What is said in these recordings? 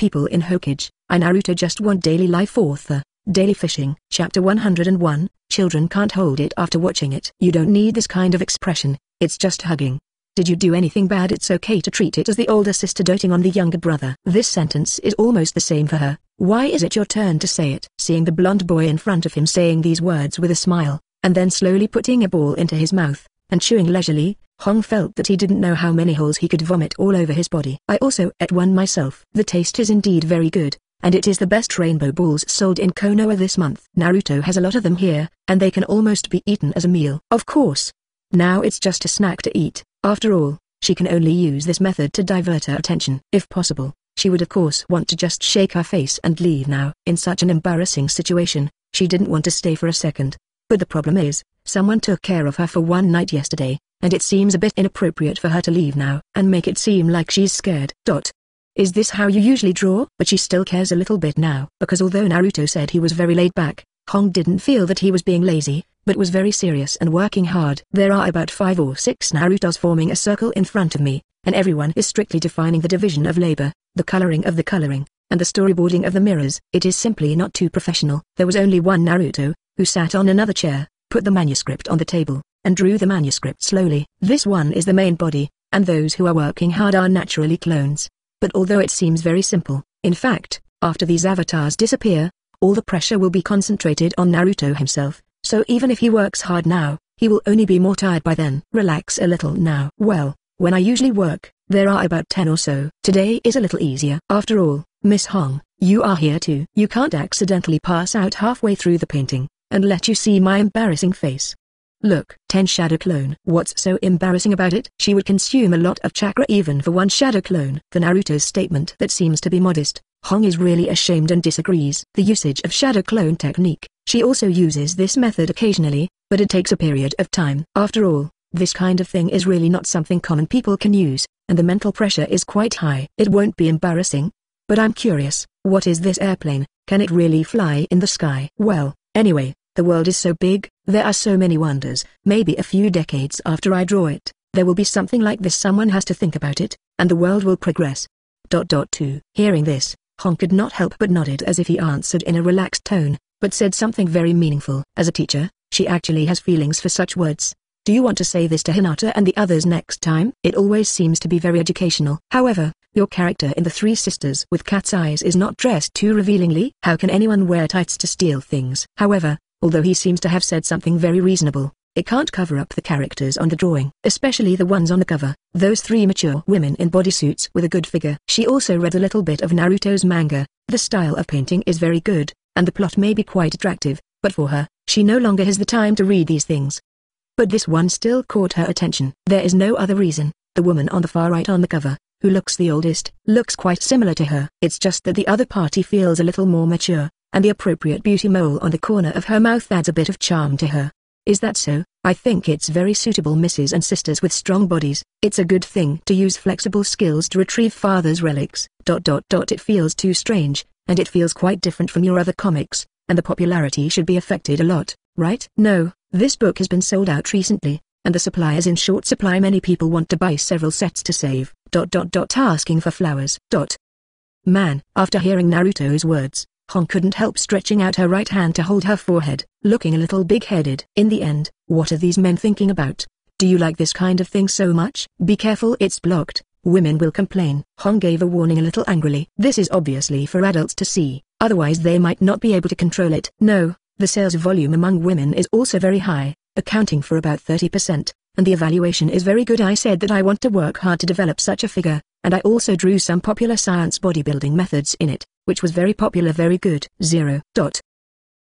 People in Hokage, I Naruto just want daily life author, daily fishing. Chapter 101, Children can't hold it after watching it. You don't need this kind of expression, it's just hugging. Did you do anything bad it's okay to treat it as the older sister doting on the younger brother. This sentence is almost the same for her, why is it your turn to say it? Seeing the blond boy in front of him saying these words with a smile, and then slowly putting a ball into his mouth, and chewing leisurely, Hong felt that he didn't know how many holes he could vomit all over his body. I also ate one myself. The taste is indeed very good, and it is the best rainbow balls sold in Konoha this month. Naruto has a lot of them here, and they can almost be eaten as a meal. Of course. Now it's just a snack to eat. After all, she can only use this method to divert her attention. If possible, she would of course want to just shake her face and leave now. In such an embarrassing situation, she didn't want to stay for a second. But the problem is, someone took care of her for one night yesterday, and it seems a bit inappropriate for her to leave now and make it seem like she's scared. Dot. Is this how you usually draw? But she still cares a little bit now, because although Naruto said he was very laid back, Hong didn't feel that he was being lazy, but was very serious and working hard. There are about five or six Narutos forming a circle in front of me, and everyone is strictly defining the division of labor, the coloring of the coloring, and the storyboarding of the mirrors. It is simply not too professional. There was only one Naruto, who sat on another chair, put the manuscript on the table, and drew the manuscript slowly. This one is the main body, and those who are working hard are naturally clones. But although it seems very simple, in fact, after these avatars disappear, all the pressure will be concentrated on Naruto himself, so even if he works hard now, he will only be more tired by then. Relax a little now. Well, when I usually work, there are about 10 or so. Today is a little easier. After all, Miss Hong, you are here too. You can't accidentally pass out halfway through the painting, and let you see my embarrassing face. Look, 10 Shadow Clone. What's so embarrassing about it? She would consume a lot of chakra even for one Shadow Clone. For Naruto's statement that seems to be modest, Hong is really ashamed and disagrees. The usage of Shadow Clone technique, she also uses this method occasionally, but it takes a period of time. After all, this kind of thing is really not something common people can use, and the mental pressure is quite high. It won't be embarrassing. But I'm curious, what is this airplane, can it really fly in the sky? Well, anyway, the world is so big, there are so many wonders, maybe a few decades after I draw it, there will be something like this someone has to think about it, and the world will progress. Dot dot 2. Hearing this, Hong could not help but nodded as if he answered in a relaxed tone, but said something very meaningful. As a teacher, she actually has feelings for such words. Do you want to say this to Hinata and the others next time? It always seems to be very educational. However, your character in The Three Sisters with Cat's Eyes is not dressed too revealingly. How can anyone wear tights to steal things? However, although he seems to have said something very reasonable. It can't cover up the characters on the drawing, especially the ones on the cover, those three mature women in bodysuits with a good figure. She also read a little bit of Naruto's manga, the style of painting is very good, and the plot may be quite attractive, but for her, she no longer has the time to read these things. But this one still caught her attention. There is no other reason, the woman on the far right on the cover, who looks the oldest, looks quite similar to her. It's just that the other party feels a little more mature, and the appropriate beauty mole on the corner of her mouth adds a bit of charm to her. Is that so? I think it's very suitable misses and sisters with strong bodies. It's a good thing to use flexible skills to retrieve father's relics. Dot dot dot it feels too strange, and it feels quite different from your other comics, and the popularity should be affected a lot, right? No, this book has been sold out recently, and the supply is in short supply many people want to buy several sets to save. Dot dot dot asking for flowers. Dot. Man, after hearing Naruto's words, Hong couldn't help stretching out her right hand to hold her forehead, looking a little big-headed. In the end, what are these men thinking about? Do you like this kind of thing so much? Be careful it's blocked, women will complain. Hong gave a warning a little angrily. This is obviously for adults to see, otherwise they might not be able to control it. No, the sales volume among women is also very high, accounting for about 30%, and the evaluation is very good. I said that I want to work hard to develop such a figure, and I also drew some popular science bodybuilding methods in it which was very popular very good. 0. Dot.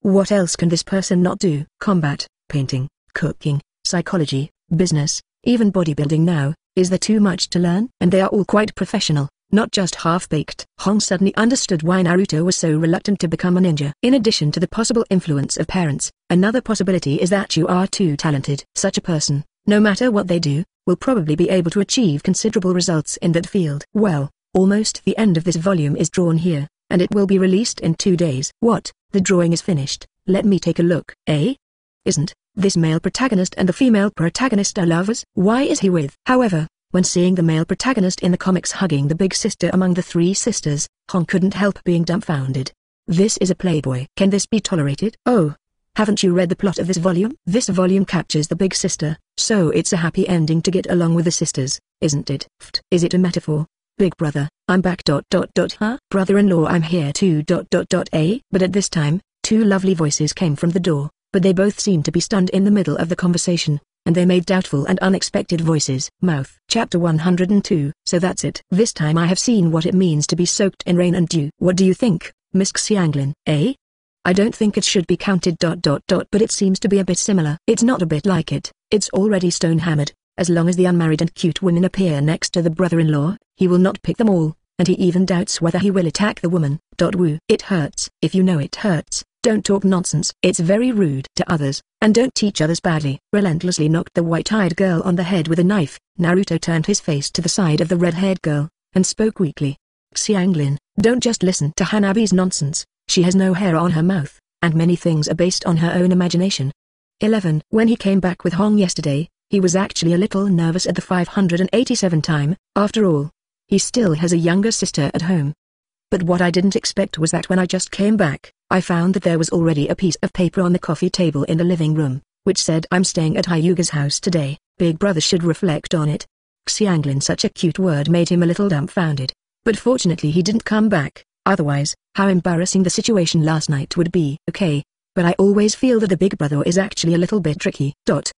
What else can this person not do? Combat, painting, cooking, psychology, business, even bodybuilding now, is there too much to learn? And they are all quite professional, not just half-baked. Hong suddenly understood why Naruto was so reluctant to become a ninja. In addition to the possible influence of parents, another possibility is that you are too talented. Such a person, no matter what they do, will probably be able to achieve considerable results in that field. Well, almost the end of this volume is drawn here and it will be released in two days. What, the drawing is finished, let me take a look. Eh? Isn't, this male protagonist and the female protagonist are lovers? Why is he with? However, When seeing the male protagonist in the comics hugging the big sister among the three sisters, Hong couldn't help being dumbfounded. This is a playboy. Can this be tolerated? Oh, haven't you read the plot of this volume? This volume captures the big sister, so it's a happy ending to get along with the sisters, isn't it? Is it a metaphor? Big brother, I'm back dot dot dot huh? Brother-in-law I'm here too dot dot dot a. But at this time, two lovely voices came from the door, but they both seemed to be stunned in the middle of the conversation, and they made doubtful and unexpected voices. Mouth. Chapter 102. So that's it. This time I have seen what it means to be soaked in rain and dew. What do you think, Miss Xianglin? Eh? I don't think it should be counted dot dot dot but it seems to be a bit similar. It's not a bit like it, it's already stone-hammered. As long as the unmarried and cute women appear next to the brother-in-law, he will not pick them all, and he even doubts whether he will attack the woman. Dot woo. It hurts. If you know it hurts, don't talk nonsense. It's very rude to others, and don't teach others badly. Relentlessly knocked the white-eyed girl on the head with a knife. Naruto turned his face to the side of the red-haired girl, and spoke weakly. Xianglin, don't just listen to Hanabi's nonsense. She has no hair on her mouth, and many things are based on her own imagination. 11. When he came back with Hong yesterday, he was actually a little nervous at the 587 time, after all. He still has a younger sister at home. But what I didn't expect was that when I just came back, I found that there was already a piece of paper on the coffee table in the living room, which said I'm staying at Hyuga's house today, Big Brother should reflect on it. Xianglin such a cute word made him a little dumbfounded. But fortunately he didn't come back, otherwise, how embarrassing the situation last night would be. Okay, but I always feel that the Big Brother is actually a little bit tricky. Dot.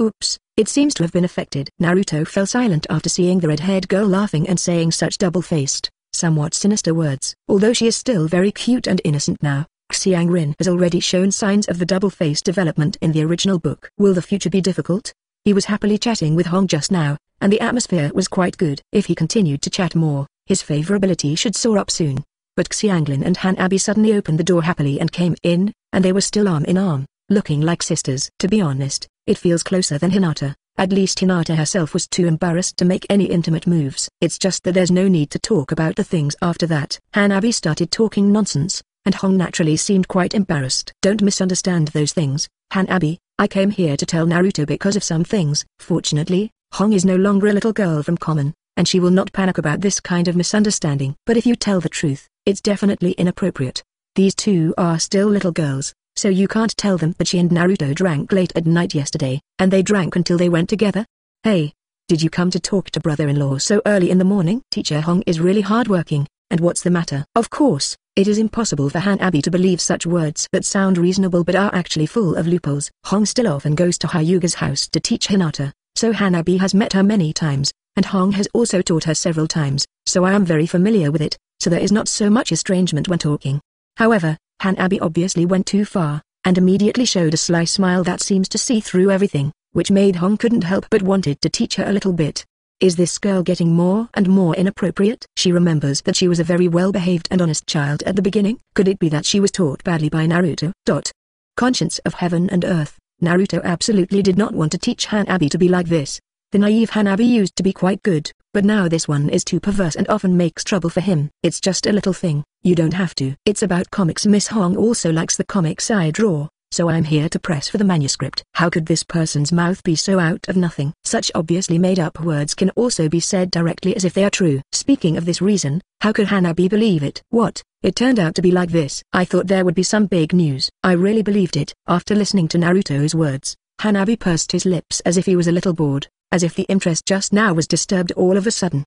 Oops, it seems to have been affected. Naruto fell silent after seeing the red-haired girl laughing and saying such double-faced, somewhat sinister words. Although she is still very cute and innocent now, Xianglin has already shown signs of the double-faced development in the original book. Will the future be difficult? He was happily chatting with Hong just now, and the atmosphere was quite good. If he continued to chat more, his favorability should soar up soon. But Xianglin and Han Hanabi suddenly opened the door happily and came in, and they were still arm in arm, looking like sisters. To be honest, it feels closer than Hinata. At least Hinata herself was too embarrassed to make any intimate moves. It's just that there's no need to talk about the things after that. Hanabi started talking nonsense, and Hong naturally seemed quite embarrassed. Don't misunderstand those things, Hanabi, I came here to tell Naruto because of some things. Fortunately, Hong is no longer a little girl from common, and she will not panic about this kind of misunderstanding. But if you tell the truth, it's definitely inappropriate. These two are still little girls, so you can't tell them that she and Naruto drank late at night yesterday, and they drank until they went together? Hey, did you come to talk to brother-in-law so early in the morning? Teacher Hong is really hardworking, and what's the matter? Of course, it is impossible for Hanabi to believe such words that sound reasonable but are actually full of loopholes. Hong still often goes to Hyuga's house to teach Hinata, so Hanabi has met her many times, and Hong has also taught her several times, so I am very familiar with it, so there is not so much estrangement when talking. However, Han Hanabi obviously went too far, and immediately showed a sly smile that seems to see through everything, which made Hong couldn't help but wanted to teach her a little bit. Is this girl getting more and more inappropriate? She remembers that she was a very well-behaved and honest child at the beginning. Could it be that she was taught badly by Naruto? Dot. Conscience of heaven and earth, Naruto absolutely did not want to teach Han Hanabi to be like this. The naive Hanabi used to be quite good, but now this one is too perverse and often makes trouble for him. It's just a little thing, you don't have to. It's about comics Miss Hong also likes the comics I draw, so I'm here to press for the manuscript. How could this person's mouth be so out of nothing? Such obviously made-up words can also be said directly as if they are true. Speaking of this reason, how could Hanabi believe it? What? It turned out to be like this. I thought there would be some big news. I really believed it. After listening to Naruto's words, Hanabi pursed his lips as if he was a little bored as if the interest just now was disturbed all of a sudden.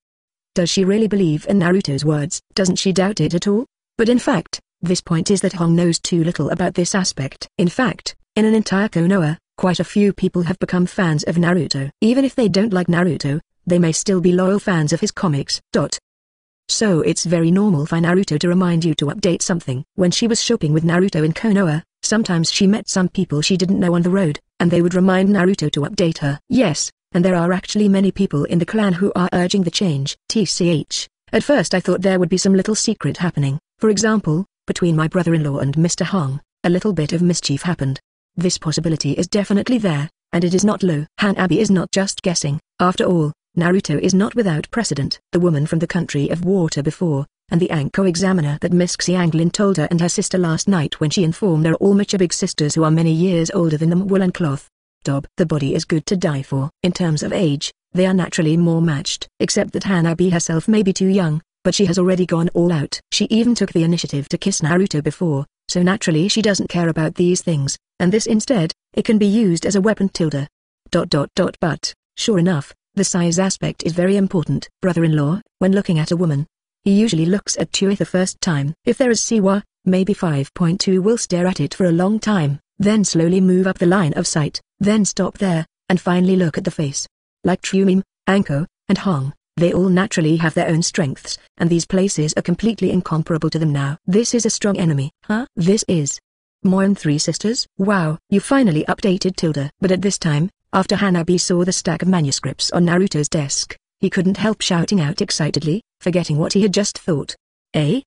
Does she really believe in Naruto's words? Doesn't she doubt it at all? But in fact, this point is that Hong knows too little about this aspect. In fact, in an entire Konoha, quite a few people have become fans of Naruto. Even if they don't like Naruto, they may still be loyal fans of his comics. Dot. So it's very normal for Naruto to remind you to update something. When she was shopping with Naruto in Konoha, sometimes she met some people she didn't know on the road, and they would remind Naruto to update her. Yes, and there are actually many people in the clan who are urging the change. TCH. At first I thought there would be some little secret happening, for example, between my brother-in-law and Mr. Hong, a little bit of mischief happened. This possibility is definitely there, and it is not low. Han Hanabi is not just guessing, after all, Naruto is not without precedent. The woman from the country of water before, and the Anko examiner that Miss Xianglin told her and her sister last night when she informed they're all mature big sisters who are many years older than them woolen cloth. Dob. The body is good to die for. In terms of age, they are naturally more matched. Except that Hanabi herself may be too young, but she has already gone all out. She even took the initiative to kiss Naruto before, so naturally she doesn't care about these things, and this instead, it can be used as a weapon tilde. Dot dot dot but, sure enough, the size aspect is very important. Brother-in-law, when looking at a woman, he usually looks at Chui the first time. If there is Siwa, maybe 5.2 will stare at it for a long time, then slowly move up the line of sight, then stop there, and finally look at the face. Like Trumim, Anko, and Hong, they all naturally have their own strengths, and these places are completely incomparable to them now. This is a strong enemy. Huh? This is. Moin Three Sisters? Wow, you finally updated Tilda. But at this time, after Hanabi saw the stack of manuscripts on Naruto's desk, he couldn't help shouting out excitedly, forgetting what he had just thought. A?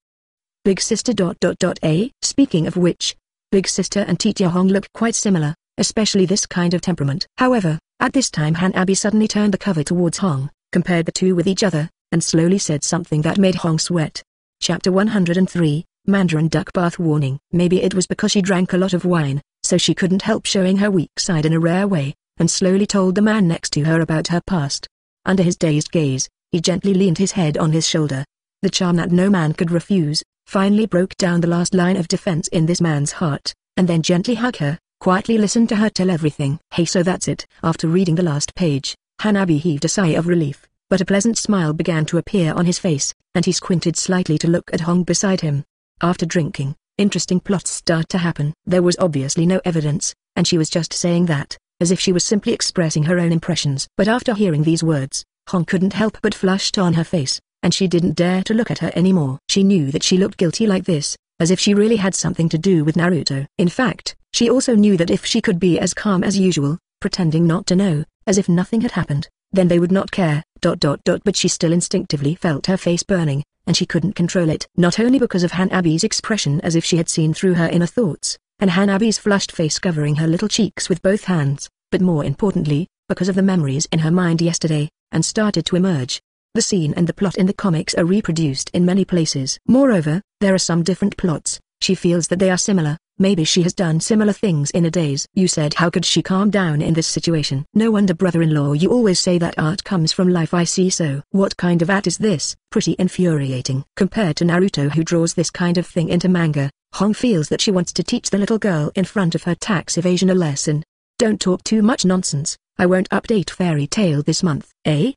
Big sister dot dot dot A? Speaking of which, Big sister and Teacher Hong look quite similar, especially this kind of temperament. However, at this time Hanabi suddenly turned the cover towards Hong, compared the two with each other, and slowly said something that made Hong sweat. Chapter 103, Mandarin Duck Bath Warning. Maybe it was because she drank a lot of wine, so she couldn't help showing her weak side in a rare way, and slowly told the man next to her about her past. Under his dazed gaze, he gently leaned his head on his shoulder. The charm that no man could refuse, finally broke down the last line of defense in this man's heart, and then gently hugged her, quietly listen to her tell everything. Hey so that's it. After reading the last page, Hanabi heaved a sigh of relief, but a pleasant smile began to appear on his face, and he squinted slightly to look at Hong beside him. After drinking, interesting plots start to happen. There was obviously no evidence, and she was just saying that, as if she was simply expressing her own impressions. But after hearing these words, Hong couldn't help but flushed on her face, and she didn't dare to look at her anymore. She knew that she looked guilty like this, as if she really had something to do with Naruto. In fact, she also knew that if she could be as calm as usual, pretending not to know, as if nothing had happened, then they would not care, dot dot dot but she still instinctively felt her face burning, and she couldn't control it. Not only because of Hanabi's expression as if she had seen through her inner thoughts, and Hanabi's flushed face covering her little cheeks with both hands, but more importantly, because of the memories in her mind yesterday, and started to emerge. The scene and the plot in the comics are reproduced in many places. Moreover, there are some different plots, she feels that they are similar, maybe she has done similar things in a days. You said how could she calm down in this situation? No wonder brother-in-law you always say that art comes from life I see so. What kind of art is this? Pretty infuriating. Compared to Naruto who draws this kind of thing into manga, Hong feels that she wants to teach the little girl in front of her tax evasion a lesson. Don't talk too much nonsense, I won't update Fairy Tale this month. Eh?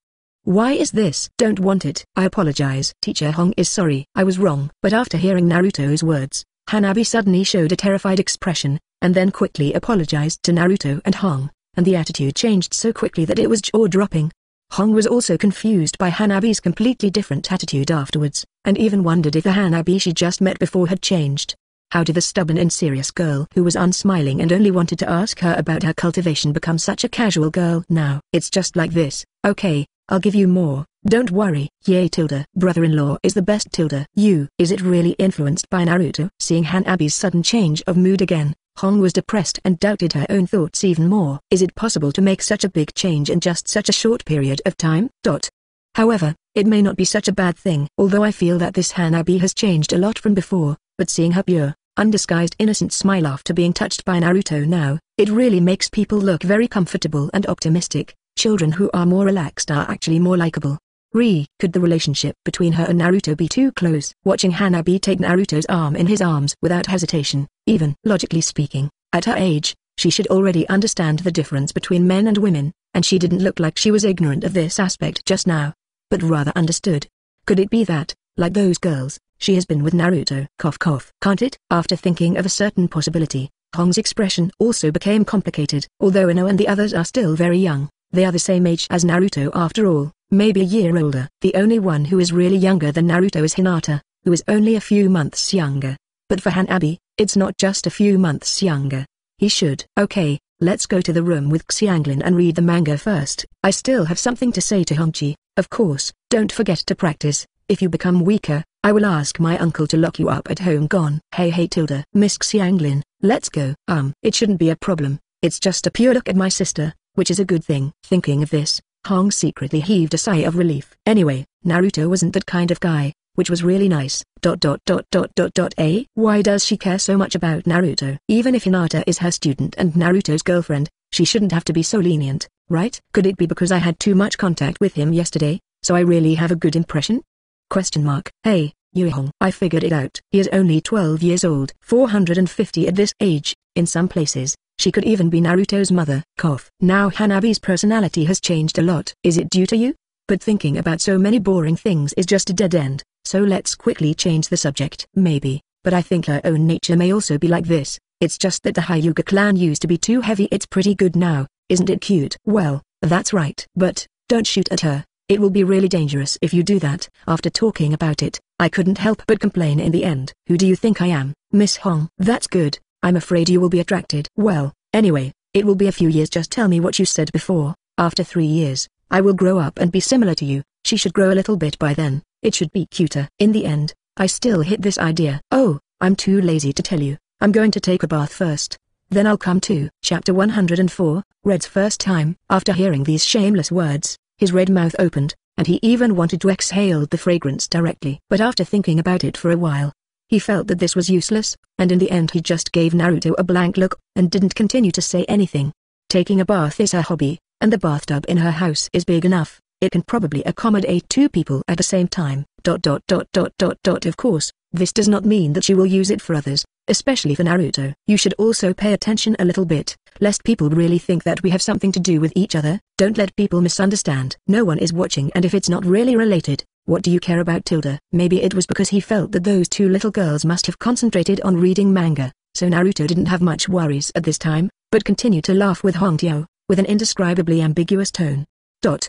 Why is this? Don't want it. I apologize. Teacher Hong is sorry. I was wrong. But after hearing Naruto's words, Hanabi suddenly showed a terrified expression, and then quickly apologized to Naruto and Hong, and the attitude changed so quickly that it was jaw-dropping. Hong was also confused by Hanabi's completely different attitude afterwards, and even wondered if the Hanabi she just met before had changed. How did the stubborn and serious girl who was unsmiling and only wanted to ask her about her cultivation become such a casual girl now? It's just like this, okay, I'll give you more, don't worry. Yay tilde. Brother-in-law is the best tilde. You. Is it really influenced by Naruto? Seeing Hanabi's sudden change of mood again, Hong was depressed and doubted her own thoughts even more. Is it possible to make such a big change in just such a short period of time? Dot. However, it may not be such a bad thing. Although I feel that this Hanabi has changed a lot from before, but seeing her pure, undisguised innocent smile after being touched by Naruto now, it really makes people look very comfortable and optimistic. Children who are more relaxed are actually more likable. Re, could the relationship between her and Naruto be too close? Watching Hanabi take Naruto's arm in his arms without hesitation, even logically speaking, at her age, she should already understand the difference between men and women, and she didn't look like she was ignorant of this aspect just now, but rather understood. Could it be that, like those girls, she has been with Naruto? Cough cough. Can't it? After thinking of a certain possibility, Hong's expression also became complicated. Although Ino and the others are still very young, they are the same age as Naruto after all, maybe a year older. The only one who is really younger than Naruto is Hinata, who is only a few months younger. But for Hanabi, it's not just a few months younger. He should. Okay, let's go to the room with Xianglin and read the manga first. I still have something to say to Hongji. Of course, don't forget to practice. If you become weaker, I will ask my uncle to lock you up at home gone. Hey hey Tilda. Miss Xianglin, let's go. Um, it shouldn't be a problem. It's just a pure look at my sister, which is a good thing. Thinking of this, Hong secretly heaved a sigh of relief. Anyway, Naruto wasn't that kind of guy, which was really nice. Dot dot dot dot dot dot A. Why does she care so much about Naruto? Even if Hinata is her student and Naruto's girlfriend, she shouldn't have to be so lenient. right? Could it be because I had too much contact with him yesterday, so I really have a good impression? Question mark. Hey, Yuehong. I figured it out. He is only 12 years old. 450 at this age, in some places, she could even be Naruto's mother. Cough. Now Hanabi's personality has changed a lot. Is it due to you? But thinking about so many boring things is just a dead end, so let's quickly change the subject. Maybe, but I think her own nature may also be like this. It's just that the Hyuga clan used to be too heavy. It's pretty good now, isn't it cute? Well, that's right. But, don't shoot at her. It will be really dangerous if you do that. After talking about it, I couldn't help but complain in the end. Who do you think I am, Miss Hong? That's good. I'm afraid you will be attracted. Well, anyway, it will be a few years just tell me what you said before, after three years, I will grow up and be similar to you, she should grow a little bit by then, it should be cuter. In the end, I still hit this idea. Oh, I'm too lazy to tell you, I'm going to take a bath first. Then I'll come to. Chapter 104, Red's first time. After hearing these shameless words, his red mouth opened, and he even wanted to exhale the fragrance directly. But after thinking about it for a while, he felt that this was useless, and in the end he just gave Naruto a blank look, and didn't continue to say anything. Taking a bath is her hobby, and the bathtub in her house is big enough, it can probably accommodate two people at the same time. Dot dot dot dot dot dot Of course, this does not mean that you will use it for others, especially for Naruto. You should also pay attention a little bit, lest people really think that we have something to do with each other. Don't let people misunderstand. No one is watching and if it's not really related, what do you care about Tilda? Maybe it was because he felt that those two little girls must have concentrated on reading manga, so Naruto didn't have much worries at this time, but continued to laugh with Hongtio, with an indescribably ambiguous tone. Dot.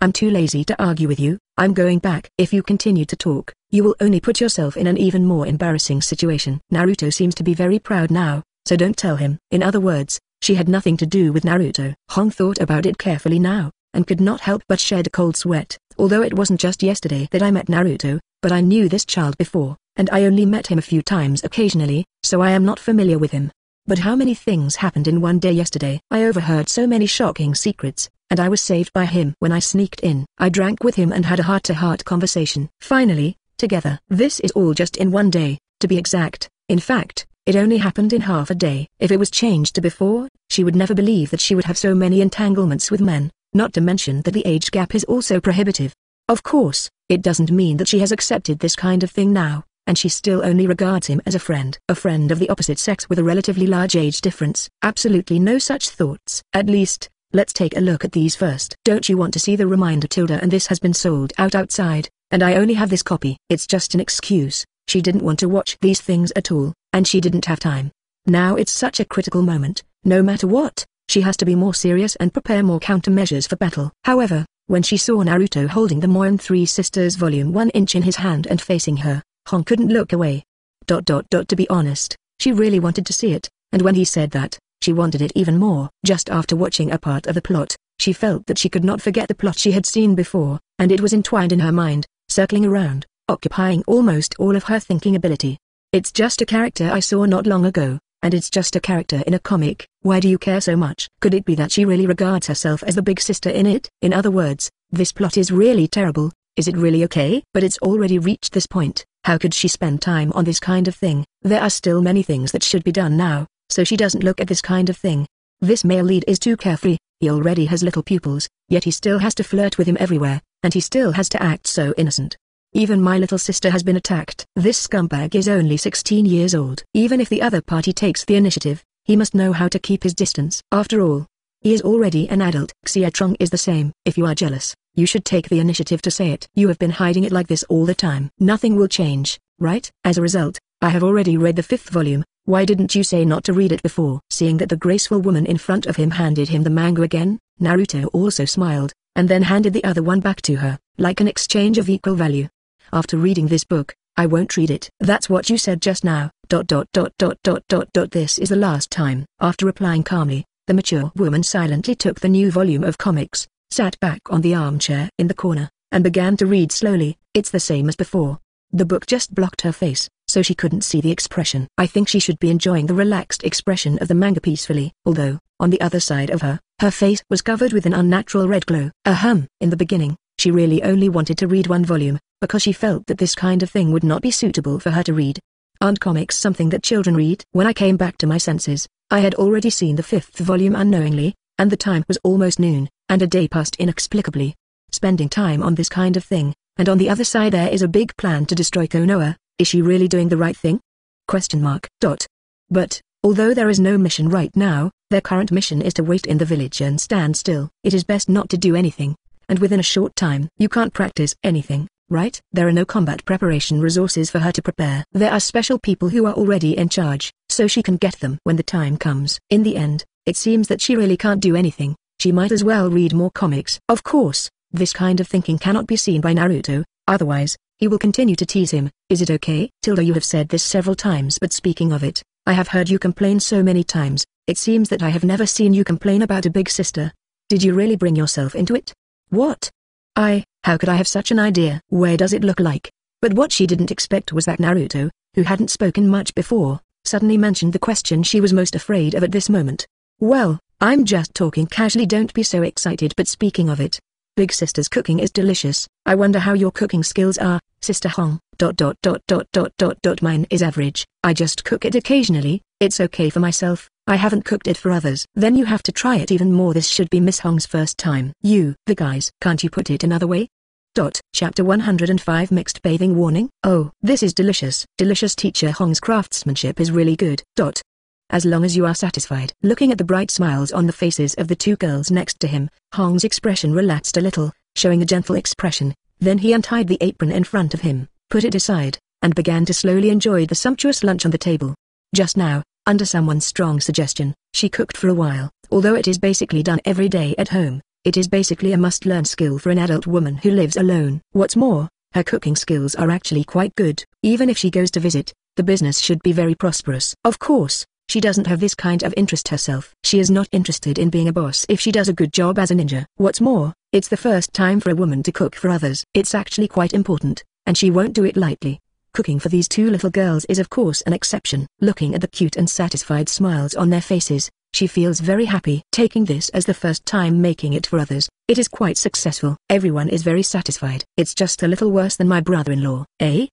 I'm too lazy to argue with you, I'm going back. If you continue to talk, you will only put yourself in an even more embarrassing situation. Naruto seems to be very proud now, so don't tell him. In other words, she had nothing to do with Naruto. Hong thought about it carefully now, and could not help but shed a cold sweat. Although it wasn't just yesterday that I met Naruto, but I knew this child before, and I only met him a few times occasionally, so I am not familiar with him. But how many things happened in one day yesterday? I overheard so many shocking secrets, and I was saved by him. When I sneaked in, I drank with him and had a heart-to-heart -heart conversation. Finally, together. This is all just in one day, to be exact. In fact, it only happened in half a day. If it was changed to before, she would never believe that she would have so many entanglements with men not to mention that the age gap is also prohibitive. Of course, it doesn't mean that she has accepted this kind of thing now, and she still only regards him as a friend. A friend of the opposite sex with a relatively large age difference. Absolutely no such thoughts. At least, let's take a look at these first. Don't you want to see the reminder Tilda and this has been sold out outside, and I only have this copy. It's just an excuse, she didn't want to watch these things at all, and she didn't have time. Now it's such a critical moment, no matter what, she has to be more serious and prepare more countermeasures for battle. However, when she saw Naruto holding the Moon Three Sisters Volume 1 inch in his hand and facing her, Hong couldn't look away. Dot dot dot to be honest, she really wanted to see it, and when he said that, she wanted it even more. Just after watching a part of the plot, she felt that she could not forget the plot she had seen before, and it was entwined in her mind, circling around, occupying almost all of her thinking ability. It's just a character I saw not long ago, and it's just a character in a comic, why do you care so much? Could it be that she really regards herself as the big sister in it? In other words, this plot is really terrible, is it really okay? But it's already reached this point, how could she spend time on this kind of thing? There are still many things that should be done now, so she doesn't look at this kind of thing. This male lead is too carefree, he already has little pupils, yet he still has to flirt with him everywhere, and he still has to act so innocent. Even my little sister has been attacked. This scumbag is only 16 years old. Even if the other party takes the initiative, he must know how to keep his distance. After all, he is already an adult. Xiaotrong is the same. If you are jealous, you should take the initiative to say it. You have been hiding it like this all the time. Nothing will change, right? As a result, I have already read the fifth volume, why didn't you say not to read it before? Seeing that the graceful woman in front of him handed him the manga again, Naruto also smiled, and then handed the other one back to her, like an exchange of equal value. After reading this book, I won't read it. That's what you said just now. Dot dot dot dot dot dot dot This is the last time. After replying calmly, the mature woman silently took the new volume of comics, sat back on the armchair in the corner, and began to read slowly. It's the same as before. The book just blocked her face, so she couldn't see the expression. I think she should be enjoying the relaxed expression of the manga peacefully, although, on the other side of her, her face was covered with an unnatural red glow. Ahem. In the beginning, she really only wanted to read one volume, because she felt that this kind of thing would not be suitable for her to read. Aren't comics something that children read? When I came back to my senses, I had already seen the fifth volume unknowingly, and the time was almost noon, and a day passed inexplicably. Spending time on this kind of thing, and on the other side there is a big plan to destroy Konoha, is she really doing the right thing? Question mark. Dot. But, although there is no mission right now, their current mission is to wait in the village and stand still. It is best not to do anything, and within a short time you can't practice anything, right? There are no combat preparation resources for her to prepare. There are special people who are already in charge, so she can get them when the time comes. In the end, it seems that she really can't do anything, she might as well read more comics. Of course, this kind of thinking cannot be seen by Naruto, otherwise, he will continue to tease him. Is it okay? Tilda you have said this several times but speaking of it, I have heard you complain so many times, it seems that I have never seen you complain about a big sister. Did you really bring yourself into it? What? I, how could I have such an idea? Where does it look like? But what she didn't expect was that Naruto, who hadn't spoken much before, suddenly mentioned the question she was most afraid of at this moment. Well, I'm just talking casually don't be so excited but speaking of it, Big Sister's cooking is delicious. I wonder how your cooking skills are, Sister Hong. Dot dot dot dot dot dot dot mine is average. I just cook it occasionally. It's okay for myself. I haven't cooked it for others. Then you have to try it even more. This should be Miss Hong's first time. You, the guys. Can't you put it another way? Dot. Chapter 105 Mixed Bathing Warning. Oh, this is delicious. Delicious teacher Hong's craftsmanship is really good. Dot as long as you are satisfied. Looking at the bright smiles on the faces of the two girls next to him, Hong's expression relaxed a little, showing a gentle expression, then he untied the apron in front of him, put it aside, and began to slowly enjoy the sumptuous lunch on the table. Just now, under someone's strong suggestion, she cooked for a while, although it is basically done every day at home, it is basically a must-learn skill for an adult woman who lives alone. What's more, her cooking skills are actually quite good, even if she goes to visit, the business should be very prosperous. Of course, she doesn't have this kind of interest herself. She is not interested in being a boss if she does a good job as a ninja. What's more, it's the first time for a woman to cook for others. It's actually quite important, and she won't do it lightly. Cooking for these two little girls is of course an exception. Looking at the cute and satisfied smiles on their faces, she feels very happy. Taking this as the first time making it for others, it is quite successful. Everyone is very satisfied. It's just a little worse than my brother-in-law. Eh?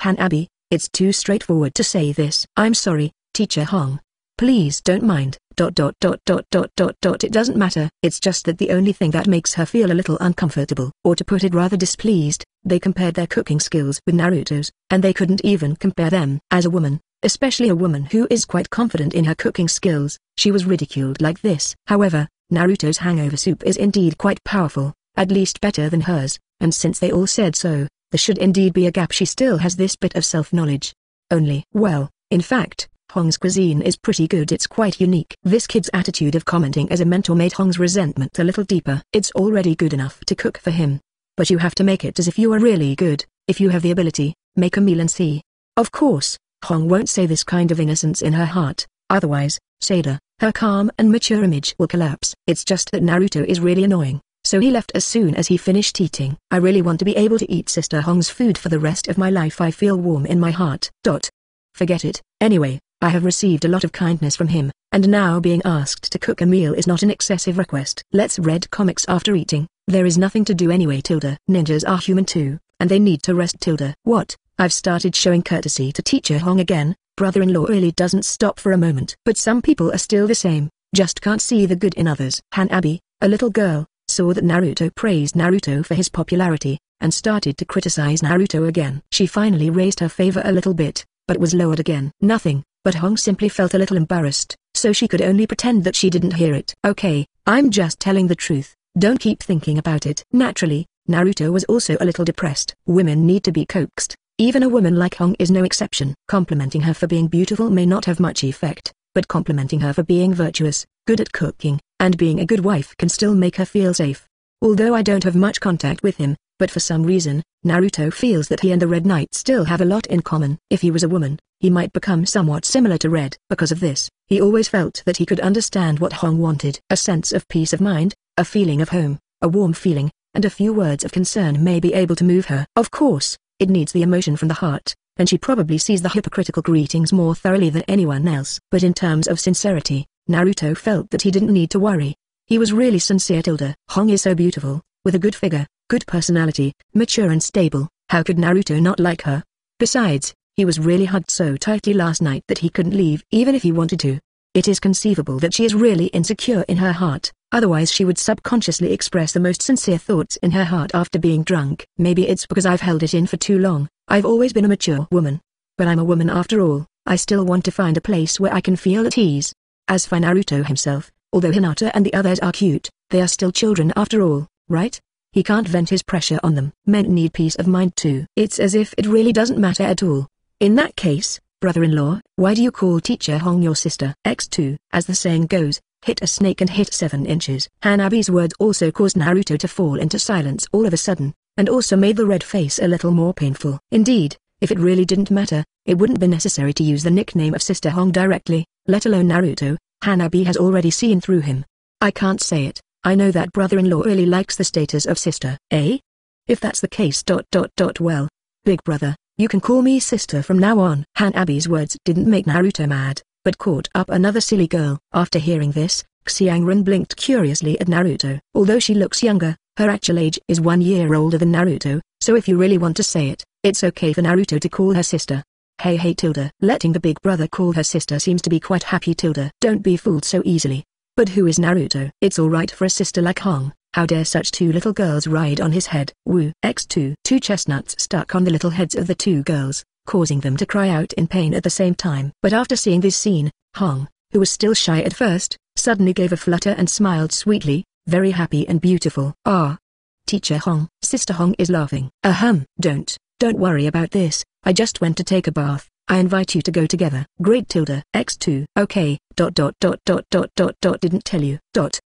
Han Hanabi, it's too straightforward to say this. I'm sorry, Teacher Hong. Please don't mind, dot dot dot dot dot dot dot it doesn't matter, it's just that the only thing that makes her feel a little uncomfortable, or to put it rather displeased, they compared their cooking skills with Naruto's, and they couldn't even compare them. As a woman, especially a woman who is quite confident in her cooking skills, she was ridiculed like this. However, Naruto's hangover soup is indeed quite powerful, at least better than hers, and since they all said so, there should indeed be a gap she still has this bit of self-knowledge. Only, well, in fact, Hong's cuisine is pretty good it's quite unique. This kid's attitude of commenting as a mentor made Hong's resentment a little deeper. It's already good enough to cook for him. But you have to make it as if you are really good, if you have the ability, make a meal and see. Of course, Hong won't say this kind of innocence in her heart, otherwise, Sada, her calm and mature image will collapse. It's just that Naruto is really annoying, so he left as soon as he finished eating. I really want to be able to eat Sister Hong's food for the rest of my life I feel warm in my heart. Dot. Forget it. Anyway, I have received a lot of kindness from him, and now being asked to cook a meal is not an excessive request. Let's read comics after eating, there is nothing to do anyway tilde. Ninjas are human too, and they need to rest tilde. What? I've started showing courtesy to teacher Hong again, brother-in-law really doesn't stop for a moment. But some people are still the same, just can't see the good in others. Han Hanabi, a little girl, saw that Naruto praised Naruto for his popularity, and started to criticize Naruto again. She finally raised her favor a little bit, but was lowered again. Nothing, but Hong simply felt a little embarrassed, so she could only pretend that she didn't hear it. Okay, I'm just telling the truth, don't keep thinking about it. Naturally, Naruto was also a little depressed. Women need to be coaxed, even a woman like Hong is no exception. Complimenting her for being beautiful may not have much effect, but complimenting her for being virtuous, good at cooking, and being a good wife can still make her feel safe. Although I don't have much contact with him, but for some reason, Naruto feels that he and the Red Knight still have a lot in common. If he was a woman, he might become somewhat similar to Red. Because of this, he always felt that he could understand what Hong wanted. A sense of peace of mind, a feeling of home, a warm feeling, and a few words of concern may be able to move her. Of course, it needs the emotion from the heart, and she probably sees the hypocritical greetings more thoroughly than anyone else. But in terms of sincerity, Naruto felt that he didn't need to worry. He was really sincere Tilda. Hong is so beautiful, with a good figure, good personality, mature and stable, how could Naruto not like her? Besides, he was really hugged so tightly last night that he couldn't leave even if he wanted to. It is conceivable that she is really insecure in her heart, Otherwise she would subconsciously express the most sincere thoughts in her heart after being drunk. Maybe it's because I've held it in for too long. I've always been a mature woman. But I'm a woman after all. I still want to find a place where I can feel at ease. As for Naruto himself, although Hinata and the others are cute, they are still children after all, right? He can't vent his pressure on them. Men need peace of mind too. It's as if it really doesn't matter at all. In that case, brother-in-law, why do you call teacher Hong your sister? X2, as the saying goes, hit a snake and hit 7 inches. Hanabi's words also caused Naruto to fall into silence all of a sudden, and also made the red face a little more painful. Indeed, if it really didn't matter, it wouldn't be necessary to use the nickname of Sister Hong directly, let alone Naruto, Hanabi has already seen through him. I can't say it, I know that brother-in-law really likes the status of sister. Eh? If that's the case dot dot dot well, big brother, you can call me sister from now on. Hanabi's words didn't make Naruto mad but caught up another silly girl. After hearing this, Xianglin blinked curiously at Naruto. Although she looks younger, her actual age is one year older than Naruto, so if you really want to say it, it's okay for Naruto to call her sister. Hey hey Tilda. Letting the big brother call her sister seems to be quite happy Tilda. Don't be fooled so easily. But who is Naruto? It's alright for a sister like Hong. How dare such two little girls ride on his head? Woo. X2. Two chestnuts stuck on the little heads of the two girls causing them to cry out in pain at the same time. But after seeing this scene, Hong, who was still shy at first, suddenly gave a flutter and smiled sweetly, very happy and beautiful. Ah! Teacher Hong, Sister Hong is laughing. Ahem. Don't, don't worry about this, I just went to take a bath. I invite you to go together. Great tilde. X2. Okay. Dot dot dot dot dot dot dot didn't tell you. Dot.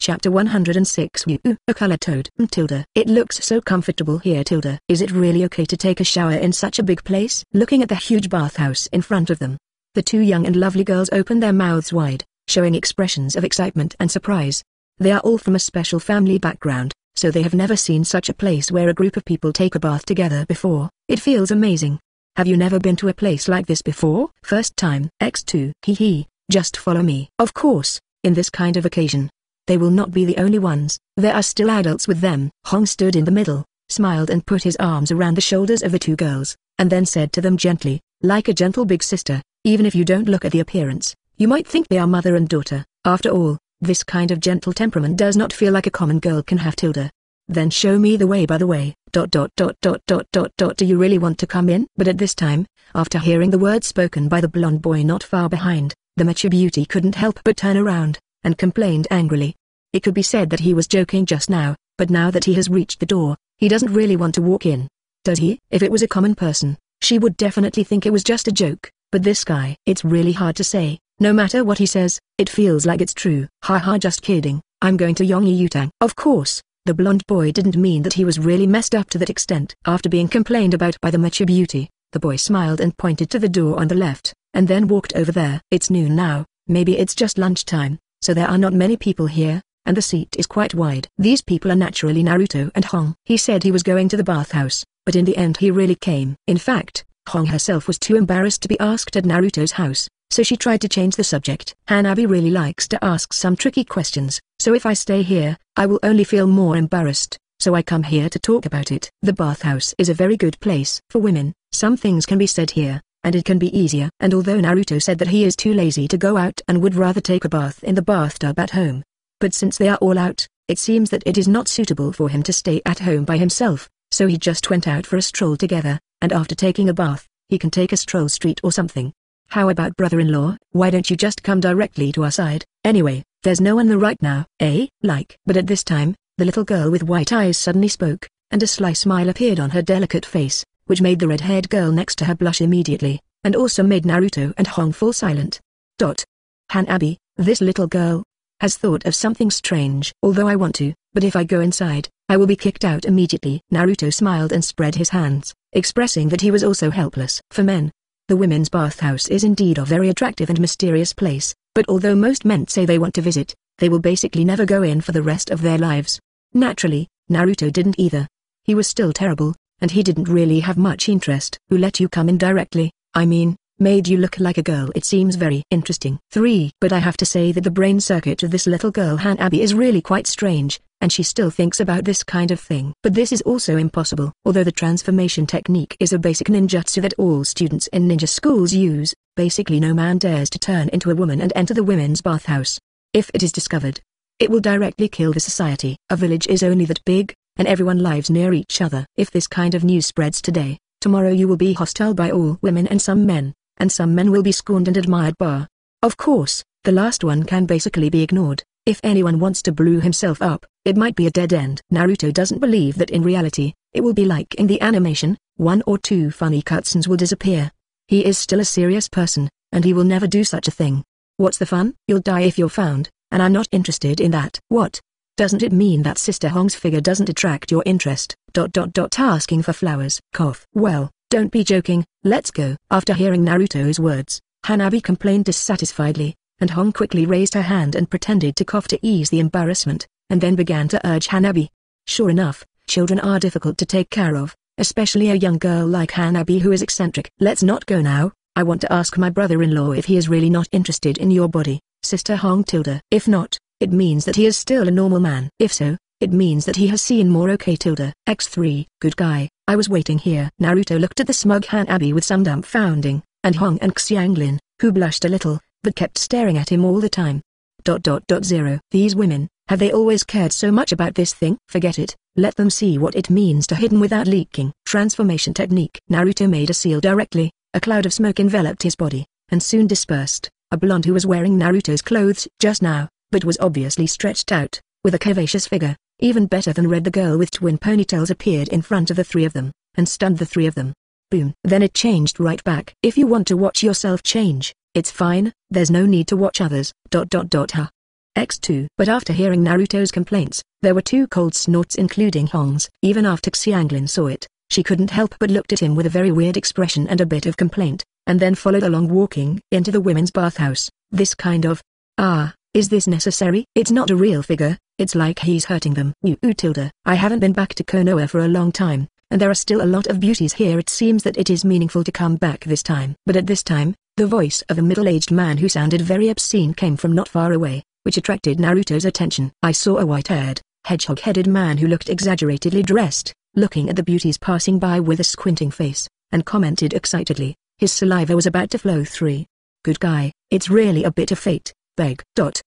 Chapter 106 Wu, a color toad. Mm, Tilda. It looks so comfortable here Tilda. Is it really okay to take a shower in such a big place? Looking at the huge bathhouse in front of them, the two young and lovely girls opened their mouths wide, showing expressions of excitement and surprise. They are all from a special family background, so they have never seen such a place where a group of people take a bath together before. It feels amazing. Have you never been to a place like this before? First time. X2. Hee hee, just follow me. Of course, in this kind of occasion, they will not be the only ones, there are still adults with them. Hong stood in the middle, smiled and put his arms around the shoulders of the two girls, and then said to them gently, like a gentle big sister, even if you don't look at the appearance, you might think they are mother and daughter. After all, this kind of gentle temperament does not feel like a common girl can have Tilda. Then show me the way by the way, dot dot dot dot dot dot dot do you really want to come in? But at this time, after hearing the words spoken by the blonde boy not far behind, the mature beauty couldn't help but turn around, and complained angrily. It could be said that he was joking just now, but now that he has reached the door, he doesn't really want to walk in. Does he? If it was a common person, she would definitely think it was just a joke, but this guy, it's really hard to say. No matter what he says, it feels like it's true. Haha just kidding, I'm going to Yongyi Yutang. Of course, the blonde boy didn't mean that he was really messed up to that extent. After being complained about by the mature beauty, the boy smiled and pointed to the door on the left, and then walked over there. It's noon now, maybe it's just lunchtime, so there are not many people here, and the seat is quite wide. These people are naturally Naruto and Hong. He said he was going to the bathhouse, but in the end he really came. In fact, Hong herself was too embarrassed to be asked at Naruto's house, so she tried to change the subject. Hanabi really likes to ask some tricky questions, so if I stay here, I will only feel more embarrassed, so I come here to talk about it. The bathhouse is a very good place for women, some things can be said here, and it can be easier. And although Naruto said that he is too lazy to go out and would rather take a bath in the bathtub at home, but since they are all out, it seems that it is not suitable for him to stay at home by himself, so he just went out for a stroll together, and after taking a bath, he can take a stroll street or something. How about brother-in-law, why don't you just come directly to our side, anyway, there's no one there right now, eh, like. But at this time, the little girl with white eyes suddenly spoke, and a sly smile appeared on her delicate face, which made the red-haired girl next to her blush immediately, and also made Naruto and Hong fall silent. Dot. Hanabi, this little girl, has thought of something strange. Although I want to, but if I go inside, I will be kicked out immediately. Naruto smiled and spread his hands, expressing that he was also helpless. For men, the women's bathhouse is indeed a very attractive and mysterious place, but although most men say they want to visit, they will basically never go in for the rest of their lives. Naturally, Naruto didn't either. He was still terrible, and he didn't really have much interest. Who let you come in directly, I mean, made you look like a girl it seems very interesting. 3. But I have to say that the brain circuit of this little girl Hanabi is really quite strange, and she still thinks about this kind of thing. But this is also impossible. Although the transformation technique is a basic ninjutsu that all students in ninja schools use, basically no man dares to turn into a woman and enter the women's bathhouse. If it is discovered, it will directly kill the society. A village is only that big, and everyone lives near each other. If this kind of news spreads today, tomorrow you will be hostile by all women and some men, and some men will be scorned and admired by. Of course, the last one can basically be ignored. If anyone wants to blew himself up, it might be a dead end. Naruto doesn't believe that in reality, it will be like in the animation, one or two funny cutscenes will disappear. He is still a serious person, and he will never do such a thing. What's the fun? You'll die if you're found, and I'm not interested in that. What? Doesn't it mean that Sister Hong's figure doesn't attract your interest? Dot dot dot asking for flowers. Cough. Well, don't be joking, let's go. After hearing Naruto's words, Hanabi complained dissatisfiedly, and Hong quickly raised her hand and pretended to cough to ease the embarrassment, and then began to urge Hanabi. Sure enough, children are difficult to take care of, especially a young girl like Hanabi who is eccentric. Let's not go now, I want to ask my brother-in-law if he is really not interested in your body, Sister Hong tilde. If not, it means that he is still a normal man. If so, it means that he has seen more okay tilde. X3, good guy, I was waiting here. Naruto looked at the smug Hanabi with some dumbfounding, and Hong and Xianglin, who blushed a little, but kept staring at him all the time. Dot dot dot zero. These women, have they always cared so much about this thing? Forget it, let them see what it means to hidden without leaking. Transformation technique. Naruto made a seal directly, a cloud of smoke enveloped his body, and soon dispersed. A blonde who was wearing Naruto's clothes just now, but was obviously stretched out, with a curvaceous figure, even better than Red the girl with twin ponytails appeared in front of the three of them, and stunned the three of them. Boom. Then it changed right back. If you want to watch yourself change, it's fine, there's no need to watch others. Dot dot dot ha. X2. But after hearing Naruto's complaints, there were two cold snorts including Hong's. Even after Xianglin saw it, she couldn't help but looked at him with a very weird expression and a bit of complaint, and then followed along walking into the women's bathhouse. This kind of, ah, is this necessary? It's not a real figure, it's like he's hurting them. Ooh tilde. I haven't been back to Konoha for a long time, and there are still a lot of beauties here it seems that it is meaningful to come back this time. But at this time, the voice of a middle-aged man who sounded very obscene came from not far away which attracted Naruto's attention. I saw a white-haired, hedgehog-headed man who looked exaggeratedly dressed, looking at the beauties passing by with a squinting face, and commented excitedly, his saliva was about to flow through. Good guy, it's really a bit of fate, beg. Dot.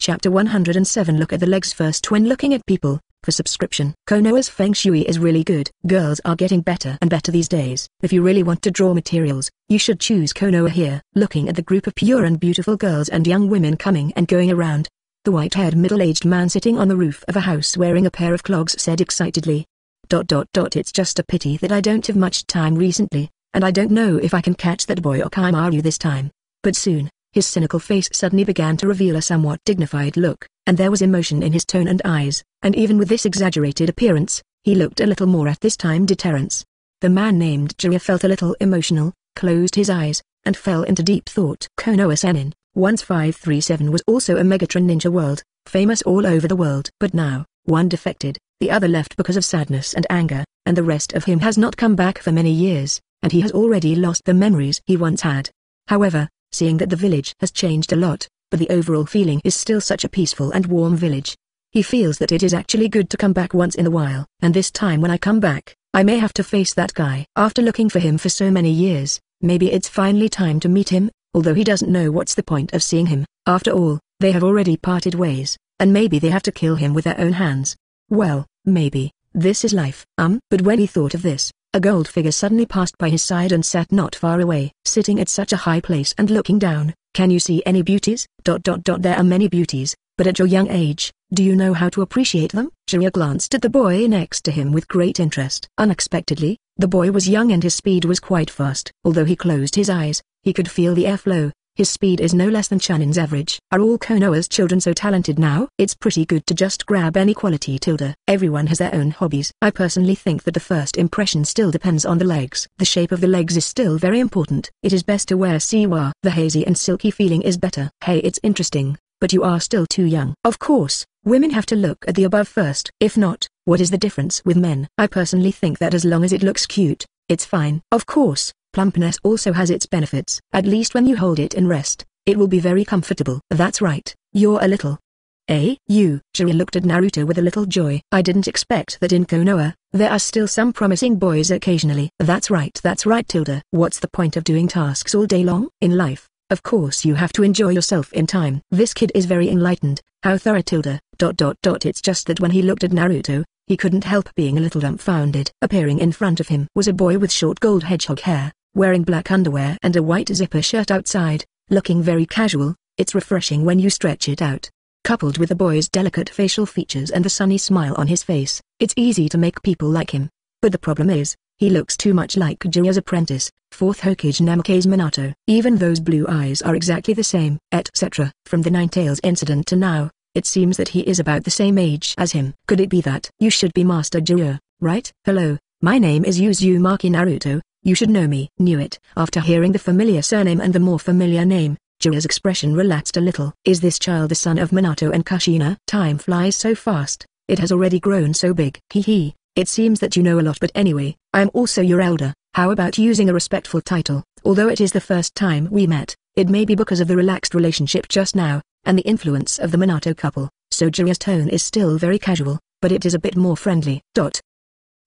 Chapter 107 Look at the legs first when looking at people, for subscription. Konoha's Feng Shui is really good. Girls are getting better and better these days. If you really want to draw materials, you should choose Konoha here. Looking at the group of pure and beautiful girls and young women coming and going around, the white-haired middle-aged man sitting on the roof of a house wearing a pair of clogs said excitedly. Dot dot dot it's just a pity that I don't have much time recently, and I don't know if I can catch that boy Orochimaru this time. But soon, his cynical face suddenly began to reveal a somewhat dignified look, and there was emotion in his tone and eyes, and even with this exaggerated appearance, he looked a little more at this time deterrence. The man named Jiraiya felt a little emotional, closed his eyes, and fell into deep thought. Konoha Sennin, once 537 was also a Megatron ninja world, famous all over the world. But now, one defected, the other left because of sadness and anger, and the rest of him has not come back for many years, and he has already lost the memories he once had. However, seeing that the village has changed a lot, but the overall feeling is still such a peaceful and warm village. He feels that it is actually good to come back once in a while. And this time when I come back, I may have to face that guy. After looking for him for so many years, maybe it's finally time to meet him, although he doesn't know what's the point of seeing him. After all, they have already parted ways, and maybe they have to kill him with their own hands. Well, maybe, this is life. Um, but when he thought of this, a gold figure suddenly passed by his side and sat not far away. Sitting at such a high place and looking down, can you see any beauties? Dot dot dot there are many beauties, but at your young age, do you know how to appreciate them? Jiraiya glanced at the boy next to him with great interest. Unexpectedly, the boy was young and his speed was quite fast. Although he closed his eyes, he could feel the airflow, his speed is no less than Chunin's average. Are all Konoha's children so talented now? It's pretty good to just grab any quality tilde. Everyone has their own hobbies. I personally think that the first impression still depends on the legs. The shape of the legs is still very important. It is best to wear siwa. The hazy and silky feeling is better. Hey it's interesting, but you are still too young. Of course, women have to look at the above first. If not, what is the difference with men? I personally think that as long as it looks cute, it's fine. Of course, Plumpness also has its benefits. At least when you hold it in rest, it will be very comfortable. That's right, you're a little. Eh? You? Jiraiya looked at Naruto with a little joy. I didn't expect that in Konoha, there are still some promising boys occasionally. That's right that's right Tilda. What's the point of doing tasks all day long? In life, Of course you have to enjoy yourself in time. This kid is very enlightened, how thorough Tilda, dot dot dot it's just that when he looked at Naruto, he couldn't help being a little dumbfounded. Appearing in front of him was a boy with short gold hedgehog hair, wearing black underwear and a white zipper shirt outside, looking very casual, it's refreshing when you stretch it out. Coupled with the boy's delicate facial features and the sunny smile on his face, it's easy to make people like him. But the problem is, he looks too much like Jiraiya's apprentice, 4th Hokage Namikaze Minato. Even those blue eyes are exactly the same, etc. From the Nine-Tails incident to now, it seems that he is about the same age as him. Could it be that? You should be Master Jiraiya, right? Hello, my name is Uzumaki Naruto, you should know me. Knew it. After hearing the familiar surname and the more familiar name, Jiraiya's expression relaxed a little. Is this child the son of Minato and Kushina? Time flies so fast, it has already grown so big. Hee hee, it seems that you know a lot but anyway, I am also your elder, how about using a respectful title? Although it is the first time we met, it may be because of the relaxed relationship just now, and the influence of the Minato couple, so Jiraiya's tone is still very casual, but it is a bit more friendly. Dot.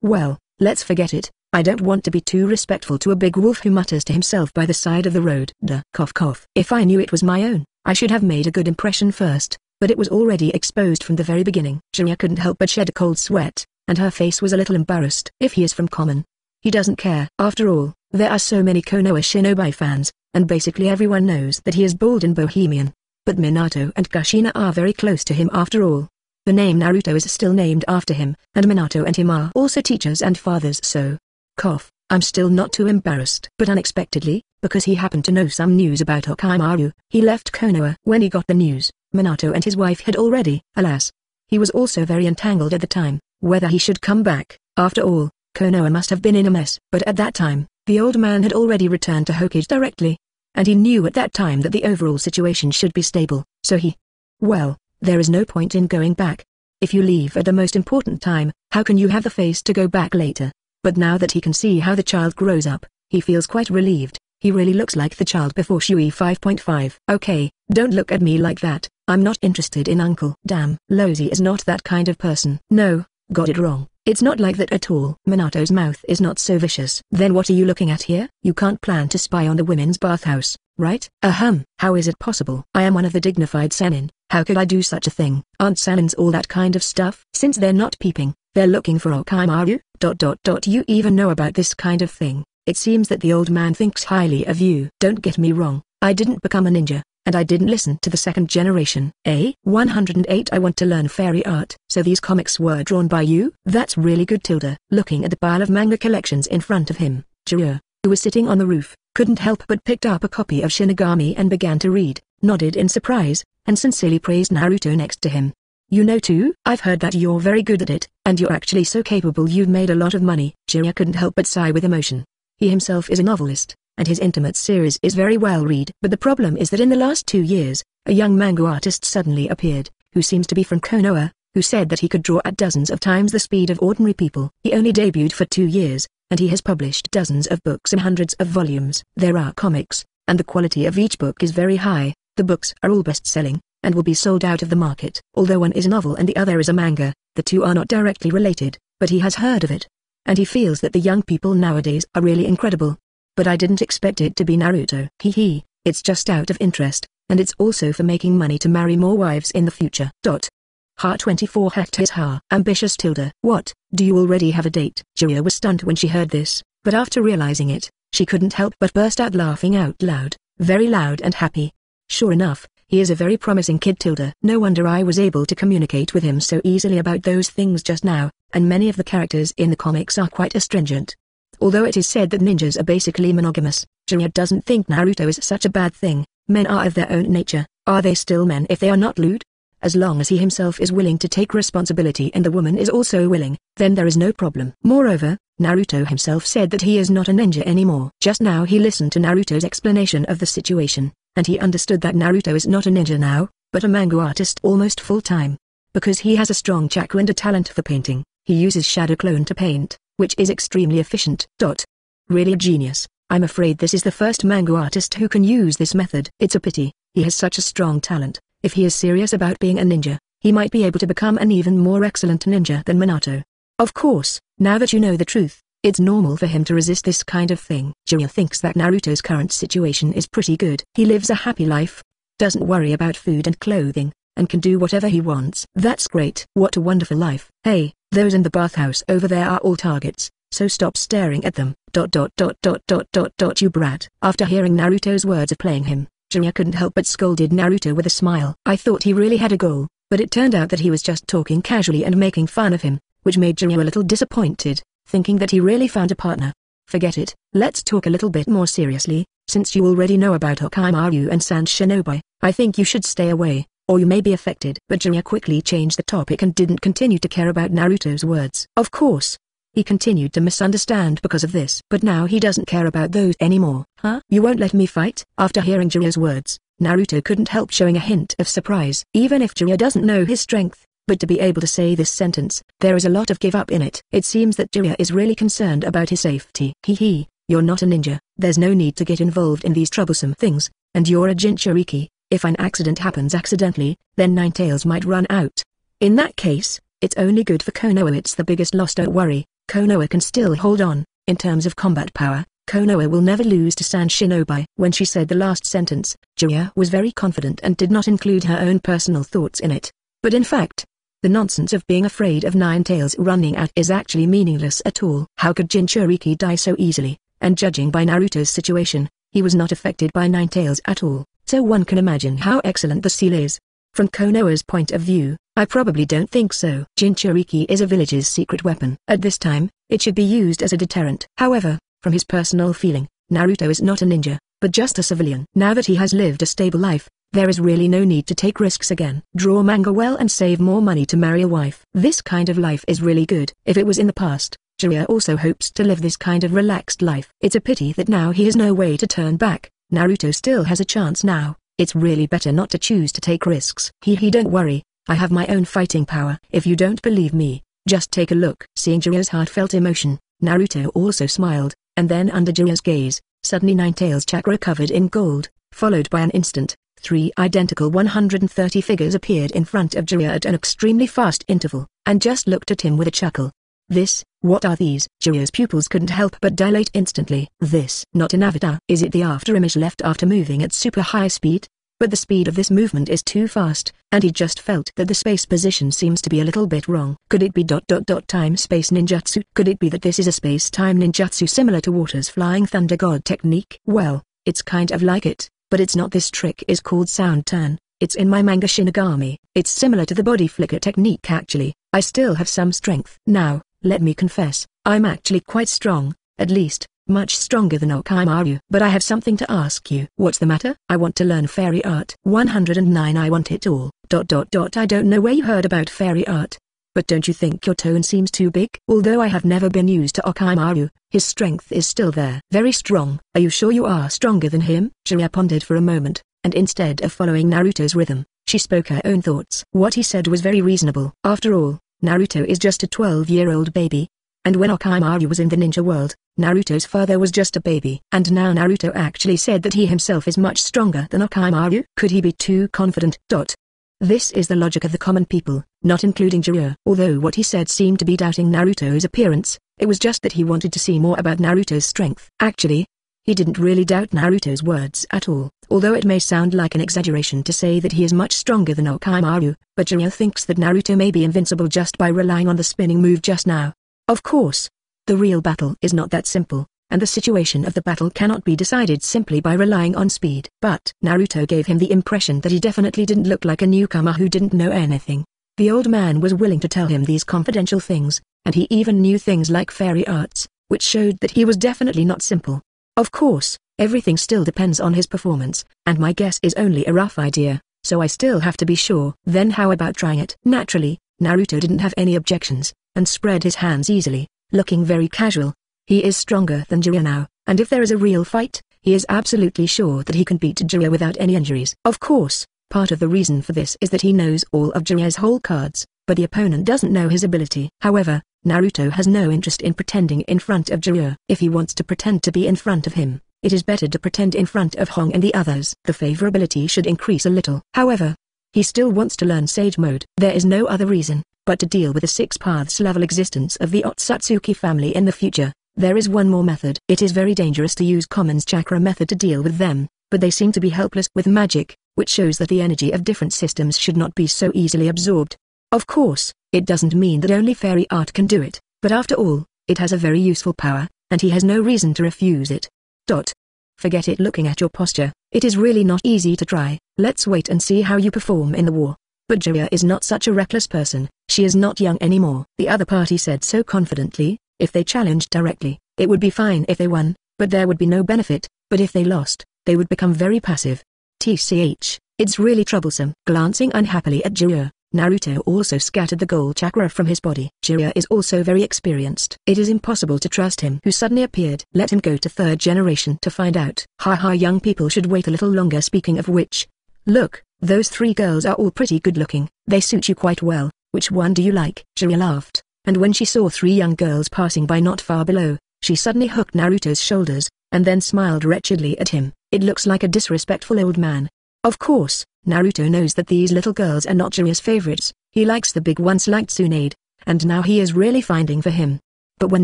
Well, let's forget it, I don't want to be too respectful to a big wolf who mutters to himself by the side of the road. Duh. Cough cough. If I knew it was my own, I should have made a good impression first, but it was already exposed from the very beginning. Jiraiya couldn't help but shed a cold sweat, and her face was a little embarrassed. If he is from common, he doesn't care. After all, there are so many Konoha Shinobi fans, and basically everyone knows that he is bald and bohemian. But Minato and Kushina are very close to him after all. The name Naruto is still named after him, and Minato and him are also teachers and fathers so, Cough, I'm still not too embarrassed. But unexpectedly, because he happened to know some news about Orochimaru, he left Konoha. When he got the news, Minato and his wife had already, alas. He was also very entangled at the time, whether he should come back. After all, Konoha must have been in a mess. But at that time, the old man had already returned to Hokage directly. And he knew at that time that the overall situation should be stable, so he... Well, there is no point in going back. If you leave at the most important time, how can you have the face to go back later? But now that he can see how the child grows up, he feels quite relieved. He really looks like the child before Shui 5.5. Okay, don't look at me like that, I'm not interested in uncle. Damn. Lozi is not that kind of person. No, got it wrong. It's not like that at all. Minato's mouth is not so vicious. Then what are you looking at here? You can't plan to spy on the women's bathhouse, right? Ahem. How is it possible? I am one of the dignified Sannin. How could I do such a thing? Aren't Sannins all that kind of stuff? Since they're not peeping, they're looking for Orochimaru? Dot dot dot you even know about this kind of thing. It seems that the old man thinks highly of you. Don't get me wrong, I didn't become a ninja, and I didn't listen to the second generation. A 108 I want to learn fairy art. So these comics were drawn by you? That's really good Tilda. Looking at the pile of manga collections in front of him, Jiraiya, who was sitting on the roof, couldn't help but picked up a copy of Shinigami and began to read, nodded in surprise, and sincerely praised Naruto next to him. You know too? I've heard that you're very good at it, and you're actually so capable you've made a lot of money. Jiraiya couldn't help but sigh with emotion. He himself is a novelist, and his intimate series is very well read. But the problem is that in the last two years, a young manga artist suddenly appeared, who seems to be from Konoha, who said that he could draw at dozens of times the speed of ordinary people. He only debuted for two years, and he has published dozens of books in hundreds of volumes. There are comics, and the quality of each book is very high. The books are all best-selling, and will be sold out of the market. Although one is a novel and the other is a manga, the two are not directly related, but he has heard of it. And he feels that the young people nowadays are really incredible. But I didn't expect it to be Naruto. Hee hee, it's just out of interest, and it's also for making money to marry more wives in the future. Dot. Ha 24 hectares ha. Ambitious tilde. What, do you already have a date? Jiraiya was stunned when she heard this, but after realizing it, she couldn't help but burst out laughing out loud, very loud and happy. Sure enough, he is a very promising kid Tilda. No wonder I was able to communicate with him so easily about those things just now, and many of the characters in the comics are quite astringent. Although it is said that ninjas are basically monogamous, Jiraiya doesn't think Naruto is such a bad thing. Men are of their own nature, are they still men if they are not lewd? As long as he himself is willing to take responsibility and the woman is also willing, then there is no problem. Moreover, Naruto himself said that he is not a ninja anymore. Just now he listened to Naruto's explanation of the situation, and he understood that Naruto is not a ninja now, but a manga artist almost full-time. Because he has a strong chakra and a talent for painting, he uses shadow clone to paint, which is extremely efficient. Dot. Really a genius. I'm afraid this is the first manga artist who can use this method. It's a pity, he has such a strong talent. If he is serious about being a ninja, he might be able to become an even more excellent ninja than Minato. Of course, now that you know the truth, It's normal for him to resist this kind of thing. Jiraiya thinks that Naruto's current situation is pretty good. He lives a happy life, doesn't worry about food and clothing, and can do whatever he wants. That's great. What a wonderful life. Hey, those in the bathhouse over there are all targets, so stop staring at them. Dot dot dot dot dot dot dot you brat. After hearing Naruto's words of playing him, Jiraiya couldn't help but scolded Naruto with a smile. I thought he really had a goal, but it turned out that he was just talking casually and making fun of him, which made Jiraiya a little disappointed thinking that he really found a partner. Forget it, let's talk a little bit more seriously, since you already know about Orochimaru and Sand Shinobi, I think you should stay away, or you may be affected. But Jiraiya quickly changed the topic and didn't continue to care about Naruto's words. Of course, he continued to misunderstand because of this. But now he doesn't care about those anymore. Huh? You won't let me fight? After hearing Jiraiya's words, Naruto couldn't help showing a hint of surprise. Even if Jiraiya doesn't know his strength, but to be able to say this sentence, there is a lot of give up in it. It seems that Jiraiya is really concerned about his safety. Hee hee, you're not a ninja, there's no need to get involved in these troublesome things, and you're a Jinchuriki. If an accident happens accidentally, then Nine Tails might run out. In that case, it's only good for Konoha it's the biggest loss don't worry, Konoha can still hold on, in terms of combat power, Konoha will never lose to Sand Shinobi. When she said the last sentence, Jiraiya was very confident and did not include her own personal thoughts in it. But in fact, the nonsense of being afraid of Nine Tails running out is actually meaningless at all. How could Jinchuriki die so easily? And judging by Naruto's situation, he was not affected by Nine Tails at all, so one can imagine how excellent the seal is. From Konoha's point of view, I probably don't think so. Jinchuriki is a village's secret weapon. At this time, it should be used as a deterrent. However, from his personal feeling, Naruto is not a ninja, but just a civilian. Now that he has lived a stable life, there is really no need to take risks again. Draw manga well and save more money to marry a wife. This kind of life is really good. If it was in the past, Jiraiya also hopes to live this kind of relaxed life. It's a pity that now he has no way to turn back. Naruto still has a chance now. It's really better not to choose to take risks. He he don't worry, I have my own fighting power. If you don't believe me, just take a look. Seeing Jiraiya's heartfelt emotion, Naruto also smiled, and then under Jiraiya's gaze, suddenly Nine Tails chakra covered in gold, followed by an instant, Three identical 130 figures appeared in front of Jiraiya at an extremely fast interval, and just looked at him with a chuckle. This, what are these? Jiraiya's pupils couldn't help but dilate instantly. This, not an avatar. Is it the afterimage left after moving at super high speed? But the speed of this movement is too fast, and he just felt that the space position seems to be a little bit wrong. Could it be dot dot dot time space ninjutsu? Could it be that this is a space-time ninjutsu similar to Water's flying thunder god technique? Well, it's kind of like it. But it's not this trick is called sound turn, it's in my manga Shinigami. It's similar to the body flicker technique actually, I still have some strength. Now, let me confess, I'm actually quite strong, at least, much stronger than Orochimaru. But I have something to ask you. What's the matter? I want to learn fairy art. 109 I want it all. Dot dot dot I don't know where you heard about fairy art, but don't you think your tone seems too big? Although I have never been used to Orochimaru, his strength is still there. Very strong. Are you sure you are stronger than him? Jiraiya pondered for a moment, and instead of following Naruto's rhythm, she spoke her own thoughts. What he said was very reasonable. After all, Naruto is just a 12-year-old baby. And when Orochimaru was in the ninja world, Naruto's father was just a baby. And now Naruto actually said that he himself is much stronger than Orochimaru. Could he be too confident? Dot. This is the logic of the common people, not including Jiraiya. Although what he said seemed to be doubting Naruto's appearance, it was just that he wanted to see more about Naruto's strength. Actually, he didn't really doubt Naruto's words at all, although it may sound like an exaggeration to say that he is much stronger than Orochimaru, but Jiraiya thinks that Naruto may be invincible just by relying on the spinning move just now. Of course, the real battle is not that simple, and the situation of the battle cannot be decided simply by relying on speed. But Naruto gave him the impression that he definitely didn't look like a newcomer who didn't know anything. The old man was willing to tell him these confidential things, and he even knew things like fairy arts, which showed that he was definitely not simple. Of course, everything still depends on his performance, and my guess is only a rough idea, so I still have to be sure. Then how about trying it? Naturally, Naruto didn't have any objections, and spread his hands easily, looking very casual, he is stronger than Jiraiya now, and if there is a real fight, he is absolutely sure that he can beat Jiraiya without any injuries. Of course, part of the reason for this is that he knows all of Jiraiya's whole cards, but the opponent doesn't know his ability. However, Naruto has no interest in pretending in front of Jiraiya. If he wants to pretend to be in front of him, it is better to pretend in front of Hong and the others. The favorability should increase a little. However, he still wants to learn Sage Mode. There is no other reason, but to deal with the Six Paths level existence of the Otsutsuki family in the future, There is one more method. It is very dangerous to use Common's chakra method to deal with them, but they seem to be helpless with magic, which shows that the energy of different systems should not be so easily absorbed. Of course, it doesn't mean that only fairy art can do it, but after all, it has a very useful power, and he has no reason to refuse it. Dot. Forget it looking at your posture, it is really not easy to try, let's wait and see how you perform in the war. But Jiraiya is not such a reckless person, she is not young anymore. The other party said so confidently, if they challenged directly, it would be fine if they won, but there would be no benefit, but if they lost, they would become very passive. TCH, it's really troublesome. Glancing unhappily at Jiraiya, Naruto also scattered the gold chakra from his body. Jiraiya is also very experienced. It is impossible to trust him who suddenly appeared. Let him go to third generation to find out. Haha young people should wait a little longer speaking of which. Look, those three girls are all pretty good looking, they suit you quite well, which one do you like? Jiraiya laughed, and when she saw three young girls passing by not far below, she suddenly hooked Naruto's shoulders, and then smiled wretchedly at him. It looks like a disrespectful old man. Of course, Naruto knows that these little girls are not Jiraiya's favorites, he likes the big ones like Tsunade, and now he is really finding for him. But when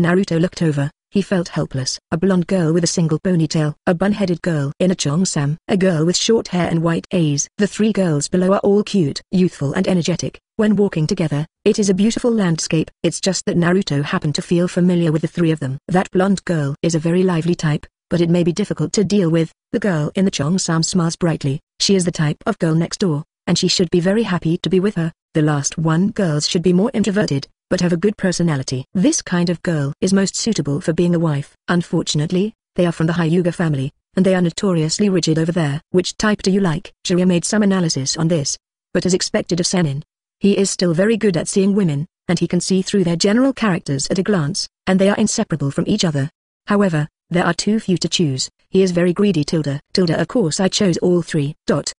Naruto looked over, he felt helpless. A blonde girl with a single ponytail, a bun-headed girl in a cheongsam, a girl with short hair and white A's. The three girls below are all cute, youthful and energetic. When walking together, it is a beautiful landscape. It's just that Naruto happened to feel familiar with the three of them. That blonde girl is a very lively type, but it may be difficult to deal with. The girl in the Chong Sam smiles brightly, she is the type of girl next door, and she should be very happy to be with her. The last one girls should be more introverted, but have a good personality. This kind of girl is most suitable for being a wife. Unfortunately, they are from the Hyuga family, and they are notoriously rigid over there. Which type do you like? Jiraiya made some analysis on this, but as expected of Senin, He is still very good at seeing women, and he can see through their general characters at a glance, and they are inseparable from each other. However, there are too few to choose, he is very greedy tilde. Tilde of course I chose all three. Dot.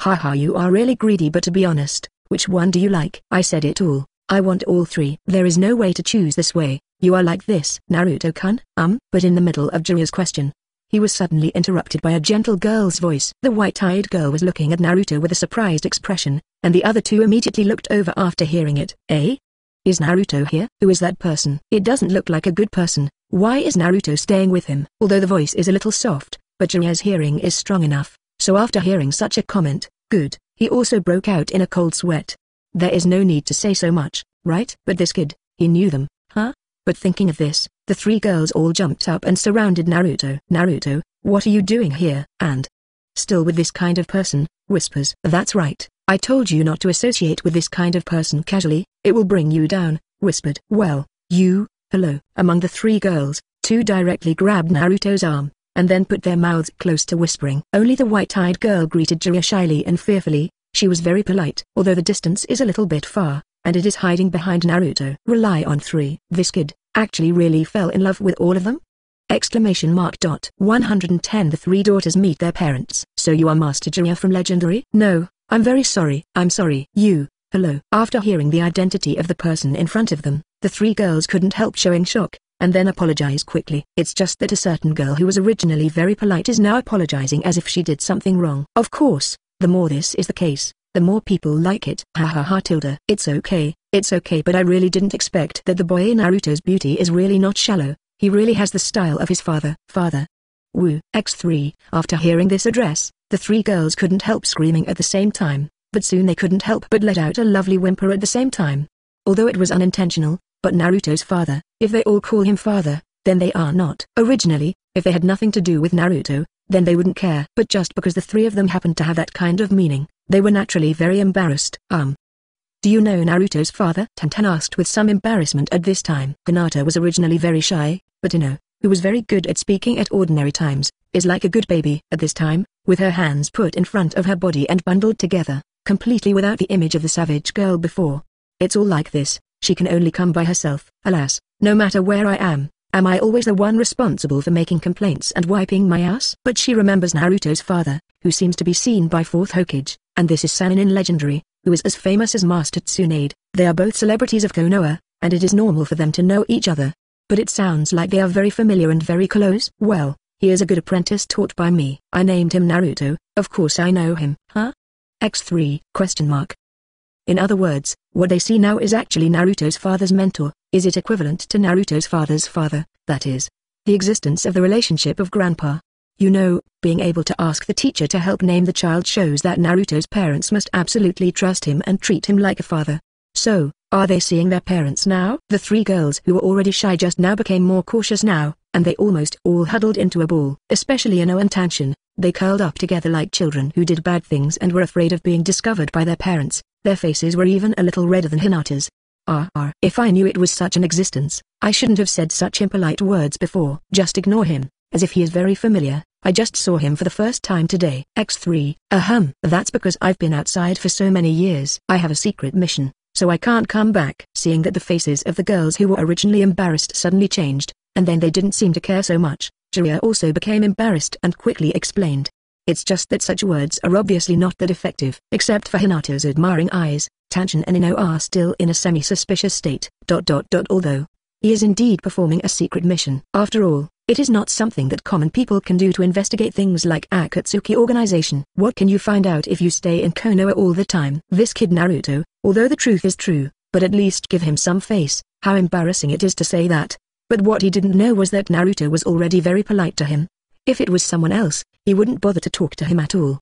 Haha you are really greedy but to be honest, which one do you like? I said it all, I want all three. There is no way to choose this way, you are like this. Naruto-kun, um, but in the middle of Jiraiya's question, he was suddenly interrupted by a gentle girl's voice. The white-eyed girl was looking at Naruto with a surprised expression, and the other two immediately looked over after hearing it. Eh? Is Naruto here? Who is that person? It doesn't look like a good person, why is Naruto staying with him? Although the voice is a little soft, but Jiraiya's hearing is strong enough, so after hearing such a comment, good, he also broke out in a cold sweat. There is no need to say so much, right? But this kid, he knew them, huh? But thinking of this, the three girls all jumped up and surrounded Naruto. Naruto, what are you doing here? And, still with this kind of person, whispers. That's right, I told you not to associate with this kind of person casually, it will bring you down, whispered. Well, you, Hello. Among the three girls, two directly grabbed Naruto's arm, and then put their mouths close to whispering. Only the white-eyed girl greeted Jiraiya shyly and fearfully, she was very polite. Although the distance is a little bit far, and it is hiding behind Naruto. Rely on three. This kid, actually really fell in love with all of them? Exclamation mark dot. 110 The three daughters meet their parents. So you are Master Jiraiya from Legendary? No, I'm very sorry. I'm sorry. You, hello. After hearing the identity of the person in front of them, the three girls couldn't help showing shock, and then apologize quickly. It's just that a certain girl who was originally very polite is now apologizing as if she did something wrong. Of course, the more this is the case, the more people like it. Ha ha ha tilde. It's okay, it's okay but I really didn't expect that the boy in Naruto's beauty is really not shallow, he really has the style of his father. Father. Woo. X3. After hearing this address, the three girls couldn't help screaming at the same time, but soon they couldn't help but let out a lovely whimper at the same time. Although it was unintentional, but Naruto's father, if they all call him father, then they are not. Originally, if they had nothing to do with Naruto, then they wouldn't care. But just because the three of them happened to have that kind of meaning, they were naturally very embarrassed. Um. Do you know Naruto's father? Tantan asked with some embarrassment at this time. Hinata was originally very shy, but Ino, who was very good at speaking at ordinary times, is like a good baby. At this time, with her hands put in front of her body and bundled together, completely without the image of the savage girl before. It's all like this, she can only come by herself. Alas, no matter where I am, am I always the one responsible for making complaints and wiping my ass? But she remembers Naruto's father, who seems to be seen by Fourth Hokage, and this is Sannin in Legendary, who is as famous as Master Tsunade. They are both celebrities of Konoha, and it is normal for them to know each other. But it sounds like they are very familiar and very close. Well, he is a good apprentice taught by me. I named him Naruto, of course I know him. Huh? X3, question mark. In other words, what they see now is actually Naruto's father's mentor, is it equivalent to Naruto's father's father, that is, the existence of the relationship of grandpa. You know, being able to ask the teacher to help name the child shows that Naruto's parents must absolutely trust him and treat him like a father. So, are they seeing their parents now? The three girls who were already shy just now became more cautious now, and they almost all huddled into a ball. Especially Ino and Tanshin, they curled up together like children who did bad things and were afraid of being discovered by their parents. Their faces were even a little redder than Hinata's. Ah, ah, if I knew it was such an existence, I shouldn't have said such impolite words before. Just ignore him, as if he is very familiar. I just saw him for the first time today. X3, ahem. That's because I've been outside for so many years. I have a secret mission, so I can't come back. Seeing that the faces of the girls who were originally embarrassed suddenly changed, and then they didn't seem to care so much, Jiraiya also became embarrassed and quickly explained. It's just that such words are obviously not that effective. Except for Hinata's admiring eyes, Tanshin and Ino are still in a semi-suspicious state. Dot dot dot although, he is indeed performing a secret mission. After all, it is not something that common people can do to investigate things like Akatsuki organization. What can you find out if you stay in Konoha all the time? This kid Naruto, although the truth is true, but at least give him some face. How embarrassing it is to say that. But what he didn't know was that Naruto was already very polite to him. If it was someone else, he wouldn't bother to talk to him at all.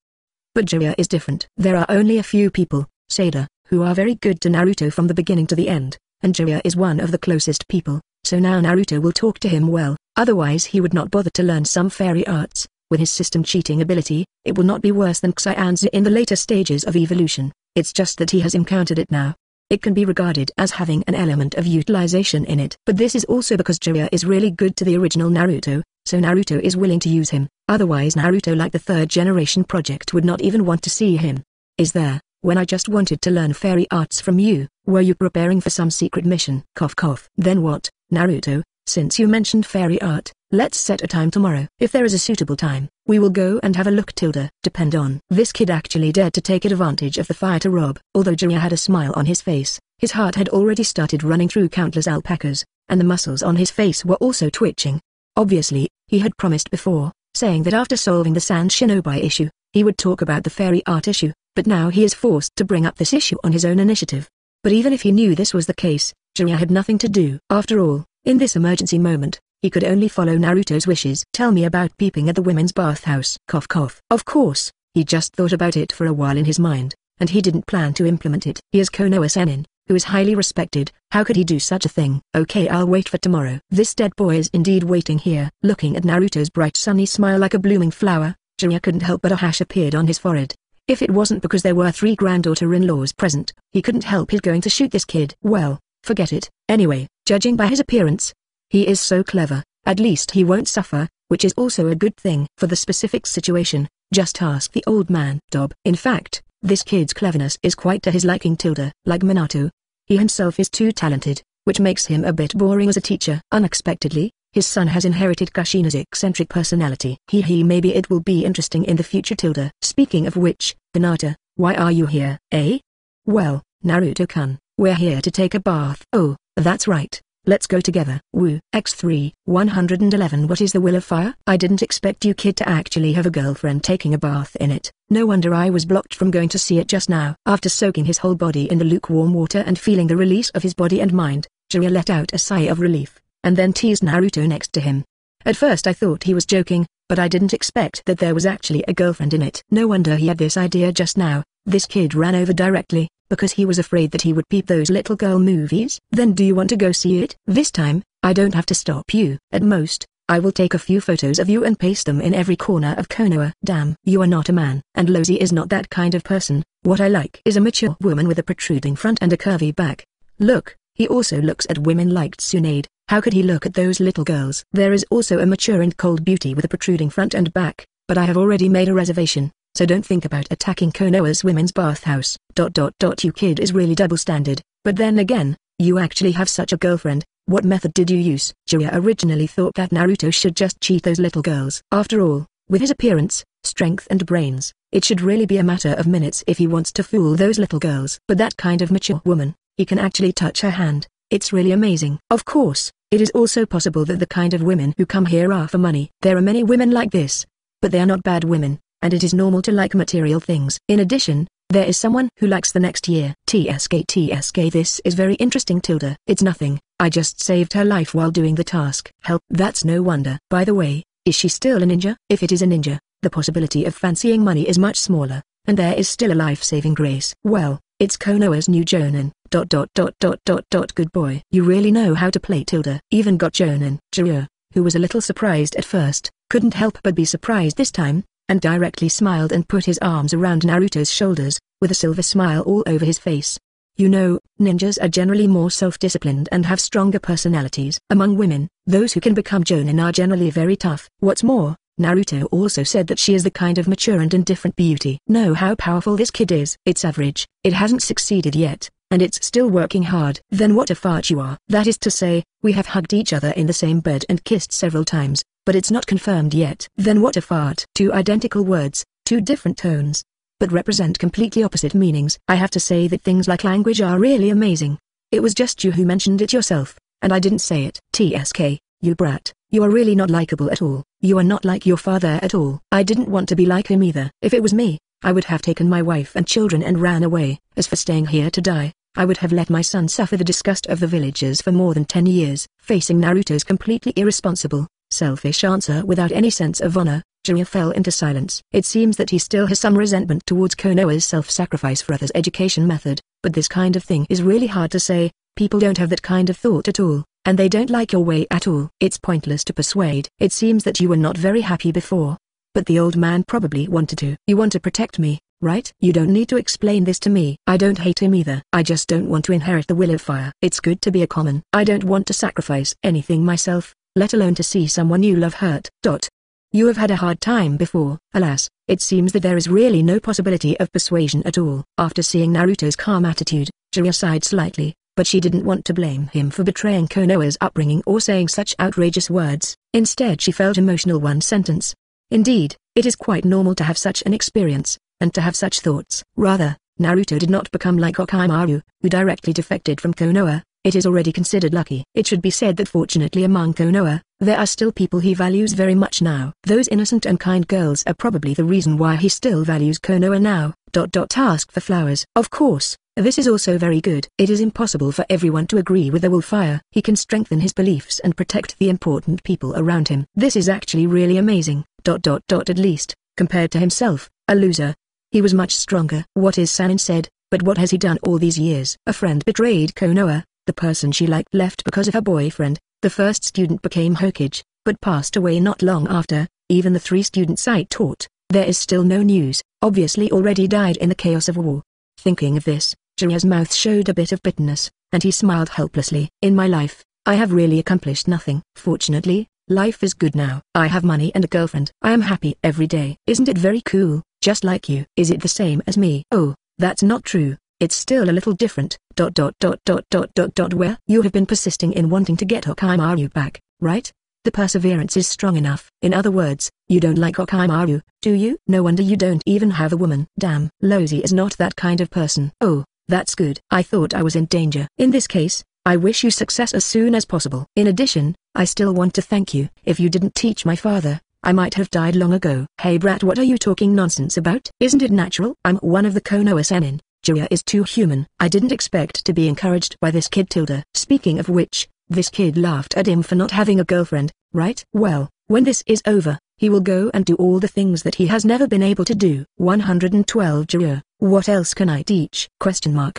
But Jiraiya is different. There are only a few people, Sada, who are very good to Naruto from the beginning to the end, and Jiraiya is one of the closest people, so now Naruto will talk to him well, otherwise he would not bother to learn some fairy arts. With his system cheating ability, it will not be worse than Xianzi in the later stages of evolution, it's just that he has encountered it now it can be regarded as having an element of utilization in it. But this is also because Jiraiya is really good to the original Naruto, so Naruto is willing to use him, otherwise Naruto like the third generation project would not even want to see him. Is there, when I just wanted to learn fairy arts from you, were you preparing for some secret mission? Cough cough. Then what, Naruto, since you mentioned fairy art, let's set a time tomorrow. If there is a suitable time, we will go and have a look tilde. Depend on. This kid actually dared to take advantage of the fire to rob. Although Jiraiya had a smile on his face, his heart had already started running through countless alpacas, and the muscles on his face were also twitching. Obviously, he had promised before, saying that after solving the Sand Shinobi issue, he would talk about the fairy art issue, but now he is forced to bring up this issue on his own initiative. But even if he knew this was the case, Jiraiya had nothing to do. After all, in this emergency moment, he could only follow Naruto's wishes. Tell me about peeping at the women's bathhouse. Cough cough. Of course, he just thought about it for a while in his mind, and he didn't plan to implement it. He is Konoha Sennin, who is highly respected, how could he do such a thing? Okay I'll wait for tomorrow. This dead boy is indeed waiting here. Looking at Naruto's bright sunny smile like a blooming flower, Jiraiya couldn't help but a hash appeared on his forehead. If it wasn't because there were three granddaughter-in-laws present, he couldn't help his going to shoot this kid. Well, forget it. Anyway, judging by his appearance, he is so clever, at least he won't suffer, which is also a good thing. For the specific situation, just ask the old man. Dob. In fact, this kid's cleverness is quite to his liking tilde. Like Minato, he himself is too talented, which makes him a bit boring as a teacher. Unexpectedly, his son has inherited Kushina's eccentric personality. He he maybe it will be interesting in the future tilde. Speaking of which, Hinata, why are you here, eh? Well, Naruto-kun, we're here to take a bath. Oh, that's right. Let's go together. Woo. X3, 111 What is the Will of Fire? I didn't expect you kid to actually have a girlfriend taking a bath in it. No wonder I was blocked from going to see it just now. After soaking his whole body in the lukewarm water and feeling the release of his body and mind, Jiraiya let out a sigh of relief, and then teased Naruto next to him. At first I thought he was joking, but I didn't expect that there was actually a girlfriend in it. No wonder he had this idea just now. This kid ran over directly, because he was afraid that he would peep those little girl movies. Then do you want to go see it? This time, I don't have to stop you. At most, I will take a few photos of you and paste them in every corner of Konoha. Damn. You are not a man. And Lozi is not that kind of person. What I like is a mature woman with a protruding front and a curvy back. Look, he also looks at women like Tsunade. How could he look at those little girls? There is also a mature and cold beauty with a protruding front and back, but I have already made a reservation so don't think about attacking Konoha's women's bathhouse. Dot dot dot you kid is really double standard, but then again, you actually have such a girlfriend, what method did you use? Jiraiya originally thought that Naruto should just cheat those little girls. After all, with his appearance, strength and brains, it should really be a matter of minutes if he wants to fool those little girls. But that kind of mature woman, he can actually touch her hand, it's really amazing. Of course, it is also possible that the kind of women who come here are for money. There are many women like this, but they are not bad women, and it is normal to like material things. In addition, there is someone who likes the next year. TSK TSK This is very interesting Tilda. It's nothing, I just saved her life while doing the task. Help. That's no wonder. By the way, is she still a ninja? If it is a ninja, the possibility of fancying money is much smaller, and there is still a life-saving grace. Well, it's Konoha's new Jonin, dot dot dot dot dot dot good boy. You really know how to play Tilda. Even got Jonin. Jiraiya, who was a little surprised at first, couldn't help but be surprised this time, and directly smiled and put his arms around Naruto's shoulders, with a silver smile all over his face. You know, ninjas are generally more self-disciplined and have stronger personalities. Among women, those who can become Jonin are generally very tough. What's more, Naruto also said that she is the kind of mature and indifferent beauty. Know how powerful this kid is. It's average, it hasn't succeeded yet, and it's still working hard. Then what a fart you are. That is to say, we have hugged each other in the same bed and kissed several times, but it's not confirmed yet. Then what a fart. Two identical words, two different tones, but represent completely opposite meanings. I have to say that things like language are really amazing. It was just you who mentioned it yourself, and I didn't say it. TSK, you brat, you are really not likable at all. You are not like your father at all. I didn't want to be like him either. If it was me, I would have taken my wife and children and ran away. As for staying here to die, I would have let my son suffer the disgust of the villagers for more than 10 years. Facing Naruto's completely irresponsible, selfish answer without any sense of honor, Jiraiya fell into silence. It seems that he still has some resentment towards Konoha's self-sacrifice for others education method, but this kind of thing is really hard to say, people don't have that kind of thought at all, and they don't like your way at all. It's pointless to persuade. It seems that you were not very happy before. But the old man probably wanted to. You want to protect me, right? You don't need to explain this to me. I don't hate him either. I just don't want to inherit the will of fire. It's good to be a common. I don't want to sacrifice anything myself, let alone to see someone you love hurt. Dot. You have had a hard time before. Alas, it seems that there is really no possibility of persuasion at all. After seeing Naruto's calm attitude, Jiraiya sighed slightly, but she didn't want to blame him for betraying Konoha's upbringing or saying such outrageous words. Instead she felt emotional one sentence. Indeed, it is quite normal to have such an experience, and to have such thoughts. Rather, Naruto did not become like Orochimaru, who directly defected from Konoha, it is already considered lucky. It should be said that fortunately among Konoha, there are still people he values very much now. Those innocent and kind girls are probably the reason why he still values Konoha now. Dot dot task for flowers. Of course, this is also very good. It is impossible for everyone to agree with the Will of Fire. He can strengthen his beliefs and protect the important people around him. This is actually really amazing. Dot dot dot at least, compared to himself, a loser. He was much stronger. What is Sanin said, but what has he done all these years? A friend betrayed Konoha, the person she liked left because of her boyfriend, the first student became Hokage, but passed away not long after, even the three students I taught, there is still no news, obviously already died in the chaos of war. Thinking of this, Jiraiya's mouth showed a bit of bitterness, and he smiled helplessly. In my life, I have really accomplished nothing. Fortunately, life is good now. I have money and a girlfriend. I am happy every day. Isn't it very cool, just like you? Is it the same as me? Oh, that's not true. It's still a little different, dot dot dot dot dot dot dot where you have been persisting in wanting to get Orochimaru back, right? The perseverance is strong enough. In other words, you don't like Orochimaru, do you? No wonder you don't even have a woman. Damn, Lozi is not that kind of person. Oh, that's good. I thought I was in danger. In this case, I wish you success as soon as possible. In addition, I still want to thank you. If you didn't teach my father, I might have died long ago. Hey brat what are you talking nonsense about? Isn't it natural? I'm one of the Konoha Sannin. Jiraiya is too human. I didn't expect to be encouraged by this kid Tilda. Speaking of which, this kid laughed at him for not having a girlfriend, right? Well, when this is over, he will go and do all the things that he has never been able to do. 112 Jiraiya, what else can I teach? Question mark.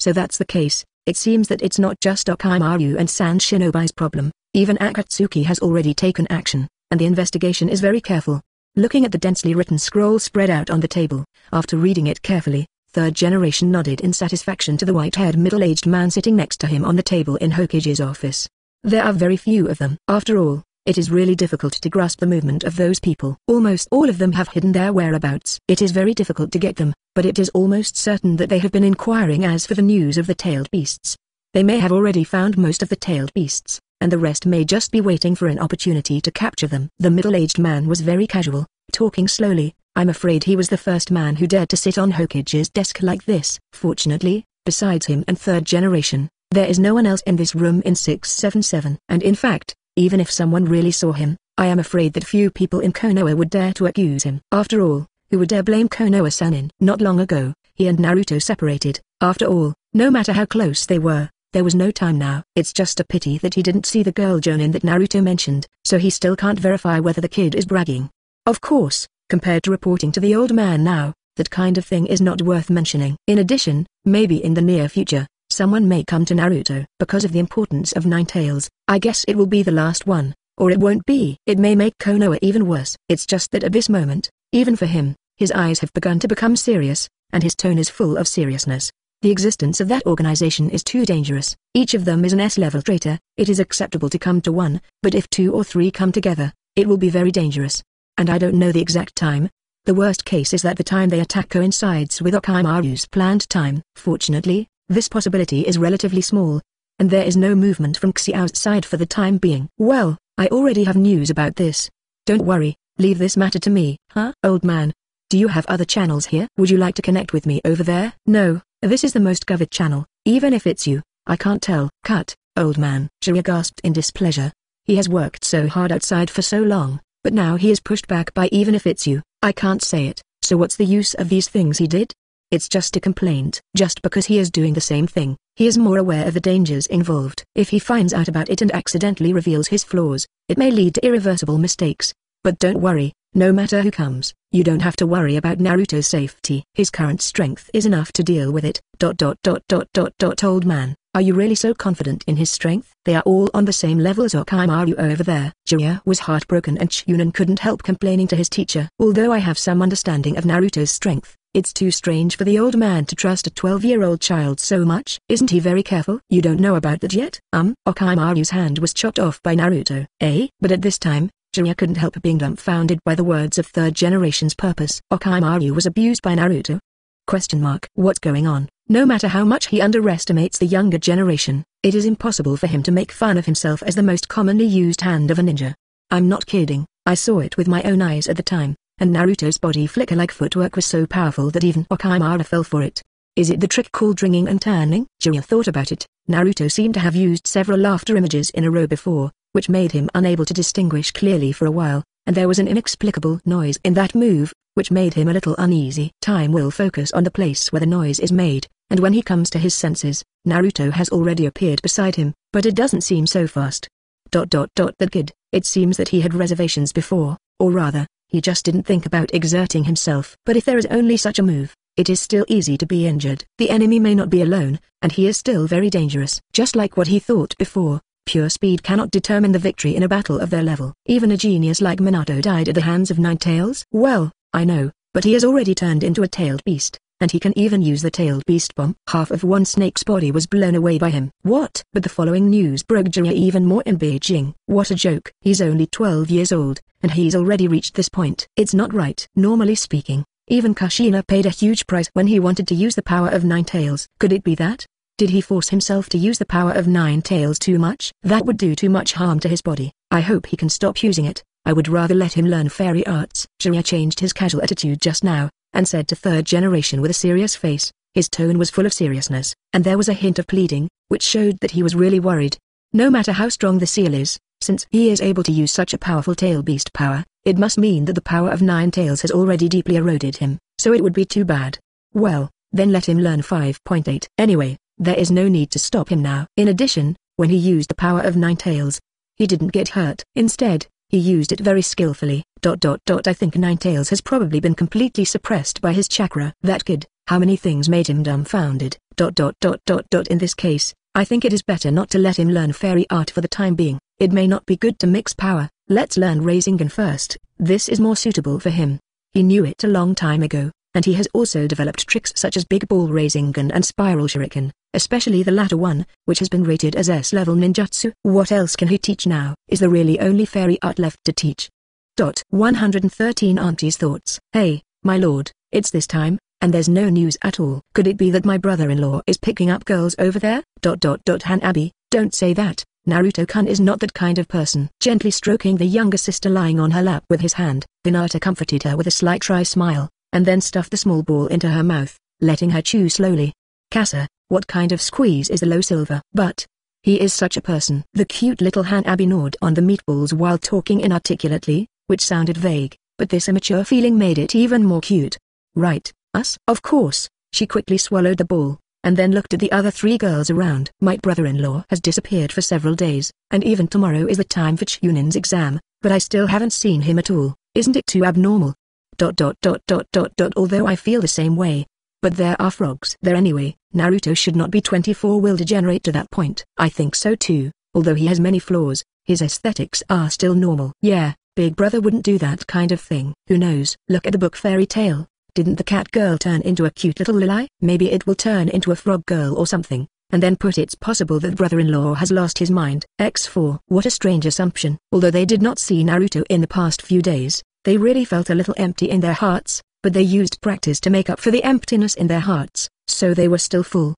So that's the case, it seems that it's not just Orochimaru and Sand Shinobi's problem, even Akatsuki has already taken action, and the investigation is very careful. Looking at the densely written scroll spread out on the table, after reading it carefully, third generation nodded in satisfaction to the white-haired middle-aged man sitting next to him on the table in Hokage's office. There are very few of them. After all, it is really difficult to grasp the movement of those people. Almost all of them have hidden their whereabouts. It is very difficult to get them, but it is almost certain that they have been inquiring as for the news of the tailed beasts. They may have already found most of the tailed beasts, and the rest may just be waiting for an opportunity to capture them. The middle-aged man was very casual, talking slowly, I'm afraid he was the first man who dared to sit on Hokage's desk like this. Fortunately, besides him and third generation, there is no one else in this room in 677. And in fact, even if someone really saw him, I am afraid that few people in Konoha would dare to accuse him. After all, who would dare blame Konoha-sanin? Not long ago, he and Naruto separated. After all, no matter how close they were, There was no time now. It's just a pity that he didn't see the girl Jonin that Naruto mentioned, so he still can't verify whether the kid is bragging. Of course, compared to reporting to the old man now, that kind of thing is not worth mentioning. In addition, maybe in the near future, someone may come to Naruto. Because of the importance of Nine Tails, I guess it will be the last one, or it won't be. It may make Konoha even worse. It's just that at this moment, even for him, his eyes have begun to become serious, and his tone is full of seriousness. The existence of that organization is too dangerous. Each of them is an S-level traitor, it is acceptable to come to one, but if two or three come together, it will be very dangerous. And I don't know the exact time, the worst case is that the time they attack coincides with Orochimaru's planned time. Fortunately, this possibility is relatively small, and there is no movement from Xiao's side for the time being. Well, I already have news about this. Don't worry, leave this matter to me. Huh? Old man, do you have other channels here? Would you like to connect with me over there? No, this is the most covered channel, even if it's you, I can't tell. Cut, old man. Jiraiya gasped in displeasure. He has worked so hard outside for so long, but now he is pushed back by even if it's you. I can't say it, so what's the use of these things he did? It's just a complaint. Just because he is doing the same thing, he is more aware of the dangers involved. If he finds out about it and accidentally reveals his flaws, it may lead to irreversible mistakes. But don't worry, no matter who comes, you don't have to worry about Naruto's safety. His current strength is enough to deal with it. Dot dot dot dot dot dot old man, are you really so confident in his strength? They are all on the same level as Orochimaru over there. Jiraiya was heartbroken and Chunin couldn't help complaining to his teacher. Although I have some understanding of Naruto's strength, it's too strange for the old man to trust a 12-year-old child so much. Isn't he very careful? You don't know about that yet? Um, Orochimaru's hand was chopped off by Naruto. Eh? But at this time, Jiraiya couldn't help being dumbfounded by the words of third generation's purpose. Orochimaru was abused by Naruto. Question mark. What's going on? No matter how much he underestimates the younger generation, it is impossible for him to make fun of himself as the most commonly used hand of a ninja. I'm not kidding, I saw it with my own eyes at the time, and Naruto's body flicker-like footwork was so powerful that even Orochimaru fell for it. Is it the trick called ringing and turning? Jiraiya thought about it. Naruto seemed to have used several laughter images in a row before, which made him unable to distinguish clearly for a while, and there was an inexplicable noise in that move, which made him a little uneasy. Time will focus on the place where the noise is made, and when he comes to his senses, Naruto has already appeared beside him, but it doesn't seem so fast. Dot dot dot that kid, it seems that he had reservations before, or rather, he just didn't think about exerting himself. But if there is only such a move, it is still easy to be injured. The enemy may not be alone, and he is still very dangerous. Just like what he thought before, pure speed cannot determine the victory in a battle of their level. Even a genius like Minato died at the hands of Nine Tails. Well, I know, but he has already turned into a tailed beast and he can even use the tailed beast bomb. Half of one snake's body was blown away by him. What? But the following news broke Jiraiya even more in Beijing. What a joke. He's only 12 years old, and he's already reached this point. It's not right. Normally speaking, even Kushina paid a huge price when he wanted to use the power of Nine Tails. Could it be that? Did he force himself to use the power of Nine Tails too much? That would do too much harm to his body. I hope he can stop using it. I would rather let him learn fairy arts. Jiraiya changed his casual attitude just now, and said to third generation with a serious face. His tone was full of seriousness, and there was a hint of pleading, which showed that he was really worried. No matter how strong the seal is, since he is able to use such a powerful tail beast power, it must mean that the power of Nine Tails has already deeply eroded him, so it would be too bad. Well, then let him learn 5.8. Anyway, there is no need to stop him now. In addition, when he used the power of Nine Tails, he didn't get hurt. Instead, he used it very skillfully. Dot dot dot I think Nine Tails has probably been completely suppressed by his chakra. That kid, how many things made him dumbfounded. Dot dot dot dot dot in this case, I think it is better not to let him learn fairy art for the time being. It may not be good to mix power. Let's learn Rasengan first. This is more suitable for him. He knew it a long time ago, and he has also developed tricks such as Big Ball Rasengan and Spiral Shuriken, especially the latter one, which has been rated as S-level ninjutsu. What else can he teach now? Is the really only fairy art left to teach? Dot 113 Auntie's thoughts. Hey, my lord, it's this time, and there's no news at all. Could it be that my brother-in-law is picking up girls over there? Dot dot dot Hanabi, don't say that. Naruto-kun is not that kind of person. Gently stroking the younger sister lying on her lap with his hand, Hinata comforted her with a slight dry smile, and then stuffed the small ball into her mouth, letting her chew slowly. Kasa, what kind of squeeze is the low silver? But, he is such a person. The cute little Hanabi gnawed on the meatballs while talking inarticulately, which sounded vague, but this immature feeling made it even more cute. Right, us? Of course. She quickly swallowed the ball, and then looked at the other three girls around. My brother-in-law has disappeared for several days, and even tomorrow is the time for Chunin's exam, but I still haven't seen him at all. Isn't it too abnormal? Dot dot dot dot dot dot although I feel the same way. But there are frogs there anyway, Naruto should not be 24 will degenerate to that point. I think so too, although he has many flaws, his aesthetics are still normal. Yeah, Big Brother wouldn't do that kind of thing. Who knows? Look at the book Fairy Tale. Didn't the cat girl turn into a cute little lily? Maybe it will turn into a frog girl or something, and then put it's possible that brother-in-law has lost his mind. X4 What a strange assumption. Although they did not see Naruto in the past few days, they really felt a little empty in their hearts, but they used practice to make up for the emptiness in their hearts, so they were still full.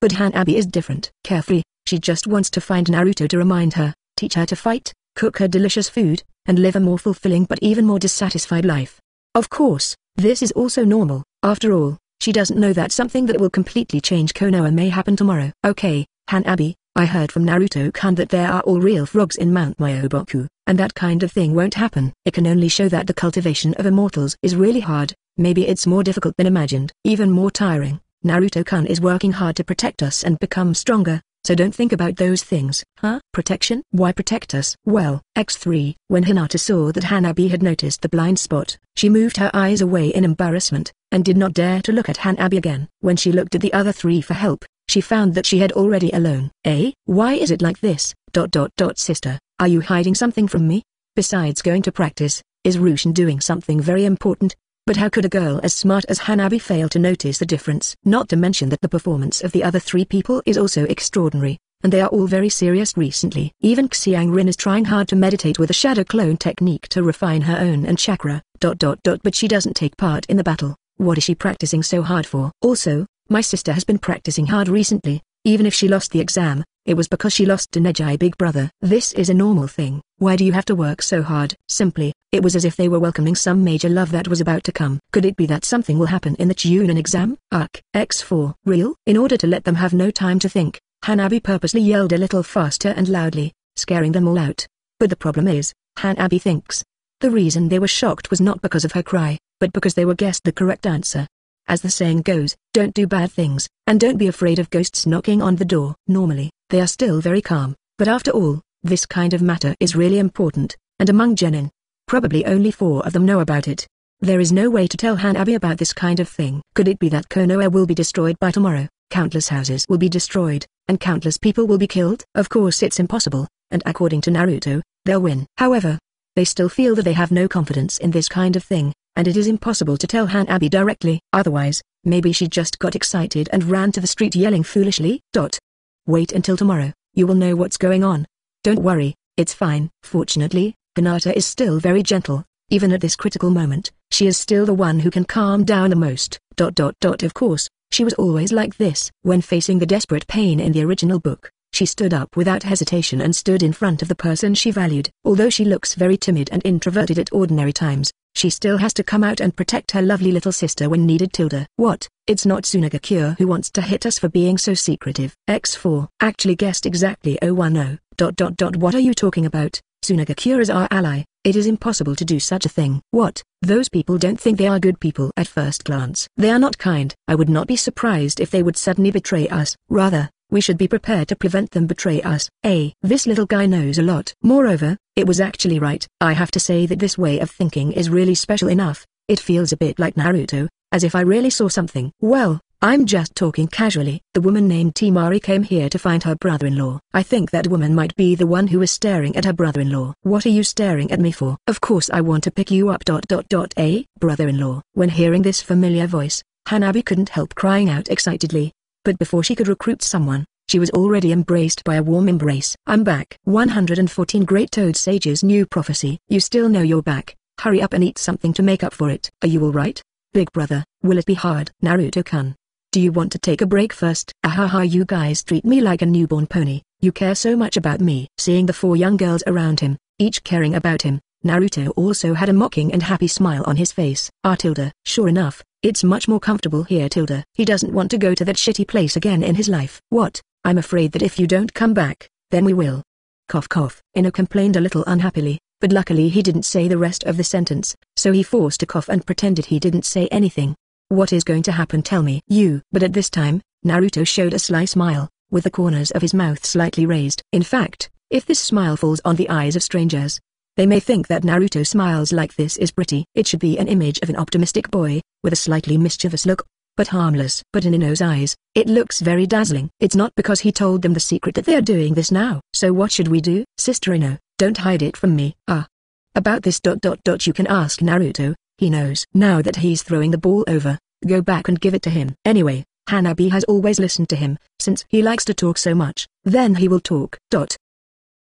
But Hanabi is different. Carefree, she just wants to find Naruto to remind her, teach her to fight, cook her delicious food, and live a more fulfilling but even more dissatisfied life. Of course, this is also normal, after all, she doesn't know that something that will completely change Konoha may happen tomorrow. Okay, Hanabi, I heard from Naruto-kun that there are all real frogs in Mount Myoboku, and that kind of thing won't happen. It can only show that the cultivation of immortals is really hard, maybe it's more difficult than imagined. Even more tiring, Naruto-kun is working hard to protect us and become stronger, so don't think about those things. Huh? Protection? Why protect us? Well, X3. When Hinata saw that Hanabi had noticed the blind spot, she moved her eyes away in embarrassment, and did not dare to look at Hanabi again. When she looked at the other three for help, she found that she had already alone. Eh? Why is it like this? Dot dot dot sister, are you hiding something from me? Besides going to practice, is Rushin doing something very important? But how could a girl as smart as Hanabi fail to notice the difference? Not to mention that the performance of the other three people is also extraordinary, and they are all very serious recently. Even Xiang Rin is trying hard to meditate with a shadow clone technique to refine her own and chakra, dot dot dot but she doesn't take part in the battle. What is she practicing so hard for? Also, my sister has been practicing hard recently, even if she lost the exam, it was because she lost to Neji big brother. This is a normal thing. Why do you have to work so hard? Simply, it was as if they were welcoming some major love that was about to come. Could it be that something will happen in the Chunin exam? Ugh. X4. Real? In order to let them have no time to think, Hanabi purposely yelled a little faster and loudly, scaring them all out. But the problem is, Hanabi thinks. The reason they were shocked was not because of her cry, but because they were guessed the correct answer. As the saying goes, don't do bad things, and don't be afraid of ghosts knocking on the door. Normally, they are still very calm, but after all, this kind of matter is really important, and among Genin, probably only four of them know about it. There is no way to tell Hanabi about this kind of thing. Could it be that Konoha will be destroyed by tomorrow, countless houses will be destroyed, and countless people will be killed? Of course it's impossible, and according to Naruto, they'll win. However, they still feel that they have no confidence in this kind of thing, and it is impossible to tell Han Hanabi directly. Otherwise, maybe she just got excited and ran to the street yelling foolishly. Dot. Wait until tomorrow, you will know what's going on. Don't worry, it's fine. Fortunately, Hinata is still very gentle. Even at this critical moment, she is still the one who can calm down the most. Dot dot dot of course, she was always like this. When facing the desperate pain in the original book, she stood up without hesitation and stood in front of the person she valued. Although she looks very timid and introverted at ordinary times, she still has to come out and protect her lovely little sister when needed tilde. What, it's not Sunagakure who wants to hit us for being so secretive. X4 actually guessed exactly 010, dot dot dot what are you talking about? Sunagakure is our ally, it is impossible to do such a thing. What, those people don't think they are good people at first glance. They are not kind. I would not be surprised if they would suddenly betray us. Rather, we should be prepared to prevent them betray us. A. This little guy knows a lot. Moreover, it was actually right. I have to say that this way of thinking is really special enough. It feels a bit like Naruto, as if I really saw something. Well, I'm just talking casually. The woman named Temari came here to find her brother-in-law. I think that woman might be the one who was staring at her brother-in-law. What are you staring at me for? Of course I want to pick you up dot dot dot a brother-in-law. When hearing this familiar voice, Hanabi couldn't help crying out excitedly but before she could recruit someone, she was already embraced by a warm embrace. I'm back. 114 Great Toad Sage's new prophecy. You still know you're back. Hurry up and eat something to make up for it. Are you alright? Big brother, will it be hard? Naruto-kun. Do you want to take a break first? Ahaha you guys treat me like a newborn pony. You care so much about me. Seeing the four young girls around him, each caring about him, Naruto also had a mocking and happy smile on his face. Ah tilde. Sure enough, it's much more comfortable here tilde. He doesn't want to go to that shitty place again in his life. What? I'm afraid that if you don't come back, then we will. Cough cough. Ino complained a little unhappily, but luckily he didn't say the rest of the sentence, so he forced a cough and pretended he didn't say anything. What is going to happen tell me? You. But at this time, Naruto showed a sly smile, with the corners of his mouth slightly raised. In fact, if this smile falls on the eyes of strangers, they may think that Naruto smiles like this is pretty. It should be an image of an optimistic boy, with a slightly mischievous look, but harmless. But in Ino's eyes, it looks very dazzling. It's not because he told them the secret that they are doing this now. So what should we do? Sister Ino, don't hide it from me. Ah. About this dot dot dot you can ask Naruto, he knows. Now that he's throwing the ball over, go back and give it to him. Anyway, Hanabi has always listened to him, since he likes to talk so much, then he will talk. Dot.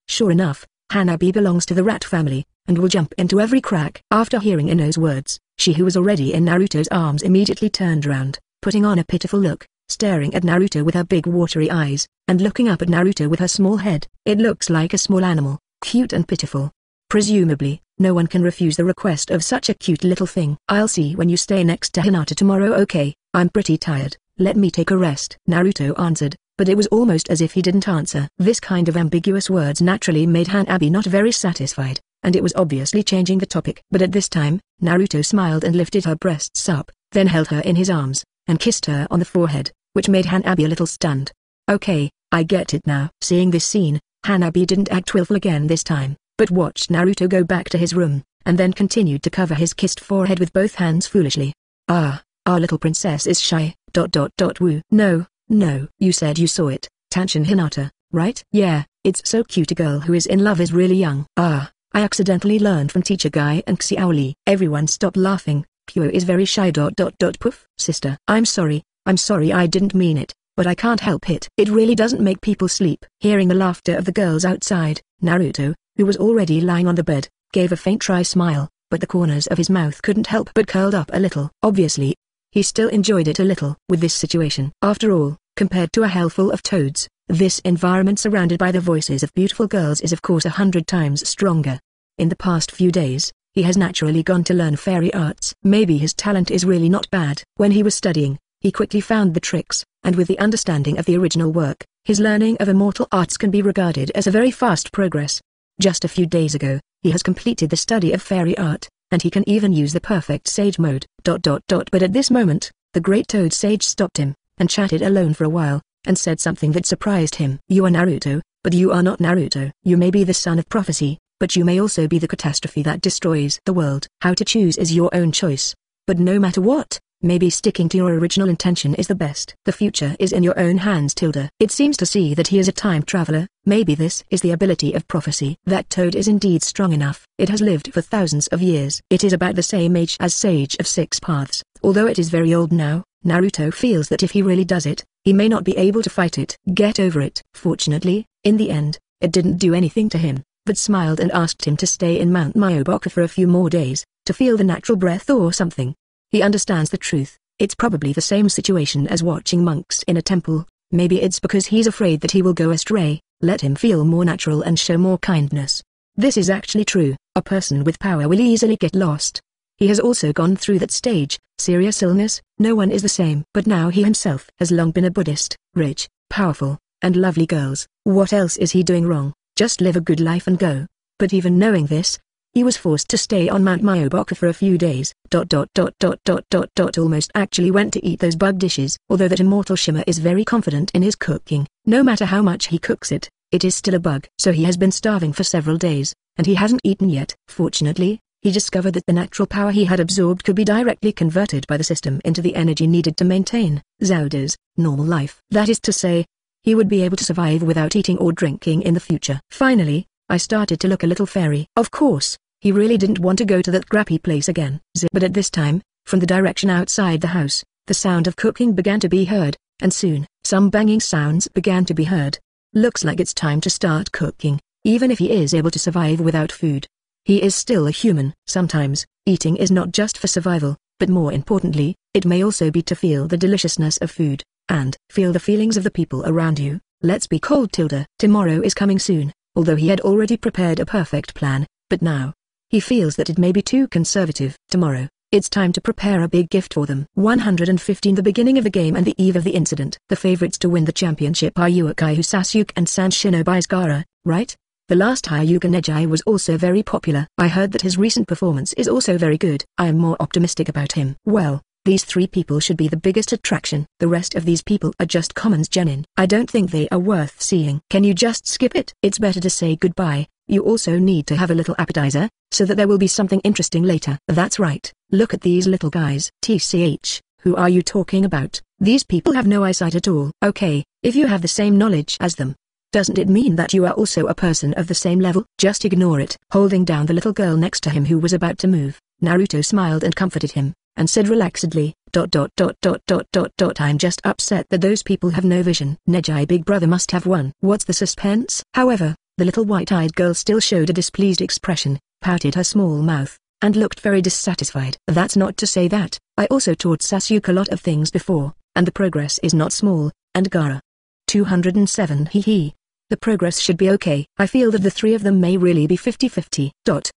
Sure enough, Hanabi belongs to the rat family, and will jump into every crack. After hearing Ino's words, she who was already in Naruto's arms immediately turned around, putting on a pitiful look, staring at Naruto with her big watery eyes, and looking up at Naruto with her small head. It looks like a small animal, cute and pitiful. Presumably, no one can refuse the request of such a cute little thing. I'll see when you stay next to Hinata tomorrow okay, I'm pretty tired, let me take a rest. Naruto answered, but it was almost as if he didn't answer. This kind of ambiguous words naturally made Han Hanabi not very satisfied, and it was obviously changing the topic. But at this time, Naruto smiled and lifted her breasts up, then held her in his arms, and kissed her on the forehead, which made Han Hanabi a little stunned. Okay, I get it now. Seeing this scene, Hanabi didn't act willful again this time, but watched Naruto go back to his room, and then continued to cover his kissed forehead with both hands foolishly. Ah, our little princess is shy, dot dot dot woo. No, no. You said you saw it, Tanshin Hinata, right? Yeah, it's so cute a girl who is in love is really young. Ah, I accidentally learned from teacher Guy and Xiaoli. Everyone stop laughing, Kyo is very shy dot dot dot poof. Sister, I'm sorry, I'm sorry I didn't mean it, but I can't help it. It really doesn't make people sleep. Hearing the laughter of the girls outside, Naruto, who was already lying on the bed, gave a faint dry smile, but the corners of his mouth couldn't help but curled up a little. Obviously, he still enjoyed it a little. With this situation, after all, compared to a hell full of toads, this environment surrounded by the voices of beautiful girls is of course a hundred times stronger. In the past few days, he has naturally gone to learn fairy arts. Maybe his talent is really not bad. When he was studying, he quickly found the tricks, and with the understanding of the original work, his learning of immortal arts can be regarded as a very fast progress. Just a few days ago, he has completed the study of fairy art, and he can even use the perfect sage mode. Dot dot dot. But at this moment, the great toad sage stopped him, and chatted alone for a while, and said something that surprised him. You are Naruto, but you are not Naruto. You may be the son of prophecy, but you may also be the catastrophe that destroys the world. How to choose is your own choice. But no matter what, maybe sticking to your original intention is the best. The future is in your own hands Tilda. It seems to see that he is a time traveler, maybe this is the ability of prophecy. That toad is indeed strong enough. It has lived for thousands of years. It is about the same age as Sage of Six Paths. Although it is very old now, Naruto feels that if he really does it, he may not be able to fight it. Get over it. Fortunately, in the end, it didn't do anything to him, but smiled and asked him to stay in Mount Myoboku for a few more days, to feel the natural breath or something. He understands the truth, it's probably the same situation as watching monks in a temple, maybe it's because he's afraid that he will go astray, let him feel more natural and show more kindness. This is actually true, a person with power will easily get lost, he has also gone through that stage, serious illness, no one is the same. But now he himself has long been a Buddhist, rich, powerful, and lovely girls. What else is he doing wrong? Just live a good life and go. But even knowing this, he was forced to stay on Mount Myoboku for a few days. Dot dot dot dot dot dot dot almost actually went to eat those bug dishes. Although that immortal Shima is very confident in his cooking, no matter how much he cooks it, it is still a bug. So he has been starving for several days, and he hasn't eaten yet. Fortunately, he discovered that the natural power he had absorbed could be directly converted by the system into the energy needed to maintain Zelda's normal life. That is to say, he would be able to survive without eating or drinking in the future. Finally, I started to look a little fairy. Of course, he really didn't want to go to that crappy place again. But at this time, from the direction outside the house, the sound of cooking began to be heard, and soon, some banging sounds began to be heard. Looks like it's time to start cooking, even if he is able to survive without food. He is still a human. Sometimes, eating is not just for survival, but more importantly, it may also be to feel the deliciousness of food, and feel the feelings of the people around you. Let's be cold Tilda. Tomorrow is coming soon, although he had already prepared a perfect plan, but now, he feels that it may be too conservative. Tomorrow, it's time to prepare a big gift for them. 115 The beginning of the game and the eve of the incident. The favorites to win the championship are Uchiha Sasuke and Sand Shinobi's Gaara, right? The last Hyuga Neji was also very popular. I heard that his recent performance is also very good. I am more optimistic about him. Well, These three people should be the biggest attraction. The rest of these people are just commons genin. I don't think they are worth seeing. Can you just skip it? It's better to say goodbye. You also need to have a little appetizer, so that there will be something interesting later. That's right. Look at these little guys. TCH, who are you talking about? These people have no eyesight at all. Okay, if you have the same knowledge as them, doesn't it mean that you are also a person of the same level? Just ignore it. Holding down the little girl next to him who was about to move, Naruto smiled and comforted him and said relaxedly, dot dot dot dot dot dot dot I'm just upset that those people have no vision. Neji big brother must have won. What's the suspense? However, the little white-eyed girl still showed a displeased expression, pouted her small mouth, and looked very dissatisfied. That's not to say that, I also taught Sasuke a lot of things before, and the progress is not small, and Gaara. 207 Hee hee. The progress should be okay. I feel that the three of them may really be 50-50. Dot.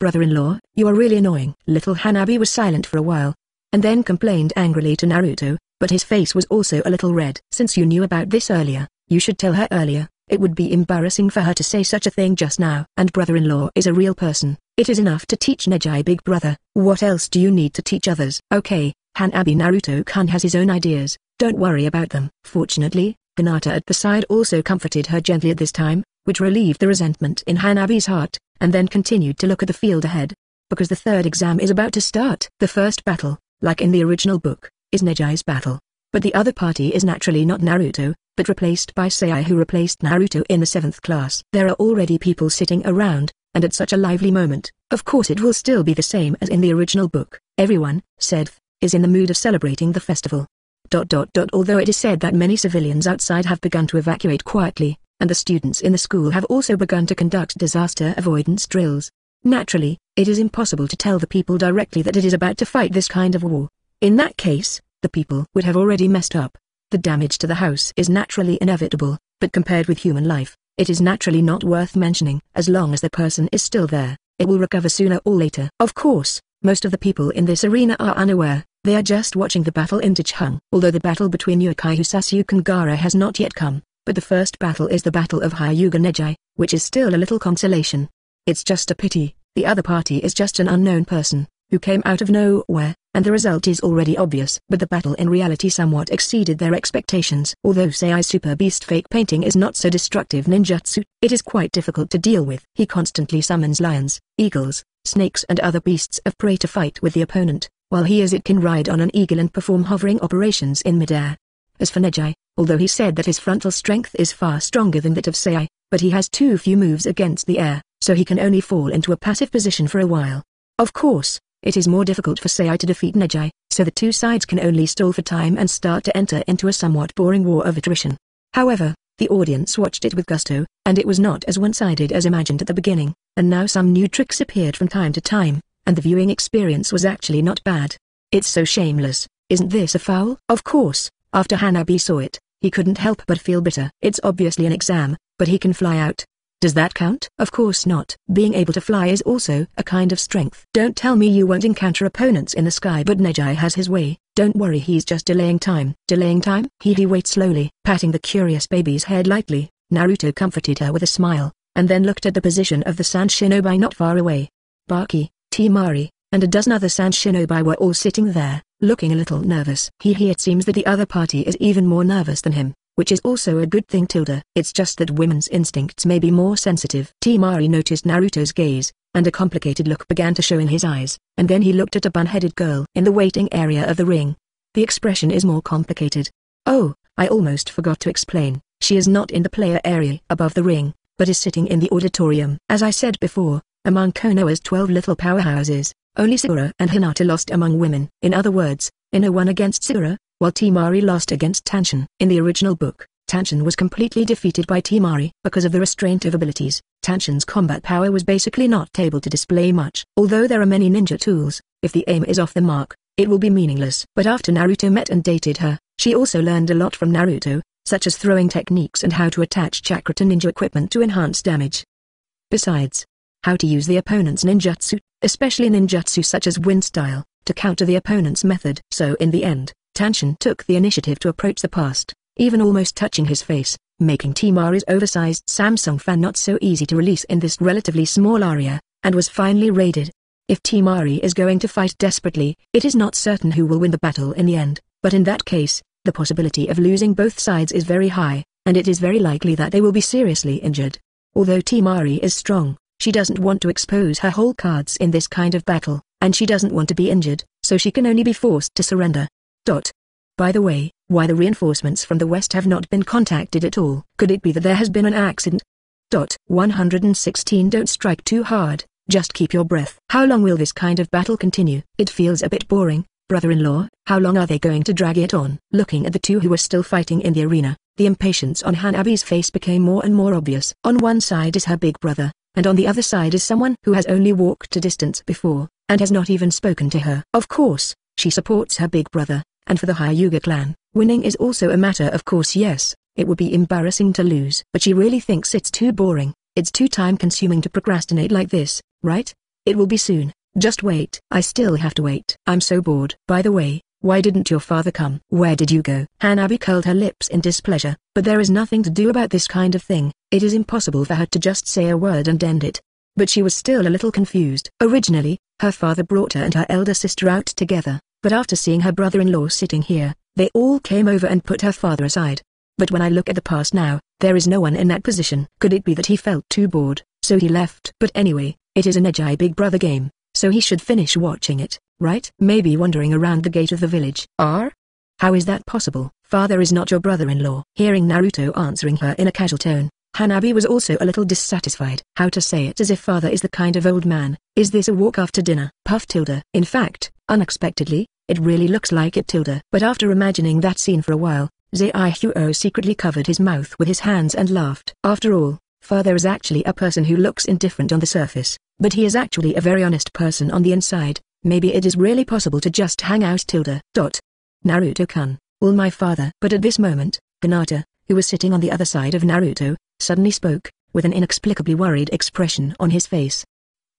Brother-in-law, you are really annoying. Little Hanabi was silent for a while, and then complained angrily to Naruto, but his face was also a little red. Since you knew about this earlier, you should tell her earlier. It would be embarrassing for her to say such a thing just now. And brother-in-law is a real person. It is enough to teach Neji big brother. What else do you need to teach others? Okay, Hanabi Naruto-kun has his own ideas. Don't worry about them. Fortunately, Hinata at the side also comforted her gently at this time, which relieved the resentment in Hanabi's heart, and then continued to look at the field ahead. Because the third exam is about to start. The first battle, like in the original book, is Neji's battle. But the other party is naturally not Naruto, but replaced by Sai who replaced Naruto in the 7th class. There are already people sitting around, and at such a lively moment, of course it will still be the same as in the original book. Everyone, said, is in the mood of celebrating the festival. Dot dot dot although it is said that many civilians outside have begun to evacuate quietly, and the students in the school have also begun to conduct disaster avoidance drills. Naturally, it is impossible to tell the people directly that it is about to fight this kind of war. In that case, the people would have already messed up. The damage to the house is naturally inevitable, but compared with human life, it is naturally not worth mentioning. As long as the person is still there, it will recover sooner or later. Of course, most of the people in this arena are unaware, they are just watching the battle in Tachung. Although the battle between Uchiha Sasuke and Gaara has not yet come, but the first battle is the Battle of Hyuga Neji, which is still a little consolation. It's just a pity, the other party is just an unknown person, who came out of nowhere, and the result is already obvious. But the battle in reality somewhat exceeded their expectations. Although Sai's Super Beast fake painting is not so destructive ninjutsu, it is quite difficult to deal with. He constantly summons lions, eagles, snakes and other beasts of prey to fight with the opponent, while he as it can ride on an eagle and perform hovering operations in midair. As for Neji, although he said that his frontal strength is far stronger than that of Sai, but he has too few moves against the air, so he can only fall into a passive position for a while. Of course, it is more difficult for Sai to defeat Neji, so the two sides can only stall for time and start to enter into a somewhat boring war of attrition. However, the audience watched it with gusto, and it was not as one-sided as imagined at the beginning, and now some new tricks appeared from time to time, and the viewing experience was actually not bad. It's so shameless, isn't this a foul? Of course, after Hanabi saw it, he couldn't help but feel bitter. It's obviously an exam, but he can fly out. Does that count? Of course not. Being able to fly is also a kind of strength. Don't tell me you won't encounter opponents in the sky but Neji has his way. Don't worry he's just delaying time. Delaying time? He he wait slowly. Patting the curious baby's head lightly, Naruto comforted her with a smile, and then looked at the position of the sand shinobi not far away. Baki, Temari, and a dozen other sand shinobi were all sitting there, looking a little nervous. He he it seems that the other party is even more nervous than him, which is also a good thing Tilda. It's just that women's instincts may be more sensitive. Temari noticed Naruto's gaze, and a complicated look began to show in his eyes, and then he looked at a bun-headed girl in the waiting area of the ring. The expression is more complicated. Oh, I almost forgot to explain, she is not in the player area above the ring, but is sitting in the auditorium. As I said before, among Konoha's 12 little powerhouses, only Sakura and Hinata lost among women. In other words, Ino won against Sakura, while Temari lost against Tanshin. In the original book, Tanshin was completely defeated by Temari. Because of the restraint of abilities, Tanshin's combat power was basically not able to display much. Although there are many ninja tools, if the aim is off the mark, it will be meaningless. But after Naruto met and dated her, she also learned a lot from Naruto, such as throwing techniques and how to attach chakra to ninja equipment to enhance damage. Besides, how to use the opponent's ninjutsu, especially ninjutsu such as wind style, to counter the opponent's method. So in the end, Tanshin took the initiative to approach the past, even almost touching his face, making Temari's oversized Samsung fan not so easy to release in this relatively small area, and was finally raided. If Temari is going to fight desperately, it is not certain who will win the battle in the end, but in that case, the possibility of losing both sides is very high, and it is very likely that they will be seriously injured. Although Temari is strong, she doesn't want to expose her whole cards in this kind of battle, and she doesn't want to be injured, so she can only be forced to surrender. Dot. By the way, why the reinforcements from the west have not been contacted at all? Could it be that there has been an accident? Dot. 116 Don't strike too hard, just keep your breath. How long will this kind of battle continue? It feels a bit boring, brother-in-law, how long are they going to drag it on? Looking at the two who were still fighting in the arena, the impatience on Hanabi's face became more and more obvious. On one side is her big brother, and on the other side is someone who has only walked a distance before, and has not even spoken to her. Of course, she supports her big brother, and for the Hyuga clan, winning is also a matter of course yes, it would be embarrassing to lose. But she really thinks it's too boring, it's too time-consuming to procrastinate like this, right? It will be soon. Just wait. I still have to wait. I'm so bored. By the way, why didn't your father come? Where did you go? Hanabi curled her lips in displeasure, but there is nothing to do about this kind of thing. It is impossible for her to just say a word and end it. But she was still a little confused. Originally, her father brought her and her elder sister out together, but after seeing her brother-in-law sitting here, they all came over and put her father aside. But when I look at the past now, there is no one in that position. Could it be that he felt too bored, so he left? But anyway, it is an Edgy Big Brother game, so he should finish watching it, right? Maybe wandering around the gate of the village. R? How is that possible? Father is not your brother-in-law. Hearing Naruto answering her in a casual tone, Hanabi was also a little dissatisfied. How to say it as if father is the kind of old man, is this a walk after dinner? Puff tilde. In fact, unexpectedly, it really looks like it tilde. But after imagining that scene for a while, Zaihuo secretly covered his mouth with his hands and laughed. After all, father is actually a person who looks indifferent on the surface, but he is actually a very honest person on the inside, maybe it is really possible to just hang out tilde. Dot. Naruto-kun, all my father. But at this moment, Hinata, who was sitting on the other side of Naruto, suddenly spoke, with an inexplicably worried expression on his face.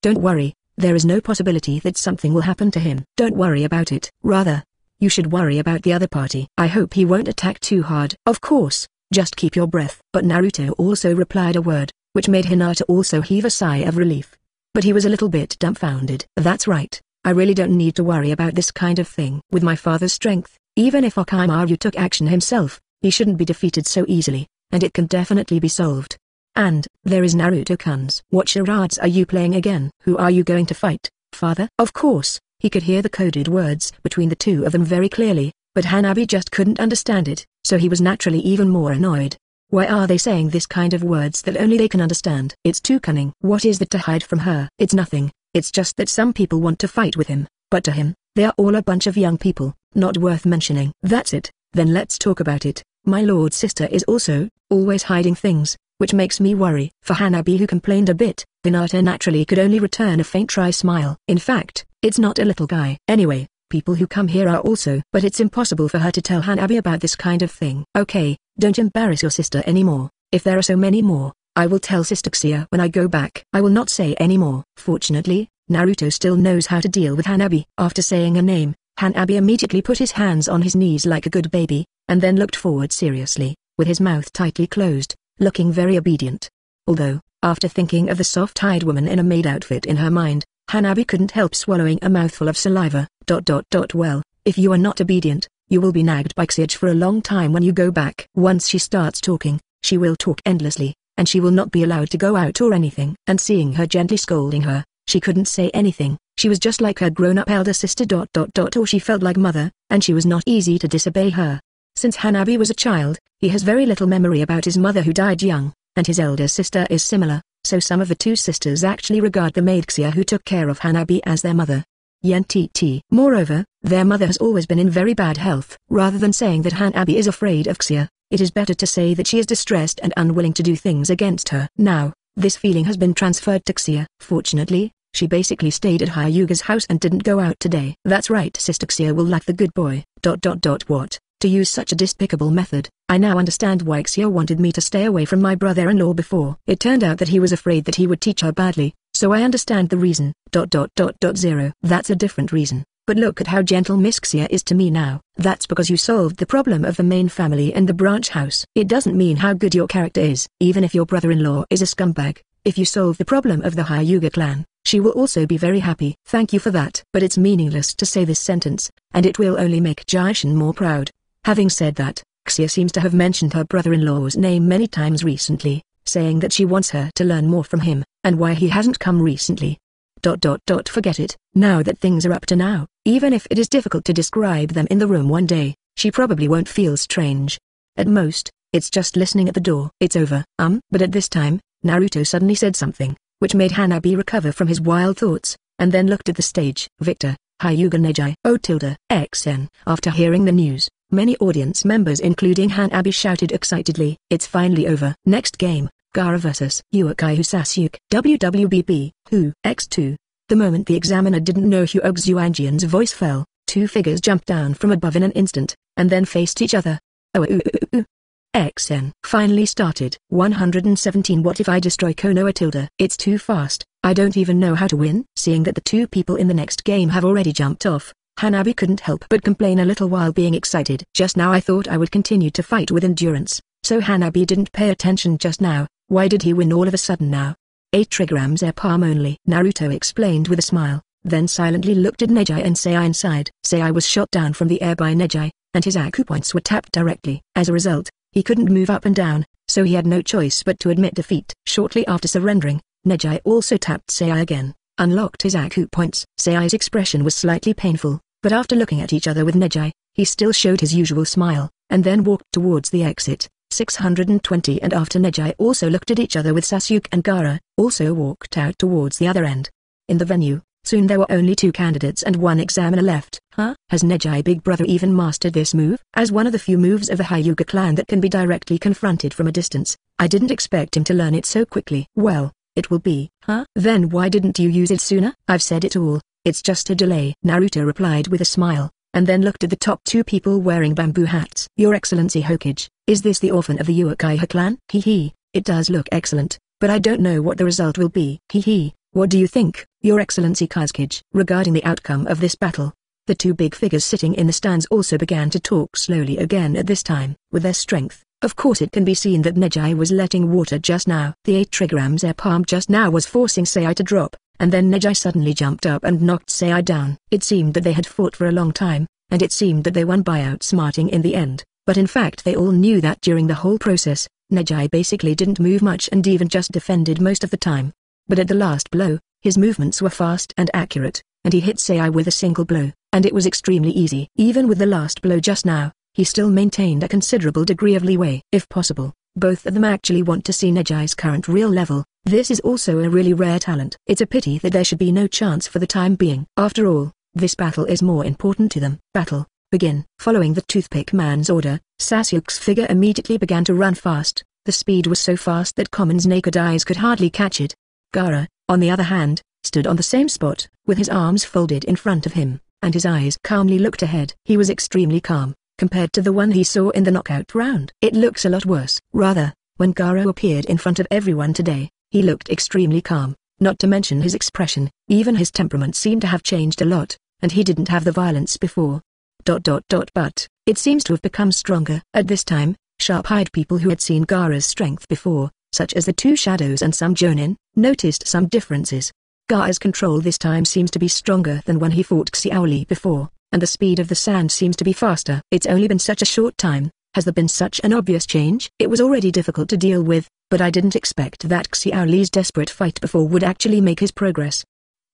Don't worry, there is no possibility that something will happen to him. Don't worry about it. Rather, you should worry about the other party. I hope he won't attack too hard. Of course, just keep your breath. But Naruto also replied a word, which made Hinata also heave a sigh of relief but he was a little bit dumbfounded. That's right, I really don't need to worry about this kind of thing. With my father's strength, even if Orochimaru took action himself, he shouldn't be defeated so easily, and it can definitely be solved. And, there is Naruto-kun's. What charades are you playing again? Who are you going to fight, father? Of course, he could hear the coded words between the two of them very clearly, but Hanabi just couldn't understand it, so he was naturally even more annoyed. Why are they saying this kind of words that only they can understand? It's too cunning. What is that to hide from her? It's nothing, it's just that some people want to fight with him, but to him, they are all a bunch of young people, not worth mentioning. That's it, then let's talk about it. My lord sister is also, always hiding things, which makes me worry. For Hanabi who complained a bit, Hinata naturally could only return a faint dry smile. In fact, it's not a little guy. Anyway, people who come here are also. But it's impossible for her to tell Hanabi about this kind of thing. Okay, don't embarrass your sister anymore. If there are so many more, I will tell Sister Xia when I go back. I will not say any more. Fortunately, Naruto still knows how to deal with Hanabi. After saying a name, Hanabi immediately put his hands on his knees like a good baby, and then looked forward seriously, with his mouth tightly closed, looking very obedient. Although, after thinking of the soft-eyed woman in a maid outfit in her mind, Hanabi couldn't help swallowing a mouthful of saliva. Dot dot dot well, if you are not obedient, you will be nagged by Xiage for a long time when you go back. Once she starts talking, she will talk endlessly, and she will not be allowed to go out or anything. And seeing her gently scolding her, she couldn't say anything. She was just like her grown-up elder sister dot dot dot or she felt like mother, and she was not easy to disobey her. Since Hanabi was a child, he has very little memory about his mother who died young, and his elder sister is similar, so some of the two sisters actually regard the maid Xia who took care of Hanabi as their mother. Yen Tt. Moreover, their mother has always been in very bad health. Rather than saying that Hanabi is afraid of Xia, it is better to say that she is distressed and unwilling to do things against her. Now, this feeling has been transferred to Xia. Fortunately, she basically stayed at Hyuga's house and didn't go out today. That's right Sister Xia will like the good boy. Dot dot dot what? To use such a despicable method, I now understand why Xia wanted me to stay away from my brother-in-law before. It turned out that he was afraid that he would teach her badly, so I understand the reason. Dot dot dot dot zero. That's a different reason. But look at how gentle Miss Xia is to me now. That's because you solved the problem of the main family and the branch house. It doesn't mean how good your character is. Even if your brother-in-law is a scumbag, If you solve the problem of the Hyuga clan, she will also be very happy. Thank you for that. But it's meaningless to say this sentence, and it will only make Jaishin more proud. Having said that, Xia seems to have mentioned her brother-in-law's name many times recently, saying that she wants her to learn more from him, and why he hasn't come recently. Dot dot dot forget it, now that things are up to now, even if it is difficult to describe them in the room one day, she probably won't feel strange. At most, it's just listening at the door. It's over. Um, but at this time, Naruto suddenly said something, which made Hanabi recover from his wild thoughts, and then looked at the stage. Victor, Hyuga Neji, O tilde, XN. After hearing the news, many audience members including Hanabi shouted excitedly, It's finally over. Next game, Gaara vs. Uchiha Sasuke. WWBB, Who, X2. The moment the examiner didn't know Hugh Xuanjian's voice fell, two figures jumped down from above in an instant, and then faced each other. Oh, uh, uh, uh, ooh, ooh, ooh. XN finally started. 117 What if I destroy Konoha tilde? It's too fast, I don't even know how to win. Seeing that the two people in the next game have already jumped off, Hanabi couldn't help but complain a little while being excited. Just now I thought I would continue to fight with endurance, so Hanabi didn't pay attention just now, why did he win all of a sudden now? 8 trigrams air palm only. Naruto explained with a smile, then silently looked at Neji and Sei inside. Sei was shot down from the air by Neji, and his points were tapped directly. As a result, he couldn't move up and down, so he had no choice but to admit defeat. Shortly after surrendering, Neji also tapped Sei again, unlocked his acupoints. Expression was slightly painful, but after looking at each other with Neji, he still showed his usual smile, and then walked towards the exit. 620 and after Neji also looked at each other with Sasuke and Gaara, also walked out towards the other end. In the venue, Soon there were only two candidates and one examiner left. Huh? Has Neji Big Brother even mastered this move? As one of the few moves of the Hyuga clan that can be directly confronted from a distance, I didn't expect him to learn it so quickly. Well, it will be. Huh? Then why didn't you use it sooner? I've said it all. It's just a delay. Naruto replied with a smile, and then looked at the top two people wearing bamboo hats. Your Excellency Hokage, is this the orphan of the Uchiha clan? Hee hee, it does look excellent, but I don't know what the result will be. Hee hee, what do you think, Your Excellency Kazekage? Regarding the outcome of this battle, the two big figures sitting in the stands also began to talk slowly again at this time. With their strength, of course it can be seen that Neji was letting water just now. The 8 trigrams air palm just now was forcing Sei to drop, and then Neji suddenly jumped up and knocked Sei down. It seemed that they had fought for a long time, and it seemed that they won by outsmarting in the end, but in fact they all knew that during the whole process, Neji basically didn't move much and even just defended most of the time. But at the last blow, his movements were fast and accurate, and he hit Sei with a single blow, and it was extremely easy. Even with the last blow just now, he still maintained a considerable degree of leeway. If possible, both of them actually want to see Neji's current real level. This is also a really rare talent. It's a pity that there should be no chance for the time being. After all, this battle is more important to them. Battle, begin. Following the toothpick man's order, Sasuke's figure immediately began to run fast. The speed was so fast that Common's naked eyes could hardly catch it. Gaara, on the other hand, stood on the same spot, with his arms folded in front of him, and his eyes calmly looked ahead. He was extremely calm, compared to the one he saw in the knockout round. It looks a lot worse. Rather, when Gaara appeared in front of everyone today, he looked extremely calm, not to mention his expression, even his temperament seemed to have changed a lot, and he didn't have the violence before. Dot dot dot but, it seems to have become stronger. At this time, sharp-eyed people who had seen Gaara's strength before, such as the two shadows and some jonin, noticed some differences. Gaara's control this time seems to be stronger than when he fought Xiaoli before, and the speed of the sand seems to be faster. It's only been such a short time, has there been such an obvious change? It was already difficult to deal with, but I didn't expect that Xiaoli's desperate fight before would actually make his progress.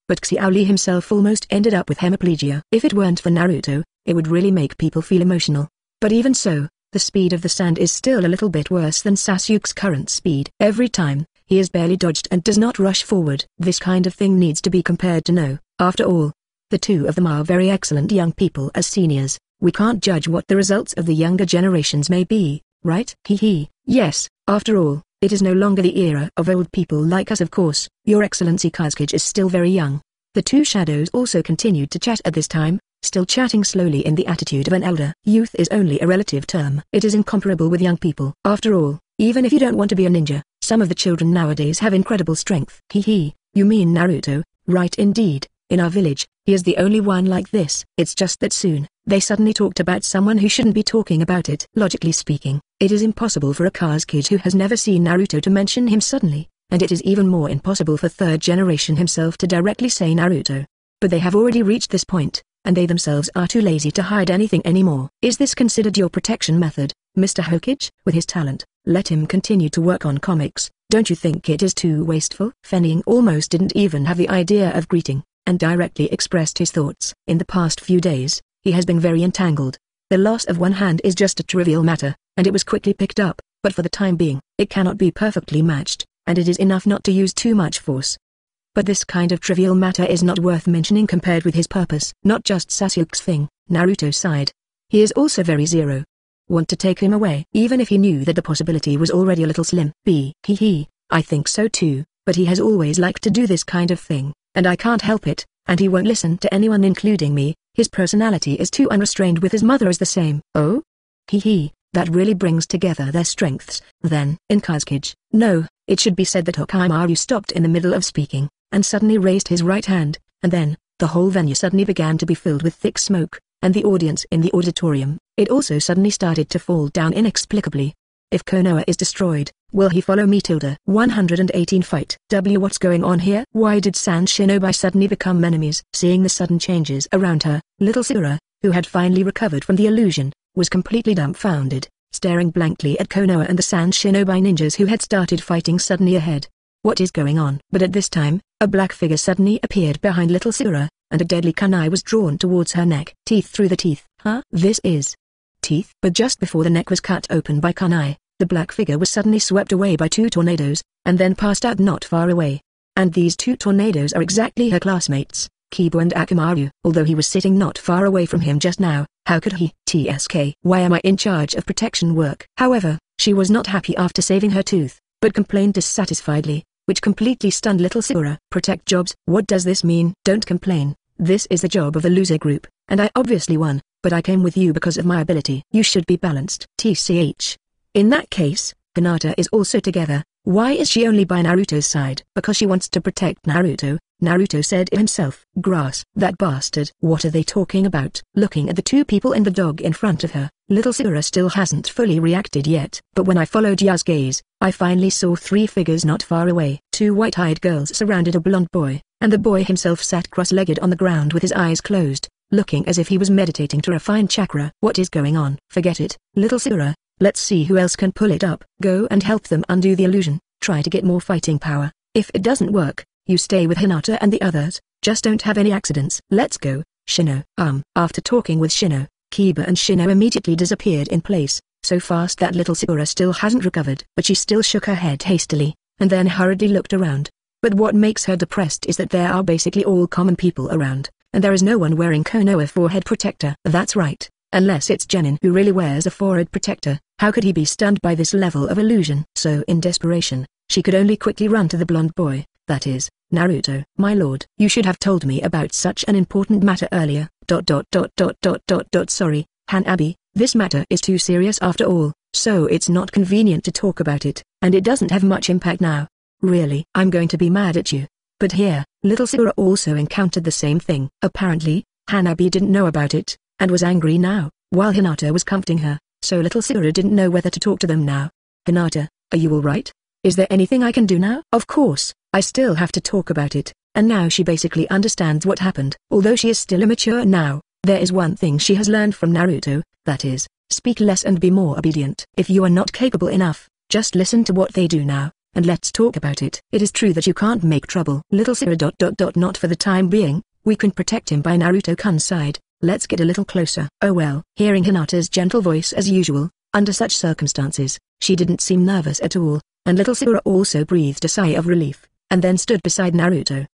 But Xiaoli himself almost ended up with hemiplegia. If it weren't for Naruto, it would really make people feel emotional. But even so, the speed of the sand is still a little bit worse than Sasuke's current speed. Every time, he is barely dodged and does not rush forward. This kind of thing needs to be compared to no. After all, the two of them are very excellent young people as seniors. We can't judge what the results of the younger generations may be, right? He he, Yes, after all, it is no longer the era of old people like us of course. Your Excellency Kazekage is still very young. The two shadows also continued to chat at this time, still chatting slowly in the attitude of an elder. Youth is only a relative term. It is incomparable with young people. After all, even if you don't want to be a ninja, some of the children nowadays have incredible strength. He he, you mean Naruto, right indeed, in our village, he is the only one like this. It's just that soon, they suddenly talked about someone who shouldn't be talking about it. Logically speaking, it is impossible for a Kazekage who has never seen Naruto to mention him suddenly, and it is even more impossible for third generation himself to directly say Naruto. But they have already reached this point, and they themselves are too lazy to hide anything anymore. Is this considered your protection method, Mr. Hokage? With his talent, let him continue to work on comics, don't you think it is too wasteful? Fenning almost didn't even have the idea of greeting, and directly expressed his thoughts. In the past few days, he has been very entangled. The loss of one hand is just a trivial matter, and it was quickly picked up, but for the time being, it cannot be perfectly matched, and it is enough not to use too much force. But this kind of trivial matter is not worth mentioning compared with his purpose. Not just Sasuke's thing, Naruto's side. He is also very zero. Want to take him away? Even if he knew that the possibility was already a little slim. B. He he, I think so too, but he has always liked to do this kind of thing, and I can't help it, and he won't listen to anyone including me, his personality is too unrestrained with his mother is the same. Oh? He he, that really brings together their strengths, then. In Kazekage, no, it should be said that Orochimaru stopped in the middle of speaking, and suddenly raised his right hand, and then, the whole venue suddenly began to be filled with thick smoke, and the audience in the auditorium, it also suddenly started to fall down inexplicably. If Konoha is destroyed, will he follow me tilde? 118 Fight W What's going on here? Why did Sand Shinobi suddenly become enemies? Seeing the sudden changes around her, little Sakura, who had finally recovered from the illusion, was completely dumbfounded, staring blankly at Konoha and the Sand Shinobi ninjas who had started fighting suddenly ahead. What is going on? But at this time, a black figure suddenly appeared behind little Sakura, and a deadly kunai was drawn towards her neck. Teeth through the teeth. Huh? This is teeth. But just before the neck was cut open by kunai, the black figure was suddenly swept away by two tornadoes, and then passed out not far away. And these two tornadoes are exactly her classmates, Kiba and Akamaru. Although he was sitting not far away from him just now, how could he? TSK. Why am I in charge of protection work? However, she was not happy after saving her tooth, but complained dissatisfiedly, which completely stunned little Sakura. Protect jobs, what does this mean? Don't complain, this is the job of the loser group, and I obviously won, but I came with you because of my ability. You should be balanced. TCH. In that case, Hinata is also together, why is she only by Naruto's side? Because she wants to protect Naruto, Naruto said himself. Grass. That bastard. What are they talking about? Looking at the two people and the dog in front of her, little Sakura still hasn't fully reacted yet. But when I followed Ya's gaze, I finally saw three figures not far away. Two white-eyed girls surrounded a blond boy, and the boy himself sat cross-legged on the ground with his eyes closed, looking as if he was meditating to refine chakra. What is going on? Forget it, little Sakura, let's see who else can pull it up. Go and help them undo the illusion, try to get more fighting power. If it doesn't work, you stay with Hinata and the others, just don't have any accidents. Let's go, Shino. Um, after talking with Shino, Kiba and Shino immediately disappeared in place, so fast that little Sakura still hasn't recovered. But she still shook her head hastily, and then hurriedly looked around. But what makes her depressed is that there are basically all common people around, and there is no one wearing Konoha forehead protector. That's right, unless it's Genin who really wears a forehead protector, how could he be stunned by this level of illusion? So in desperation, she could only quickly run to the blonde boy, that is, Naruto. My lord, you should have told me about such an important matter earlier, dot dot dot dot dot dot dot sorry, Hanabi, this matter is too serious after all, so it's not convenient to talk about it, and it doesn't have much impact now. Really, I'm going to be mad at you. But here, little Sakura also encountered the same thing. Apparently, Hanabi didn't know about it, and was angry now, while Hinata was comforting her, so little Sakura didn't know whether to talk to them now. Hinata, are you alright? Is there anything I can do now? Of course, I still have to talk about it, and now she basically understands what happened. Although she is still immature now, there is one thing she has learned from Naruto, that is, speak less and be more obedient. If you are not capable enough, just listen to what they do now and let's talk about it. It is true that you can't make trouble. Little Sakura dot dot dot not for the time being, we can protect him by Naruto-kun's side, let's get a little closer. Oh well. Hearing Hinata's gentle voice as usual, under such circumstances, she didn't seem nervous at all, and little Sakura also breathed a sigh of relief, and then stood beside Naruto.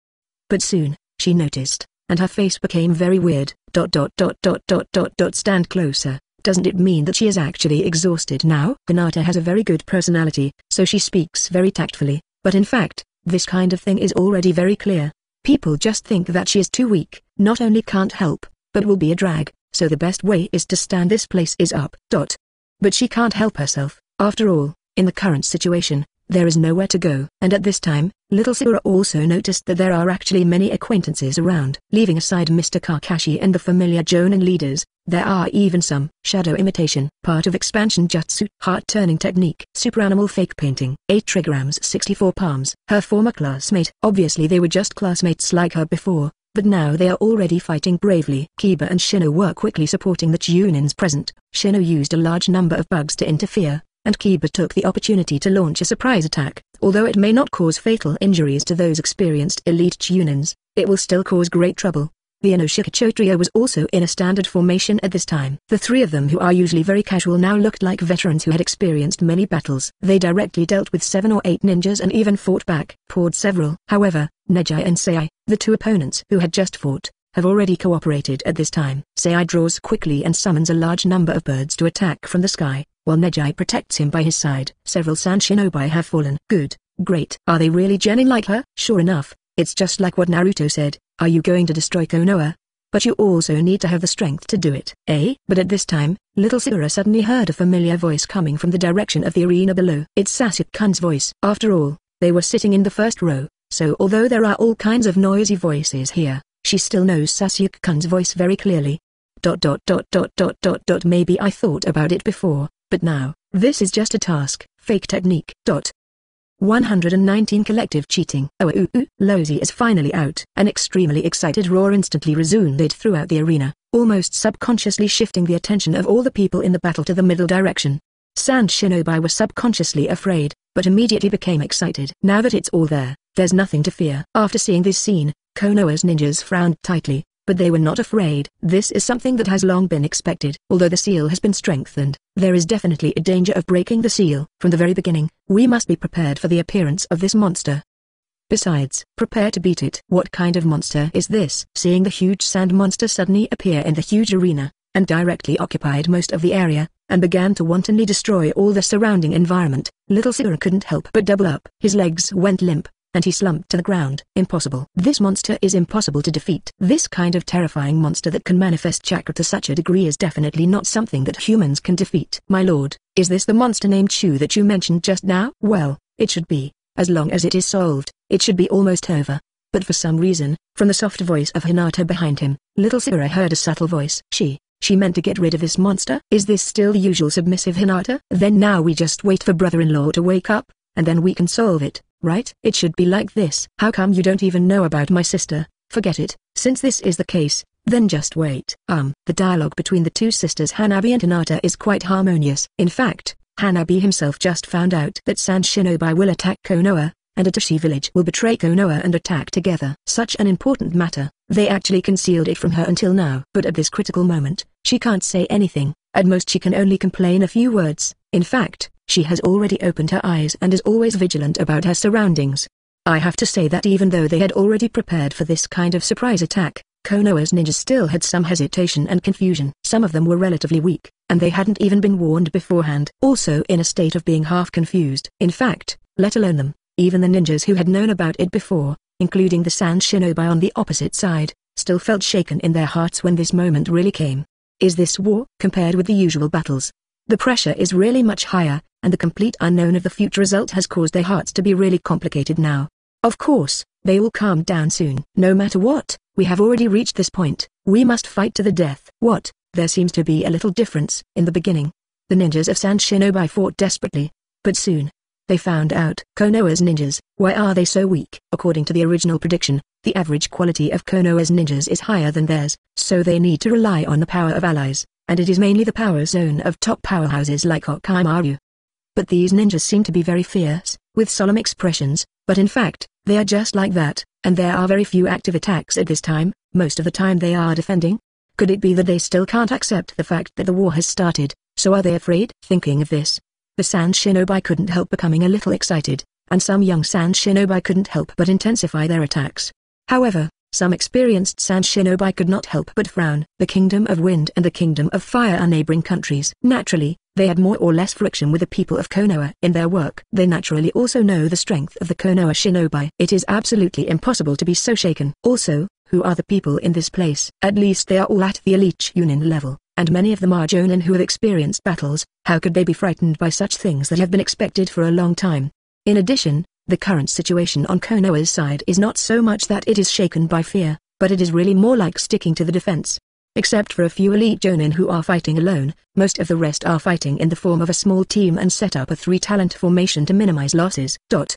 But soon, she noticed, and her face became very weird, dot dot dot dot dot dot dot stand closer, doesn't it mean that she is actually exhausted now? Hinata has a very good personality, so she speaks very tactfully, but in fact, this kind of thing is already very clear. People just think that she is too weak, not only can't help, but will be a drag, so the best way is to stand this place is up. Dot. But she can't help herself, after all, in the current situation, there is nowhere to go. And at this time, Little Sakura also noticed that there are actually many acquaintances around. Leaving aside Mr. Kakashi and the familiar Jonin leaders, there are even some shadow imitation, part of expansion jutsu, heart-turning technique, super animal fake painting, 8 trigrams 64 palms. Her former classmate, obviously they were just classmates like her before, but now they are already fighting bravely. Kiba and Shino were quickly supporting the Chunins present. Shino used a large number of bugs to interfere, and Kiba took the opportunity to launch a surprise attack. Although it may not cause fatal injuries to those experienced elite Chunins, it will still cause great trouble. The Inoshika trio was also in a standard formation at this time. The three of them who are usually very casual now looked like veterans who had experienced many battles. They directly dealt with seven or eight ninjas and even fought back. Poured several. However, Neji and Sei, the two opponents who had just fought, have already cooperated at this time. Sei draws quickly and summons a large number of birds to attack from the sky while Neji protects him by his side. Several Sand Shinobi have fallen. Good, great. Are they really Genin like her? Sure enough, it's just like what Naruto said, are you going to destroy Konoha? But you also need to have the strength to do it. Eh? But at this time, little Sakura suddenly heard a familiar voice coming from the direction of the arena below. It's Sasuke-kun's voice. After all, they were sitting in the first row, so although there are all kinds of noisy voices here, she still knows Sasuke-kun's voice very clearly. Dot dot dot dot dot dot dot maybe I thought about it before, but now, this is just a task, fake technique. Dot. 119 Collective Cheating. Oh uh, uh, ooh ooh, Lozi is finally out. An extremely excited roar instantly resounded throughout the arena, almost subconsciously shifting the attention of all the people in the battle to the middle direction. Sand Shinobi was subconsciously afraid, but immediately became excited. Now that it's all there, there's nothing to fear. After seeing this scene, Konoha's ninjas frowned tightly, but they were not afraid. This is something that has long been expected. Although the seal has been strengthened, there is definitely a danger of breaking the seal. From the very beginning, we must be prepared for the appearance of this monster. Besides, prepare to beat it. What kind of monster is this? Seeing the huge sand monster suddenly appear in the huge arena, and directly occupied most of the area, and began to wantonly destroy all the surrounding environment, little Sakura couldn't help but double up. His legs went limp, and he slumped to the ground. Impossible. This monster is impossible to defeat. This kind of terrifying monster that can manifest chakra to such a degree is definitely not something that humans can defeat. My lord, is this the monster named Chu that you mentioned just now? Well, it should be. As long as it is solved, it should be almost over. But for some reason, from the soft voice of Hinata behind him, little Sakura heard a subtle voice. She, she meant to get rid of this monster? Is this still the usual submissive Hinata? Then now we just wait for brother-in-law to wake up, and then we can solve it right? It should be like this. How come you don't even know about my sister? Forget it. Since this is the case, then just wait. Um, the dialogue between the two sisters Hanabi and Hinata is quite harmonious. In fact, Hanabi himself just found out that Sand Shinobi will attack Konoha, and Itachi village will betray Konoha and attack together. Such an important matter, they actually concealed it from her until now. But at this critical moment, she can't say anything, at most she can only complain a few words. In fact, she has already opened her eyes and is always vigilant about her surroundings. I have to say that even though they had already prepared for this kind of surprise attack, Konoha's ninjas still had some hesitation and confusion. Some of them were relatively weak, and they hadn't even been warned beforehand. Also in a state of being half confused. In fact, let alone them, even the ninjas who had known about it before, including the Sand Shinobi on the opposite side, still felt shaken in their hearts when this moment really came. Is this war? Compared with the usual battles, the pressure is really much higher, and the complete unknown of the future result has caused their hearts to be really complicated now. Of course, they will calm down soon. No matter what, we have already reached this point, we must fight to the death. What? There seems to be a little difference. In the beginning, the ninjas of Sand Shinobi fought desperately. But soon, they found out. Konoha's ninjas, why are they so weak? According to the original prediction, the average quality of Konoha's ninjas is higher than theirs, so they need to rely on the power of allies and it is mainly the power zone of top powerhouses like Orochimaru. But these ninjas seem to be very fierce, with solemn expressions, but in fact, they are just like that, and there are very few active attacks at this time, most of the time they are defending. Could it be that they still can't accept the fact that the war has started, so are they afraid? Thinking of this, the Sand Shinobi couldn't help becoming a little excited, and some young Sand Shinobi couldn't help but intensify their attacks. However, some experienced Sand Shinobi could not help but frown. The Kingdom of Wind and the Kingdom of Fire are neighboring countries. Naturally, they had more or less friction with the people of Konoha in their work. They naturally also know the strength of the Konoha Shinobi. It is absolutely impossible to be so shaken. Also, who are the people in this place? At least they are all at the elite Chunin level, and many of them are Jonin who have experienced battles. How could they be frightened by such things that have been expected for a long time? In addition, the current situation on Konoha's side is not so much that it is shaken by fear, but it is really more like sticking to the defense. Except for a few elite jonin who are fighting alone, most of the rest are fighting in the form of a small team and set up a three-talent formation to minimize losses. Dot.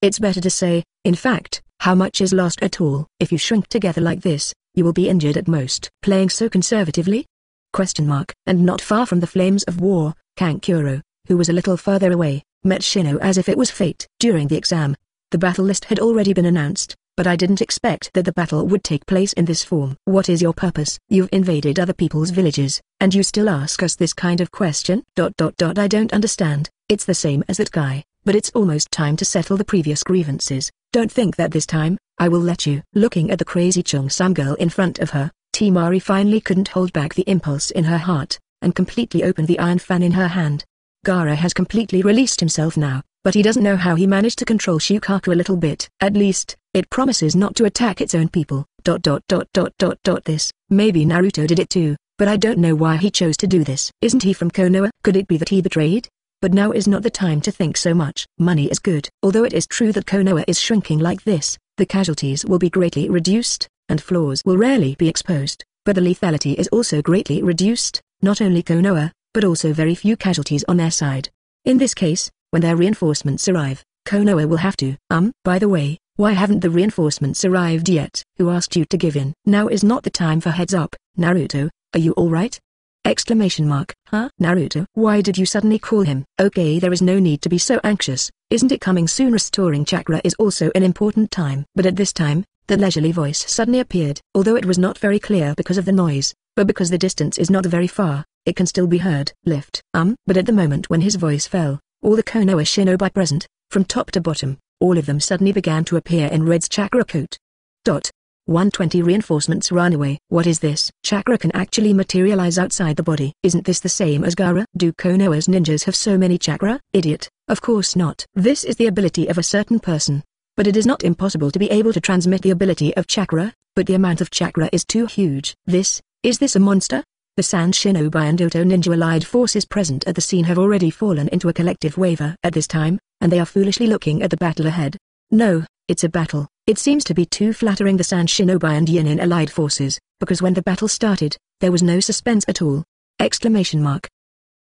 It's better to say, in fact, how much is lost at all. If you shrink together like this, you will be injured at most. Playing so conservatively? Question mark. And not far from the flames of war, Kankuro, who was a little further away, met Shino as if it was fate. During the exam, the battle list had already been announced, but I didn't expect that the battle would take place in this form. What is your purpose? You've invaded other people's villages, and you still ask us this kind of question? Dot dot dot I don't understand, it's the same as that guy, but it's almost time to settle the previous grievances. Don't think that this time, I will let you. Looking at the crazy Cheongsam girl in front of her, Temari finally couldn't hold back the impulse in her heart, and completely opened the iron fan in her hand. Gaara has completely released himself now, but he doesn't know how he managed to control Shukaku a little bit. At least, it promises not to attack its own people. Dot dot dot dot dot dot this. Maybe Naruto did it too, but I don't know why he chose to do this. Isn't he from Konoha? Could it be that he betrayed? But now is not the time to think so much. Money is good. Although it is true that Konoha is shrinking like this, the casualties will be greatly reduced, and flaws will rarely be exposed, but the lethality is also greatly reduced, not only Konoha, but also very few casualties on their side. In this case, when their reinforcements arrive, Konoha will have to. Um, by the way, why haven't the reinforcements arrived yet? Who asked you to give in? Now is not the time for heads up, Naruto, are you alright? Exclamation mark. Huh? Naruto. Why did you suddenly call him? Okay there is no need to be so anxious, isn't it coming soon? Restoring chakra is also an important time. But at this time, the leisurely voice suddenly appeared. Although it was not very clear because of the noise, but because the distance is not very far, it can still be heard. Lift. Um. But at the moment when his voice fell, all the Konoha shinobi present, from top to bottom, all of them suddenly began to appear in Red's chakra coat. Dot. 120 reinforcements run away. What is this? Chakra can actually materialize outside the body. Isn't this the same as Gaara? Do Konoha's ninjas have so many chakra? Idiot. Of course not. This is the ability of a certain person. But it is not impossible to be able to transmit the ability of chakra, but the amount of chakra is too huge. This, is this a monster? The Sand Shinobi and Oto Ninja allied forces present at the scene have already fallen into a collective waver at this time, and they are foolishly looking at the battle ahead. No, it's a battle. It seems to be too flattering the Sand Shinobi and Yinin allied forces, because when the battle started, there was no suspense at all. Exclamation mark.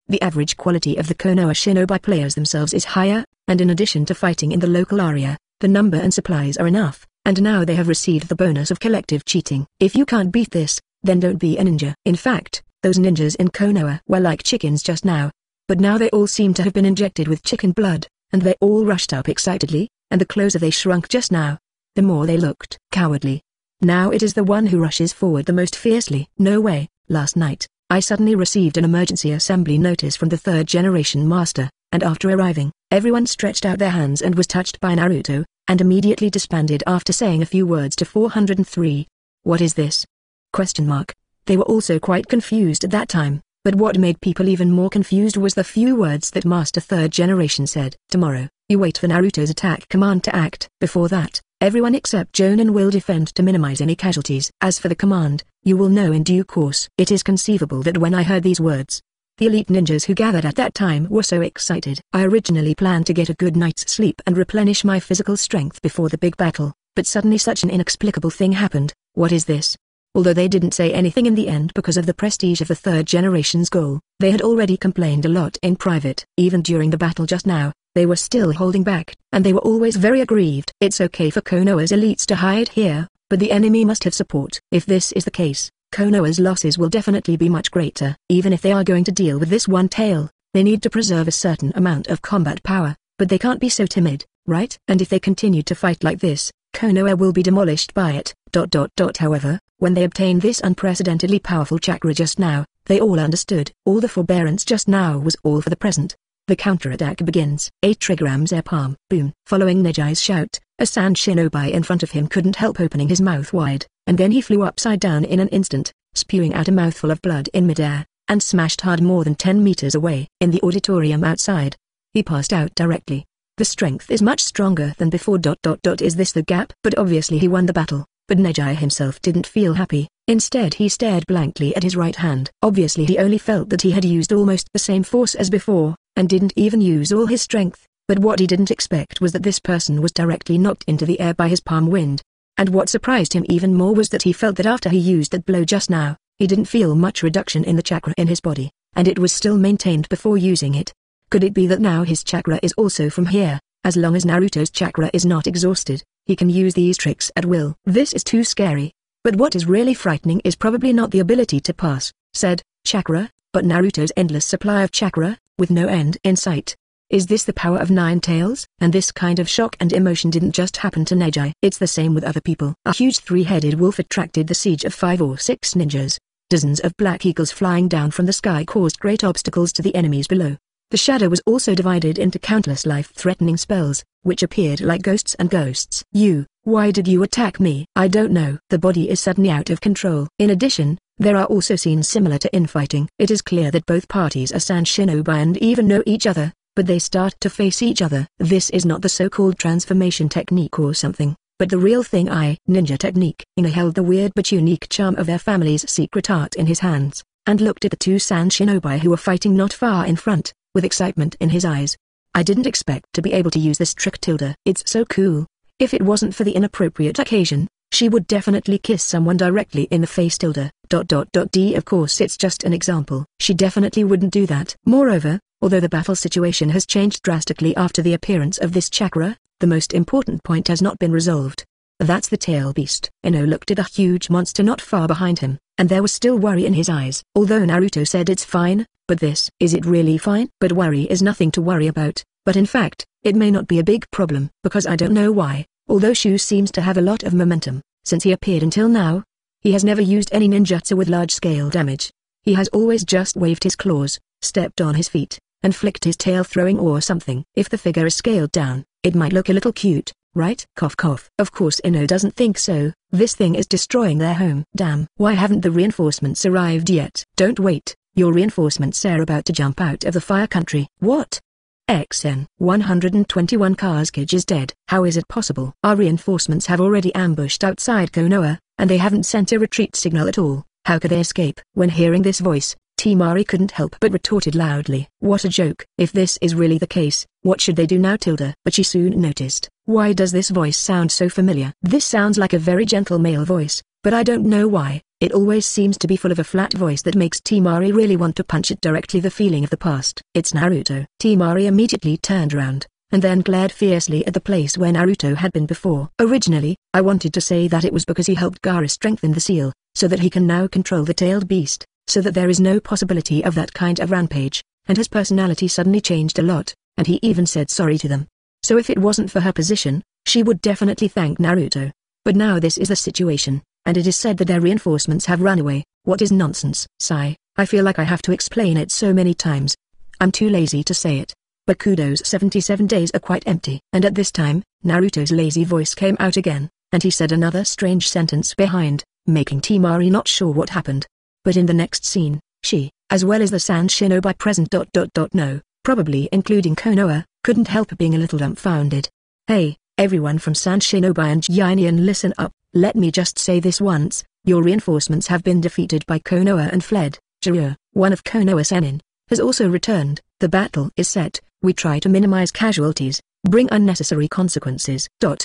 The average quality of the Konoha Shinobi players themselves is higher, and in addition to fighting in the local area, the number and supplies are enough, and now they have received the bonus of collective cheating. If you can't beat this, then don't be a ninja. In fact, those ninjas in Konoha were like chickens just now. But now they all seem to have been injected with chicken blood, and they all rushed up excitedly, and the closer they shrunk just now, the more they looked cowardly. Now it is the one who rushes forward the most fiercely. No way, last night, I suddenly received an emergency assembly notice from the third generation master, and after arriving, everyone stretched out their hands and was touched by Naruto, and immediately disbanded after saying a few words to 403. What is this? Question mark. They were also quite confused at that time, but what made people even more confused was the few words that Master Third Generation said. Tomorrow, you wait for Naruto's attack command to act. Before that, everyone except Jonin will defend to minimize any casualties. As for the command, you will know in due course. It is conceivable that when I heard these words, the elite ninjas who gathered at that time were so excited. I originally planned to get a good night's sleep and replenish my physical strength before the big battle, but suddenly such an inexplicable thing happened. What is this? Although they didn't say anything in the end because of the prestige of the third generation's goal, they had already complained a lot in private. Even during the battle just now, they were still holding back, and they were always very aggrieved. It's okay for Konoha's elites to hide here, but the enemy must have support. If this is the case, Konoha's losses will definitely be much greater. Even if they are going to deal with this one tail, they need to preserve a certain amount of combat power, but they can't be so timid, right? And if they continue to fight like this, Konoha will be demolished by it. Dot dot dot however, when they obtained this unprecedentedly powerful chakra just now, they all understood. All the forbearance just now was all for the present. The counterattack begins. 8 trigrams air palm. Boom. Following Neji's shout, a sand shinobi in front of him couldn't help opening his mouth wide, and then he flew upside down in an instant, spewing out a mouthful of blood in midair, and smashed hard more than 10 meters away. In the auditorium outside, he passed out directly. The strength is much stronger than before. Dot dot dot is this the gap? But obviously he won the battle, but Neji himself didn't feel happy. Instead he stared blankly at his right hand. Obviously he only felt that he had used almost the same force as before, and didn't even use all his strength, But what he didn't expect was that this person was directly knocked into the air by his palm wind. And what surprised him even more was that he felt that after he used that blow just now, he didn't feel much reduction in the chakra in his body, and it was still maintained before using it. Could it be that now his chakra is also from here, as long as Naruto's chakra is not exhausted, he can use these tricks at will. This is too scary. But what is really frightening is probably not the ability to pass, said, chakra, but Naruto's endless supply of chakra, with no end in sight. Is this the power of Nine Tails? And this kind of shock and emotion didn't just happen to Neji. It's the same with other people. A huge three-headed wolf attracted the siege of five or six ninjas. Dozens of black eagles flying down from the sky caused great obstacles to the enemies below. The shadow was also divided into countless life-threatening spells, which appeared like ghosts and ghosts. You, why did you attack me? I don't know. The body is suddenly out of control. In addition, there are also scenes similar to infighting. It is clear that both parties are Sand Shinobi and even know each other, but they start to face each other. This is not the so-called transformation technique or something, but the real thing I, ninja technique. Ino held the weird but unique charm of their family's secret art in his hands, and looked at the two Sand Shinobi who were fighting not far in front with excitement in his eyes. I didn't expect to be able to use this trick Tilda. It's so cool. If it wasn't for the inappropriate occasion, she would definitely kiss someone directly in the face Tilda. Dot dot dot D of course it's just an example. She definitely wouldn't do that. Moreover, although the battle situation has changed drastically after the appearance of this chakra, the most important point has not been resolved. That's the tail beast. Ino looked at a huge monster not far behind him, and there was still worry in his eyes. Although Naruto said it's fine, but this, is it really fine? But worry is nothing to worry about, but in fact, it may not be a big problem, because I don't know why, although Shu seems to have a lot of momentum, since he appeared until now. He has never used any ninjutsu with large-scale damage. He has always just waved his claws, stepped on his feet, and flicked his tail throwing or something. If the figure is scaled down, it might look a little cute, right? Cough cough. Of course Ino doesn't think so, this thing is destroying their home. Damn. Why haven't the reinforcements arrived yet? Don't wait, your reinforcements are about to jump out of the fire country. What? XN 121 Kazekage is dead. How is it possible? Our reinforcements have already ambushed outside Konoha, and they haven't sent a retreat signal at all. How could they escape? When hearing this voice, Temari couldn't help but retorted loudly. What a joke. If this is really the case, what should they do now Tilda? But she soon noticed. Why does this voice sound so familiar? This sounds like a very gentle male voice, but I don't know why. It always seems to be full of a flat voice that makes Temari really want to punch it directly the feeling of the past. It's Naruto. Temari immediately turned around, and then glared fiercely at the place where Naruto had been before. Originally, I wanted to say that it was because he helped Gaara strengthen the seal, so that he can now control the tailed beast, so that there is no possibility of that kind of rampage, and his personality suddenly changed a lot, and he even said sorry to them. So if it wasn't for her position, she would definitely thank Naruto. But now this is the situation and it is said that their reinforcements have run away. What is nonsense? Sigh, I feel like I have to explain it so many times. I'm too lazy to say it. But Kudo's 77 days are quite empty. And at this time, Naruto's lazy voice came out again, and he said another strange sentence behind, making Temari not sure what happened. But in the next scene, she, as well as the Sand Shinobi present dot dot dot no, probably including Konoha, couldn't help being a little dumbfounded. Hey, everyone from Sand Shinobi and Yainian listen up. Let me just say this once, your reinforcements have been defeated by Konoha and fled. Jiraiya, one of Konoha Sennin, has also returned. The battle is set, we try to minimize casualties, bring unnecessary consequences. Dot.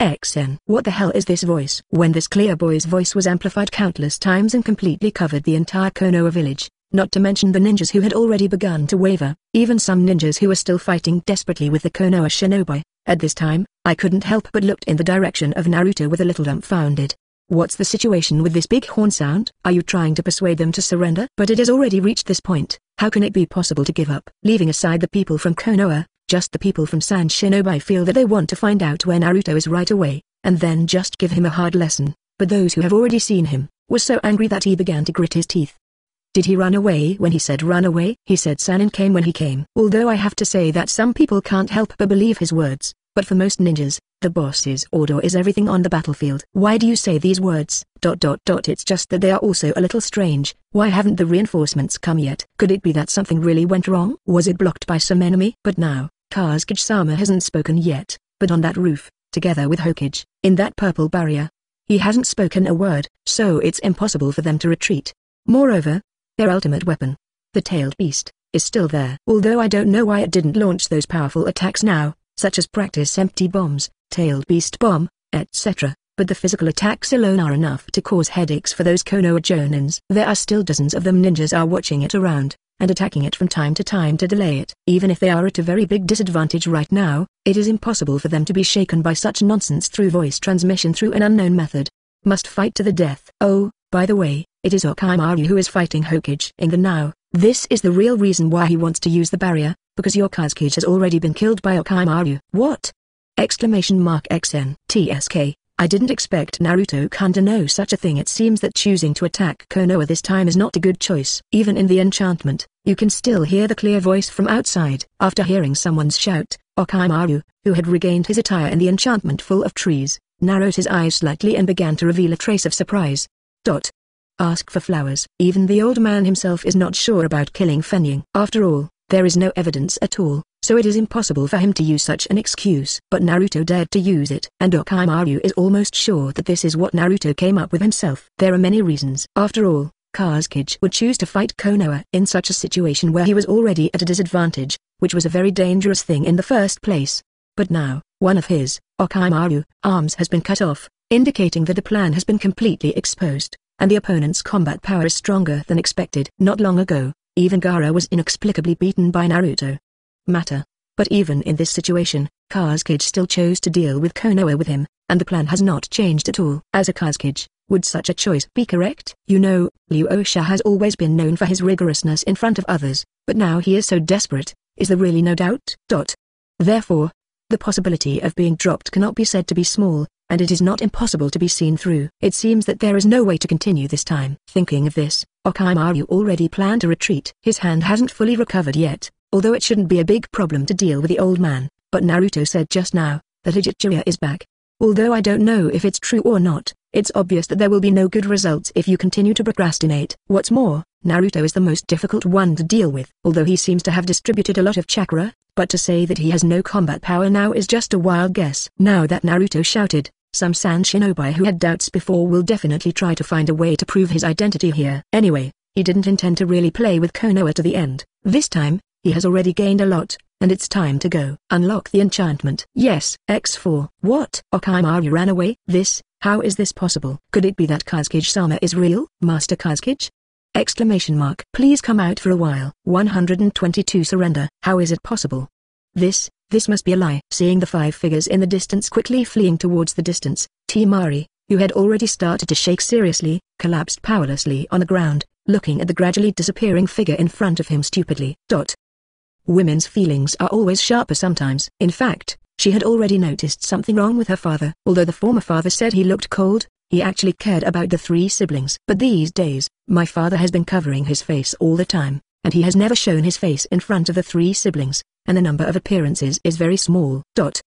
XN. What the hell is this voice? When this clear boy's voice was amplified countless times and completely covered the entire Konoha village, not to mention the ninjas who had already begun to waver, even some ninjas who were still fighting desperately with the Konoha shinobi, at this time, I couldn't help but looked in the direction of Naruto with a little dumbfounded. What's the situation with this big horn sound? Are you trying to persuade them to surrender? But it has already reached this point, how can it be possible to give up? Leaving aside the people from Konoha, just the people from Sand Shinobi feel that they want to find out where Naruto is right away, and then just give him a hard lesson, but those who have already seen him, were so angry that he began to grit his teeth. Did he run away when he said run away? He said Sannin came when he came. Although I have to say that some people can't help but believe his words, but for most ninjas, the boss's order is everything on the battlefield. Why do you say these words? Dot dot dot it's just that they are also a little strange. Why haven't the reinforcements come yet? Could it be that something really went wrong? Was it blocked by some enemy? But now, Kazekage-sama hasn't spoken yet, but on that roof, together with Hokage, in that purple barrier, he hasn't spoken a word, so it's impossible for them to retreat. Moreover, their ultimate weapon, the tailed beast, is still there. Although I don't know why it didn't launch those powerful attacks now, such as practice empty bombs, tailed beast bomb, etc but the physical attacks alone are enough to cause headaches for those Konoha Jonins. There are still dozens of them ninjas are watching it around, and attacking it from time to time to delay it. Even if they are at a very big disadvantage right now, it is impossible for them to be shaken by such nonsense through voice transmission through an unknown method. Must fight to the death. Oh, by the way, it is Orochimaru who is fighting Hokage in the now. This is the real reason why he wants to use the barrier, because Kazekage has already been killed by Orochimaru. What? Exclamation mark XN. TSK. I didn't expect Naruto-kun to know such a thing it seems that choosing to attack Konoha this time is not a good choice. Even in the enchantment, you can still hear the clear voice from outside. After hearing someone's shout, Orochimaru, who had regained his attire in the enchantment full of trees, narrowed his eyes slightly and began to reveal a trace of surprise. Dot. Ask for flowers. Even the old man himself is not sure about killing Fenying. After all, there is no evidence at all, so it is impossible for him to use such an excuse. But Naruto dared to use it. And Orochimaru is almost sure that this is what Naruto came up with himself. There are many reasons. After all, Kazekage would choose to fight Konoha in such a situation where he was already at a disadvantage, which was a very dangerous thing in the first place. But now, one of his, Orochimaru, arms has been cut off, indicating that the plan has been completely exposed, and the opponent's combat power is stronger than expected. Not long ago, even Gaara was inexplicably beaten by Naruto. Matter. But even in this situation, Kazekage still chose to deal with Konoha with him, and the plan has not changed at all. As a Kazekage, would such a choice be correct? You know, Liu Osha has always been known for his rigorousness in front of others, but now he is so desperate, is there really no doubt? Dot. Therefore, the possibility of being dropped cannot be said to be small, and it is not impossible to be seen through. It seems that there is no way to continue this time. Thinking of this, Orochimaru already planned a retreat. His hand hasn't fully recovered yet, although it shouldn't be a big problem to deal with the old man, but Naruto said just now, that Hijikirya is back. Although I don't know if it's true or not, it's obvious that there will be no good results if you continue to procrastinate. What's more, Naruto is the most difficult one to deal with. Although he seems to have distributed a lot of chakra, but to say that he has no combat power now is just a wild guess. Now that Naruto shouted, some Sand Shinobi who had doubts before will definitely try to find a way to prove his identity here. Anyway, he didn't intend to really play with Konoha to the end. This time, he has already gained a lot, and it's time to go. Unlock the enchantment. Yes. X4. What? Orochimaru ran away? This? How is this possible? Could it be that Kazekage-sama is real? Master Kazekage? Exclamation mark. Please come out for a while. 122 surrender. How is it possible? This, this must be a lie. Seeing the five figures in the distance quickly fleeing towards the distance, Temari, who had already started to shake seriously, collapsed powerlessly on the ground, looking at the gradually disappearing figure in front of him stupidly. Dot. Women's feelings are always sharper sometimes. In fact, she had already noticed something wrong with her father. Although the former father said he looked cold, he actually cared about the three siblings. But these days, my father has been covering his face all the time, and he has never shown his face in front of the three siblings and the number of appearances is very small. Dot.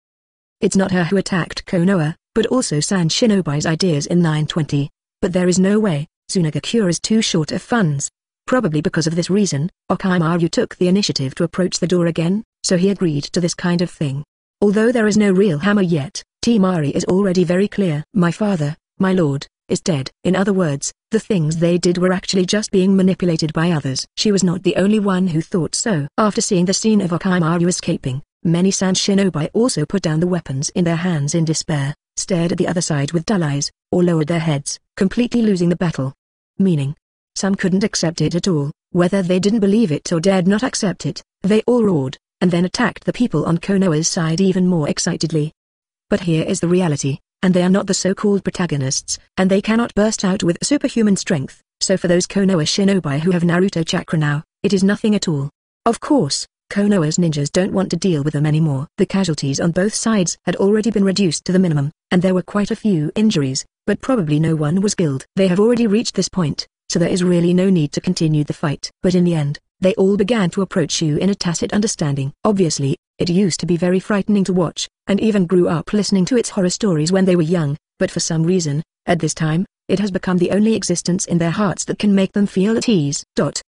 It's not her who attacked Konoha, but also Sand Shinobi's ideas in 920. But there is no way, Sunagakure is too short of funds. Probably because of this reason, Orochimaru took the initiative to approach the door again, so he agreed to this kind of thing. Although there is no real hammer yet, Temari is already very clear. My father, my lord, is dead. In other words, the things they did were actually just being manipulated by others. She was not the only one who thought so. After seeing the scene of Orochimaru escaping, many Sand Shinobi also put down the weapons in their hands in despair, stared at the other side with dull eyes, or lowered their heads, completely losing the battle. Meaning, some couldn't accept it at all, whether they didn't believe it or dared not accept it, they all roared, and then attacked the people on Konoha's side even more excitedly. But here is the reality and they are not the so-called protagonists, and they cannot burst out with superhuman strength, so for those Konoha shinobi who have Naruto chakra now, it is nothing at all. Of course, Konoha's ninjas don't want to deal with them anymore. The casualties on both sides had already been reduced to the minimum, and there were quite a few injuries, but probably no one was killed. They have already reached this point, so there is really no need to continue the fight. But in the end, they all began to approach you in a tacit understanding. Obviously, it used to be very frightening to watch, and even grew up listening to its horror stories when they were young, but for some reason, at this time, it has become the only existence in their hearts that can make them feel at ease. Dot.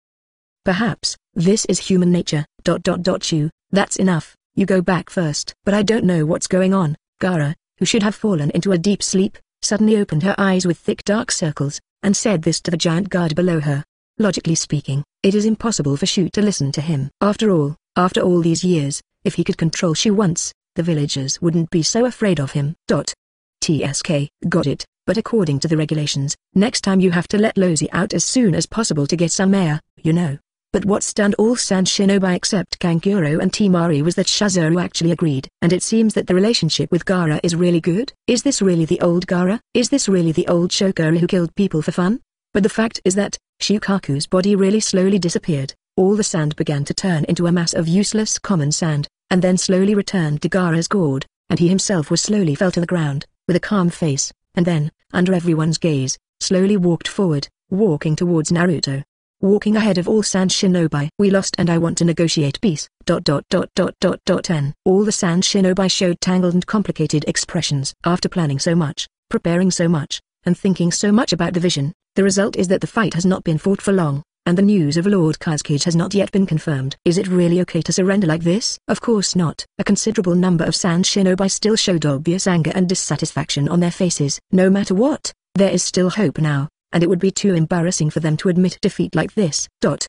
Perhaps, this is human nature. Dot dot dot you, that's enough, you go back first. But I don't know what's going on. Gaara, who should have fallen into a deep sleep, suddenly opened her eyes with thick dark circles, and said this to the giant guard below her. Logically speaking, it is impossible for Shu to listen to him. After all, after all these years, if he could control Shu once, the villagers wouldn't be so afraid of him. Dot. TSK, got it, but according to the regulations, next time you have to let Lozi out as soon as possible to get some air, you know. But what stunned all Sand Shinobi except Kankuro and Temari was that Shazuru actually agreed. And it seems that the relationship with Gaara is really good. Is this really the old Gaara? Is this really the old Shokoro who killed people for fun? But the fact is that, Shukaku's body really slowly disappeared. All the sand began to turn into a mass of useless common sand, and then slowly returned to Gaara's gourd, and he himself was slowly fell to the ground, with a calm face, and then, under everyone's gaze, slowly walked forward, walking towards Naruto walking ahead of all Sand Shinobi. We lost and I want to negotiate peace. Dot dot dot dot dot dot n. All the Sand Shinobi showed tangled and complicated expressions. After planning so much, preparing so much, and thinking so much about the vision, the result is that the fight has not been fought for long, and the news of Lord Kazekage has not yet been confirmed. Is it really okay to surrender like this? Of course not. A considerable number of Sand Shinobi still showed obvious anger and dissatisfaction on their faces. No matter what, there is still hope now and it would be too embarrassing for them to admit defeat like this. Dot.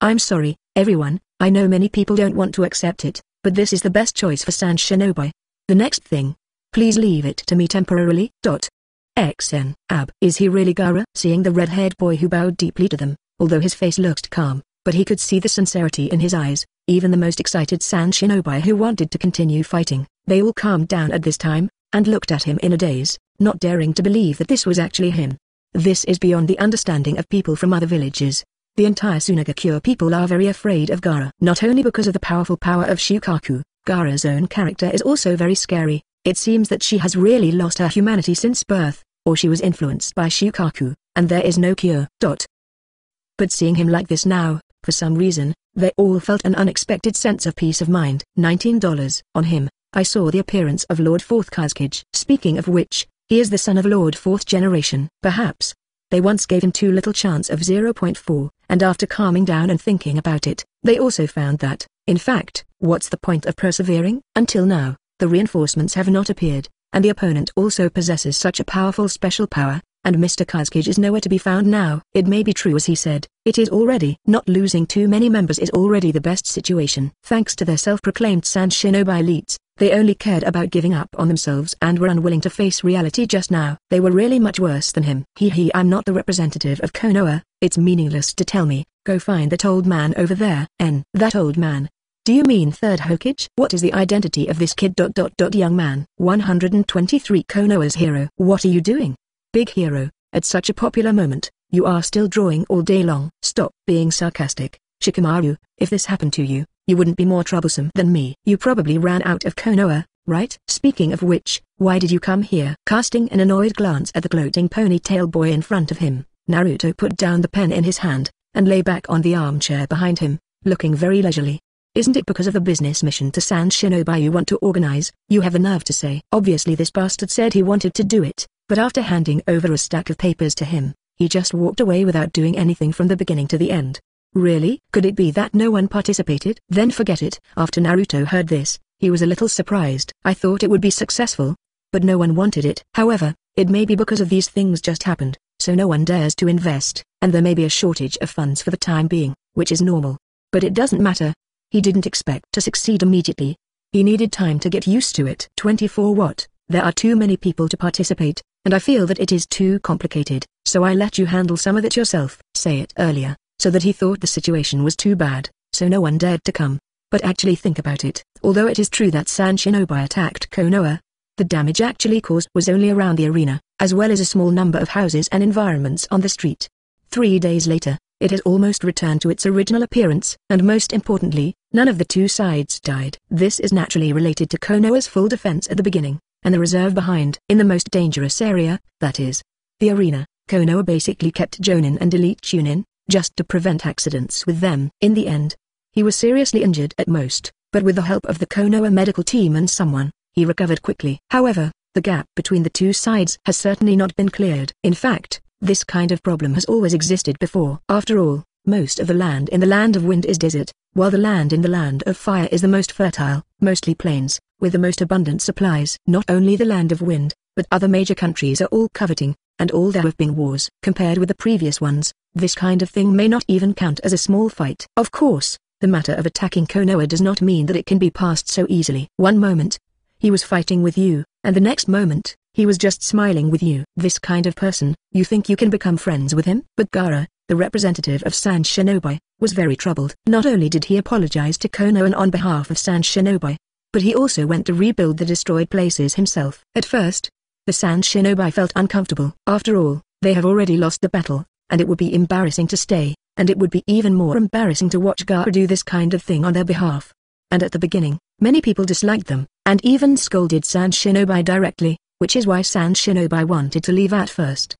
I'm sorry, everyone, I know many people don't want to accept it, but this is the best choice for Sand Shinobi. The next thing. Please leave it to me temporarily. Dot. XN. Ab. Is he really Gaara? Seeing the red-haired boy who bowed deeply to them, although his face looked calm, but he could see the sincerity in his eyes, even the most excited Sand Shinobi who wanted to continue fighting, they all calmed down at this time, and looked at him in a daze, not daring to believe that this was actually him. This is beyond the understanding of people from other villages. The entire Sunagakure people are very afraid of Gaara. Not only because of the powerful power of Shukaku, Gaara's own character is also very scary. It seems that she has really lost her humanity since birth, or she was influenced by Shukaku, and there is no cure. Dot. But seeing him like this now, for some reason, they all felt an unexpected sense of peace of mind. $19 on him, I saw the appearance of Lord Fourth Kazekage. Speaking of which, he is the son of Lord Fourth Generation. Perhaps. They once gave him too little chance of 0.4, and after calming down and thinking about it, they also found that, in fact, what's the point of persevering? Until now, the reinforcements have not appeared, and the opponent also possesses such a powerful special power, and Mr. Kazekage is nowhere to be found now. It may be true as he said, it is already. Not losing too many members is already the best situation. Thanks to their self-proclaimed Sand Shinobi elites, they only cared about giving up on themselves and were unwilling to face reality just now. They were really much worse than him. He he I'm not the representative of Konoha, it's meaningless to tell me, go find that old man over there. N. That old man. Do you mean third Hokage? What is the identity of this kid dot dot dot young man? 123 Konoha's hero. What are you doing? Big hero, at such a popular moment, you are still drawing all day long. Stop being sarcastic, Shikamaru, if this happened to you, you wouldn't be more troublesome than me. You probably ran out of Konoha, right? Speaking of which, why did you come here? Casting an annoyed glance at the gloating ponytail boy in front of him, Naruto put down the pen in his hand, and lay back on the armchair behind him, looking very leisurely. Isn't it because of the business mission to Sand Shinobi you want to organize? You have the nerve to say. Obviously this bastard said he wanted to do it, but after handing over a stack of papers to him, he just walked away without doing anything from the beginning to the end. Really? Could it be that no one participated? Then forget it. After Naruto heard this, he was a little surprised. I thought it would be successful. But no one wanted it. However, it may be because of these things just happened, so no one dares to invest, and there may be a shortage of funds for the time being, which is normal. But it doesn't matter. He didn't expect to succeed immediately. He needed time to get used to it. 24 what? There are too many people to participate, and I feel that it is too complicated, so I let you handle some of it yourself. Say it earlier so that he thought the situation was too bad, so no one dared to come. But actually think about it, although it is true that Sand Shinobi attacked Konoha, the damage actually caused was only around the arena, as well as a small number of houses and environments on the street. Three days later, it has almost returned to its original appearance, and most importantly, none of the two sides died. This is naturally related to Konoha's full defense at the beginning, and the reserve behind. In the most dangerous area, that is, the arena, Konoha basically kept Jonin and Elite Chunin, just to prevent accidents with them. In the end, he was seriously injured at most, but with the help of the Konoha medical team and someone, he recovered quickly. However, the gap between the two sides has certainly not been cleared. In fact, this kind of problem has always existed before. After all, most of the land in the land of wind is desert, while the land in the land of fire is the most fertile, mostly plains, with the most abundant supplies. Not only the land of wind, but other major countries are all coveting, and all there have been wars. Compared with the previous ones, this kind of thing may not even count as a small fight. Of course, the matter of attacking Konoha does not mean that it can be passed so easily. One moment, he was fighting with you, and the next moment, he was just smiling with you. This kind of person, you think you can become friends with him? But Gaara, the representative of Sand Shinobi, was very troubled. Not only did he apologize to Konoha on behalf of Sand Shinobi, but he also went to rebuild the destroyed places himself. At first, the Sand Shinobi felt uncomfortable. After all, they have already lost the battle, and it would be embarrassing to stay, and it would be even more embarrassing to watch Gaara do this kind of thing on their behalf. And at the beginning, many people disliked them, and even scolded Sand Shinobi directly, which is why Sand Shinobi wanted to leave at first.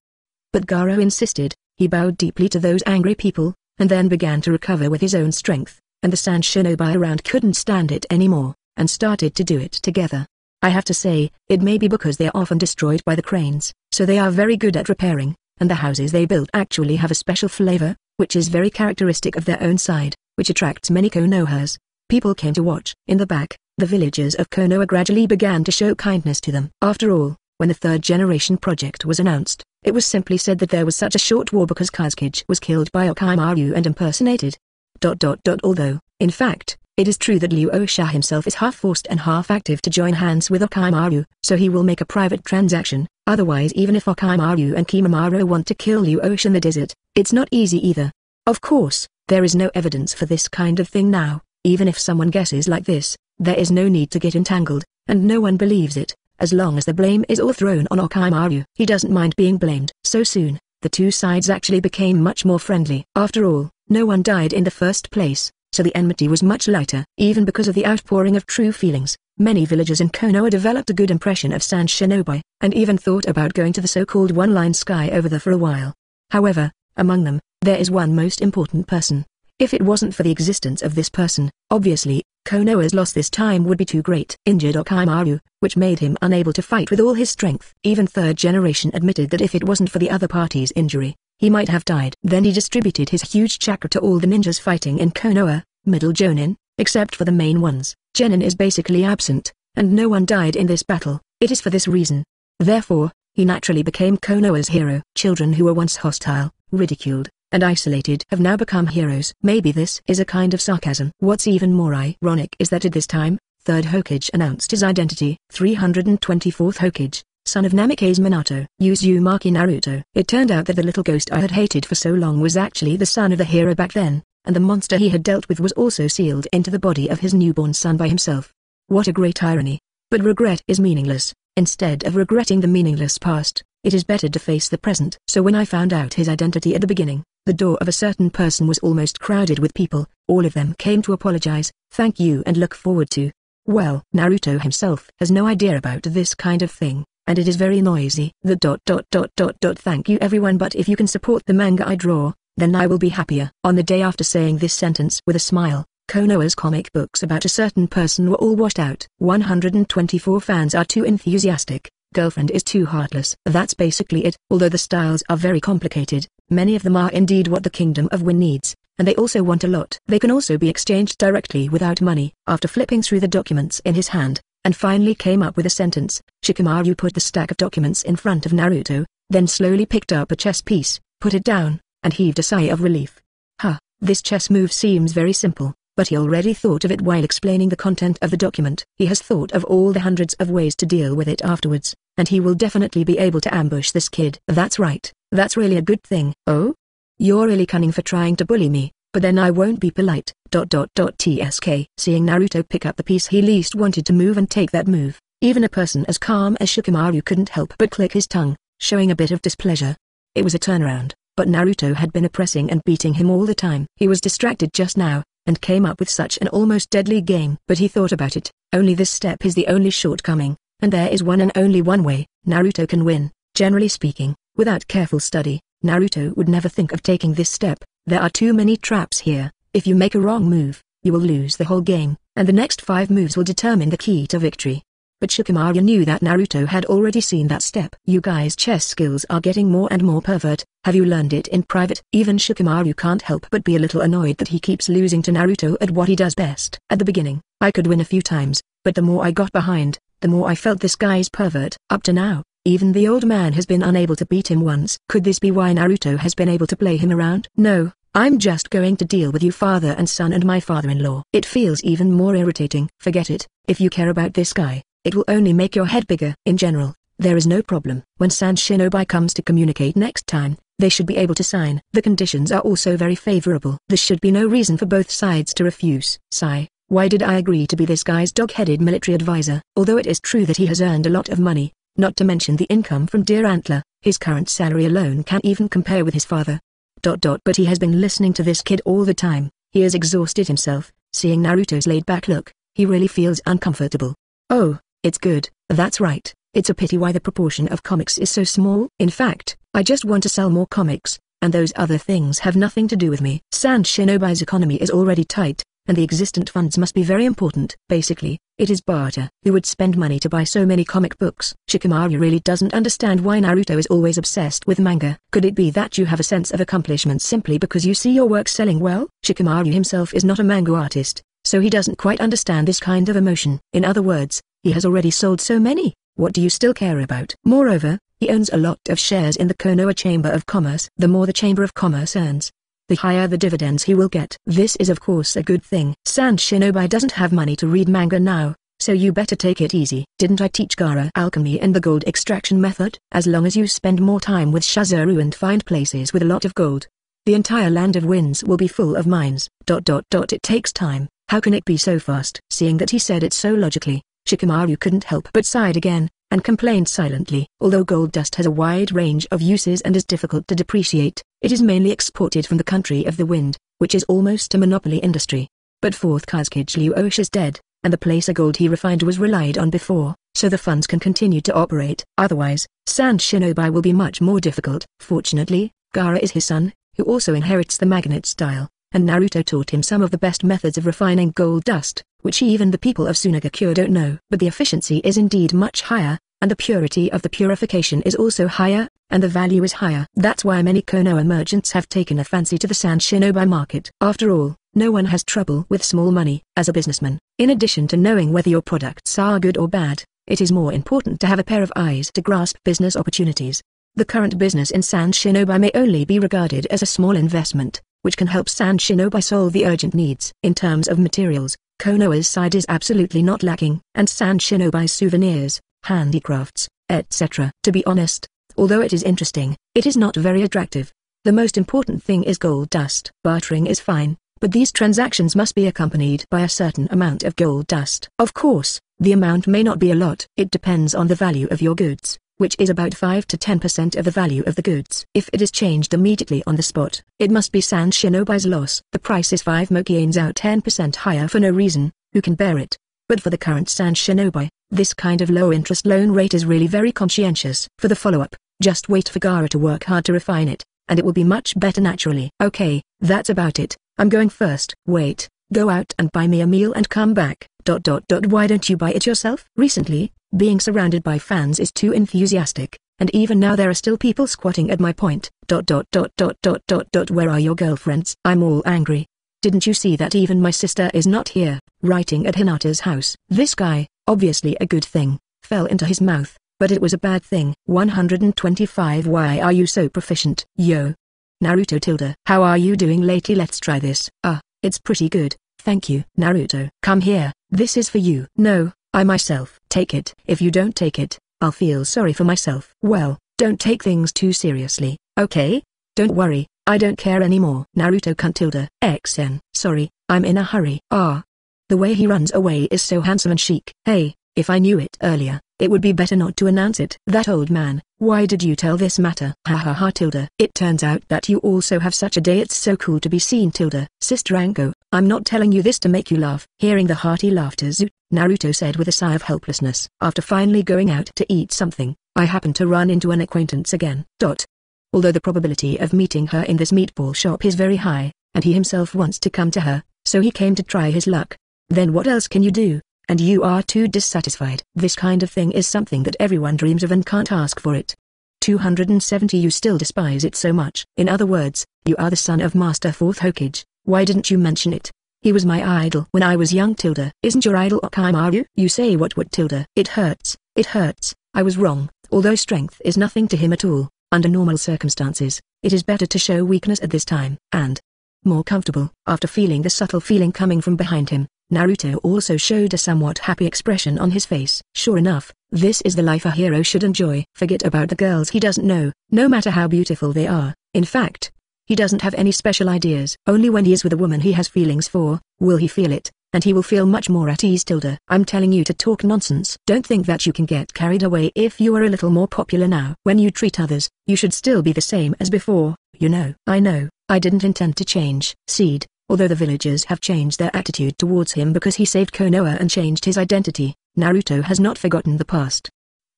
But Gaara insisted, he bowed deeply to those angry people, and then began to recover with his own strength, and the Sand Shinobi around couldn't stand it anymore, and started to do it together. I have to say, it may be because they are often destroyed by the cranes, so they are very good at repairing, and the houses they built actually have a special flavor, which is very characteristic of their own side, which attracts many Konohas. People came to watch. In the back, the villagers of Konoha gradually began to show kindness to them. After all, when the third generation project was announced, it was simply said that there was such a short war because Kazekage was killed by Orochimaru and impersonated. Dot dot dot although, in fact, it is true that Liu Osha himself is half forced and half active to join hands with Orochimaru, so he will make a private transaction, otherwise even if Orochimaru and Kimimaro want to kill Liu Osha in the desert, it's not easy either. Of course, there is no evidence for this kind of thing now, even if someone guesses like this, there is no need to get entangled, and no one believes it, as long as the blame is all thrown on Orochimaru. He doesn't mind being blamed. So soon, the two sides actually became much more friendly. After all, no one died in the first place, so the enmity was much lighter. Even because of the outpouring of true feelings, many villagers in Konoha developed a good impression of Sand Shinobi, and even thought about going to the so-called one-line sky over there for a while. However, among them, there is one most important person. If it wasn't for the existence of this person, obviously, Konoha's loss this time would be too great. Injured Orochimaru, which made him unable to fight with all his strength. Even third generation admitted that if it wasn't for the other party's injury, he might have died. Then he distributed his huge chakra to all the ninjas fighting in Konoha, middle Jonin, except for the main ones. Genin is basically absent, and no one died in this battle. It is for this reason. Therefore, he naturally became Konoha's hero. Children who were once hostile, ridiculed, and isolated have now become heroes. Maybe this is a kind of sarcasm. What's even more ironic is that at this time, Third Hokage announced his identity. 324th Hokage, son of Namikaze Minato, Uzumaki Naruto. It turned out that the little ghost I had hated for so long was actually the son of the hero back then, and the monster he had dealt with was also sealed into the body of his newborn son by himself. What a great irony. But regret is meaningless. Instead of regretting the meaningless past, it is better to face the present. So when I found out his identity at the beginning, the door of a certain person was almost crowded with people, all of them came to apologize, thank you and look forward to. Well, Naruto himself has no idea about this kind of thing, and it is very noisy. The dot dot dot dot dot thank you everyone but if you can support the manga I draw, then I will be happier. On the day after saying this sentence with a smile, Konoha's comic books about a certain person were all washed out. 124 fans are too enthusiastic, girlfriend is too heartless. That's basically it. Although the styles are very complicated, many of them are indeed what the Kingdom of Win needs, and they also want a lot. They can also be exchanged directly without money. After flipping through the documents in his hand, and finally came up with a sentence, Shikamaru put the stack of documents in front of Naruto, then slowly picked up a chess piece, put it down, and heaved a sigh of relief. Huh, this chess move seems very simple, but he already thought of it while explaining the content of the document. He has thought of all the hundreds of ways to deal with it afterwards, and he will definitely be able to ambush this kid. That's right, that's really a good thing. Oh? You're really cunning for trying to bully me, but then I won't be polite. Dot dot dot tsk. Seeing Naruto pick up the piece he least wanted to move and take that move, even a person as calm as Shikamaru couldn't help but click his tongue, showing a bit of displeasure. It was a turnaround, but Naruto had been oppressing and beating him all the time. He was distracted just now, and came up with such an almost deadly game. But he thought about it, only this step is the only shortcoming, and there is one and only one way, Naruto can win. Generally speaking, without careful study, Naruto would never think of taking this step, there are too many traps here, if you make a wrong move, you will lose the whole game, and the next five moves will determine the key to victory but Shikamaru knew that Naruto had already seen that step. You guys' chess skills are getting more and more pervert, have you learned it in private? Even Shikamaru can't help but be a little annoyed that he keeps losing to Naruto at what he does best. At the beginning, I could win a few times, but the more I got behind, the more I felt this guy's pervert. Up to now, Even the old man has been unable to beat him once. Could this be why Naruto has been able to play him around? No, I'm just going to deal with you father and son and my father-in-law. It feels even more irritating. Forget it, if you care about this guy, it will only make your head bigger. In general, there is no problem. When Sand Shinobi comes to communicate next time, they should be able to sign. The conditions are also very favorable. There should be no reason for both sides to refuse. Sigh, why did I agree to be this guy's dog-headed military advisor? Although it is true that he has earned a lot of money, not to mention the income from Deer Antler, his current salary alone can't even compare with his father. Dot dot but he has been listening to this kid all the time, he has exhausted himself, seeing Naruto's laid-back look, he really feels uncomfortable. Oh, it's good, that's right, it's a pity why the proportion of comics is so small. In fact, I just want to sell more comics, and those other things have nothing to do with me. Sand Shinobi's economy is already tight, and the existent funds must be very important. Basically, it is barter. Who would spend money to buy so many comic books? Shikamaru really doesn't understand why Naruto is always obsessed with manga. Could it be that you have a sense of accomplishment simply because you see your work selling well? Shikamaru himself is not a manga artist, so he doesn't quite understand this kind of emotion. In other words, he has already sold so many, what do you still care about? Moreover, he owns a lot of shares in the Konoha Chamber of Commerce. The more the Chamber of Commerce earns, the higher the dividends he will get. This is of course a good thing. Sand Shinobi doesn't have money to read manga now, so you better take it easy. Didn't I teach Gaara alchemy and the gold extraction method? As long as you spend more time with Shazuru and find places with a lot of gold, the entire land of winds will be full of mines. Dot dot dot it takes time, how can it be so fast? Seeing that he said it so logically, Shikamaru couldn't help but sighed again, and complained silently. Although gold dust has a wide range of uses and is difficult to depreciate, it is mainly exported from the country of the wind, which is almost a monopoly industry. But fourth Kazekage Liuosh is dead, and the placer gold he refined was relied on before, so the funds can continue to operate. Otherwise, Sand Shinobi will be much more difficult. Fortunately, Gaara is his son, who also inherits the magnet style, and Naruto taught him some of the best methods of refining gold dust which even the people of Sunagakure don't know. But the efficiency is indeed much higher, and the purity of the purification is also higher, and the value is higher. That's why many Konoha merchants have taken a fancy to the Sand Shinobi market. After all, no one has trouble with small money. As a businessman, in addition to knowing whether your products are good or bad, it is more important to have a pair of eyes to grasp business opportunities. The current business in Sand Shinobi may only be regarded as a small investment, which can help Sand Shinobi solve the urgent needs. In terms of materials, Konoha's side is absolutely not lacking, and Sand Shinobi's souvenirs, handicrafts, etc. To be honest, although it is interesting, it is not very attractive. The most important thing is gold dust. Bartering is fine, but these transactions must be accompanied by a certain amount of gold dust. Of course, the amount may not be a lot. It depends on the value of your goods which is about 5 to 10% of the value of the goods. If it is changed immediately on the spot, it must be Sand Shinobi's loss. The price is 5 mokiens out 10% higher for no reason, who can bear it? But for the current Sand Shinobi, this kind of low-interest loan rate is really very conscientious. For the follow-up, just wait for Gaara to work hard to refine it, and it will be much better naturally. Okay, that's about it. I'm going first. Wait, go out and buy me a meal and come back. Dot dot dot why don't you buy it yourself? Recently, being surrounded by fans is too enthusiastic, and even now there are still people squatting at my point. Dot dot dot dot dot dot dot where are your girlfriends? I'm all angry. Didn't you see that even my sister is not here, writing at Hinata's house? This guy, obviously a good thing, fell into his mouth, but it was a bad thing. 125 Why are you so proficient? Yo. Naruto tilde. How are you doing lately? Let's try this. Ah, uh, it's pretty good, thank you. Naruto. Come here, this is for you. No, I myself. Take it. If you don't take it, I'll feel sorry for myself. Well, don't take things too seriously, okay? Don't worry, I don't care anymore. Naruto Kuntilda. XN. Sorry, I'm in a hurry. Ah. The way he runs away is so handsome and chic. Hey, if I knew it earlier, it would be better not to announce it. That old man, why did you tell this matter? Ha ha ha tilde. It turns out that you also have such a day it's so cool to be seen tilda. Sister Anko, I'm not telling you this to make you laugh. Hearing the hearty laughter Zoot, Naruto said with a sigh of helplessness. After finally going out to eat something, I happened to run into an acquaintance again. Dot. Although the probability of meeting her in this meatball shop is very high, and he himself wants to come to her, so he came to try his luck. Then what else can you do, and you are too dissatisfied? This kind of thing is something that everyone dreams of and can't ask for it. 270 You still despise it so much. In other words, you are the son of Master Fourth Hokage, why didn't you mention it? He was my idol when I was young tilde. Isn't your idol Orochimaru? You say what what tilde? It hurts, it hurts, I was wrong. Although strength is nothing to him at all, under normal circumstances, it is better to show weakness at this time, and more comfortable. After feeling the subtle feeling coming from behind him, Naruto also showed a somewhat happy expression on his face. Sure enough, this is the life a hero should enjoy. Forget about the girls he doesn't know, no matter how beautiful they are. In fact, he doesn't have any special ideas. Only when he is with a woman he has feelings for, will he feel it, and he will feel much more at ease Tilda. I'm telling you to talk nonsense. Don't think that you can get carried away if you are a little more popular now. When you treat others, you should still be the same as before, you know. I know, I didn't intend to change. Seed, although the villagers have changed their attitude towards him because he saved Konoha and changed his identity, Naruto has not forgotten the past.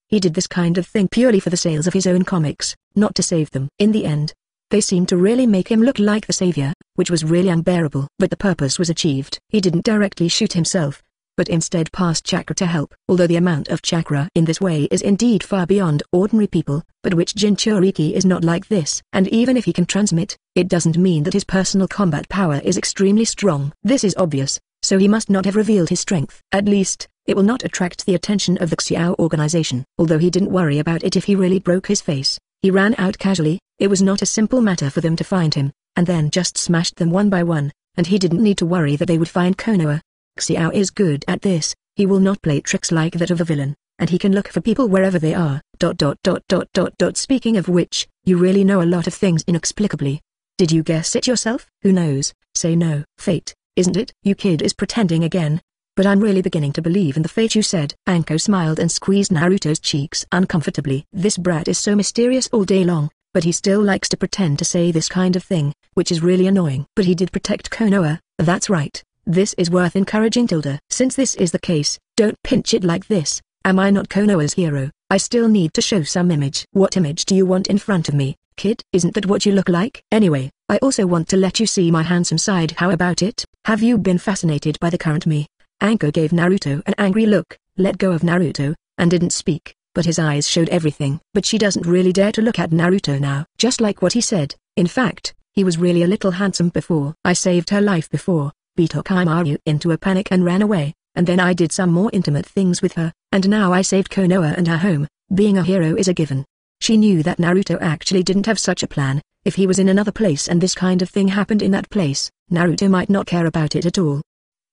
He did this kind of thing purely for the sales of his own comics, not to save them. In the end, they seemed to really make him look like the savior, which was really unbearable. But the purpose was achieved. He didn't directly shoot himself, but instead passed chakra to help. Although the amount of chakra in this way is indeed far beyond ordinary people, but which Jinchuriki is not like this. And even if he can transmit, it doesn't mean that his personal combat power is extremely strong. This is obvious, so he must not have revealed his strength. At least, it will not attract the attention of the Xiao organization. Although he didn't worry about it if he really broke his face, he ran out casually, it was not a simple matter for them to find him, and then just smashed them one by one, and he didn't need to worry that they would find Konoha. Xiao is good at this, he will not play tricks like that of a villain, and he can look for people wherever they are. Dot dot dot dot dot dot Speaking of which, you really know a lot of things inexplicably. Did you guess it yourself? Who knows? Say no. Fate, isn't it? You kid is pretending again. But I'm really beginning to believe in the fate you said. Anko smiled and squeezed Naruto's cheeks uncomfortably. This brat is so mysterious all day long, but he still likes to pretend to say this kind of thing, which is really annoying. But he did protect Konoha, that's right. This is worth encouraging Tilda. Since this is the case, don't pinch it like this. Am I not Konoha's hero? I still need to show some image. What image do you want in front of me, kid? Isn't that what you look like? Anyway, I also want to let you see my handsome side. How about it? Have you been fascinated by the current me? Anko gave Naruto an angry look, let go of Naruto, and didn't speak, but his eyes showed everything. But she doesn't really dare to look at Naruto now. Just like what he said, in fact, he was really a little handsome before. I saved her life before, beat Orochimaru into a panic and ran away, and then I did some more intimate things with her, and now I saved Konoha and her home, being a hero is a given. She knew that Naruto actually didn't have such a plan, if he was in another place and this kind of thing happened in that place, Naruto might not care about it at all.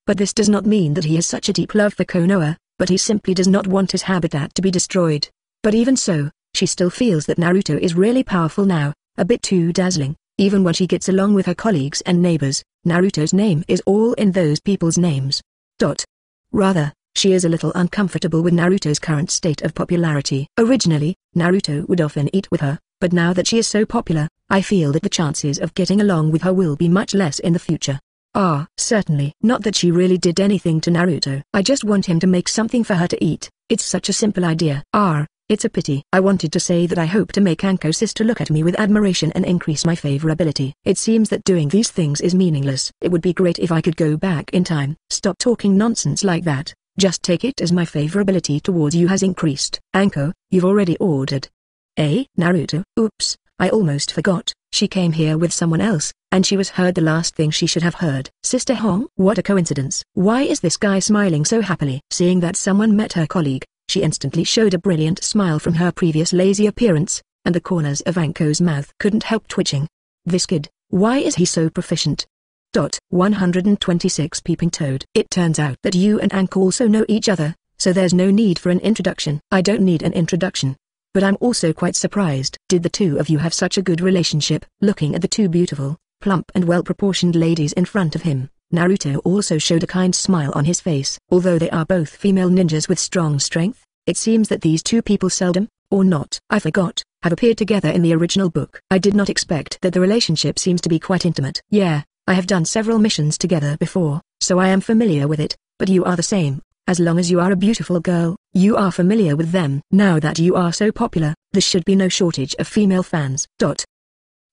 But this does not mean that he has such a deep love for Konoha, but he simply does not want his habitat to be destroyed. But even so, she still feels that Naruto is really powerful now, a bit too dazzling. Even when she gets along with her colleagues and neighbors, Naruto's name is all in those people's names. Dot. Rather, she is a little uncomfortable with Naruto's current state of popularity. Originally, Naruto would often eat with her, but now that she is so popular, I feel that the chances of getting along with her will be much less in the future. Ah, certainly. Not that she really did anything to Naruto. I just want him to make something for her to eat. It's such a simple idea. Ah, it's a pity. I wanted to say that I hope to make Anko's sister look at me with admiration and increase my favorability. It seems that doing these things is meaningless. It would be great if I could go back in time. Stop talking nonsense like that. Just take it as my favorability towards you has increased. Anko, you've already ordered. Eh? Naruto, oops, I almost forgot. She came here with someone else, and she was heard the last thing she should have heard. Sister Hong? What a coincidence. Why is this guy smiling so happily? Seeing that someone met her colleague, she instantly showed a brilliant smile from her previous lazy appearance, and the corners of Anko's mouth couldn't help twitching. This kid, why is he so proficient? Dot 126 Peeping Toad. It turns out that you and Anko also know each other, so there's no need for an introduction. I don't need an introduction. But I'm also quite surprised. Did the two of you have such a good relationship? Looking at the two beautiful, plump and well-proportioned ladies in front of him, Naruto also showed a kind smile on his face. Although they are both female ninjas with strong strength, it seems that these two people seldom, or not, I forgot, have appeared together in the original book. I did not expect that the relationship seems to be quite intimate. Yeah, I have done several missions together before, so I am familiar with it, but you are the same. As long as you are a beautiful girl, you are familiar with them. Now that you are so popular, there should be no shortage of female fans. Dot.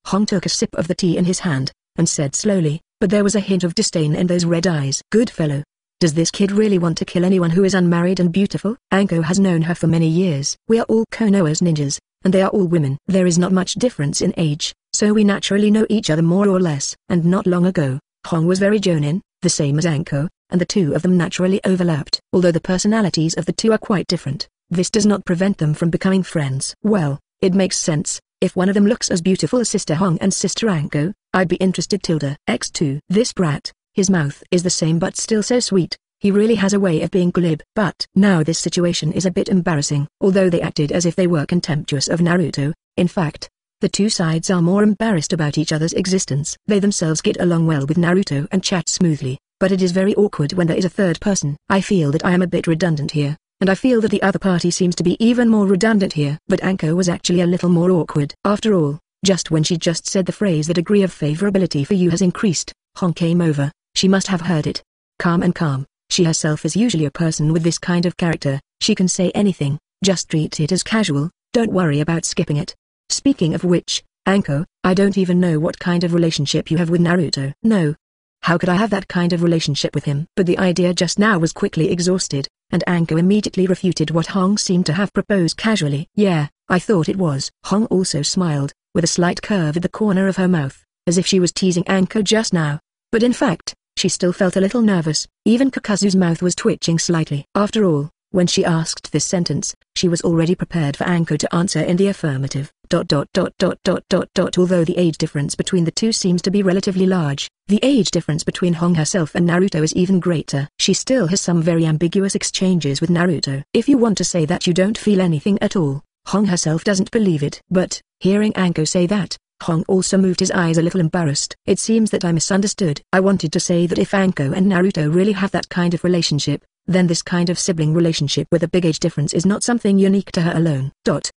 Hong took a sip of the tea in his hand, and said slowly, but there was a hint of disdain in those red eyes. Good fellow. Does this kid really want to kill anyone who is unmarried and beautiful? Anko has known her for many years. We are all Konoha's ninjas, and they are all women. There is not much difference in age, so we naturally know each other more or less. And not long ago, Hong was very Jonin, the same as Anko, and the two of them naturally overlapped. Although the personalities of the two are quite different, this does not prevent them from becoming friends. Well, it makes sense, if one of them looks as beautiful as Sister Hong and Sister Anko, I'd be interested tilde. X2. This brat, his mouth is the same but still so sweet, he really has a way of being glib. But now this situation is a bit embarrassing. Although they acted as if they were contemptuous of Naruto, in fact, the two sides are more embarrassed about each other's existence. They themselves get along well with Naruto and chat smoothly, but it is very awkward when there is a third person. I feel that I am a bit redundant here, and I feel that the other party seems to be even more redundant here. But Anko was actually a little more awkward. After all, just when she just said the phrase the degree of favorability for you has increased, Hong came over, she must have heard it. Calm and calm, she herself is usually a person with this kind of character, she can say anything, just treat it as casual, don't worry about skipping it. Speaking of which, Anko, I don't even know what kind of relationship you have with Naruto. No. How could I have that kind of relationship with him? But the idea just now was quickly exhausted, and Anko immediately refuted what Hong seemed to have proposed casually. Yeah, I thought it was. Hong also smiled, with a slight curve at the corner of her mouth, as if she was teasing Anko just now. But in fact, she still felt a little nervous, even Kakazu's mouth was twitching slightly. After all, when she asked this sentence, she was already prepared for Anko to answer in the affirmative. Dot dot dot dot dot dot dot Although the age difference between the two seems to be relatively large, the age difference between Hong herself and Naruto is even greater. She still has some very ambiguous exchanges with Naruto. If you want to say that you don't feel anything at all, Hong herself doesn't believe it. But, hearing Anko say that, Hong also moved his eyes a little embarrassed. It seems that I misunderstood. I wanted to say that if Anko and Naruto really have that kind of relationship, then this kind of sibling relationship with a big age difference is not something unique to her alone. Dot.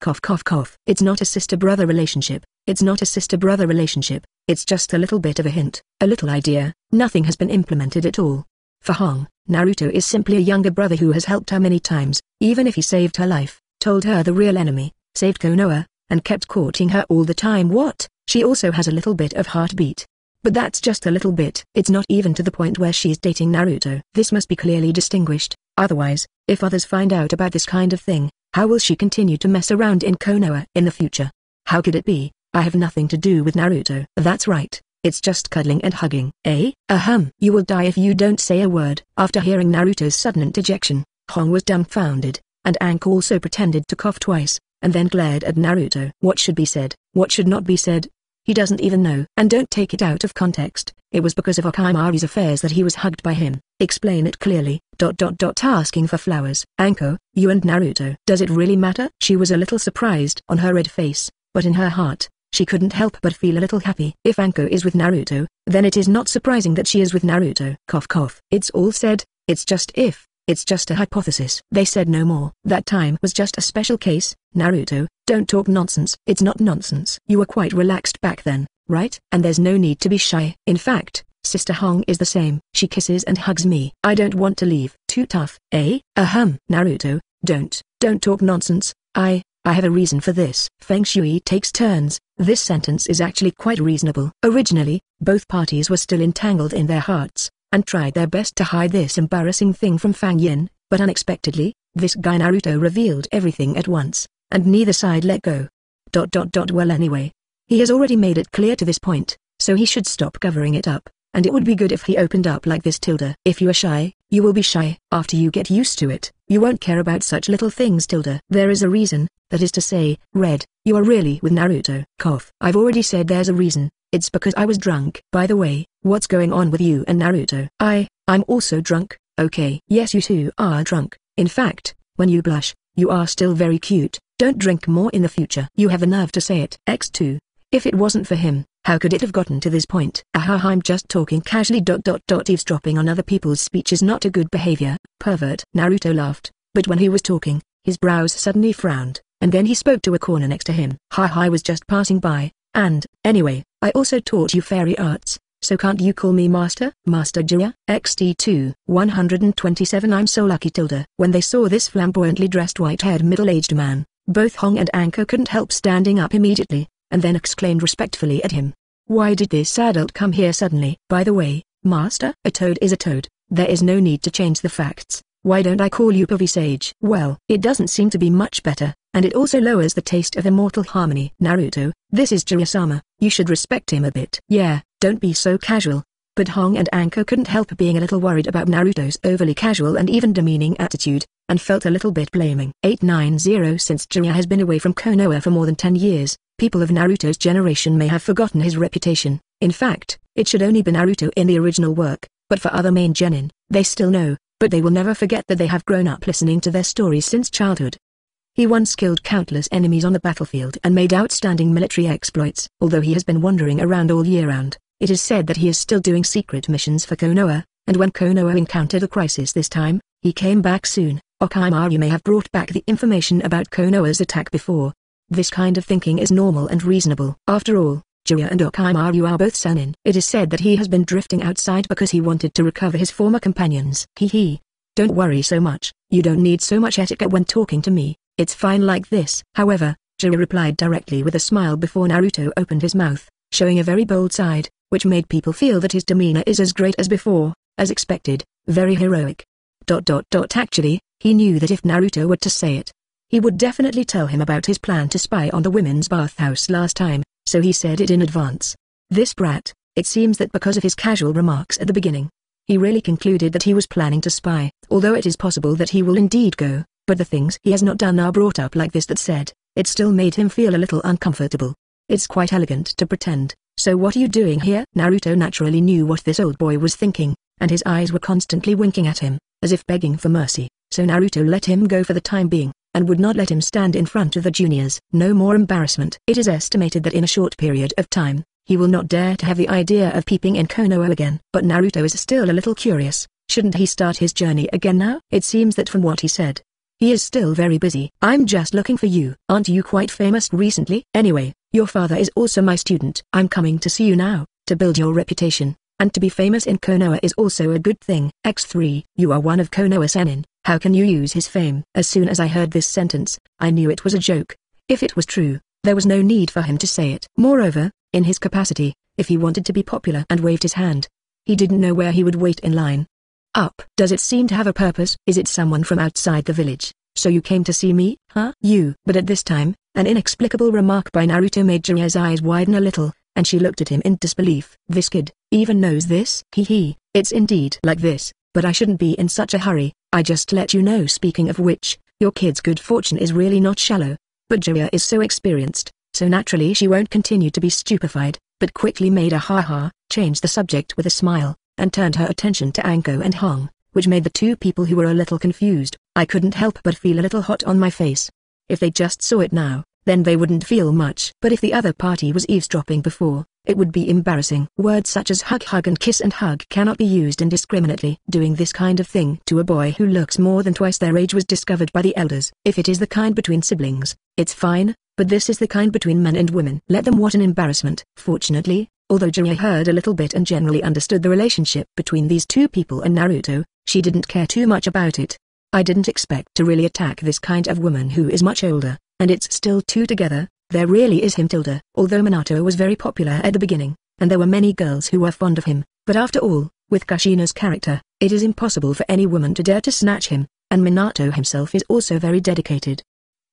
Cough cough cough. It's not a sister-brother relationship, it's not a sister-brother relationship, it's just a little bit of a hint, a little idea, nothing has been implemented at all. For Hong, Naruto is simply a younger brother who has helped her many times, even if he saved her life, told her the real enemy, saved Konoha, and kept courting her all the time what? She also has a little bit of heartbeat. But that's just a little bit. It's not even to the point where she's dating Naruto. This must be clearly distinguished, otherwise, if others find out about this kind of thing, how will she continue to mess around in Konoha in the future? How could it be? I have nothing to do with Naruto. That's right. It's just cuddling and hugging. Eh? Ahem. You will die if you don't say a word. After hearing Naruto's sudden dejection, Hong was dumbfounded, and Anko also pretended to cough twice and then glared at Naruto. What should be said, what should not be said? He doesn't even know. And don't take it out of context, it was because of Orochimaru's affairs that he was hugged by him. Explain it clearly, dot dot dot asking for flowers. Anko, you and Naruto. Does it really matter? She was a little surprised on her red face, but in her heart, she couldn't help but feel a little happy. If Anko is with Naruto, then it is not surprising that she is with Naruto. Cough cough. It's all said, it's just if, it's just a hypothesis. They said no more. That time was just a special case, Naruto, don't talk nonsense. It's not nonsense. You were quite relaxed back then, right? And there's no need to be shy. In fact, Sister Hong is the same. She kisses and hugs me. I don't want to leave. Too tough, eh? Ahem. Naruto, don't, don't talk nonsense. I, I have a reason for this. Feng Shui takes turns. This sentence is actually quite reasonable. Originally, both parties were still entangled in their hearts, and tried their best to hide this embarrassing thing from Fang Yin, but unexpectedly, this guy Naruto revealed everything at once, and neither side let go. Dot dot dot well anyway. He has already made it clear to this point, so he should stop covering it up, and it would be good if he opened up like this tilde. If you are shy, you will be shy. After you get used to it, you won't care about such little things tilde. There is a reason, that is to say, Red, you are really with Naruto. Cough. I've already said there's a reason, it's because I was drunk. By the way, what's going on with you and Naruto? I, I'm also drunk, okay. Yes you two are drunk. In fact, when you blush, you are still very cute. Don't drink more in the future. You have the nerve to say it. X2. If it wasn't for him, how could it have gotten to this point? Aha I'm just talking casually dot dot dot eavesdropping on other people's speech is not a good behavior, pervert. Naruto laughed, but when he was talking, his brows suddenly frowned, and then he spoke to a corner next to him. Hi hi was just passing by, and, anyway, I also taught you fairy arts, so can't you call me Master? Master Jiraiya? XT2 127 I'm so lucky tilde. When they saw this flamboyantly dressed white-haired middle-aged man, both Hong and Anko couldn't help standing up immediately, and then exclaimed respectfully at him. Why did this adult come here suddenly? By the way, Master? A toad is a toad, there is no need to change the facts. Why don't I call you Sage? Well, it doesn't seem to be much better, and it also lowers the taste of immortal harmony. Naruto, this is Jiraiya-sama, you should respect him a bit. Yeah, don't be so casual. But Hong and Anko couldn't help being a little worried about Naruto's overly casual and even demeaning attitude, and felt a little bit blaming. 890 Since Jiraiya has been away from Konoha for more than 10 years, people of Naruto's generation may have forgotten his reputation. In fact, it should only be Naruto in the original work, but for other main genin, they still know, but they will never forget that they have grown up listening to their stories since childhood. He once killed countless enemies on the battlefield and made outstanding military exploits. Although he has been wandering around all year round, it is said that he is still doing secret missions for Konoha, and when Konoha encountered a crisis this time, he came back soon. Orochimaru may have brought back the information about Konoha's attack before. This kind of thinking is normal and reasonable. After all, Jiraiya and Orochimaru are both Sannin. It is said that he has been drifting outside because he wanted to recover his former companions. Hee hee. Don't worry so much, you don't need so much etiquette when talking to me, it's fine like this. However, Jiraiya replied directly with a smile before Naruto opened his mouth, showing a very bold side, which made people feel that his demeanor is as great as before, as expected, very heroic. Dot dot dot actually, he knew that if Naruto were to say it, he would definitely tell him about his plan to spy on the women's bathhouse last time, so he said it in advance. This brat, it seems that because of his casual remarks at the beginning, he really concluded that he was planning to spy, although it is possible that he will indeed go, but the things he has not done are brought up like this that said, it still made him feel a little uncomfortable. It's quite elegant to pretend, so what are you doing here? Naruto naturally knew what this old boy was thinking, and his eyes were constantly winking at him, as if begging for mercy, so Naruto let him go for the time being, and would not let him stand in front of the juniors. No more embarrassment. It is estimated that in a short period of time, he will not dare to have the idea of peeping in Konoha again. But Naruto is still a little curious, shouldn't he start his journey again now? It seems that from what he said, he is still very busy. I'm just looking for you. Aren't you quite famous recently? Anyway, your father is also my student. I'm coming to see you now, to build your reputation. And to be famous in Konoha is also a good thing. X3. You are one of Konoha Sannin. How can you use his fame? As soon as I heard this sentence, I knew it was a joke. If it was true, there was no need for him to say it. Moreover, in his capacity, if he wanted to be popular and waved his hand, he didn't know where he would wait in line. Up. Does it seem to have a purpose? Is it someone from outside the village? So you came to see me, huh? You. But at this time, an inexplicable remark by Naruto made Jiraiya's eyes widen a little, and she looked at him in disbelief. This kid, even knows this? Hee hee, it's indeed like this, but I shouldn't be in such a hurry, I just let you know speaking of which, your kid's good fortune is really not shallow. But Jiraiya is so experienced, so naturally she won't continue to be stupefied, but quickly made a ha-ha, changed the subject with a smile, and turned her attention to Anko and Hong, which made the two people who were a little confused. I couldn't help but feel a little hot on my face. If they just saw it now, then they wouldn't feel much. But if the other party was eavesdropping before, it would be embarrassing. Words such as hug hug and kiss and hug cannot be used indiscriminately. Doing this kind of thing to a boy who looks more than twice their age was discovered by the elders. If it is the kind between siblings, it's fine, but this is the kind between men and women. Let them what an embarrassment. Fortunately, although Jiraiya heard a little bit and generally understood the relationship between these two people and Naruto, she didn't care too much about it. I didn't expect to really attack this kind of woman who is much older, and it's still two together, there really is him Tilda. Although Minato was very popular at the beginning, and there were many girls who were fond of him, but after all, with Kushina's character, it is impossible for any woman to dare to snatch him, and Minato himself is also very dedicated.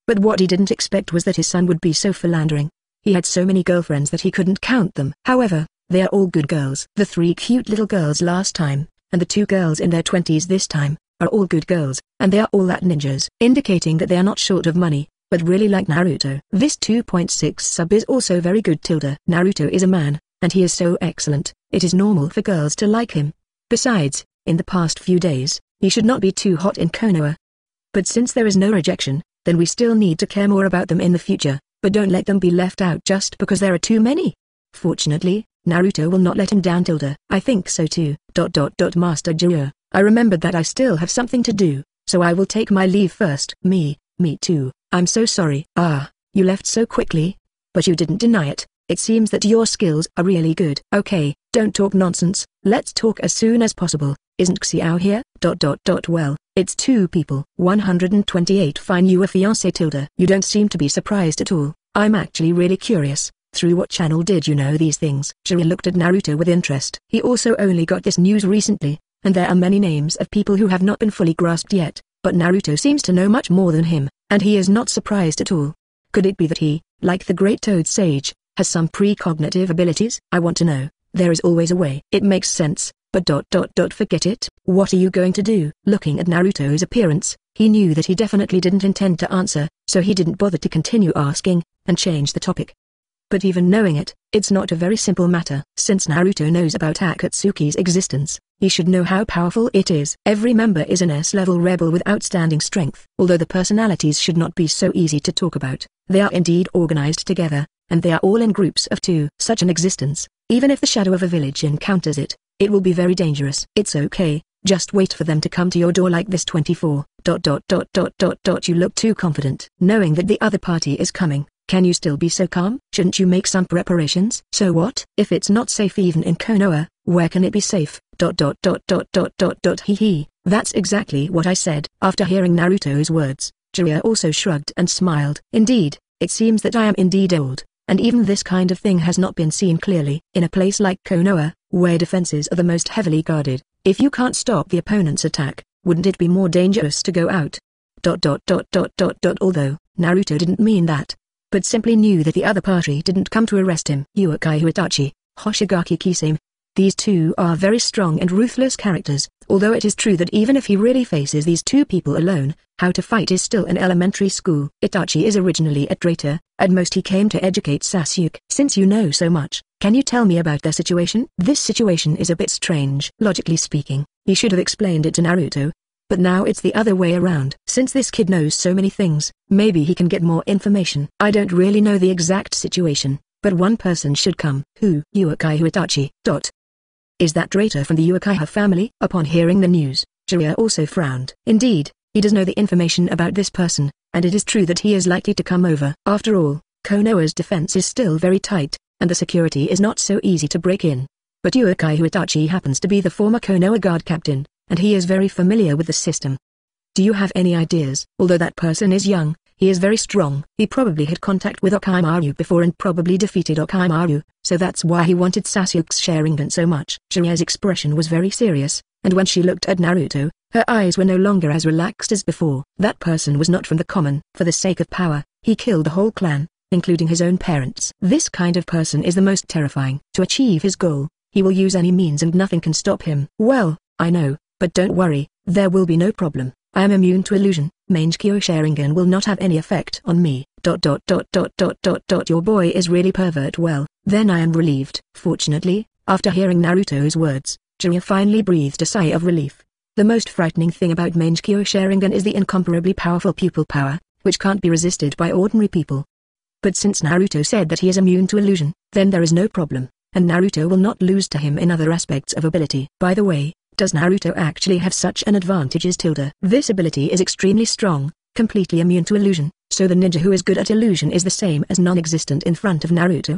But what he didn't expect was that his son would be so philandering. He had so many girlfriends that he couldn't count them. However, they are all good girls. The three cute little girls last time, and the two girls in their twenties this time, are all good girls, and they are all that ninjas, indicating that they are not short of money but really like Naruto. This 2.6 sub is also very good tilde. Naruto is a man, and he is so excellent, it is normal for girls to like him. Besides, in the past few days, he should not be too hot in Konoha. But since there is no rejection, then we still need to care more about them in the future, but don't let them be left out just because there are too many. Fortunately, Naruto will not let him down tilde. I think so too. Dot dot dot Master Jiraiya, I remembered that I still have something to do, so I will take my leave first. Me, me too. I'm so sorry. Ah, you left so quickly. But you didn't deny it. It seems that your skills are really good. Okay, don't talk nonsense. Let's talk as soon as possible. Isn't Xiao here? Dot dot dot well, it's two people. 128 Fine you a fiancé Tilda. You don't seem to be surprised at all. I'm actually really curious. Through what channel did you know these things? Jiraiya looked at Naruto with interest. He also only got this news recently, and there are many names of people who have not been fully grasped yet, but Naruto seems to know much more than him. And he is not surprised at all. Could it be that he, like the great Toad Sage, has some precognitive abilities? I want to know. There is always a way. It makes sense, but dot dot dot forget it. What are you going to do? Looking at Naruto's appearance, he knew that he definitely didn't intend to answer, so he didn't bother to continue asking, and change the topic. But even knowing it, it's not a very simple matter. Since Naruto knows about Akatsuki's existence, he should know how powerful it is. Every member is an S-level rebel with outstanding strength. Although the personalities should not be so easy to talk about, they are indeed organized together, and they are all in groups of two. Such an existence, even if the shadow of a village encounters it, it will be very dangerous. It's okay, just wait for them to come to your door like this 24, dot dot dot dot dot dot you look too confident. Knowing that the other party is coming, can you still be so calm? Shouldn't you make some preparations? So what? If it's not safe even in Konoha, where can it be safe? Dot dot dot dot dot dot dot hee hee. That's exactly what I said. After hearing Naruto's words, Jiraiya also shrugged and smiled. Indeed, it seems that I am indeed old, and even this kind of thing has not been seen clearly. In a place like Konoha, where defenses are the most heavily guarded, if you can't stop the opponent's attack, wouldn't it be more dangerous to go out? Dot dot dot dot dot dot although, Naruto didn't mean that, but simply knew that the other party didn't come to arrest him. Uchiha Itachi, Hoshigaki Kisame. These two are very strong and ruthless characters, although it is true that even if he really faces these two people alone, how to fight is still an elementary school. Itachi is originally a traitor, at most he came to educate Sasuke. Since you know so much, can you tell me about their situation? This situation is a bit strange. Logically speaking, he should have explained it to Naruto. But now it's the other way around. Since this kid knows so many things, maybe he can get more information. I don't really know the exact situation, but one person should come. Who? Uchiha Itachi. Dot. Is that traitor from the Uchiha family? Upon hearing the news, Jiraiya also frowned. Indeed, he does know the information about this person, and it is true that he is likely to come over. After all, Konoha's defense is still very tight, and the security is not so easy to break in. But Uchiha Itachi happens to be the former Konoha guard captain, and he is very familiar with the system. Do you have any ideas? Although that person is young, he is very strong. He probably had contact with Orochimaru before and probably defeated Orochimaru, so that's why he wanted Sasuke's Sharingan so much. Jiraiya's expression was very serious, and when she looked at Naruto, her eyes were no longer as relaxed as before. That person was not from the common. For the sake of power, he killed the whole clan, including his own parents. This kind of person is the most terrifying. To achieve his goal, he will use any means and nothing can stop him. Well, I know, but don't worry, there will be no problem. I am immune to illusion. Mangekyo Sharingan will not have any effect on me. Dot dot dot dot dot dot dot your boy is really pervert well, then I am relieved. Fortunately, after hearing Naruto's words, Jiraiya finally breathed a sigh of relief. The most frightening thing about Mangekyo Sharingan is the incomparably powerful pupil power, which can't be resisted by ordinary people. But since Naruto said that he is immune to illusion, then there is no problem, and Naruto will not lose to him in other aspects of ability. By the way, does Naruto actually have such an advantage as Tilda? This ability is extremely strong, completely immune to illusion, so the ninja who is good at illusion is the same as non-existent in front of Naruto.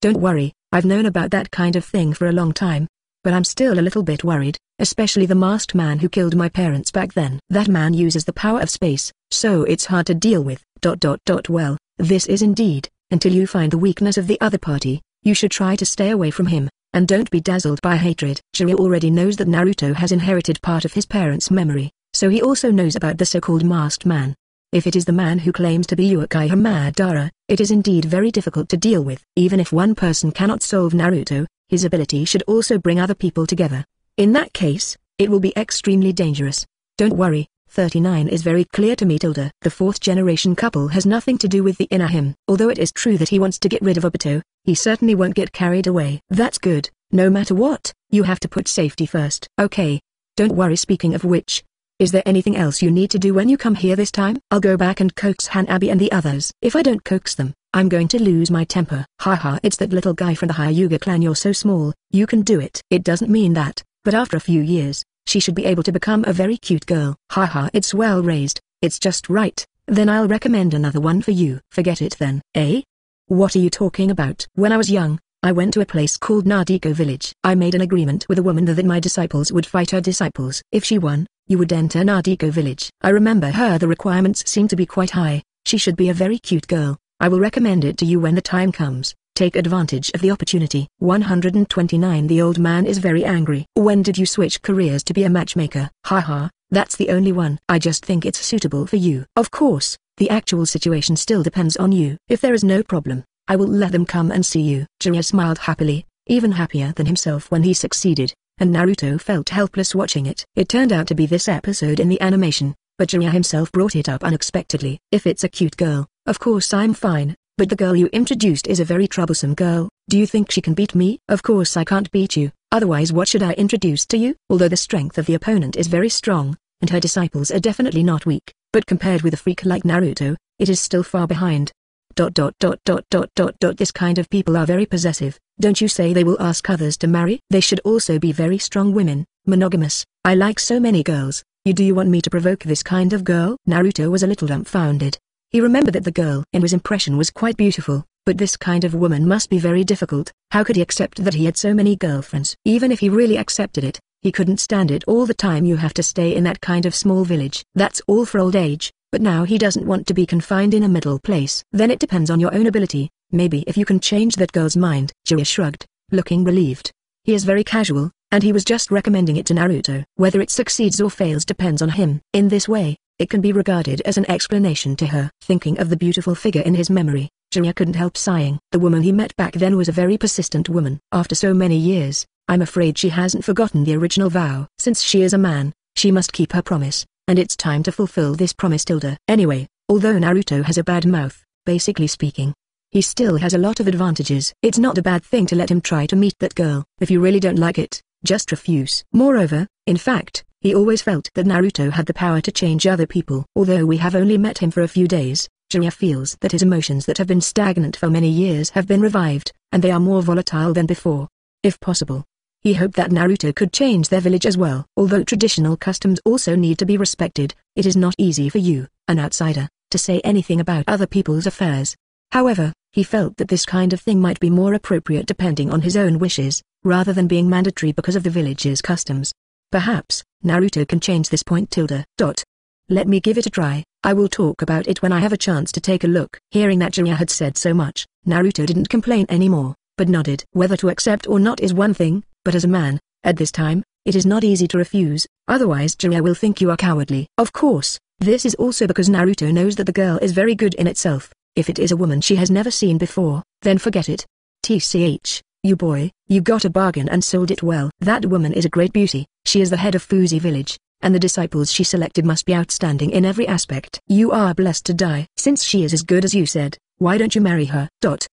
Don't worry, I've known about that kind of thing for a long time, but I'm still a little bit worried, especially the masked man who killed my parents back then. That man uses the power of space, so it's hard to deal with. Dot dot dot well, this is indeed, until you find the weakness of the other party, you should try to stay away from him. And don't be dazzled by hatred. Jiraiya already knows that Naruto has inherited part of his parents' memory, so he also knows about the so-called masked man. If it is the man who claims to be Uchiha Madara, it is indeed very difficult to deal with. Even if one person cannot solve Naruto, his ability should also bring other people together. In that case, it will be extremely dangerous. Don't worry, 39 is very clear to me Tilda. The fourth generation couple has nothing to do with the inner him. Although it is true that he wants to get rid of Obito, he certainly won't get carried away. That's good, no matter what, you have to put safety first. Okay. Don't worry speaking of which, is there anything else you need to do when you come here this time? I'll go back and coax Hanabi and the others. If I don't coax them, I'm going to lose my temper. Haha it's that little guy from the Hyuga clan you're so small, you can do it. It doesn't mean that, but after a few years, she should be able to become a very cute girl. Haha it's well raised, it's just right, then I'll recommend another one for you. Forget it then. Eh? What are you talking about? When I was young, I went to a place called Nadiko village. I made an agreement with a woman that my disciples would fight her disciples. If she won, you would enter Nadiko village. I remember her the requirements seem to be quite high, she should be a very cute girl. I will recommend it to you when the time comes. Take advantage of the opportunity. 129 The old man is very angry. When did you switch careers to be a matchmaker? Haha, that's the only one. I just think it's suitable for you. Of course, the actual situation still depends on you. If there is no problem, I will let them come and see you. Jiraiya smiled happily, even happier than himself when he succeeded, and Naruto felt helpless watching it. It turned out to be this episode in the animation, but Jiraiya himself brought it up unexpectedly. If it's a cute girl, of course I'm fine, but the girl you introduced is a very troublesome girl, do you think she can beat me? Of course I can't beat you, otherwise what should I introduce to you? Although the strength of the opponent is very strong, and her disciples are definitely not weak, but compared with a freak like Naruto, it is still far behind. Dot dot dot dot dot dot dot This kind of people are very possessive, don't you say they will ask others to marry? They should also be very strong women, monogamous. I like so many girls, you do you want me to provoke this kind of girl? Naruto was a little dumbfounded. He remembered that the girl in his impression was quite beautiful, but this kind of woman must be very difficult. How could he accept that he had so many girlfriends? Even if he really accepted it, he couldn't stand it all the time you have to stay in that kind of small village. That's all for old age, but now he doesn't want to be confined in a middle place. Then it depends on your own ability, maybe if you can change that girl's mind. Jiraiya shrugged, looking relieved. He is very casual, and he was just recommending it to Naruto. Whether it succeeds or fails depends on him. In this way, it can be regarded as an explanation to her. Thinking of the beautiful figure in his memory, Jiraiya couldn't help sighing. The woman he met back then was a very persistent woman. After so many years, I'm afraid she hasn't forgotten the original vow. Since she is a man, she must keep her promise and it's time to fulfill this promise Tilda. Anyway, although Naruto has a bad mouth, basically speaking, he still has a lot of advantages. It's not a bad thing to let him try to meet that girl. If you really don't like it, just refuse. Moreover, in fact, he always felt that Naruto had the power to change other people. Although we have only met him for a few days, Jiraiya feels that his emotions that have been stagnant for many years have been revived, and they are more volatile than before. If possible, he hoped that Naruto could change their village as well. Although traditional customs also need to be respected, it is not easy for you, an outsider, to say anything about other people's affairs. However, he felt that this kind of thing might be more appropriate depending on his own wishes, rather than being mandatory because of the village's customs. Perhaps, Naruto can change this point tilde. Dot. Let me give it a try, I will talk about it when I have a chance to take a look. Hearing that Jiraiya had said so much, Naruto didn't complain anymore, but nodded. Whether to accept or not is one thing, but as a man, at this time, it is not easy to refuse, otherwise Jiraiya will think you are cowardly. Of course, this is also because Naruto knows that the girl is very good in itself, if it is a woman she has never seen before, then forget it. TCH, you boy, you got a bargain and sold it well. That woman is a great beauty, she is the head of Fuzi village, and the disciples she selected must be outstanding in every aspect. You are blessed to die. Since she is as good as you said, why don't you marry her? Dot.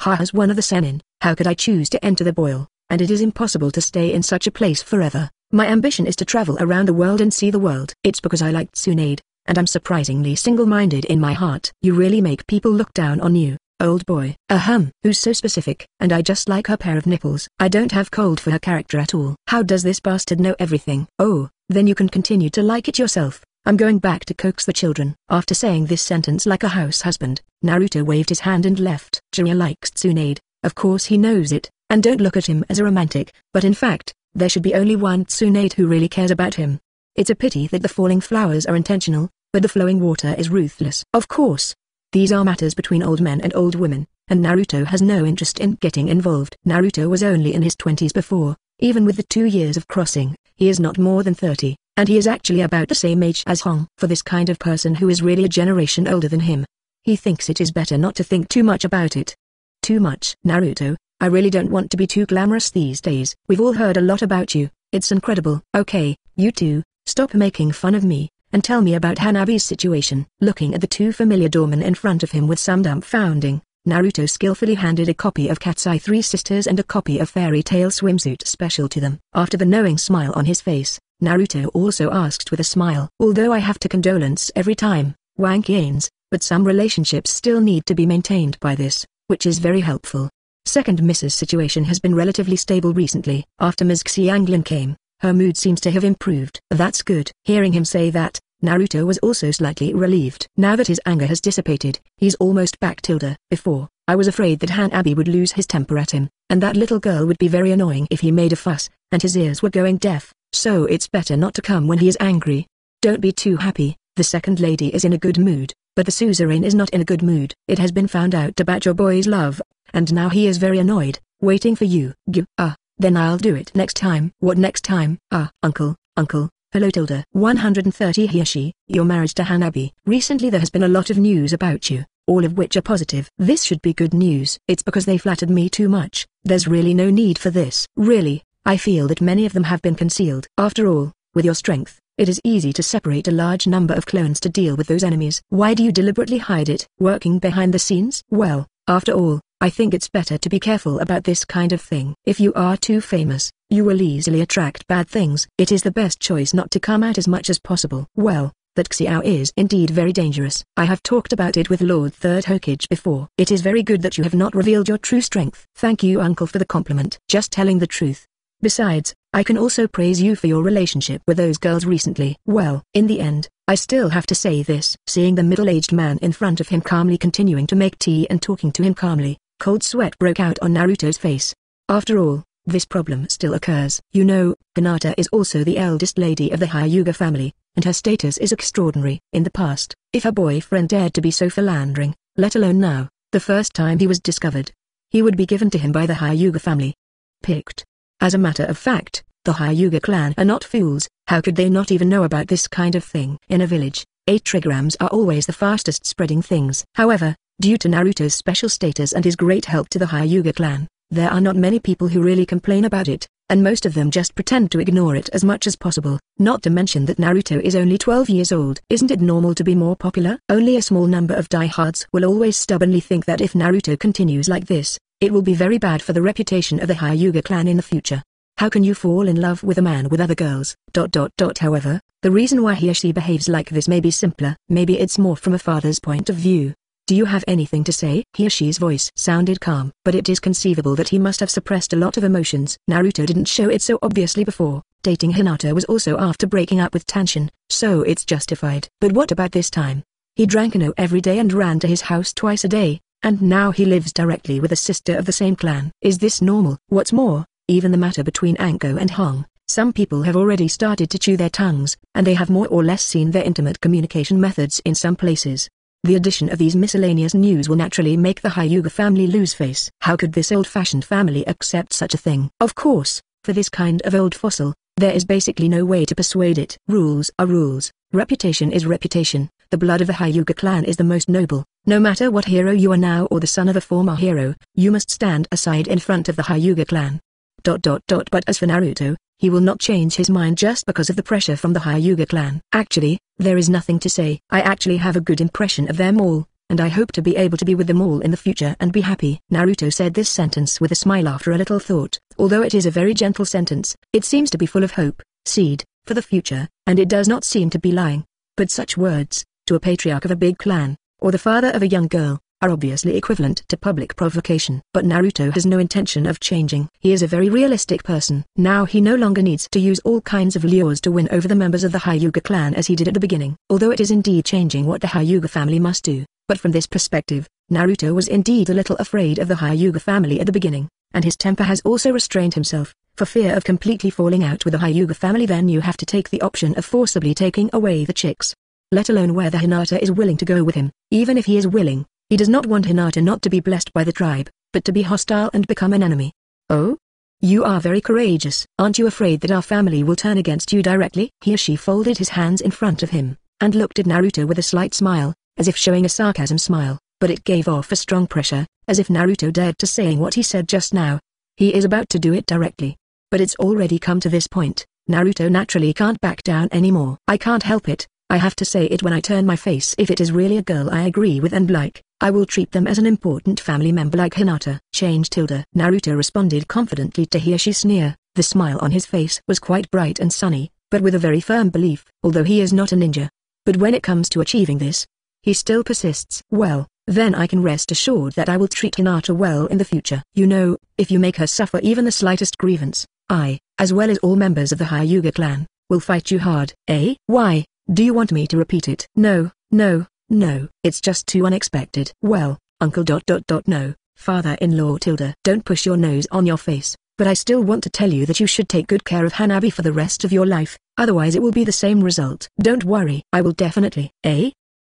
Ha has one of the Sennin, how could I choose to enter the boil? and it is impossible to stay in such a place forever. My ambition is to travel around the world and see the world. It's because I liked Tsunade, and I'm surprisingly single-minded in my heart. You really make people look down on you, old boy. Ahem. Who's so specific? And I just like her pair of nipples. I don't have cold for her character at all. How does this bastard know everything? Oh, then you can continue to like it yourself. I'm going back to coax the children. After saying this sentence like a house husband, Naruto waved his hand and left. Jiraiya likes Tsunade, of course he knows it, and don't look at him as a romantic, but in fact, there should be only one Tsunade who really cares about him. It's a pity that the falling flowers are intentional, but the flowing water is ruthless. Of course, these are matters between old men and old women, and Naruto has no interest in getting involved. Naruto was only in his twenties before, even with the two years of crossing, he is not more than 30, and he is actually about the same age as Hong. For this kind of person who is really a generation older than him, he thinks it is better not to think too much about it. Too much. Naruto, I really don't want to be too glamorous these days. We've all heard a lot about you, it's incredible. Okay, you two, stop making fun of me, and tell me about Hanabi's situation. Looking at the two familiar doormen in front of him with some dumbfounding, Naruto skillfully handed a copy of Cat's Eye Three Sisters and a copy of Fairy Tail Swimsuit Special to them. After the knowing smile on his face, Naruto also asked with a smile. Although I have to condolence every time, Wank Yanes, but some relationships still need to be maintained by this, which is very helpful. Second Mrs. situation has been relatively stable recently. After Ms. Xianglin came, her mood seems to have improved. That's good. Hearing him say that, Naruto was also slightly relieved. Now that his anger has dissipated, he's almost back tilde. Before, I was afraid that Hanabi would lose his temper at him, and that little girl would be very annoying if he made a fuss, and his ears were going deaf, so it's better not to come when he is angry. Don't be too happy, the second lady is in a good mood, but the suzerain is not in a good mood. It has been found out about your boy's love, and now he is very annoyed, waiting for you. G ah, uh, then I'll do it next time. What next time? Ah, uh, uncle, uncle, hello Tilda. 130 Hiashi, your marriage to Hanabi. Recently there has been a lot of news about you, all of which are positive. This should be good news. It's because they flattered me too much, there's really no need for this. Really, I feel that many of them have been concealed. After all, with your strength, it is easy to separate a large number of clones to deal with those enemies. Why do you deliberately hide it? Working behind the scenes? Well, after all, I think it's better to be careful about this kind of thing. If you are too famous, you will easily attract bad things. It is the best choice not to come out as much as possible. Well, that Xiao is indeed very dangerous. I have talked about it with Lord Third Hokage before. It is very good that you have not revealed your true strength. Thank you uncle for the compliment. Just telling the truth. Besides, I can also praise you for your relationship with those girls recently. Well, in the end, I still have to say this. Seeing the middle-aged man in front of him calmly continuing to make tea and talking to him calmly, cold sweat broke out on Naruto's face. After all, this problem still occurs. You know, Hinata is also the eldest lady of the Hyuga family, and her status is extraordinary. In the past, if her boyfriend dared to be so philandering, let alone now, the first time he was discovered, he would be given to him by the Hyuga family. Picked. As a matter of fact, the Hyuga clan are not fools, how could they not even know about this kind of thing? In a village, 8 trigrams are always the fastest spreading things. However, due to Naruto's special status and his great help to the Hyuga clan, there are not many people who really complain about it, and most of them just pretend to ignore it as much as possible. Not to mention that Naruto is only 12 years old. Isn't it normal to be more popular? Only a small number of diehards will always stubbornly think that if Naruto continues like this, it will be very bad for the reputation of the Hyuga clan in the future. How can you fall in love with a man with other girls? Dot dot dot however, the reason why Hiashi behaves like this may be simpler. Maybe it's more from a father's point of view. Do you have anything to say? Hiashi's voice sounded calm, but it is conceivable that he must have suppressed a lot of emotions. Naruto didn't show it so obviously before. Dating Hinata was also after breaking up with Tanshin, so it's justified. But what about this time? He drank Ino every day and ran to his house twice a day, and now he lives directly with a sister of the same clan. Is this normal? What's more, even the matter between Anko and Hong, some people have already started to chew their tongues, and they have more or less seen their intimate communication methods in some places. The addition of these miscellaneous news will naturally make the Hyuga family lose face. How could this old-fashioned family accept such a thing? Of course, for this kind of old fossil, there is basically no way to persuade it. Rules are rules, reputation is reputation, the blood of the Hyuga clan is the most noble, no matter what hero you are now or the son of a former hero, you must stand aside in front of the Hyuga clan. Dot dot dot but as for Naruto, he will not change his mind just because of the pressure from the Hyuga clan. Actually, there is nothing to say. I actually have a good impression of them all, and I hope to be able to be with them all in the future and be happy. Naruto said this sentence with a smile after a little thought. Although it is a very gentle sentence, it seems to be full of hope, seed, for the future, and it does not seem to be lying. But such words, to a patriarch of a big clan, or the father of a young girl, are obviously equivalent to public provocation. But Naruto has no intention of changing. He is a very realistic person. Now he no longer needs to use all kinds of lures to win over the members of the Hyuga clan as he did at the beginning. Although it is indeed changing what the Hyuga family must do, but from this perspective, Naruto was indeed a little afraid of the Hyuga family at the beginning, and his temper has also restrained himself, for fear of completely falling out with the Hyuga family then you have to take the option of forcibly taking away the chicks let alone whether Hinata is willing to go with him. Even if he is willing, he does not want Hinata not to be blessed by the tribe, but to be hostile and become an enemy. Oh? You are very courageous. Aren't you afraid that our family will turn against you directly? Hiashi folded his hands in front of him, and looked at Naruto with a slight smile, as if showing a sarcasm smile, but it gave off a strong pressure, as if Naruto dared to saying what he said just now. He is about to do it directly. But it's already come to this point, Naruto naturally can't back down anymore. I can't help it, I have to say it when I turn my face if it is really a girl I agree with and like, I will treat them as an important family member like Hinata. Change tilde. Naruto responded confidently to Hiashi's sneer, the smile on his face was quite bright and sunny, but with a very firm belief, although he is not a ninja. But when it comes to achieving this, he still persists. Well, then I can rest assured that I will treat Hinata well in the future. You know, if you make her suffer even the slightest grievance, I, as well as all members of the Hyuga clan, will fight you hard. Eh? Why? Do you want me to repeat it? No, no, no, it's just too unexpected. Well, uncle dot dot dot no, father-in-law Tilda. Don't push your nose on your face, but I still want to tell you that you should take good care of Hanabi for the rest of your life, otherwise it will be the same result. Don't worry. I will definitely. Eh?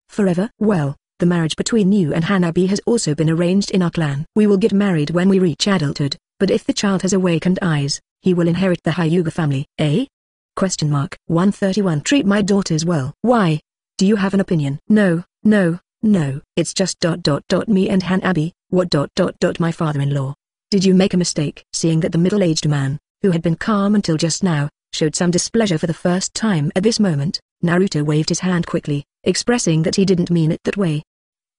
Forever? Well, the marriage between you and Hanabi has also been arranged in our clan. We will get married when we reach adulthood, but if the child has awakened eyes, he will inherit the Hyuga family. Eh? Question mark. 131 Treat my daughters well. Why? Do you have an opinion? No, no, no. It's just dot dot dot me and Han Hanabi. What dot dot dot my father-in-law. Did you make a mistake? Seeing that the middle-aged man, who had been calm until just now, showed some displeasure for the first time at this moment. Naruto waved his hand quickly, expressing that he didn't mean it that way.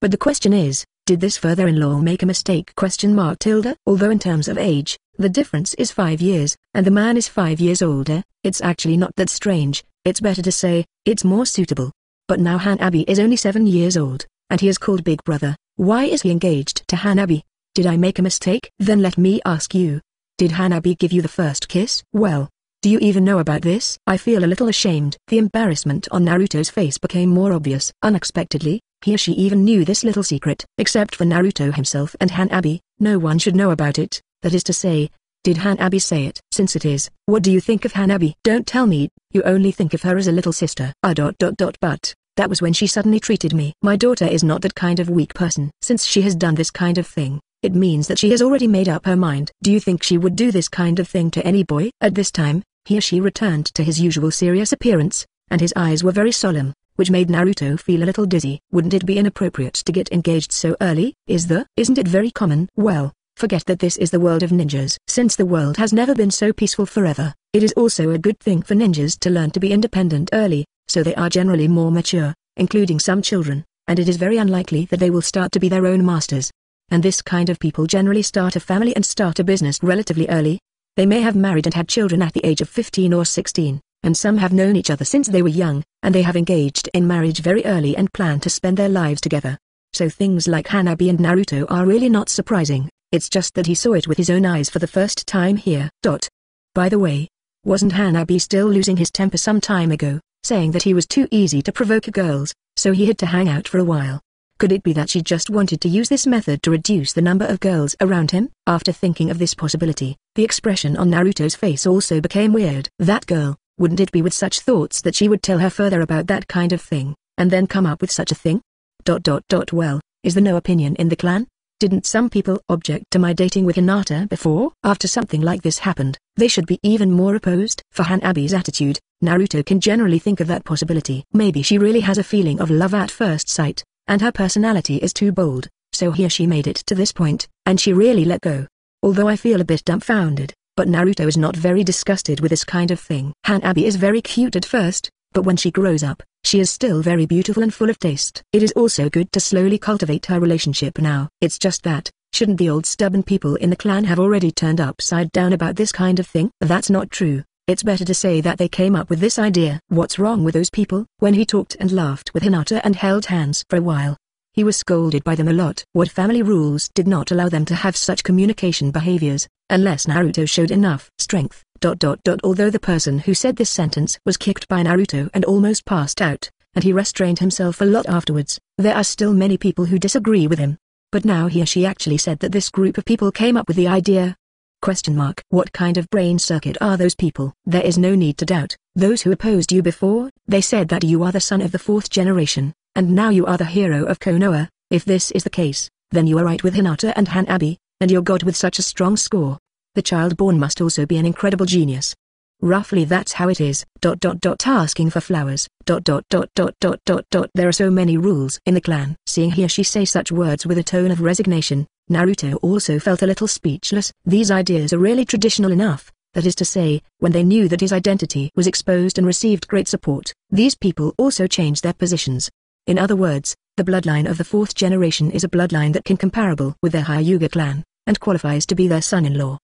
But the question is, did this father-in-law make a mistake question mark tilde? Although in terms of age, the difference is five years, and the man is five years older, it's actually not that strange, it's better to say, it's more suitable. But now Hanabi is only seven years old, and he is called Big Brother, why is he engaged to Hanabi? Did I make a mistake? Then let me ask you. Did Hanabi give you the first kiss? Well, do you even know about this? I feel a little ashamed. The embarrassment on Naruto's face became more obvious. Unexpectedly, Hiashi even knew this little secret. Except for Naruto himself and Hanabi, no one should know about it. That is to say, did Hanabi say it? Since it is, what do you think of Hanabi? Don't tell me, you only think of her as a little sister. Ah dot dot dot but, that was when she suddenly treated me. My daughter is not that kind of weak person. Since she has done this kind of thing, it means that she has already made up her mind. Do you think she would do this kind of thing to any boy? At this time, Hiashi returned to his usual serious appearance, and his eyes were very solemn, which made Naruto feel a little dizzy. Wouldn't it be inappropriate to get engaged so early? Is the? Isn't it very common? Well, forget that this is the world of ninjas. Since the world has never been so peaceful forever, it is also a good thing for ninjas to learn to be independent early, so they are generally more mature, including some children, and it is very unlikely that they will start to be their own masters. And this kind of people generally start a family and start a business relatively early, they may have married and had children at the age of 15 or 16, and some have known each other since they were young, and they have engaged in marriage very early and plan to spend their lives together. So things like Hanabi and Naruto are really not surprising, it's just that he saw it with his own eyes for the first time here. Dot. By the way, wasn't Hanabi still losing his temper some time ago, saying that he was too easy to provoke girls, so he had to hang out for a while? Could it be that she just wanted to use this method to reduce the number of girls around him? After thinking of this possibility, the expression on Naruto's face also became weird. That girl, wouldn't it be with such thoughts that she would tell her further about that kind of thing, and then come up with such a thing? Dot dot dot well, is there no opinion in the clan? Didn't some people object to my dating with Hinata before? After something like this happened, they should be even more opposed. For Hanabi's attitude, Naruto can generally think of that possibility. Maybe she really has a feeling of love at first sight, and her personality is too bold, so he or she made it to this point, and she really let go. Although I feel a bit dumbfounded, but Naruto is not very disgusted with this kind of thing. Hanabi is very cute at first, but when she grows up, she is still very beautiful and full of taste. It is also good to slowly cultivate her relationship now. It's just that, shouldn't the old stubborn people in the clan have already turned upside down about this kind of thing? That's not true. It's better to say that they came up with this idea. What's wrong with those people? When he talked and laughed with Hinata and held hands for a while, he was scolded by them a lot. What family rules did not allow them to have such communication behaviors, unless Naruto showed enough strength. Dot dot dot although the person who said this sentence was kicked by Naruto and almost passed out, and he restrained himself a lot afterwards, there are still many people who disagree with him. But now Hiashi actually said that this group of people came up with the idea, Question mark. What kind of brain circuit are those people? There is no need to doubt. Those who opposed you before, they said that you are the son of the fourth generation, and now you are the hero of Konoha. If this is the case, then you are right with Hinata and Hanabi, and your god with such a strong score. The child born must also be an incredible genius. Roughly that's how it is. Dot dot dot asking for flowers. Dot dot dot dot dot dot dot There are so many rules in the clan. Seeing Hiashi say such words with a tone of resignation, Naruto also felt a little speechless. These ideas are really traditional enough, that is to say, when they knew that his identity was exposed and received great support, these people also changed their positions. In other words, the bloodline of the fourth generation is a bloodline that can comparable with their Hyuga clan, and qualifies to be their son-in-law.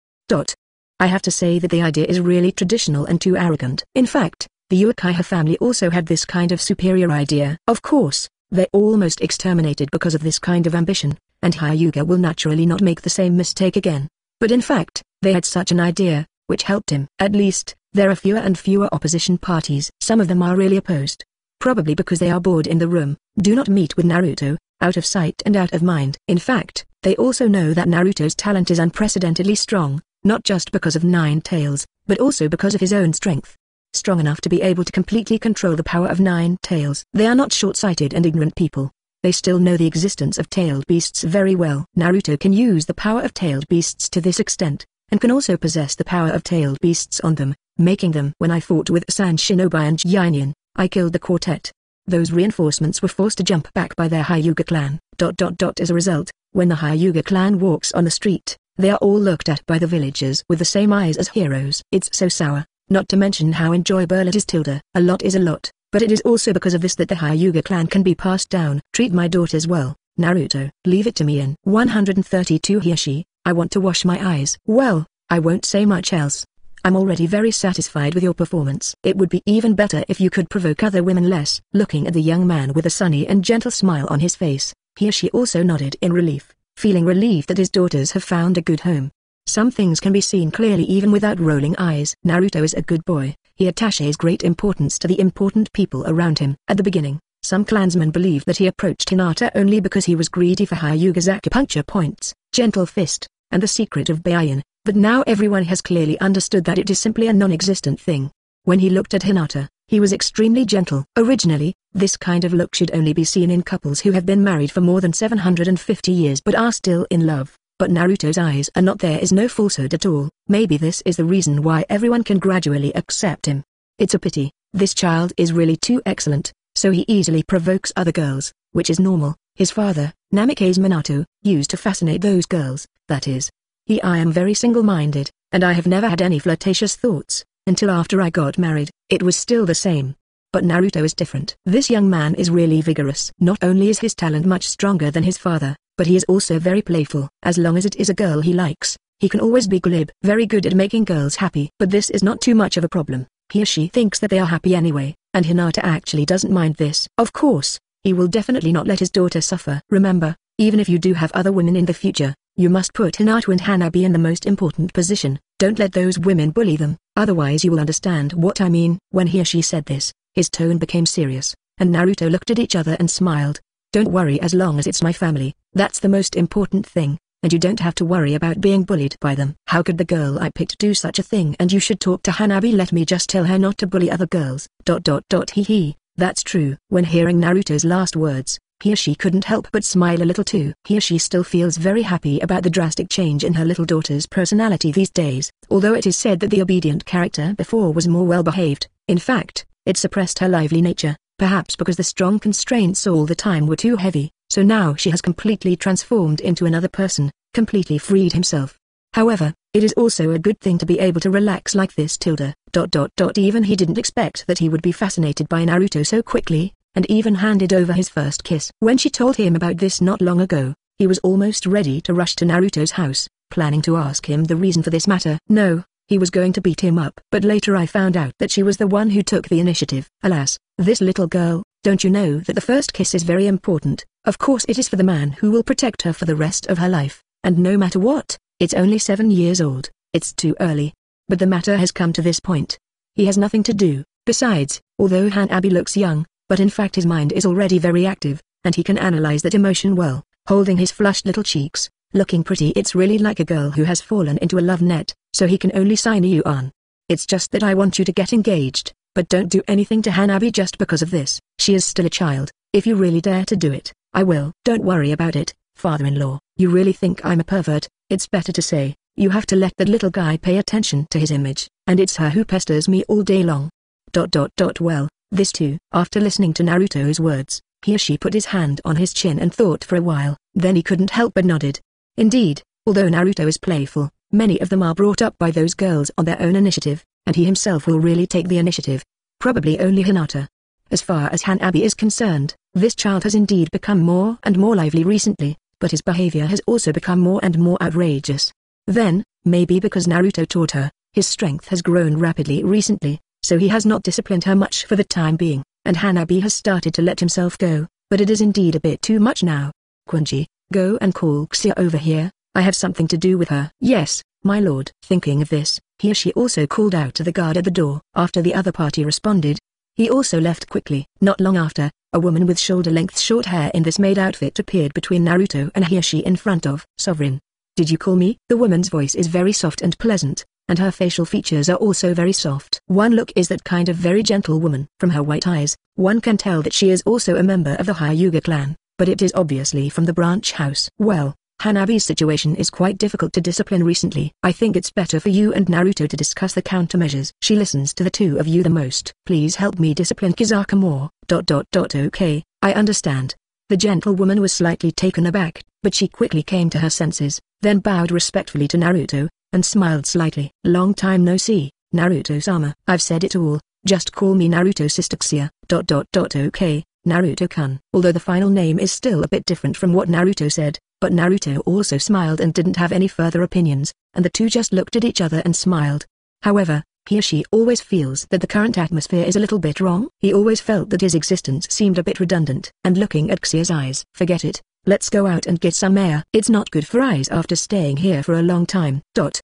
I have to say that the idea is really traditional and too arrogant. In fact, the Uchiha family also had this kind of superior idea. Of course, they almost exterminated because of this kind of ambition, and Hyuga will naturally not make the same mistake again. But in fact, they had such an idea, which helped him. At least, there are fewer and fewer opposition parties. Some of them are really opposed. Probably because they are bored in the room, do not meet with Naruto, out of sight and out of mind. In fact, they also know that Naruto's talent is unprecedentedly strong, not just because of Nine Tails, but also because of his own strength. Strong enough to be able to completely control the power of Nine Tails. They are not short-sighted and ignorant people, they still know the existence of tailed beasts very well. Naruto can use the power of tailed beasts to this extent, and can also possess the power of tailed beasts on them, making them. When I fought with Sand Shinobi and Jianyan, I killed the quartet. Those reinforcements were forced to jump back by their Hyuga clan. Dot dot dot as a result, when the Hyuga clan walks on the street, They are all looked at by the villagers with the same eyes as heroes. It's so sour, not to mention how enjoyable it is Tilda. A lot is a lot, but it is also because of this that the Hyuga clan can be passed down. Treat my daughters well, Naruto. Leave it to me in 132 Hiashi, I want to wash my eyes. Well, I won't say much else. I'm already very satisfied with your performance. It would be even better if you could provoke other women less. Looking at the young man with a sunny and gentle smile on his face, Hiashi also nodded in relief, feeling relieved that his daughters have found a good home. Some things can be seen clearly even without rolling eyes. Naruto is a good boy, he attaches great importance to the important people around him. At the beginning, some clansmen believed that he approached Hinata only because he was greedy for Hyuga's acupuncture points, gentle fist, and the secret of Byakugan, but now everyone has clearly understood that it is simply a non-existent thing. When he looked at Hinata, he was extremely gentle. Originally, this kind of look should only be seen in couples who have been married for more than 750 years but are still in love. But Naruto's eyes are not there is no falsehood at all. Maybe this is the reason why everyone can gradually accept him. It's a pity, this child is really too excellent, so he easily provokes other girls, which is normal. His father, Namikaze Minato, used to fascinate those girls, that is, he I am very single-minded, and I have never had any flirtatious thoughts, until after I got married, it was still the same. But Naruto is different. This young man is really vigorous. Not only is his talent much stronger than his father, but he is also very playful. As long as it is a girl he likes, he can always be glib. Very good at making girls happy. But this is not too much of a problem. Hiashi thinks that they are happy anyway, and Hinata actually doesn't mind this. Of course, he will definitely not let his daughter suffer. Remember, even if you do have other women in the future, you must put Hinata and Hanabi in the most important position, don't let those women bully them, otherwise you will understand what I mean. When Hiashi said this, his tone became serious, and Naruto looked at each other and smiled. Don't worry as long as it's my family, that's the most important thing, and you don't have to worry about being bullied by them. How could the girl I picked do such a thing and you should talk to Hanabi let me just tell her not to bully other girls. Dot dot dot hee hee, that's true. When hearing Naruto's last words, Hiashi couldn't help but smile a little too. Hiashi still feels very happy about the drastic change in her little daughter's personality these days. Although it is said that the obedient character before was more well-behaved, in fact, it suppressed her lively nature, perhaps because the strong constraints all the time were too heavy, so now she has completely transformed into another person, completely freed himself. However, it is also a good thing to be able to relax like this tilde. Dot dot dot even he didn't expect that he would be fascinated by Naruto so quickly, and even handed over his first kiss. When she told him about this not long ago, he was almost ready to rush to Naruto's house, planning to ask him the reason for this matter. No, he was going to beat him up. But later I found out that she was the one who took the initiative. Alas, this little girl, don't you know that the first kiss is very important? Of course it is for the man who will protect her for the rest of her life, and no matter what, it's only seven years old, it's too early. But the matter has come to this point. He has nothing to do, besides, although Hanabi looks young, but in fact his mind is already very active, and he can analyze that emotion well, holding his flushed little cheeks, looking pretty it's really like a girl who has fallen into a love net, so he can only sign you on. It's just that I want you to get engaged, but don't do anything to Hanabi just because of this. She is still a child, if you really dare to do it, I will. Don't worry about it, father-in-law. You really think I'm a pervert, it's better to say, you have to let that little guy pay attention to his image, and it's her who pesters me all day long. Dot dot dot well, this too. After listening to Naruto's words, Hiashi put his hand on his chin and thought for a while, then he couldn't help but nodded. Indeed, although Naruto is playful, many of them are brought up by those girls on their own initiative, and he himself will really take the initiative. Probably only Hinata. As far as Hanabi is concerned, this child has indeed become more and more lively recently, but his behavior has also become more and more outrageous. Then, maybe because Naruto taught her, his strength has grown rapidly recently, so he has not disciplined her much for the time being, and Hanabi has started to let himself go, but it is indeed a bit too much now. Quinji, go and call Xia over here, I have something to do with her. Yes, my lord. Thinking of this, Hiashi also called out to the guard at the door. After the other party responded, he also left quickly. Not long after, a woman with shoulder-length short hair in this maid outfit appeared between Naruto and Hiashi in front of Sovereign. Did you call me? The woman's voice is very soft and pleasant, and her facial features are also very soft. One look is that kind of very gentle woman. From her white eyes, one can tell that she is also a member of the Hyuga clan, but it is obviously from the branch house. Well, Hanabi's situation is quite difficult to discipline recently. I think it's better for you and Naruto to discuss the countermeasures. She listens to the two of you the most. Please help me discipline Kizaka more. Dot dot dot okay, I understand. The gentlewoman was slightly taken aback, but she quickly came to her senses, then bowed respectfully to Naruto, and smiled slightly. Long time no see, Naruto-sama. I've said it all, just call me Naruto Sister Xia, dot dot dot okay, Naruto-kun. Although the final name is still a bit different from what Naruto said, but Naruto also smiled and didn't have any further opinions, and the two just looked at each other and smiled. However, Hiashi always feels that the current atmosphere is a little bit wrong. He always felt that his existence seemed a bit redundant. And looking at Xia's eyes, forget it, let's go out and get some air. It's not good for eyes after staying here for a long time. Dot.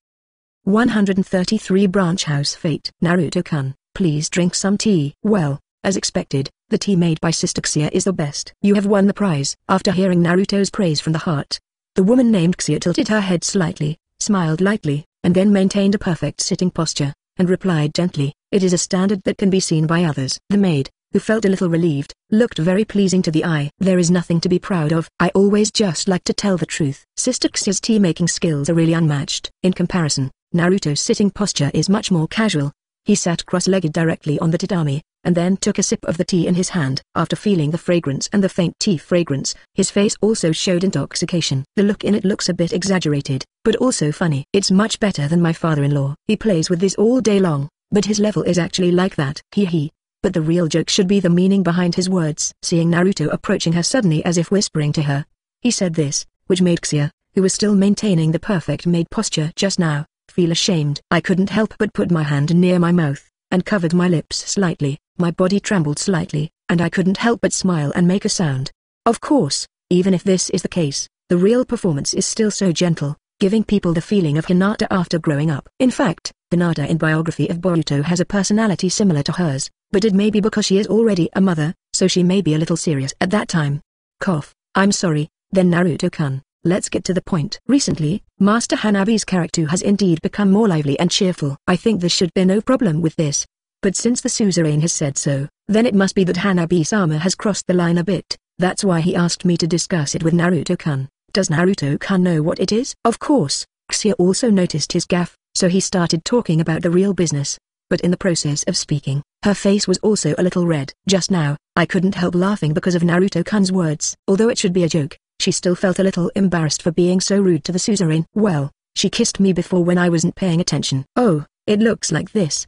133 Branch House Fate Naruto-kun, please drink some tea. Well, as expected, the tea made by Sister Xia is the best. You have won the prize. After hearing Naruto's praise from the heart, the woman named Xia tilted her head slightly, smiled lightly, and then maintained a perfect sitting posture, and replied gently, it is a standard that can be seen by others. The maid, who felt a little relieved, looked very pleasing to the eye. There is nothing to be proud of. I always just like to tell the truth. Sister Xia's tea-making skills are really unmatched. In comparison, Naruto's sitting posture is much more casual. He sat cross-legged directly on the tatami, and then took a sip of the tea in his hand. After feeling the fragrance and the faint tea fragrance, his face also showed intoxication. The look in it looks a bit exaggerated, but also funny. It's much better than my father-in-law. He plays with this all day long, but his level is actually like that. Hee. But the real joke should be the meaning behind his words. Seeing Naruto approaching her suddenly as if whispering to her, he said this, which made Xia, who was still maintaining the perfect maid posture just now, feel ashamed. I couldn't help but put my hand near my mouth, and covered my lips slightly, my body trembled slightly, and I couldn't help but smile and make a sound. Of course, even if this is the case, the real performance is still so gentle, giving people the feeling of Hinata after growing up. In fact, Hinata in Biography of Boruto has a personality similar to hers, but it may be because she is already a mother, so she may be a little serious at that time. Cough, I'm sorry, then Naruto-kun, let's get to the point. Recently, Master Hanabi's character has indeed become more lively and cheerful. I think there should be no problem with this, but since the suzerain has said so, then it must be that Hanabi-sama has crossed the line a bit, that's why he asked me to discuss it with Naruto-kun. Does Naruto-kun know what it is? Of course, Xia also noticed his gaffe, so he started talking about the real business. But in the process of speaking, her face was also a little red. Just now, I couldn't help laughing because of Naruto-kun's words. Although it should be a joke, she still felt a little embarrassed for being so rude to the suzerain. Well, she kissed me before when I wasn't paying attention. Oh, it looks like this.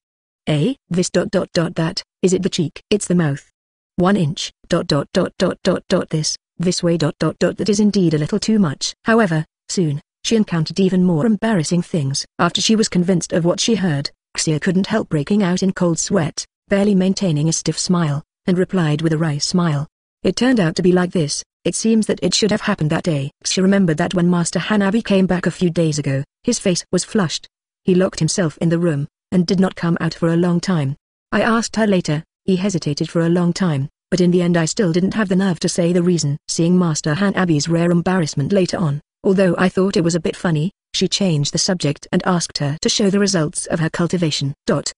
A, this dot dot dot that, is it the cheek? It's the mouth. One inch, dot dot dot dot dot dot this, this way dot dot dot that is indeed a little too much. However, soon, she encountered even more embarrassing things. After she was convinced of what she heard, Xia couldn't help breaking out in cold sweat, barely maintaining a stiff smile, and replied with a wry smile. It turned out to be like this, it seems that it should have happened that day. Xia remembered that when Master Hanabi came back a few days ago, his face was flushed. He locked himself in the room, and did not come out for a long time. I asked her later, he hesitated for a long time, but in the end I still didn't have the nerve to say the reason. Seeing Master Hanabi's rare embarrassment later on, although I thought it was a bit funny, she changed the subject and asked her to show the results of her cultivation. Dot.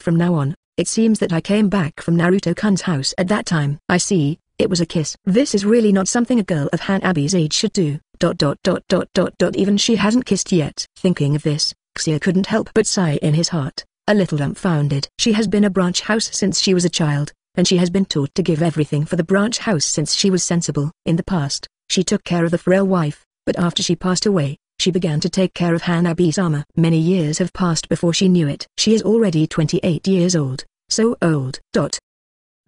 From now on, it seems that I came back from Naruto-kun's house at that time. I see, it was a kiss. This is really not something a girl of Hanabi's age should do. Dot dot dot dot dot dot even she hasn't kissed yet. Thinking of this, Xia couldn't help but sigh in his heart, a little dumbfounded. She has been a branch house since she was a child, and she has been taught to give everything for the branch house since she was sensible. In the past, she took care of the frail wife, but after she passed away, she began to take care of Hanabi-sama. Many years have passed before she knew it. She is already 28 years old, so old. Dot.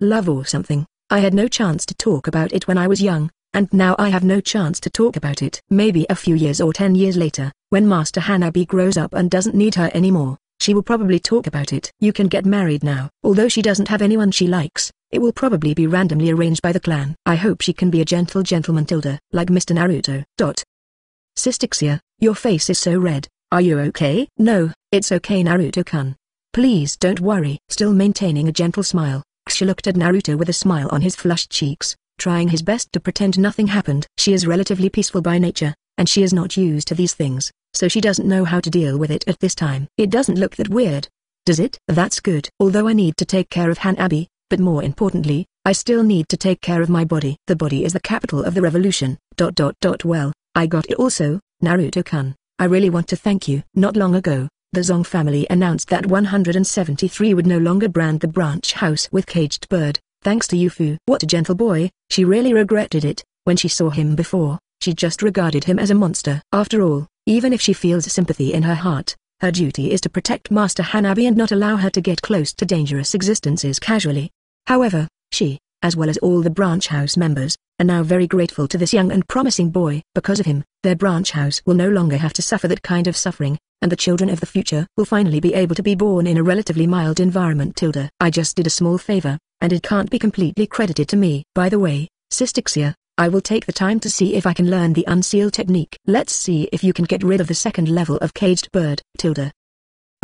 Love or something. I had no chance to talk about it when I was young, and now I have no chance to talk about it. Maybe a few years or ten years later, when Master Hanabi grows up and doesn't need her anymore, she will probably talk about it. You can get married now. Although she doesn't have anyone she likes, it will probably be randomly arranged by the clan. I hope she can be a gentle gentleman Tilda, like Mr. Naruto. Dot. Sister Xia, your face is so red, are you okay? No, it's okay Naruto-kun. Please don't worry. Still maintaining a gentle smile, Xia looked at Naruto with a smile on his flushed cheeks trying his best to pretend nothing happened. She is relatively peaceful by nature, and she is not used to these things, so she doesn't know how to deal with it at this time. It doesn't look that weird. Does it? That's good. Although I need to take care of Hanabi, but more importantly, I still need to take care of my body. The body is the capital of the revolution. Dot dot dot well, I got it also, Naruto-kun. I really want to thank you. Not long ago, the Zong family announced that 173 would no longer brand the branch house with caged bird, thanks to Yufu. What a gentle boy, she really regretted it, when she saw him before, she just regarded him as a monster. After all, even if she feels sympathy in her heart, her duty is to protect Master Hanabi and not allow her to get close to dangerous existences casually. However, she, as well as all the branch house members, are now very grateful to this young and promising boy. Because of him, their branch house will no longer have to suffer that kind of suffering, and the children of the future will finally be able to be born in a relatively mild environment. Tilda, I just did a small favor, and it can't be completely credited to me. By the way, Sister Xia, I will take the time to see if I can learn the unseal technique. Let's see if you can get rid of the second level of caged bird. Tilda.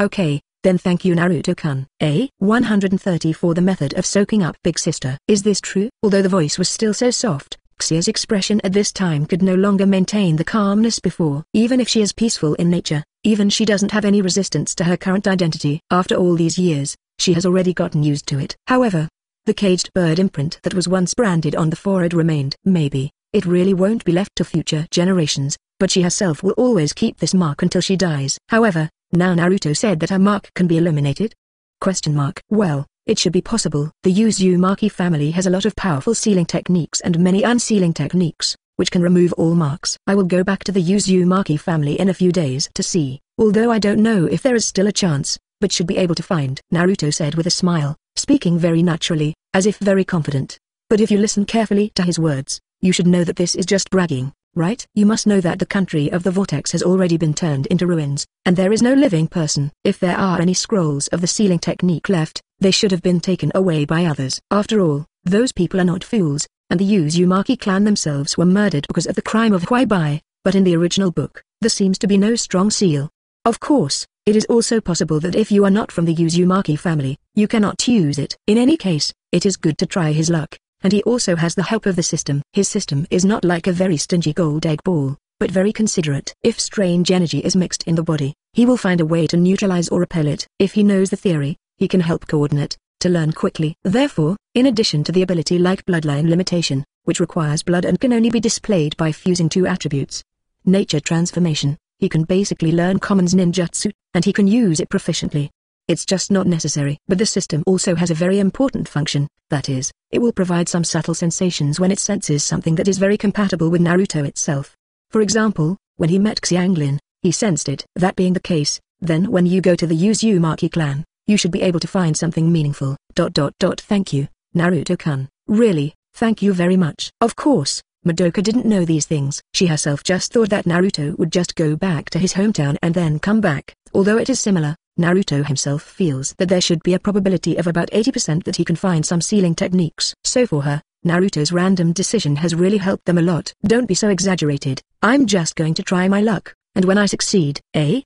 Okay, then thank you Naruto-kun. A. 130 for the method of soaking up Big Sister. Is this true? Although the voice was still so soft, Xia's expression at this time could no longer maintain the calmness before. Even if she is peaceful in nature, even she doesn't have any resistance to her current identity. After all these years, she has already gotten used to it. However, the caged bird imprint that was once branded on the forehead remained. Maybe, it really won't be left to future generations, but she herself will always keep this mark until she dies. However, now Naruto said that her mark can be eliminated? Question mark. Well, it should be possible. The Uzumaki family has a lot of powerful sealing techniques and many unsealing techniques, which can remove all marks. I will go back to the Uzumaki family in a few days to see, although I don't know if there is still a chance, but should be able to find. Naruto said with a smile, speaking very naturally, as if very confident. But if you listen carefully to his words, you should know that this is just bragging right? You must know that the country of the vortex has already been turned into ruins, and there is no living person. If there are any scrolls of the sealing technique left, they should have been taken away by others. After all, those people are not fools, and the Uzumaki clan themselves were murdered because of the crime of Huaibai, but in the original book, there seems to be no strong seal. Of course, it is also possible that if you are not from the Uzumaki family, you cannot use it. In any case, it is good to try his luck and he also has the help of the system. His system is not like a very stingy gold egg ball, but very considerate. If strange energy is mixed in the body, he will find a way to neutralize or repel it. If he knows the theory, he can help coordinate, to learn quickly. Therefore, in addition to the ability like bloodline limitation, which requires blood and can only be displayed by fusing two attributes, nature transformation, he can basically learn Common's ninjutsu, and he can use it proficiently. It's just not necessary. But the system also has a very important function, that is, it will provide some subtle sensations when it senses something that is very compatible with Naruto itself. For example, when he met Xianglin, he sensed it. That being the case, then when you go to the Uzumaki clan, you should be able to find something meaningful. Dot dot dot thank you, Naruto-kun. Really, thank you very much. Of course, Madoka didn't know these things. She herself just thought that Naruto would just go back to his hometown and then come back. Although it is similar, Naruto himself feels that there should be a probability of about 80% that he can find some sealing techniques. So for her, Naruto's random decision has really helped them a lot. Don't be so exaggerated, I'm just going to try my luck, and when I succeed, eh?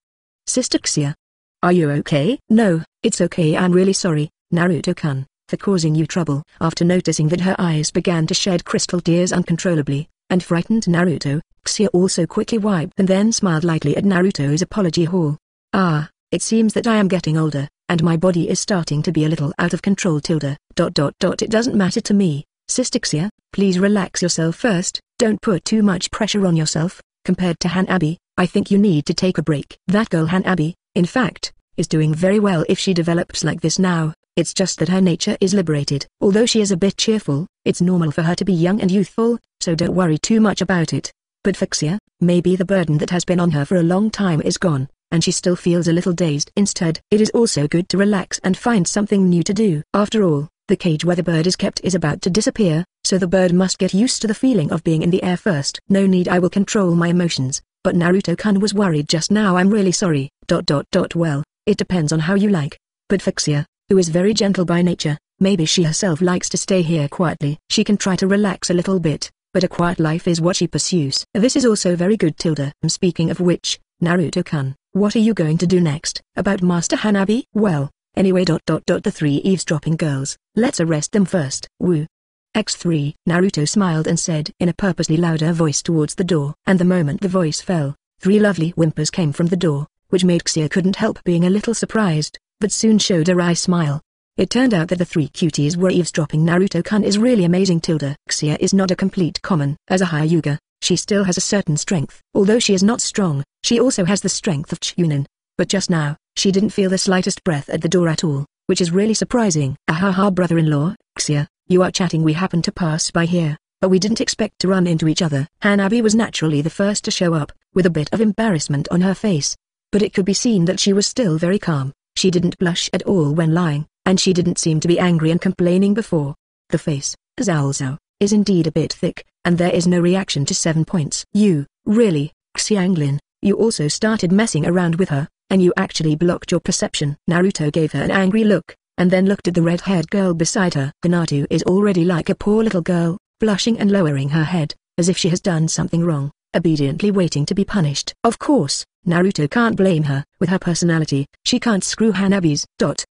Sister Xia. Are you okay? No, it's okay I'm really sorry, Naruto-kun, for causing you trouble. After noticing that her eyes began to shed crystal tears uncontrollably, and frightened Naruto, Xia also quickly wiped and then smiled lightly at Naruto's apology haul. Ah, it seems that I am getting older, and my body is starting to be a little out of control tilde. Dot dot dot it doesn't matter to me, Sister Xia, please relax yourself first, don't put too much pressure on yourself, compared to Han Hanabi, I think you need to take a break. That girl Han Hanabi, in fact, is doing very well if she develops like this now, it's just that her nature is liberated. Although she is a bit cheerful, it's normal for her to be young and youthful, so don't worry too much about it. But for Xia, maybe the burden that has been on her for a long time is gone, and she still feels a little dazed. Instead, it is also good to relax and find something new to do. After all, the cage where the bird is kept is about to disappear, so the bird must get used to the feeling of being in the air first. No need I will control my emotions, but Naruto-kun was worried just now I'm really sorry. Dot dot dot well, it depends on how you like. But Fuxia, who is very gentle by nature, maybe she herself likes to stay here quietly. She can try to relax a little bit, but a quiet life is what she pursues. This is also very good Tilda. Speaking of which, Naruto-kun, what are you going to do next? About Master Hanabi? Well, anyway dot dot dot the three eavesdropping girls, let's arrest them first. Woo. X3. Naruto smiled and said in a purposely louder voice towards the door. And the moment the voice fell, three lovely whimpers came from the door, which made Xia couldn't help being a little surprised, but soon showed a wry smile. It turned out that the three cuties were eavesdropping Naruto-kun is really amazing tilde. Xia is not a complete common. As a Hyuga, she still has a certain strength. Although she is not strong, she also has the strength of Chunin. But just now, she didn't feel the slightest breath at the door at all, which is really surprising. Ahaha brother-in-law, Xia, you are chatting we happened to pass by here, but we didn't expect to run into each other. Hanabi was naturally the first to show up, with a bit of embarrassment on her face. But it could be seen that she was still very calm, she didn't blush at all when lying, and she didn't seem to be angry and complaining before. The face, Zalzao, is indeed a bit thick, and there is no reaction to seven points. You, really, Xianglin, you also started messing around with her, and you actually blocked your perception. Naruto gave her an angry look, and then looked at the red-haired girl beside her. Hinata is already like a poor little girl, blushing and lowering her head, as if she has done something wrong, obediently waiting to be punished. Of course, Naruto can't blame her. With her personality, she can't screw Hanabi's. Dot.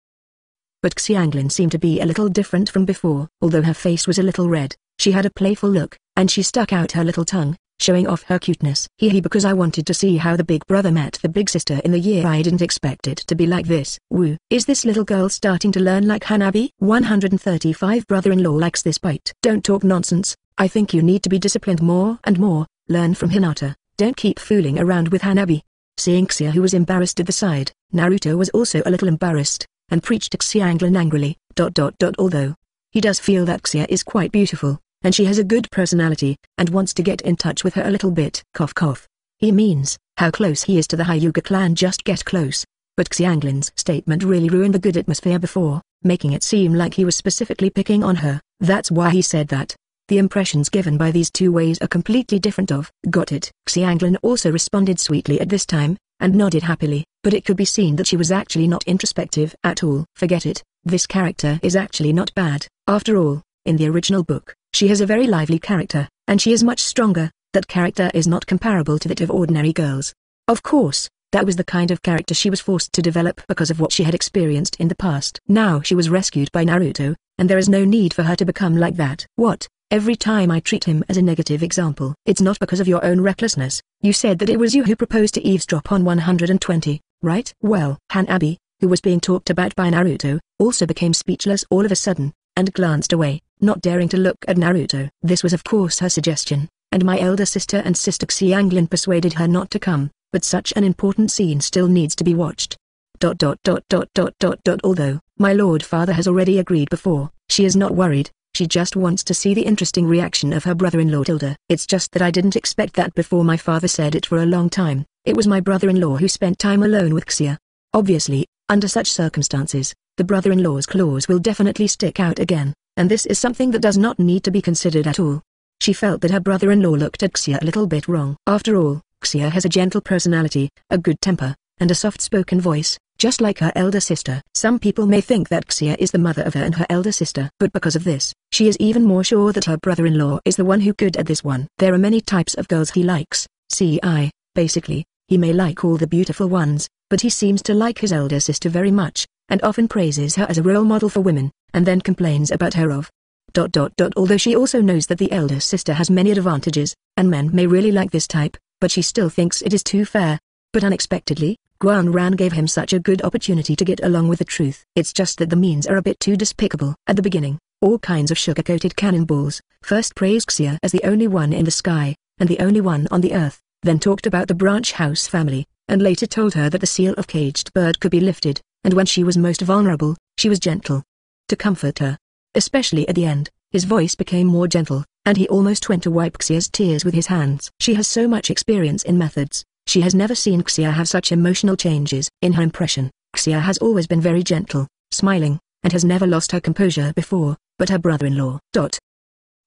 But Xianglin seemed to be a little different from before. Although her face was a little red, she had a playful look, and she stuck out her little tongue, showing off her cuteness. Hee hee because I wanted to see how the big brother met the big sister in the year I didn't expect it to be like this. Woo. Is this little girl starting to learn like Hanabi? 135 brother-in-law likes this bite. Don't talk nonsense, I think you need to be disciplined more and more, learn from Hinata, don't keep fooling around with Hanabi. Seeing Xia who was embarrassed at the side, Naruto was also a little embarrassed, and preached to Xianglin angrily, dot dot dot although. He does feel that Xia is quite beautiful, and she has a good personality, and wants to get in touch with her a little bit. Cough cough. He means, how close he is to the Hyuga clan just get close. But Xianglin's statement really ruined the good atmosphere before, making it seem like he was specifically picking on her, that's why he said that. The impressions given by these two ways are completely different of, got it. Xianglin also responded sweetly at this time, and nodded happily, but it could be seen that she was actually not introspective at all. Forget it, this character is actually not bad, after all, in the original book, she has a very lively character, and she is much stronger, that character is not comparable to that of ordinary girls. Of course, that was the kind of character she was forced to develop because of what she had experienced in the past. Now she was rescued by Naruto, and there is no need for her to become like that. What? Every time I treat him as a negative example. It's not because of your own recklessness. You said that it was you who proposed to eavesdrop on 120, right? Well, Hanabi, who was being talked about by Naruto, also became speechless all of a sudden, and glanced away not daring to look at Naruto. This was of course her suggestion, and my elder sister and sister Xianglin persuaded her not to come, but such an important scene still needs to be watched. Dot dot dot dot dot dot dot although, my lord father has already agreed before, she is not worried, she just wants to see the interesting reaction of her brother-in-law Tilda. It's just that I didn't expect that before my father said it for a long time, it was my brother-in-law who spent time alone with Xia. Obviously, under such circumstances, the brother-in-law's claws will definitely stick out again and this is something that does not need to be considered at all. She felt that her brother-in-law looked at Xia a little bit wrong. After all, Xia has a gentle personality, a good temper, and a soft-spoken voice, just like her elder sister. Some people may think that Xia is the mother of her and her elder sister. But because of this, she is even more sure that her brother-in-law is the one who good at this one. There are many types of girls he likes, see I, basically, he may like all the beautiful ones, but he seems to like his elder sister very much, and often praises her as a role model for women and then complains about her of. Dot dot dot although she also knows that the elder sister has many advantages, and men may really like this type, but she still thinks it is too fair. But unexpectedly, Guan Ran gave him such a good opportunity to get along with the truth. It's just that the means are a bit too despicable. At the beginning, all kinds of sugar-coated cannonballs, first praised Xia as the only one in the sky, and the only one on the earth, then talked about the branch house family, and later told her that the seal of caged bird could be lifted, and when she was most vulnerable, she was gentle, to comfort her. Especially at the end, his voice became more gentle, and he almost went to wipe Xia's tears with his hands. She has so much experience in methods, she has never seen Xia have such emotional changes. In her impression, Xia has always been very gentle, smiling, and has never lost her composure before, but her brother-in-law. Dot.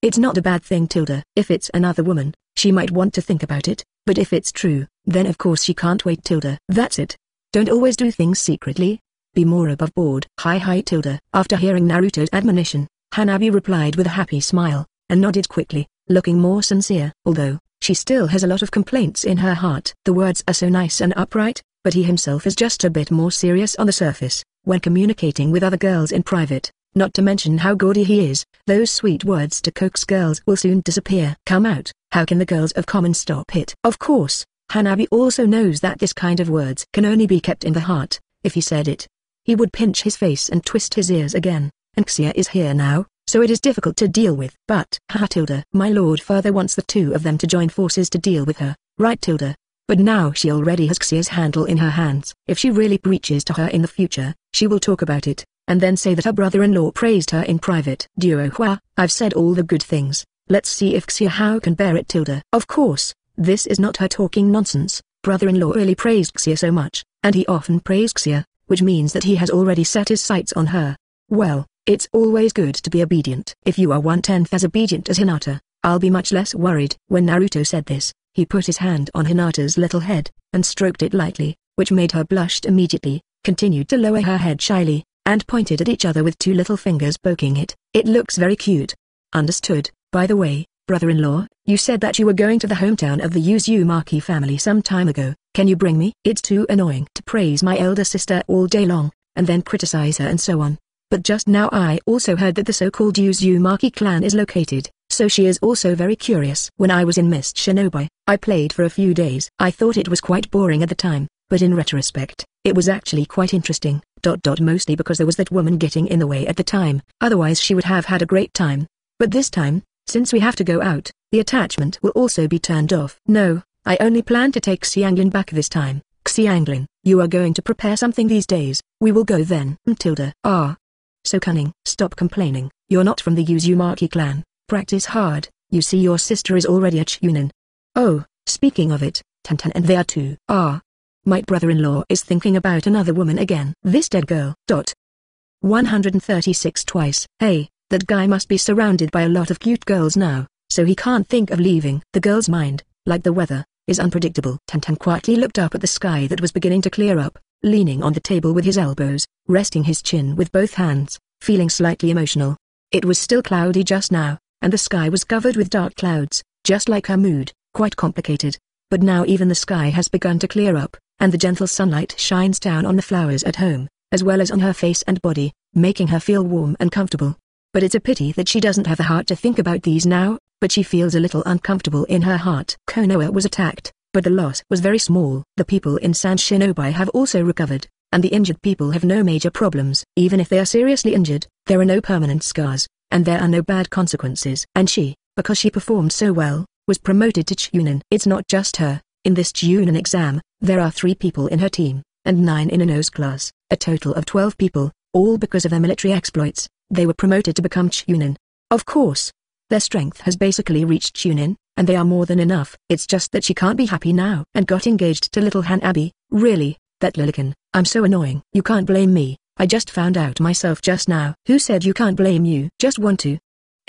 It's not a bad thing Tilda. If it's another woman, she might want to think about it, but if it's true, then of course she can't wait Tilda. That's it. Don't always do things secretly, be more above board. Hi hi Tilda. After hearing Naruto's admonition, Hanabi replied with a happy smile, and nodded quickly, looking more sincere. Although, she still has a lot of complaints in her heart. The words are so nice and upright, but he himself is just a bit more serious on the surface, when communicating with other girls in private. Not to mention how gaudy he is, those sweet words to coax girls will soon disappear. Come out, how can the girls of common stop it? Of course, Hanabi also knows that this kind of words can only be kept in the heart, if he said it, he would pinch his face and twist his ears again, and Xia is here now, so it is difficult to deal with. But, ha Tilda, my lord father wants the two of them to join forces to deal with her, right Tilda? but now she already has Xia's handle in her hands. If she really preaches to her in the future, she will talk about it, and then say that her brother-in-law praised her in private. Duo Hua, I've said all the good things, let's see if Xia Hao can bear it tilde. Of course, this is not her talking nonsense, brother-in-law really praised Xia so much, and he often praised Xia, which means that he has already set his sights on her. Well, it's always good to be obedient. If you are one-tenth as obedient as Hinata, I'll be much less worried. When Naruto said this, he put his hand on Hinata's little head, and stroked it lightly, which made her blush immediately, continued to lower her head shyly, and pointed at each other with two little fingers poking it. It looks very cute. Understood, by the way, brother-in-law, you said that you were going to the hometown of the Uzumaki family some time ago, can you bring me? It's too annoying to praise my elder sister all day long, and then criticize her and so on. But just now I also heard that the so-called Uzumaki clan is located, so she is also very curious. When I was in Mist Shinobi, I played for a few days. I thought it was quite boring at the time, but in retrospect, it was actually quite interesting, dot dot mostly because there was that woman getting in the way at the time, otherwise she would have had a great time. But this time, since we have to go out, the attachment will also be turned off. No, I only plan to take Xianglin back this time. Xianglin, you are going to prepare something these days, we will go then. Tilda. Ah, so cunning. Stop complaining, you're not from the Uzumaki clan. Practice hard, you see your sister is already a Chunin. Oh, speaking of it, Tantan and they are too. Ah. My brother-in-law is thinking about another woman again. This dead girl. Dot. 136 twice. Hey, that guy must be surrounded by a lot of cute girls now, so he can't think of leaving. The girl's mind, like the weather, is unpredictable. Tantan quietly looked up at the sky that was beginning to clear up, leaning on the table with his elbows, resting his chin with both hands, feeling slightly emotional. It was still cloudy just now, and the sky was covered with dark clouds, just like her mood, quite complicated. But now even the sky has begun to clear up, and the gentle sunlight shines down on the flowers at home, as well as on her face and body, making her feel warm and comfortable. But it's a pity that she doesn't have the heart to think about these now, but she feels a little uncomfortable in her heart. Konoha was attacked, but the loss was very small. The people in Sand Shinobi have also recovered, and the injured people have no major problems. Even if they are seriously injured, there are no permanent scars, and there are no bad consequences. And she, because she performed so well, was promoted to Chunin. It's not just her, in this Chunin exam, there are three people in her team, and nine in Ino's class, a total of 12 people, all because of their military exploits, they were promoted to become Chunin. Of course, their strength has basically reached Chunin, and they are more than enough. It's just that she can't be happy now. And got engaged to little Hanabi, really, that Lilican, I'm so annoying. You can't blame me, I just found out myself just now. Who said you can't blame you? Just want to.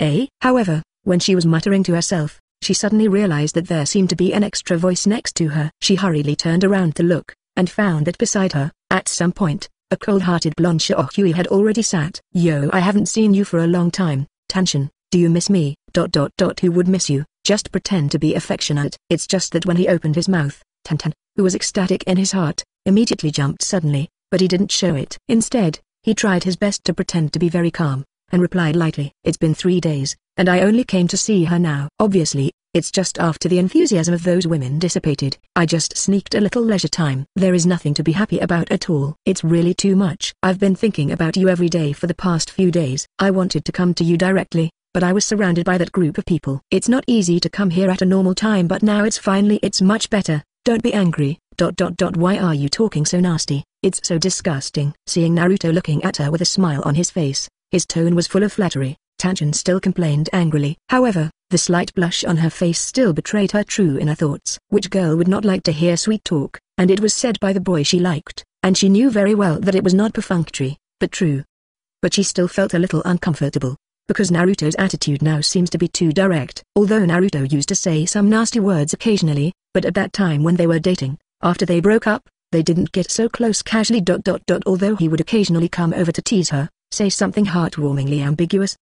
Eh? However, when she was muttering to herself, she suddenly realized that there seemed to be an extra voice next to her. She hurriedly turned around to look, and found that beside her, at some point, a cold-hearted blonde Xiaohui had already sat. Yo I haven't seen you for a long time, Tanshin. Do you miss me? Dot dot dot who would miss you, just pretend to be affectionate. It's just that when he opened his mouth, Tantan, who was ecstatic in his heart, immediately jumped suddenly, but he didn't show it. Instead, he tried his best to pretend to be very calm, and replied lightly. It's been three days, and I only came to see her now. Obviously, it's just after the enthusiasm of those women dissipated. I just sneaked a little leisure time. There is nothing to be happy about at all. It's really too much. I've been thinking about you every day for the past few days. I wanted to come to you directly, but I was surrounded by that group of people. It's not easy to come here at a normal time but now it's finally it's much better, don't be angry, dot dot dot why are you talking so nasty, it's so disgusting. Seeing Naruto looking at her with a smile on his face, his tone was full of flattery, Tanshin still complained angrily. However, the slight blush on her face still betrayed her true inner thoughts. Which girl would not like to hear sweet talk, and it was said by the boy she liked, and she knew very well that it was not perfunctory, but true. But she still felt a little uncomfortable, because Naruto's attitude now seems to be too direct. Although Naruto used to say some nasty words occasionally, but at that time when they were dating, after they broke up, they didn't get so close casually dot dot dot although he would occasionally come over to tease her, say something heartwarmingly ambiguous.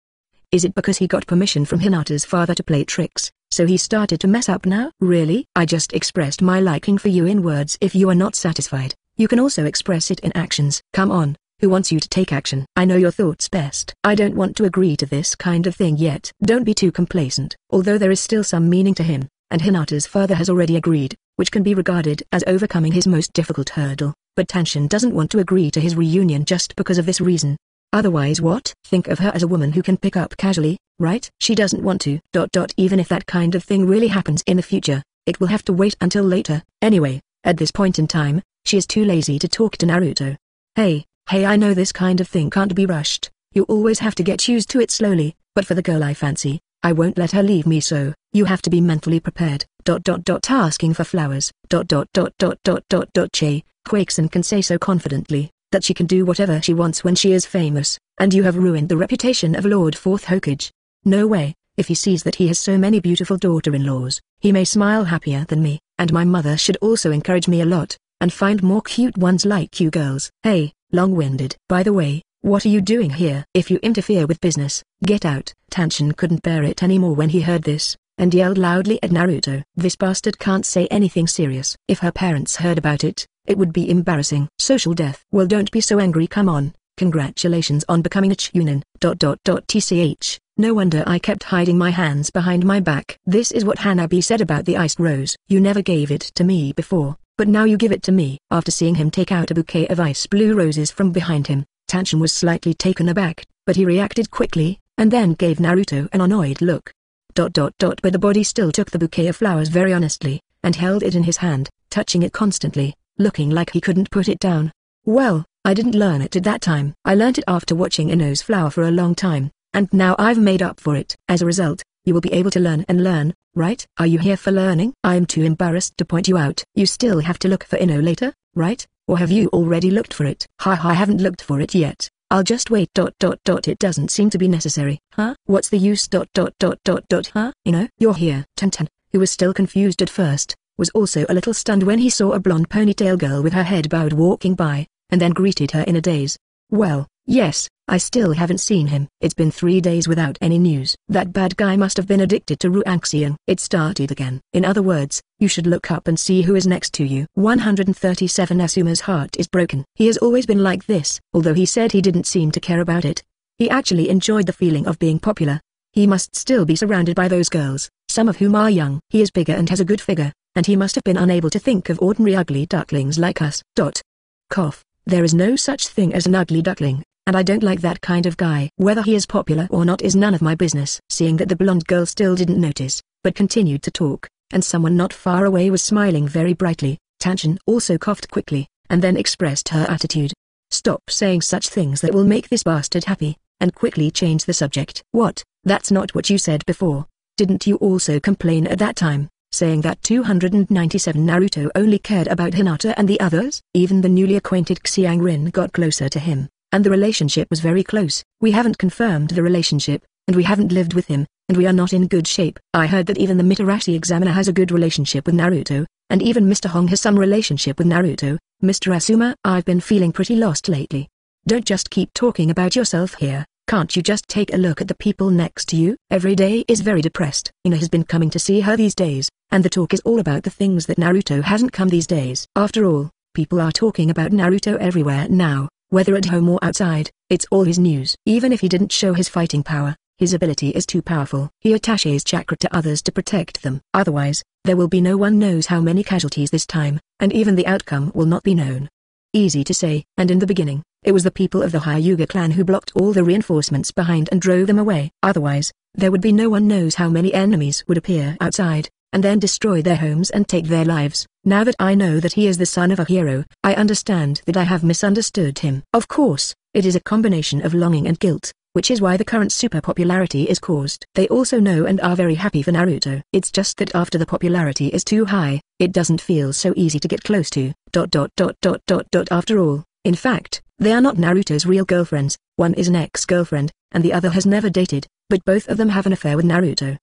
Is it because he got permission from Hinata's father to play tricks, so he started to mess up now? Really? I just expressed my liking for you in words if you are not satisfied, you can also express it in actions. Come on, who wants you to take action. I know your thoughts best. I don't want to agree to this kind of thing yet. Don't be too complacent. Although there is still some meaning to him, and Hinata's father has already agreed, which can be regarded as overcoming his most difficult hurdle, but Tanshin doesn't want to agree to his reunion just because of this reason. Otherwise what? Think of her as a woman who can pick up casually, right? She doesn't want to. Dot dot even if that kind of thing really happens in the future, it will have to wait until later. Anyway, at this point in time, she is too lazy to talk to Naruto. Hey, hey I know this kind of thing can't be rushed, you always have to get used to it slowly, but for the girl I fancy, I won't let her leave me so, you have to be mentally prepared, dot dot dot asking for flowers, dot dot dot dot dot dot dot Che, quakes and can say so confidently, that she can do whatever she wants when she is famous, and you have ruined the reputation of Lord Fourth Hokage. No way, if he sees that he has so many beautiful daughter-in-laws, he may smile happier than me, and my mother should also encourage me a lot, and find more cute ones like you girls. Hey, long-winded. By the way, what are you doing here? If you interfere with business, get out. Tanshin couldn't bear it anymore when he heard this, and yelled loudly at Naruto. This bastard can't say anything serious. If her parents heard about it, it would be embarrassing. Social death. Well don't be so angry come on, congratulations on becoming a Chunin. Dot dot dot tch. No wonder I kept hiding my hands behind my back. This is what Hanabi said about the iced rose. You never gave it to me before, but now you give it to me. After seeing him take out a bouquet of ice blue roses from behind him, Tanshin was slightly taken aback, but he reacted quickly, and then gave Naruto an annoyed look. Dot dot dot but the body still took the bouquet of flowers very honestly, and held it in his hand, touching it constantly, looking like he couldn't put it down. Well, I didn't learn it at that time. I learned it after watching Ino's flower for a long time, and now I've made up for it. As a result, you will be able to learn and learn, right? Are you here for learning? I'm too embarrassed to point you out. You still have to look for Ino later, right? Or have you already looked for it? Ha ha I haven't looked for it yet. I'll just wait dot dot dot it doesn't seem to be necessary. Huh? What's the use dot dot dot dot dot huh? Ino? You're here. Tenten, who was still confused at first, was also a little stunned when he saw a blonde ponytail girl with her head bowed walking by, and then greeted her in a daze. Well, yes, I still haven't seen him. It's been three days without any news. That bad guy must have been addicted to Ruanxian. It started again. In other words, you should look up and see who is next to you. 137 Asuma's heart is broken. He has always been like this. Although he said he didn't seem to care about it, he actually enjoyed the feeling of being popular. He must still be surrounded by those girls, some of whom are young. He is bigger and has a good figure, and he must have been unable to think of ordinary ugly ducklings like us. Dot. Cough. There is no such thing as an ugly duckling and I don't like that kind of guy. Whether he is popular or not is none of my business. Seeing that the blonde girl still didn't notice, but continued to talk, and someone not far away was smiling very brightly, Tanshin also coughed quickly, and then expressed her attitude. Stop saying such things that will make this bastard happy, and quickly change the subject. What, that's not what you said before. Didn't you also complain at that time, saying that 297 Naruto only cared about Hinata and the others? Even the newly acquainted Xiang Rin got closer to him, and the relationship was very close. We haven't confirmed the relationship, and we haven't lived with him, and we are not in good shape. I heard that even the Mitarashi examiner has a good relationship with Naruto, and even Mr. Hong has some relationship with Naruto. Mr. Asuma, I've been feeling pretty lost lately. Don't just keep talking about yourself here, can't you just take a look at the people next to you? Every day is very depressed. Ina has been coming to see her these days, and the talk is all about the things that Naruto hasn't come these days. After all, people are talking about Naruto everywhere now, whether at home or outside, it's all his news. Even if he didn't show his fighting power, his ability is too powerful. He attaches chakra to others to protect them. Otherwise, there will be no one knows how many casualties this time, and even the outcome will not be known. Easy to say. And in the beginning, it was the people of the Hyuga clan who blocked all the reinforcements behind and drove them away. Otherwise, there would be no one knows how many enemies would appear outside, and then destroy their homes and take their lives. Now that I know that he is the son of a hero, I understand that I have misunderstood him. Of course, it is a combination of longing and guilt, which is why the current super popularity is caused. They also know and are very happy for Naruto. It's just that after the popularity is too high, it doesn't feel so easy to get close to. Dot dot dot dot dot dot after all, in fact, they are not Naruto's real girlfriends, one is an ex-girlfriend, and the other has never dated, but both of them have an affair with Naruto.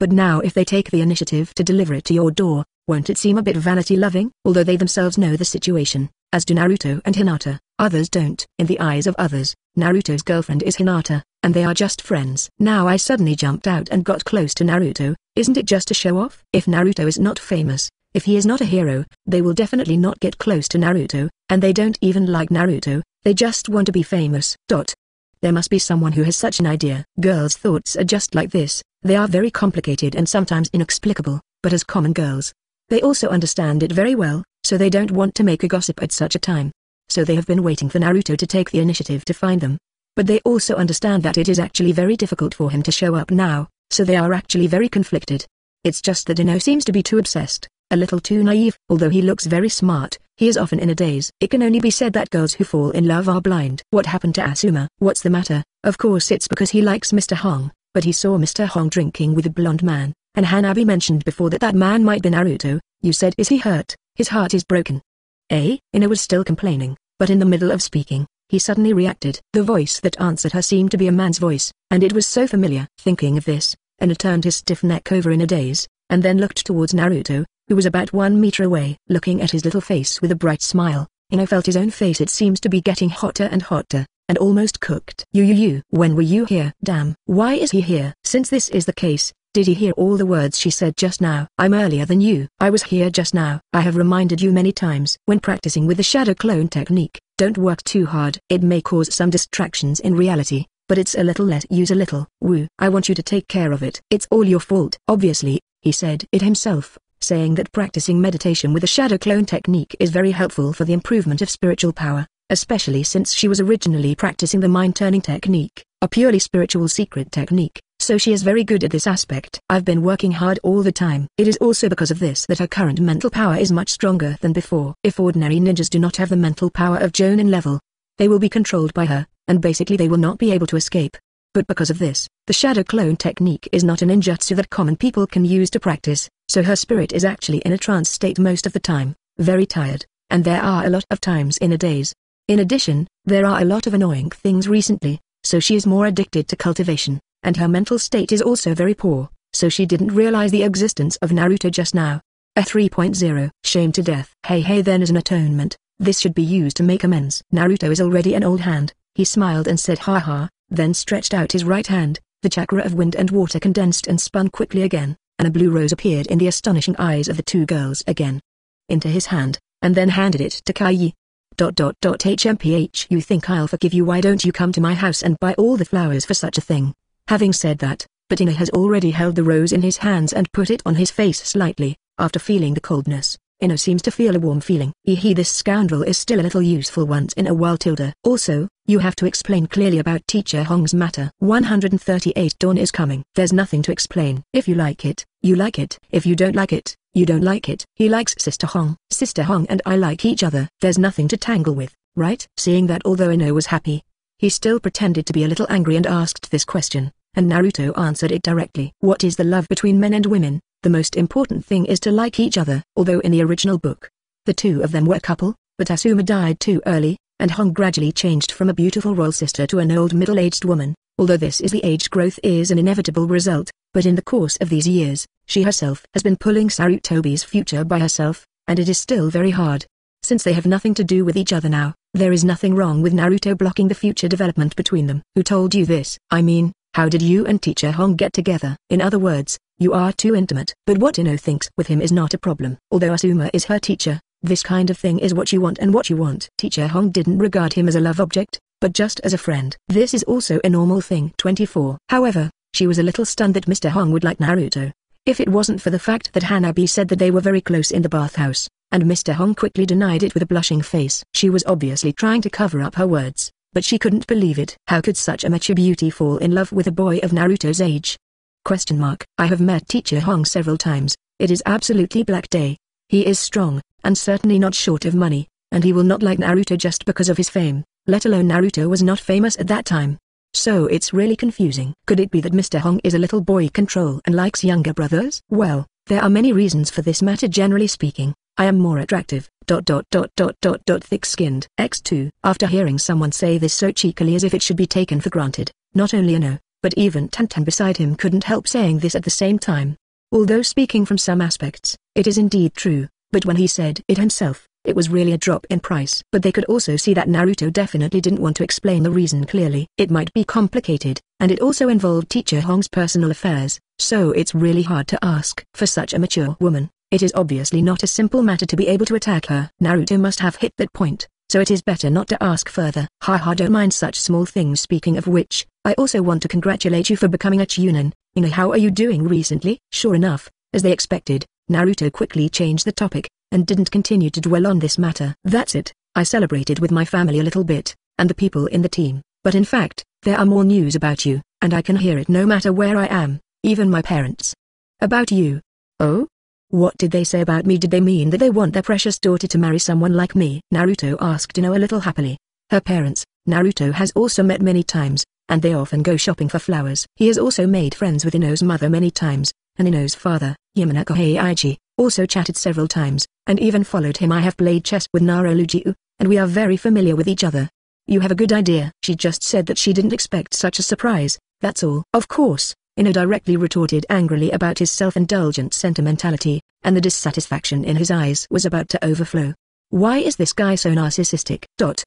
But now if they take the initiative to deliver it to your door, won't it seem a bit vanity-loving? Although they themselves know the situation, as do Naruto and Hinata, others don't. In the eyes of others, Naruto's girlfriend is Hinata, and they are just friends. Now I suddenly jumped out and got close to Naruto, isn't it just a show-off? If Naruto is not famous, if he is not a hero, they will definitely not get close to Naruto, and they don't even like Naruto, they just want to be famous. Dot. There must be someone who has such an idea. Girls' thoughts are just like this, they are very complicated and sometimes inexplicable, but as common girls, they also understand it very well, so they don't want to make a gossip at such a time. So they have been waiting for Naruto to take the initiative to find them. But they also understand that it is actually very difficult for him to show up now, so they are actually very conflicted. It's just that Ino seems to be too obsessed, a little too naive. Although he looks very smart, he is often in a daze. It can only be said that girls who fall in love are blind. What happened to Asuma? What's the matter? Of course it's because he likes Mr. Hong, but he saw Mr. Hong drinking with a blonde man, and Hanabi mentioned before that that man might be Naruto. You said is he hurt? His heart is broken. Eh? Ino was still complaining, but in the middle of speaking, he suddenly reacted. The voice that answered her seemed to be a man's voice, and it was so familiar. Thinking of this, Ino turned his stiff neck over in a daze, and then looked towards Naruto, who was about one meter away. Looking at his little face with a bright smile, Ino felt his own face it seems to be getting hotter and hotter, and almost cooked. You you you, when were you here? Damn, why is he here? Since this is the case, did he hear all the words she said just now? I'm earlier than you. I was here just now. I have reminded you many times. When practicing with the shadow clone technique, don't work too hard. It may cause some distractions in reality, but it's a little let use a little. Woo, I want you to take care of it. It's all your fault. Obviously, he said it himself, saying that practicing meditation with the shadow clone technique is very helpful for the improvement of spiritual power, especially since she was originally practicing the mind-turning technique, a purely spiritual secret technique, so she is very good at this aspect. I've been working hard all the time. It is also because of this that her current mental power is much stronger than before. If ordinary ninjas do not have the mental power of Jonin level, they will be controlled by her, and basically they will not be able to escape. But because of this, the shadow clone technique is not a ninjutsu that common people can use to practice, so her spirit is actually in a trance state most of the time, very tired, and there are a lot of times in a daze. In addition, there are a lot of annoying things recently, so she is more addicted to cultivation, and her mental state is also very poor, so she didn't realize the existence of Naruto just now. A 3.0 Shame to death. Hey hey then as an atonement, this should be used to make amends. Naruto is already an old hand, he smiled and said haha, then stretched out his right hand, the chakra of wind and water condensed and spun quickly again, and a blue rose appeared in the astonishing eyes of the two girls again. Into his hand, and then handed it to Kai. Dot dot dot HMPH You think I'll forgive you why don't you come to my house and buy all the flowers for such a thing? Having said that, Bettina has already held the rose in his hands and put it on his face slightly, after feeling the coldness. Ino seems to feel a warm feeling. He this scoundrel is still a little useful once in a while tilde. Also, you have to explain clearly about teacher Hong's matter. 138 Dawn is coming. There's nothing to explain. If you like it, you like it. If you don't like it, you don't like it. He likes Sister Hong. Sister Hong and I like each other. There's nothing to tangle with, right? Seeing that although Ino was happy, he still pretended to be a little angry and asked this question, and Naruto answered it directly. What is the love between men and women? The most important thing is to like each other. Although in the original book, the two of them were a couple, but Asuma died too early, and Hong gradually changed from a beautiful royal sister to an old middle-aged woman. Although this is the age growth is an inevitable result, but in the course of these years, she herself has been pulling Sarutobi's future by herself, and it is still very hard. Since they have nothing to do with each other now, there is nothing wrong with Naruto blocking the future development between them. Who told you this? I mean, how did you and teacher Hong get together? In other words, you are too intimate. But what Ino thinks with him is not a problem. Although Asuma is her teacher, this kind of thing is what you want and what you want. Teacher Hong didn't regard him as a love object, but just as a friend. This is also a normal thing. 24. However, she was a little stunned that Mr. Hong would like Naruto. If it wasn't for the fact that Hanabi said that they were very close in the bathhouse, and Mr. Hong quickly denied it with a blushing face. She was obviously trying to cover up her words, but she couldn't believe it. How could such a mature beauty fall in love with a boy of Naruto's age? Question mark. I have met teacher Hong several times, it is absolutely black day. He is strong, and certainly not short of money, and he will not like Naruto just because of his fame, let alone Naruto was not famous at that time. So it's really confusing. Could it be that Mr. Hong is a little boy control and likes younger brothers? Well, there are many reasons for this matter generally speaking. I am more attractive, dot dot dot dot dot dot thick-skinned. X2. After hearing someone say this so cheekily as if it should be taken for granted, not only Ino, but even Tantan beside him couldn't help saying this at the same time. Although speaking from some aspects, it is indeed true, but when he said it himself, it was really a drop in price. But they could also see that Naruto definitely didn't want to explain the reason clearly. It might be complicated, and it also involved teacher Hong's personal affairs, so it's really hard to ask. For such a mature woman, it is obviously not a simple matter to be able to attack her. Naruto must have hit that point, so it is better not to ask further. Haha don't mind such small things speaking of which, I also want to congratulate you for becoming a Chunin. Ino how are you doing recently? Sure enough, as they expected, Naruto quickly changed the topic, and didn't continue to dwell on this matter. That's it, I celebrated with my family a little bit, and the people in the team, but in fact, there are more news about you, and I can hear it no matter where I am, even my parents. About you, Oh? What did they say about me? Did they mean that they want their precious daughter to marry someone like me? Naruto asked Ino a little happily. Her parents, Naruto has also met many times, and they often go shopping for flowers. He has also made friends with Ino's mother many times, and Ino's father, Yamanaka Heiichi, also chatted several times, and even followed him. I have played chess with Naruto, and we are very familiar with each other. You have a good idea. She just said that she didn't expect such a surprise, that's all. Of course, Ino directly retorted angrily about his self-indulgent sentimentality, and the dissatisfaction in his eyes was about to overflow. Why is this guy so narcissistic? Dot.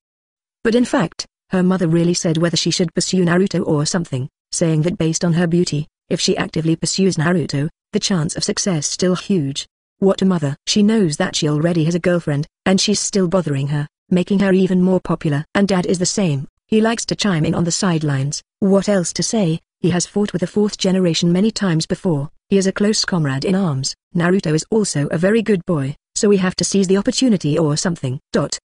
But in fact, her mother really said whether she should pursue Naruto or something, saying that based on her beauty, if she actively pursues Naruto, the chance of success still huge. What a mother. She knows that she already has a girlfriend, and she's still bothering her, making her even more popular. And dad is the same, he likes to chime in on the sidelines. What else to say, he has fought with the fourth generation many times before, he is a close comrade in arms. Naruto is also a very good boy, so we have to seize the opportunity or something. Dot.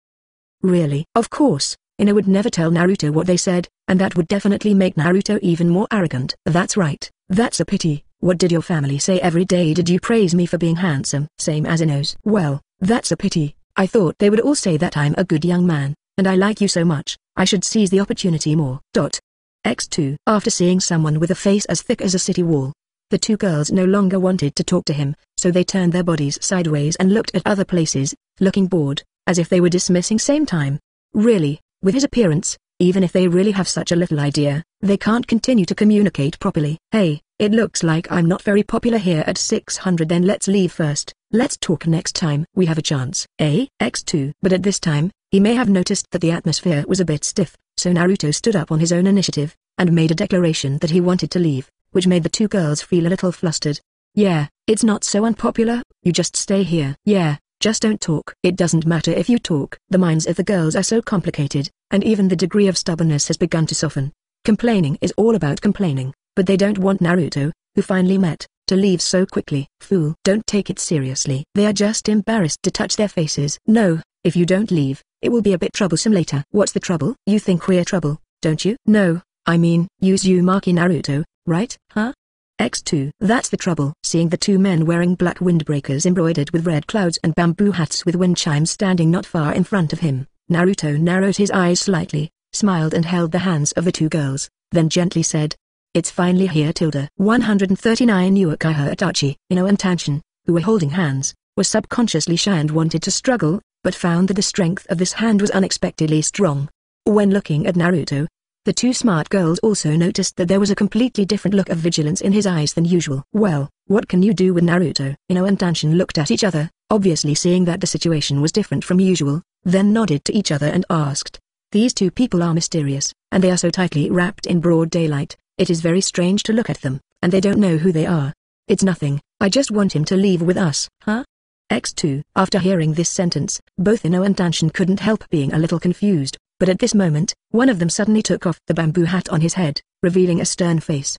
Really? Of course, Ino would never tell Naruto what they said, and that would definitely make Naruto even more arrogant. That's right, that's a pity. What did your family say every day? Did you praise me for being handsome? Same as Ino's. Well, that's a pity. I thought they would all say that I'm a good young man, and I like you so much, I should seize the opportunity more. Dot. X2. After seeing someone with a face as thick as a city wall, the two girls no longer wanted to talk to him, so they turned their bodies sideways and looked at other places, looking bored, as if they were dismissing same time. Really, with his appearance, even if they really have such a little idea, they can't continue to communicate properly. Hey, it looks like I'm not very popular here at 600 then let's leave first, let's talk next time we have a chance. Eh, a, X2. But at this time, he may have noticed that the atmosphere was a bit stiff, so Naruto stood up on his own initiative, and made a declaration that he wanted to leave, which made the two girls feel a little flustered. Yeah, it's not so unpopular, you just stay here. Yeah, just don't talk. It doesn't matter if you talk. The minds of the girls are so complicated, and even the degree of stubbornness has begun to soften. Complaining is all about complaining, but they don't want Naruto, who finally met, to leave so quickly. Fool. Don't take it seriously. They are just embarrassed to touch their faces. No, if you don't leave, it will be a bit troublesome later. What's the trouble? You think we're trouble, don't you? No, I mean, use you, Uzumaki Naruto, right? Huh? X2. That's the trouble. Seeing the two men wearing black windbreakers embroidered with red clouds and bamboo hats with wind chimes standing not far in front of him, Naruto narrowed his eyes slightly, smiled and held the hands of the two girls, then gently said, It's finally here Tilda. 139 Uchiha Itachi, Ino and Tanshin, who were holding hands, were subconsciously shy and wanted to struggle, but found that the strength of this hand was unexpectedly strong. When looking at Naruto, the two smart girls also noticed that there was a completely different look of vigilance in his eyes than usual. Well, what can you do with Naruto? Ino and Tanshin looked at each other, obviously seeing that the situation was different from usual, then nodded to each other and asked. These two people are mysterious, and they are so tightly wrapped in broad daylight, it is very strange to look at them, and they don't know who they are. It's nothing, I just want him to leave with us, huh? X2. After hearing this sentence, both Ino and Tanshin couldn't help being a little confused but at this moment, one of them suddenly took off the bamboo hat on his head, revealing a stern face.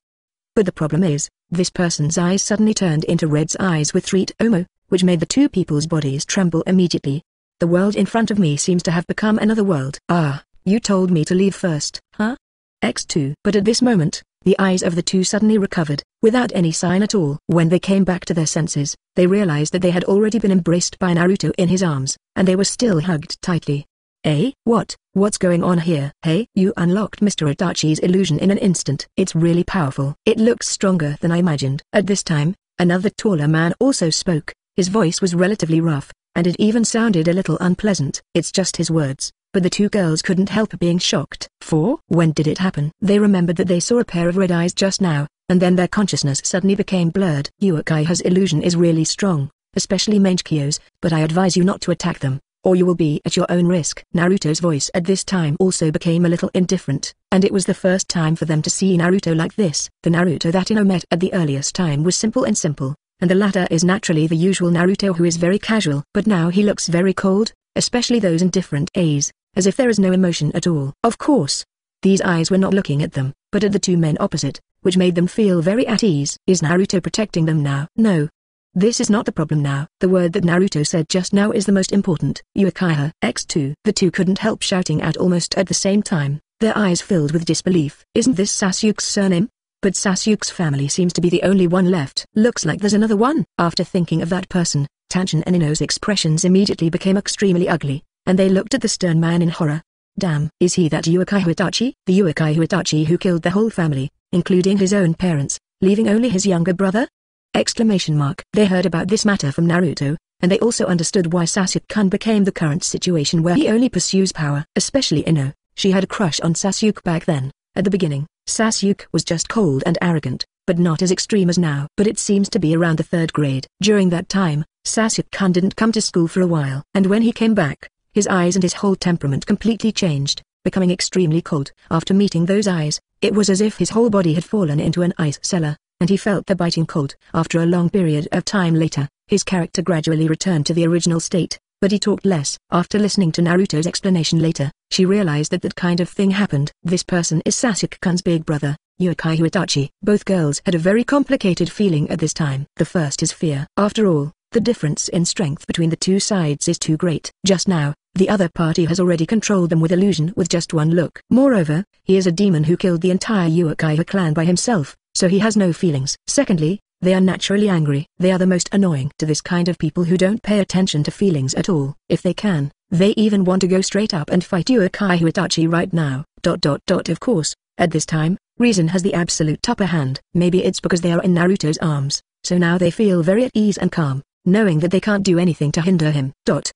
But the problem is, this person's eyes suddenly turned into Red's eyes with treat Omo, which made the two people's bodies tremble immediately. The world in front of me seems to have become another world. Ah, you told me to leave first, huh? X2. But at this moment, the eyes of the two suddenly recovered, without any sign at all. When they came back to their senses, they realized that they had already been embraced by Naruto in his arms, and they were still hugged tightly. Eh? What? What's going on here? Hey? You unlocked Mr. Itachi's illusion in an instant. It's really powerful. It looks stronger than I imagined. At this time, another taller man also spoke. His voice was relatively rough, and it even sounded a little unpleasant. It's just his words, but the two girls couldn't help being shocked. For? When did it happen? They remembered that they saw a pair of red eyes just now, and then their consciousness suddenly became blurred. Uchiha's illusion is really strong, especially Mangekyo's, but I advise you not to attack them or you will be at your own risk. Naruto's voice at this time also became a little indifferent, and it was the first time for them to see Naruto like this. The Naruto that Ino met at the earliest time was simple and simple, and the latter is naturally the usual Naruto who is very casual. But now he looks very cold, especially those indifferent A's, as if there is no emotion at all. Of course, these eyes were not looking at them, but at the two men opposite, which made them feel very at ease. Is Naruto protecting them now? No, this is not the problem now. The word that Naruto said just now is the most important. Uchiha X2. The two couldn't help shouting out almost at the same time, their eyes filled with disbelief. Isn't this Sasuke's surname? but Sasuke's family seems to be the only one left. Looks like there's another one. After thinking of that person, Tanshin and Ino's expressions immediately became extremely ugly, and they looked at the stern man in horror. Damn, is he that Uchiha Itachi? The Uchiha Itachi who killed the whole family, including his own parents, leaving only his younger brother? Exclamation mark. They heard about this matter from Naruto, and they also understood why Sasuke-kun became the current situation where he only pursues power. Especially Ino, she had a crush on Sasuke back then. At the beginning, Sasuke was just cold and arrogant, but not as extreme as now. But it seems to be around the third grade. During that time, Sasuke-kun didn't come to school for a while. And when he came back, his eyes and his whole temperament completely changed, becoming extremely cold. After meeting those eyes, it was as if his whole body had fallen into an ice cellar, and he felt the biting cold. After a long period of time later, his character gradually returned to the original state, but he talked less. After listening to Naruto's explanation later, she realized that that kind of thing happened. This person is Sasuke-kun's big brother, Uchiha Itachi. Both girls had a very complicated feeling at this time. The first is fear. After all, the difference in strength between the two sides is too great. Just now, the other party has already controlled them with illusion with just one look. Moreover, he is a demon who killed the entire Uchiha clan by himself, so he has no feelings. Secondly, they are naturally angry. They are the most annoying to this kind of people who don't pay attention to feelings at all. If they can, they even want to go straight up and fight Uchiha Itachi right now. Dot dot dot of course, at this time, reason has the absolute upper hand. Maybe it's because they are in Naruto's arms, so now they feel very at ease and calm, knowing that they can't do anything to hinder him. Dot.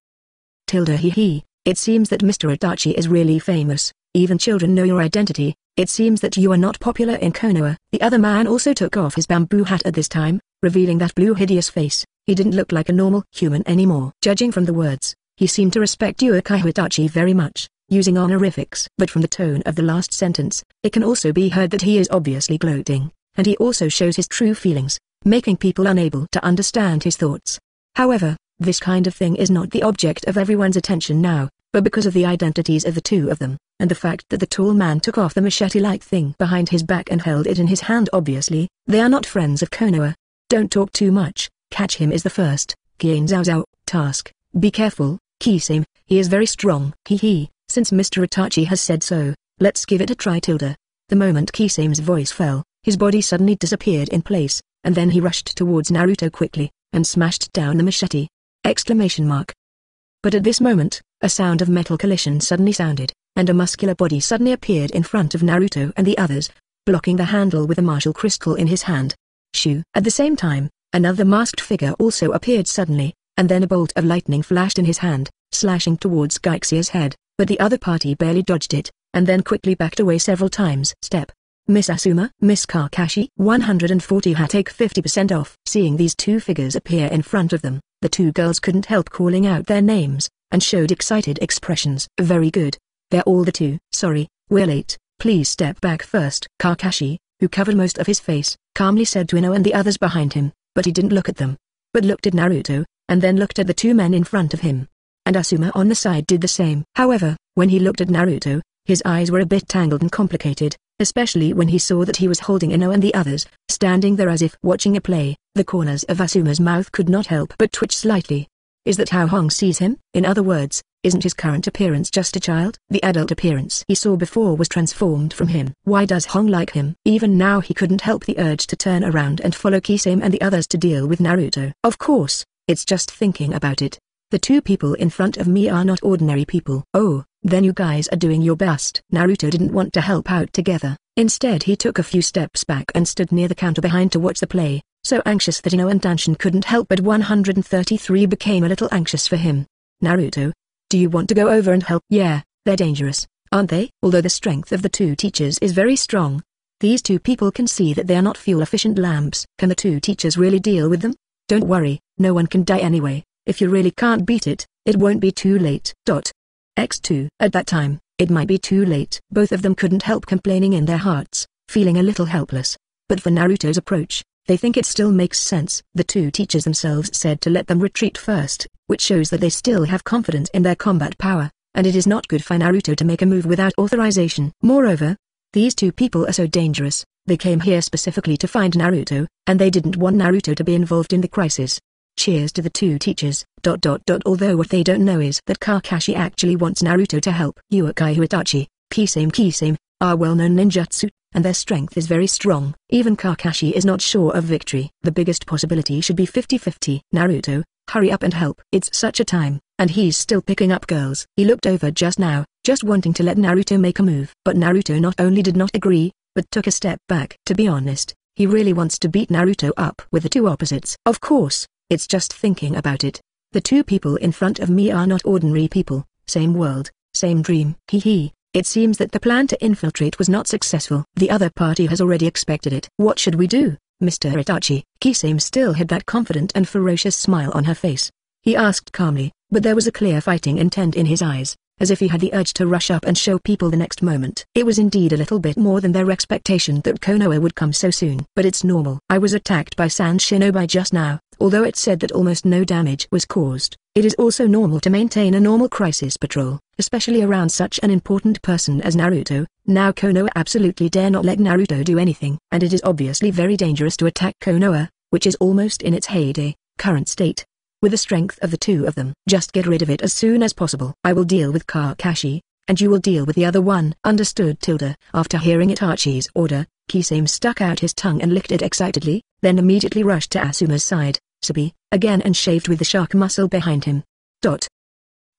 Tilda he he, it seems that Mr. Itachi is really famous, even children know your identity, it seems that you are not popular in Konoha. The other man also took off his bamboo hat at this time, revealing that blue hideous face, he didn't look like a normal human anymore. Judging from the words, he seemed to respect Uchiha Itachi very much, using honorifics. But from the tone of the last sentence, it can also be heard that he is obviously gloating, and he also shows his true feelings, making people unable to understand his thoughts. However, this kind of thing is not the object of everyone's attention now, but because of the identities of the two of them, and the fact that the tall man took off the machete-like thing behind his back and held it in his hand obviously, they are not friends of Konoha. Don't talk too much, catch him is the first, Kian Zhao Zhao, task, be careful, Kisame, he is very strong. he he, since Mr. Itachi has said so, let's give it a try tilde. The moment Kisame's voice fell, his body suddenly disappeared in place, and then he rushed towards Naruto quickly, and smashed down the machete. Exclamation mark. But at this moment, a sound of metal collision suddenly sounded, and a muscular body suddenly appeared in front of Naruto and the others, blocking the handle with a martial crystal in his hand. Shoo. At the same time, another masked figure also appeared suddenly, and then a bolt of lightning flashed in his hand, slashing towards Gaixia's head, but the other party barely dodged it, and then quickly backed away several times. Step. Miss Asuma, Miss Kakashi, 140 Hatake 50% off. Seeing these two figures appear in front of them, the two girls couldn't help calling out their names, and showed excited expressions. Very good. They're all the two. Sorry, we're late. Please step back first. Kakashi, who covered most of his face, calmly said to Ino and the others behind him, but he didn't look at them, but looked at Naruto, and then looked at the two men in front of him. And Asuma on the side did the same. However, when he looked at Naruto, his eyes were a bit tangled and complicated, especially when he saw that he was holding Ino and the others, standing there as if watching a play. The corners of Asuma's mouth could not help but twitch slightly. Is that how Hong sees him? In other words, isn't his current appearance just a child? The adult appearance he saw before was transformed from him. Why does Hong like him? Even now he couldn't help the urge to turn around and follow Kisame and the others to deal with Naruto. Of course, it's just thinking about it. The two people in front of me are not ordinary people. Oh, then you guys are doing your best. Naruto didn't want to help out together. Instead he took a few steps back and stood near the counter behind to watch the play, so anxious that Ino and Tanshin couldn't help but 133 became a little anxious for him. Naruto, do you want to go over and help? Yeah, they're dangerous, aren't they? Although the strength of the two teachers is very strong, these two people can see that they are not fuel-efficient lamps. Can the two teachers really deal with them? Don't worry, no one can die anyway. If you really can't beat it, it won't be too late. Dot. X2. At that time, it might be too late. Both of them couldn't help complaining in their hearts, feeling a little helpless. But for Naruto's approach, they think it still makes sense. The two teachers themselves said to let them retreat first, which shows that they still have confidence in their combat power, and it is not good for Naruto to make a move without authorization. Moreover, these two people are so dangerous, they came here specifically to find Naruto, and they didn't want Naruto to be involved in the crisis. Cheers to the two teachers, dot dot dot although what they don't know is that Kakashi actually wants Naruto to help. Uchiha Itachi, Kisame Kisame, are well-known ninjutsu, and their strength is very strong. Even Kakashi is not sure of victory. The biggest possibility should be 50-50. Naruto, hurry up and help. It's such a time, and he's still picking up girls. He looked over just now, just wanting to let Naruto make a move. But Naruto not only did not agree, but took a step back. To be honest, he really wants to beat Naruto up with the two opposites. Of course, it's just thinking about it. The two people in front of me are not ordinary people, same world, same dream. Hee hee. It seems that the plan to infiltrate was not successful. The other party has already expected it. What should we do, Mr. Itachi? Kisame still had that confident and ferocious smile on her face. He asked calmly, but there was a clear fighting intent in his eyes, as if he had the urge to rush up and show people the next moment. It was indeed a little bit more than their expectation that Konoha would come so soon. But it's normal. I was attacked by Sand Shinobi just now, although it said that almost no damage was caused. It is also normal to maintain a normal crisis patrol, especially around such an important person as Naruto. Now Konoha absolutely dare not let Naruto do anything. And it is obviously very dangerous to attack Konoha, which is almost in its heyday, current state. With the strength of the two of them, just get rid of it as soon as possible. I will deal with Kakashi, and you will deal with the other one. Understood Tilda. After hearing Itachi's order, Kisame stuck out his tongue and licked it excitedly, then immediately rushed to Asuma's side. Again and shaved with the shark muscle behind him. Dot.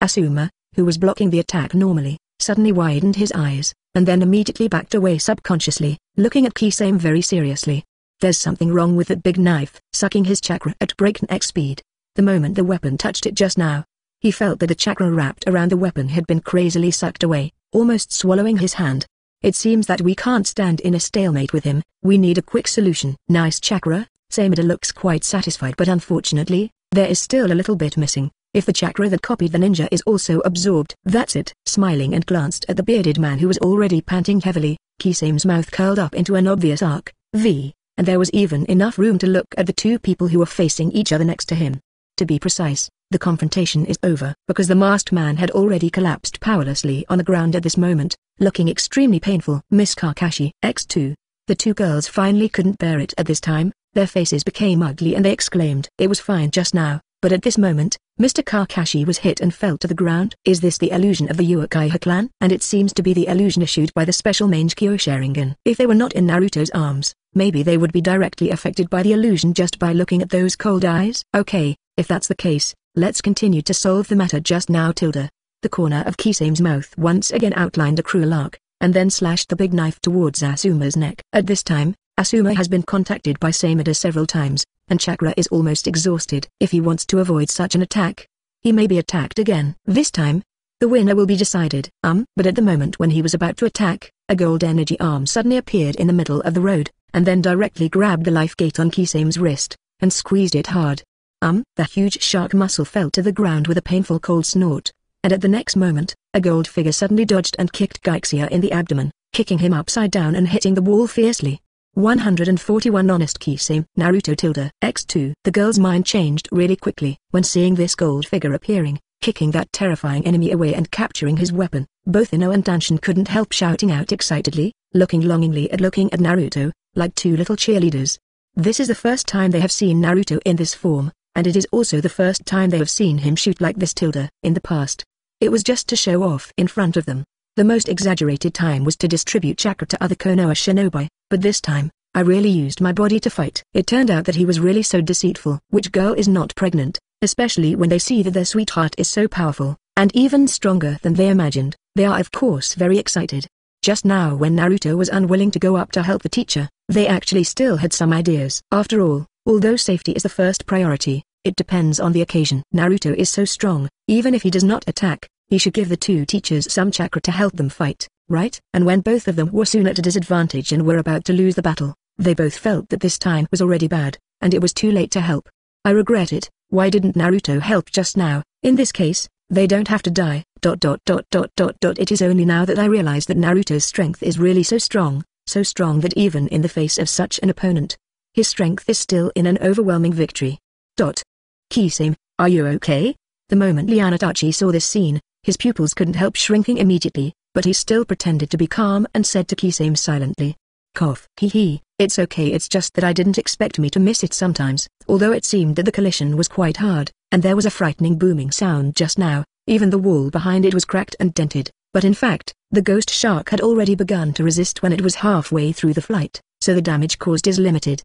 Asuma, who was blocking the attack normally, suddenly widened his eyes, and then immediately backed away subconsciously, looking at Kisame very seriously. There's something wrong with that big knife. Sucking his chakra at breakneck speed. The moment the weapon touched it just now, he felt that the chakra wrapped around the weapon had been crazily sucked away, almost swallowing his hand. It seems that we can't stand in a stalemate with him, we need a quick solution. Nice chakra, Samehada looks quite satisfied but unfortunately, there is still a little bit missing. If the chakra that copied the ninja is also absorbed, that's it. Smiling and glanced at the bearded man who was already panting heavily, Kisame's mouth curled up into an obvious arc, V, and there was even enough room to look at the two people who were facing each other next to him. To be precise, the confrontation is over because the masked man had already collapsed powerlessly on the ground at this moment, looking extremely painful. Miss Kakashi, X2. The two girls finally couldn't bear it at this time, their faces became ugly and they exclaimed. It was fine just now, but at this moment, Mr. Kakashi was hit and fell to the ground. Is this the illusion of the Uchiha clan? And it seems to be the illusion issued by the special Mangekyo Sharingan. If they were not in Naruto's arms, maybe they would be directly affected by the illusion just by looking at those cold eyes. Okay, if that's the case, let's continue to solve the matter just now tilde. The corner of Kisame's mouth once again outlined a cruel arc, and then slashed the big knife towards Asuma's neck. At this time, Asuma has been contacted by Samehada several times, and Chakra is almost exhausted. If he wants to avoid such an attack, he may be attacked again. This time, the winner will be decided. Um, but at the moment when he was about to attack, a gold energy arm suddenly appeared in the middle of the road, and then directly grabbed the life gate on Kisame's wrist, and squeezed it hard. Um, the huge shark muscle fell to the ground with a painful cold snort, and at the next moment, a gold figure suddenly dodged and kicked Gaixia in the abdomen, kicking him upside down and hitting the wall fiercely. 141 Honest Kisame Naruto tilde X2 The girl's mind changed really quickly when seeing this gold figure appearing, kicking that terrifying enemy away and capturing his weapon. Both Ino and Danshin couldn't help shouting out excitedly, looking longingly at looking at Naruto, like two little cheerleaders. This is the first time they have seen Naruto in this form, and it is also the first time they have seen him shoot like this tilde. In the past, it was just to show off in front of them. The most exaggerated time was to distribute chakra to other Konoha shinobi, but this time, I really used my body to fight. It turned out that he was really so deceitful. Which girl is not pregnant, especially when they see that their sweetheart is so powerful, and even stronger than they imagined. They are of course very excited. Just now when Naruto was unwilling to go up to help the teacher, they actually still had some ideas. After all, although safety is the first priority, it depends on the occasion. Naruto is so strong, even if he does not attack, he should give the two teachers some chakra to help them fight right? And when both of them were soon at a disadvantage and were about to lose the battle, they both felt that this time was already bad, and it was too late to help. I regret it, why didn't Naruto help just now? In this case, they don't have to die, dot dot dot dot dot dot it is only now that I realize that Naruto's strength is really so strong, so strong that even in the face of such an opponent, his strength is still in an overwhelming victory. Dot. Kisame, are you okay? The moment Lian Itachi saw this scene, his pupils couldn't help shrinking immediately, but he still pretended to be calm and said to Kisame silently. Cough. Hee hee, it's okay it's just that I didn't expect me to miss it sometimes, although it seemed that the collision was quite hard, and there was a frightening booming sound just now, even the wall behind it was cracked and dented. But in fact, the ghost shark had already begun to resist when it was halfway through the flight, so the damage caused is limited.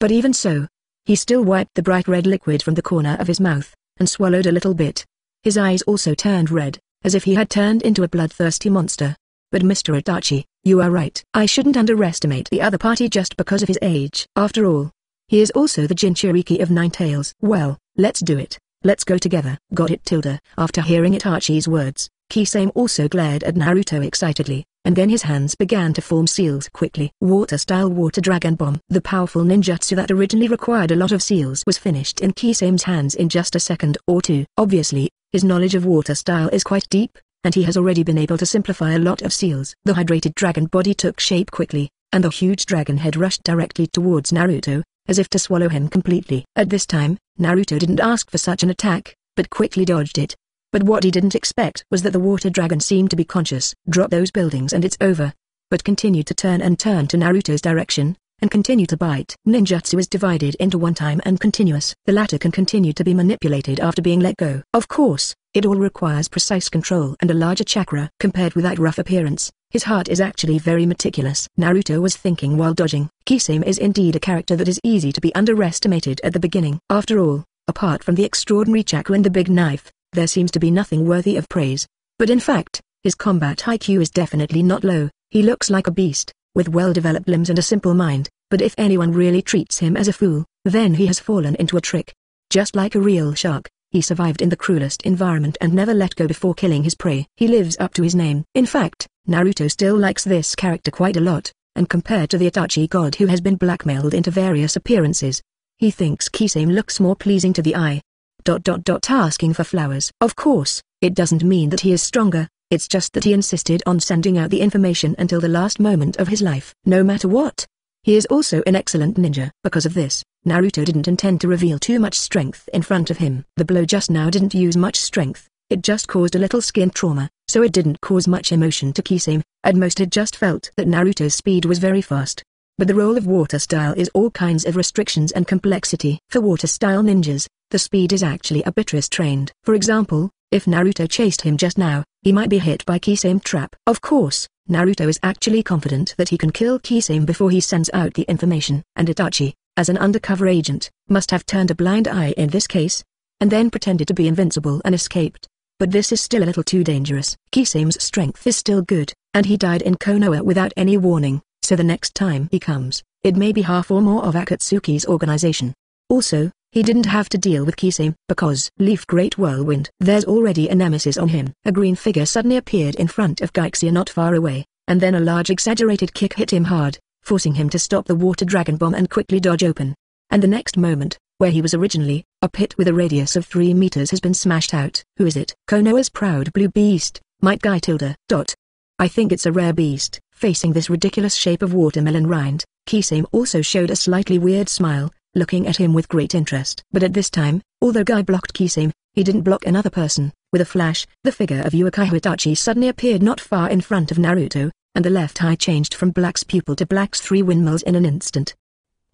But even so, he still wiped the bright red liquid from the corner of his mouth, and swallowed a little bit. His eyes also turned red, as if he had turned into a bloodthirsty monster. But Mr. Itachi, you are right. I shouldn't underestimate the other party just because of his age. After all, he is also the Jinchuriki of Nine Tails. Well, let's do it. Let's go together. Got it Tilda. After hearing Itachi's words, Kisame also glared at Naruto excitedly, and then his hands began to form seals quickly. Water-style Water Dragon Bomb. The powerful ninjutsu that originally required a lot of seals was finished in Kisame's hands in just a second or two. Obviously, his knowledge of water style is quite deep, and he has already been able to simplify a lot of seals. The hydrated dragon body took shape quickly, and the huge dragon head rushed directly towards Naruto, as if to swallow him completely. At this time, Naruto didn't ask for such an attack, but quickly dodged it. But what he didn't expect was that the water dragon seemed to be conscious. Drop those buildings and it's over. But continued to turn and turn to Naruto's direction, and continue to bite. Ninjutsu is divided into one-time and continuous. The latter can continue to be manipulated after being let go. Of course, it all requires precise control and a larger chakra. Compared with that rough appearance, his heart is actually very meticulous. Naruto was thinking while dodging. Kisame is indeed a character that is easy to be underestimated at the beginning. After all, apart from the extraordinary chakra and the big knife, there seems to be nothing worthy of praise. But in fact, his combat IQ is definitely not low. He looks like a beast, with well-developed limbs and a simple mind, but if anyone really treats him as a fool, then he has fallen into a trick. Just like a real shark, he survived in the cruelest environment and never let go before killing his prey. He lives up to his name. In fact, Naruto still likes this character quite a lot, and compared to the Itachi god who has been blackmailed into various appearances, he thinks Kisame looks more pleasing to the eye. Dot dot dot asking for flowers. Of course, it doesn't mean that he is stronger, it's just that he insisted on sending out the information until the last moment of his life. No matter what, he is also an excellent ninja. Because of this, Naruto didn't intend to reveal too much strength in front of him. The blow just now didn't use much strength, it just caused a little skin trauma, so it didn't cause much emotion to Kisame, at most it just felt that Naruto's speed was very fast. But the role of water style is all kinds of restrictions and complexity. For water style ninjas, the speed is actually a bit restrained. For example, if Naruto chased him just now, he might be hit by Kisame trap. Of course, Naruto is actually confident that he can kill Kisame before he sends out the information. And Itachi, as an undercover agent, must have turned a blind eye in this case, and then pretended to be invincible and escaped. But this is still a little too dangerous. Kisame's strength is still good, and he died in Konoha without any warning, so the next time he comes, it may be half or more of Akatsuki's organization. Also, he didn't have to deal with Kisame because Leaf Great Whirlwind. There's already a nemesis on him. A green figure suddenly appeared in front of Geixia not far away, and then a large exaggerated kick hit him hard, forcing him to stop the water dragon bomb and quickly dodge open. And the next moment, where he was originally, a pit with a radius of 3 meters has been smashed out. Who is it? Konoha's proud blue beast, Might Guy Tilda. Dot. I think it's a rare beast. Facing this ridiculous shape of watermelon rind, Kisame also showed a slightly weird smile, looking at him with great interest. But at this time, although Guy blocked Kisame, he didn't block another person. With a flash, the figure of Uchiha Itachi suddenly appeared not far in front of Naruto, and the left eye changed from black's pupil to black's three windmills in an instant.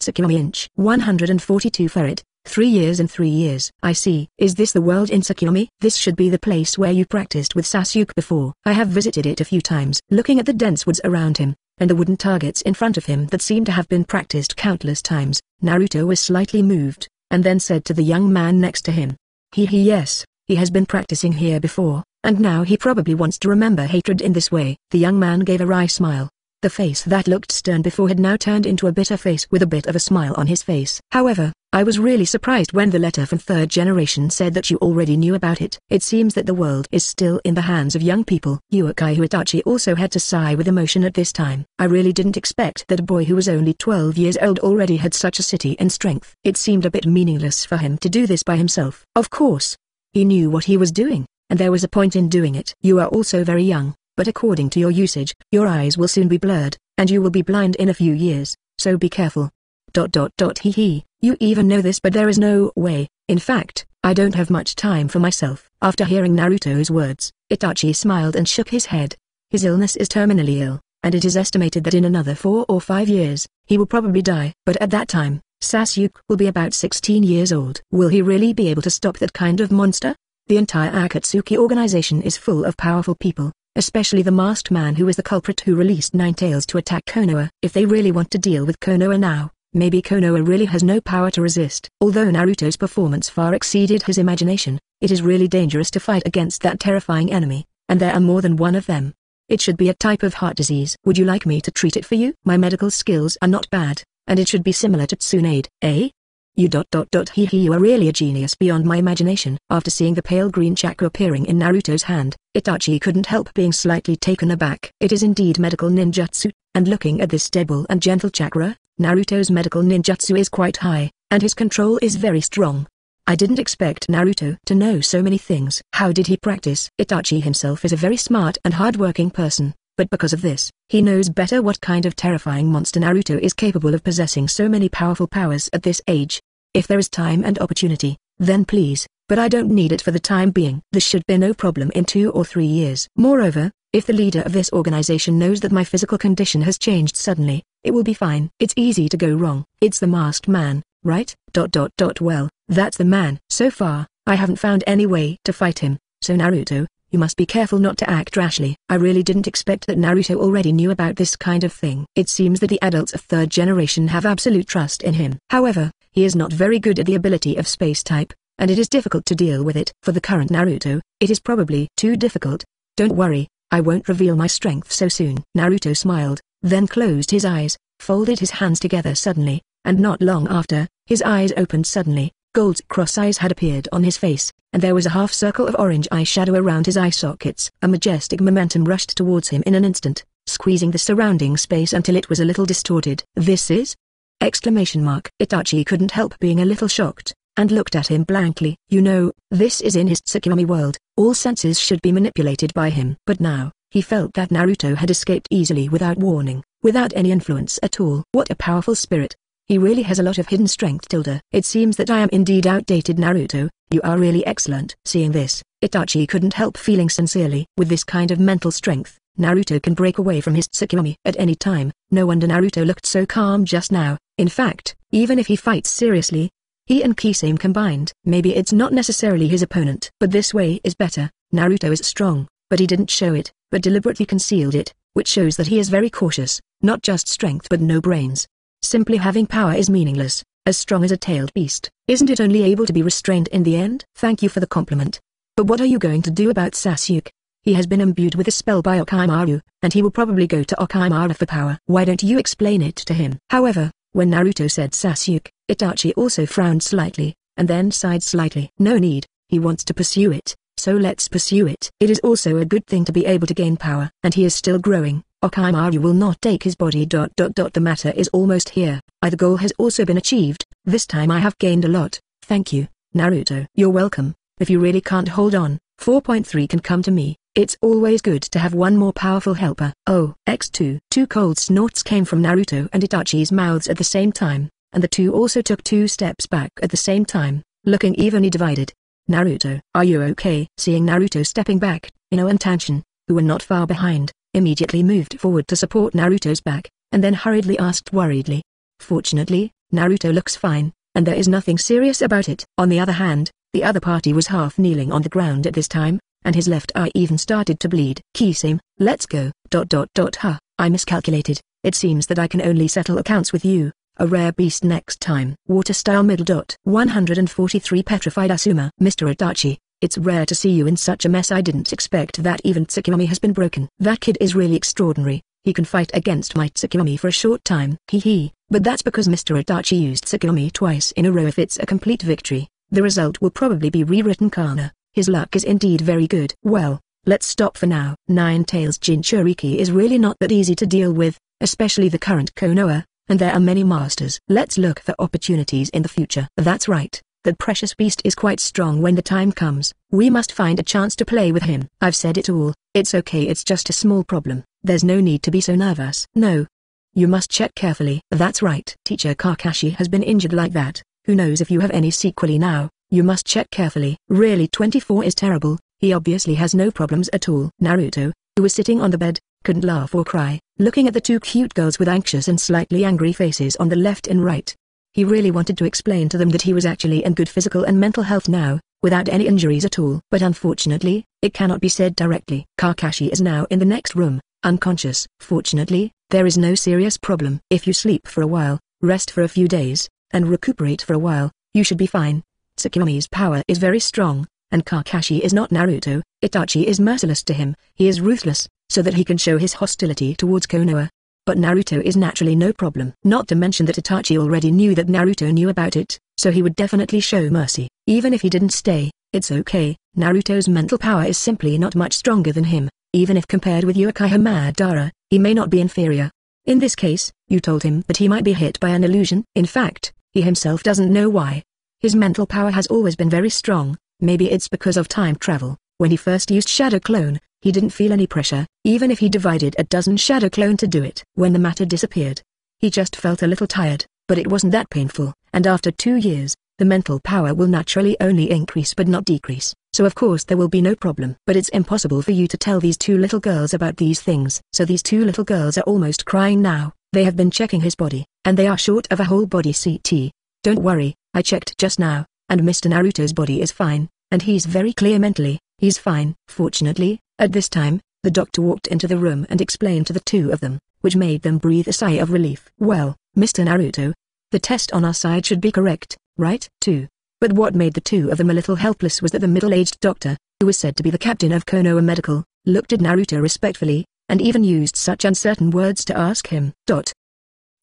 Tsukuyomi Inch 142 Ferret, 3 years and 3 years. I see. Is this the world in Tsukuyomi? This should be the place where you practiced with Sasuke before. I have visited it a few times. Looking at the dense woods around him, and the wooden targets in front of him that seemed to have been practiced countless times, Naruto was slightly moved, and then said to the young man next to him. He he yes, he has been practicing here before, and now he probably wants to remember hatred in this way. The young man gave a wry smile. The face that looked stern before had now turned into a bitter face with a bit of a smile on his face. However, I was really surprised when the letter from third generation said that you already knew about it. It seems that the world is still in the hands of young people. Uchiha Itachi also had to sigh with emotion at this time. I really didn't expect that a boy who was only 12 years old already had such a city and strength. It seemed a bit meaningless for him to do this by himself. Of course, he knew what he was doing and there was a point in doing it. You are also very young, but according to your usage, your eyes will soon be blurred, and you will be blind in a few years, so be careful. Dot dot dot hee hee, you even know this but there is no way, in fact, I don't have much time for myself. After hearing Naruto's words, Itachi smiled and shook his head. His illness is terminally ill, and it is estimated that in another four or five years, he will probably die. But at that time, Sasuke will be about 16 years old. Will he really be able to stop that kind of monster? The entire Akatsuki organization is full of powerful people, especially the masked man who is the culprit who released Nine Tails to attack Konoha. If they really want to deal with Konoha now, maybe Konoha really has no power to resist. Although Naruto's performance far exceeded his imagination, it is really dangerous to fight against that terrifying enemy, and there are more than one of them. It should be a type of heart disease. Would you like me to treat it for you? My medical skills are not bad, and it should be similar to Tsunade, eh? You dot dot dot hee hee you are really a genius beyond my imagination. After seeing the pale green chakra appearing in Naruto's hand, Itachi couldn't help being slightly taken aback. It is indeed medical ninjutsu, and looking at this stable and gentle chakra, Naruto's medical ninjutsu is quite high, and his control is very strong. I didn't expect Naruto to know so many things. How did he practice? Itachi himself is a very smart and hard-working person, but because of this, he knows better what kind of terrifying monster Naruto is capable of possessing so many powerful powers at this age. If there is time and opportunity, then please, but I don't need it for the time being. This should be no problem in two or three years. Moreover, if the leader of this organization knows that my physical condition has changed suddenly, it will be fine. It's easy to go wrong. It's the masked man, right? Dot dot dot well, that's the man. So far, I haven't found any way to fight him, so Naruto, you must be careful not to act rashly. I really didn't expect that Naruto already knew about this kind of thing. It seems that the adults of third generation have absolute trust in him. However, he is not very good at the ability of space type, and it is difficult to deal with it. For the current Naruto, it is probably too difficult. Don't worry, I won't reveal my strength so soon. Naruto smiled, then closed his eyes, folded his hands together suddenly, and not long after, his eyes opened suddenly, Gold's cross eyes had appeared on his face, and there was a half circle of orange eyeshadow around his eye sockets. A majestic momentum rushed towards him in an instant, squeezing the surrounding space until it was a little distorted. This is? Exclamation mark. Itachi couldn't help being a little shocked, and looked at him blankly. You know, this is in his Tsukuyomi world, all senses should be manipulated by him. But now, he felt that Naruto had escaped easily without warning, without any influence at all. What a powerful spirit, he really has a lot of hidden strength Tilda. It seems that I am indeed outdated Naruto, you are really excellent. Seeing this, Itachi couldn't help feeling sincerely. With this kind of mental strength, Naruto can break away from his Tsukuyomi at any time. No wonder Naruto looked so calm just now. In fact, even if he fights seriously, he and Kisame combined. Maybe it's not necessarily his opponent. But this way is better. Naruto is strong, but he didn't show it, but deliberately concealed it, which shows that he is very cautious, not just strength but no brains. Simply having power is meaningless, as strong as a tailed beast. Isn't it only able to be restrained in the end? Thank you for the compliment. But what are you going to do about Sasuke? He has been imbued with a spell by Orochimaru, and he will probably go to Orochimaru for power. Why don't you explain it to him? However, when Naruto said Sasuke, Itachi also frowned slightly, and then sighed slightly. No need, he wants to pursue it, so let's pursue it. It is also a good thing to be able to gain power. And he is still growing, Orochimaru will not take his body. Dot dot dot. The matter is almost here. I the goal has also been achieved. This time I have gained a lot. Thank you, Naruto. You're welcome. If you really can't hold on, 4.3 can come to me. It's always good to have one more powerful helper. Oh, X2. Two cold snorts came from Naruto and Itachi's mouths at the same time, and the two also took two steps back at the same time, looking evenly divided. Naruto, are you okay? Seeing Naruto stepping back, Ino and Tanshin, who were not far behind, immediately moved forward to support Naruto's back, and then hurriedly asked worriedly. Fortunately, Naruto looks fine, and there is nothing serious about it. On the other hand, the other party was half kneeling on the ground at this time, and his left eye even started to bleed. Kisame, let's go. Dot dot dot huh, I miscalculated. It seems that I can only settle accounts with you, a rare beast next time. Water style middle dot 143 petrified Asuma. Mr. Itachi, it's rare to see you in such a mess I didn't expect that even Tsukuyomi has been broken. That kid is really extraordinary, he can fight against my Tsukuyomi for a short time. Hee hee, but that's because Mr. Itachi used Tsukuyomi twice in a row if it's a complete victory, the result will probably be rewritten Kana. His luck is indeed very good. Well, let's stop for now. Nine Tails Jinchuriki is really not that easy to deal with, especially the current Konoha, and there are many masters. Let's look for opportunities in the future. That's right. That precious beast is quite strong when the time comes. We must find a chance to play with him. I've said it all. It's okay it's just a small problem. There's no need to be so nervous. No. You must check carefully. That's right. Teacher Kakashi has been injured like that. Who knows if you have any sequelae now. You must check carefully. Really 24 is terrible. He obviously has no problems at all. Naruto, who was sitting on the bed, couldn't laugh or cry, looking at the two cute girls with anxious and slightly angry faces on the left and right. He really wanted to explain to them that he was actually in good physical and mental health now, without any injuries at all. But unfortunately, it cannot be said directly. Kakashi is now in the next room, unconscious. Fortunately, there is no serious problem. If you sleep for a while, rest for a few days, and recuperate for a while, you should be fine. Tsukuyomi's power is very strong, and Kakashi is not Naruto, Itachi is merciless to him, he is ruthless, so that he can show his hostility towards Konoha. But Naruto is naturally no problem. Not to mention that Itachi already knew that Naruto knew about it, so he would definitely show mercy. Even if he didn't stay, it's okay, Naruto's mental power is simply not much stronger than him, even if compared with Uchiha Madara, he may not be inferior. In this case, you told him that he might be hit by an illusion. In fact, he himself doesn't know why. His mental power has always been very strong, maybe it's because of time travel. When he first used Shadow Clone, he didn't feel any pressure, even if he divided a dozen Shadow Clone to do it. When the matter disappeared, he just felt a little tired, but it wasn't that painful, and after two years, the mental power will naturally only increase but not decrease, so of course there will be no problem. But it's impossible for you to tell these two little girls about these things. So these two little girls are almost crying now, they have been checking his body, and they are short of a whole body CT. Don't worry, I checked just now, and Mr. Naruto's body is fine, and he's very clear mentally, he's fine. Fortunately, at this time, the doctor walked into the room and explained to the two of them, which made them breathe a sigh of relief. Well, Mr. Naruto, the test on our side should be correct, right? Too. But what made the two of them a little helpless was that the middle-aged doctor, who was said to be the captain of Konoha Medical, looked at Naruto respectfully, and even used such uncertain words to ask him. Dot.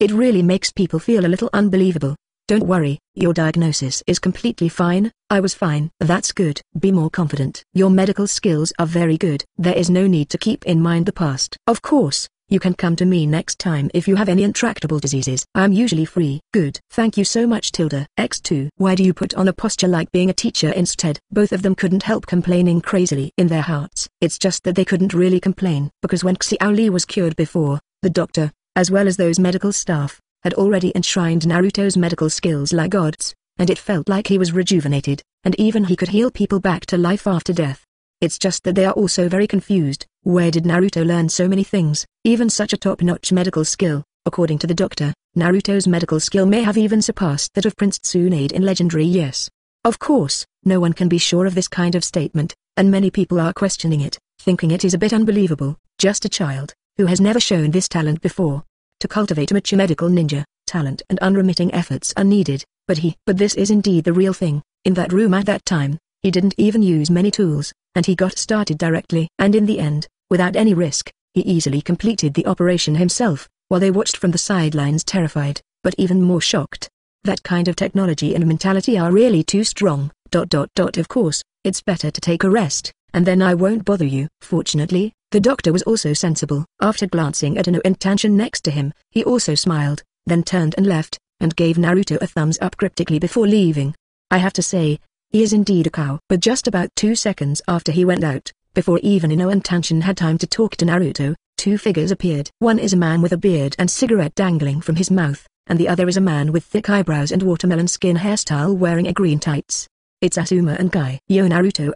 It really makes people feel a little unbelievable. Don't worry, your diagnosis is completely fine, I was fine. That's good. Be more confident. Your medical skills are very good. There is no need to keep in mind the past. Of course, you can come to me next time if you have any intractable diseases. I am usually free. Good. Thank you so much Tilda. X2. Why do you put on a posture like being a teacher instead? Both of them couldn't help complaining crazily in their hearts. It's just that they couldn't really complain because when Xiao Li was cured before, the doctor, as well as those medical staff, had already enshrined Naruto's medical skills like gods, and it felt like he was rejuvenated, and even he could heal people back to life after death. It's just that they are also very confused, where did Naruto learn so many things, even such a top-notch medical skill? According to the doctor, Naruto's medical skill may have even surpassed that of Prince Tsunade in Legendary Yes. Of course, no one can be sure of this kind of statement, and many people are questioning it, thinking it is a bit unbelievable, just a child, who has never shown this talent before, to cultivate a mature medical ninja, talent and unremitting efforts are needed, but he, but this is indeed the real thing, in that room at that time, he didn't even use many tools, and he got started directly. And in the end, without any risk, he easily completed the operation himself, while they watched from the sidelines terrified, but even more shocked. That kind of technology and mentality are really too strong, dot dot dot of course, it's better to take a rest, and then I won't bother you. Fortunately, the doctor was also sensible. After glancing at Ino and Tanshin next to him, he also smiled, then turned and left, and gave Naruto a thumbs up cryptically before leaving. I have to say, he is indeed a cow. But just about two seconds after he went out, before even Ino and Tanshin had time to talk to Naruto, two figures appeared. One is a man with a beard and cigarette dangling from his mouth, and the other is a man with thick eyebrows and watermelon skin hairstyle wearing a green tights. It's Asuma and Guy. Yo Naruto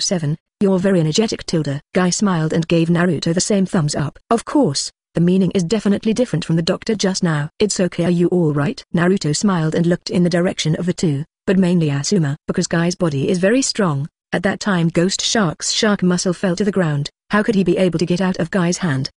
007, you're very energetic Tilda. Guy smiled and gave Naruto the same thumbs up. Of course, the meaning is definitely different from the doctor just now. It's okay are you alright? Naruto smiled and looked in the direction of the two, but mainly Asuma. Because Guy's body is very strong, at that time Ghost Shark's shark muscle fell to the ground, how could he be able to get out of Guy's hand?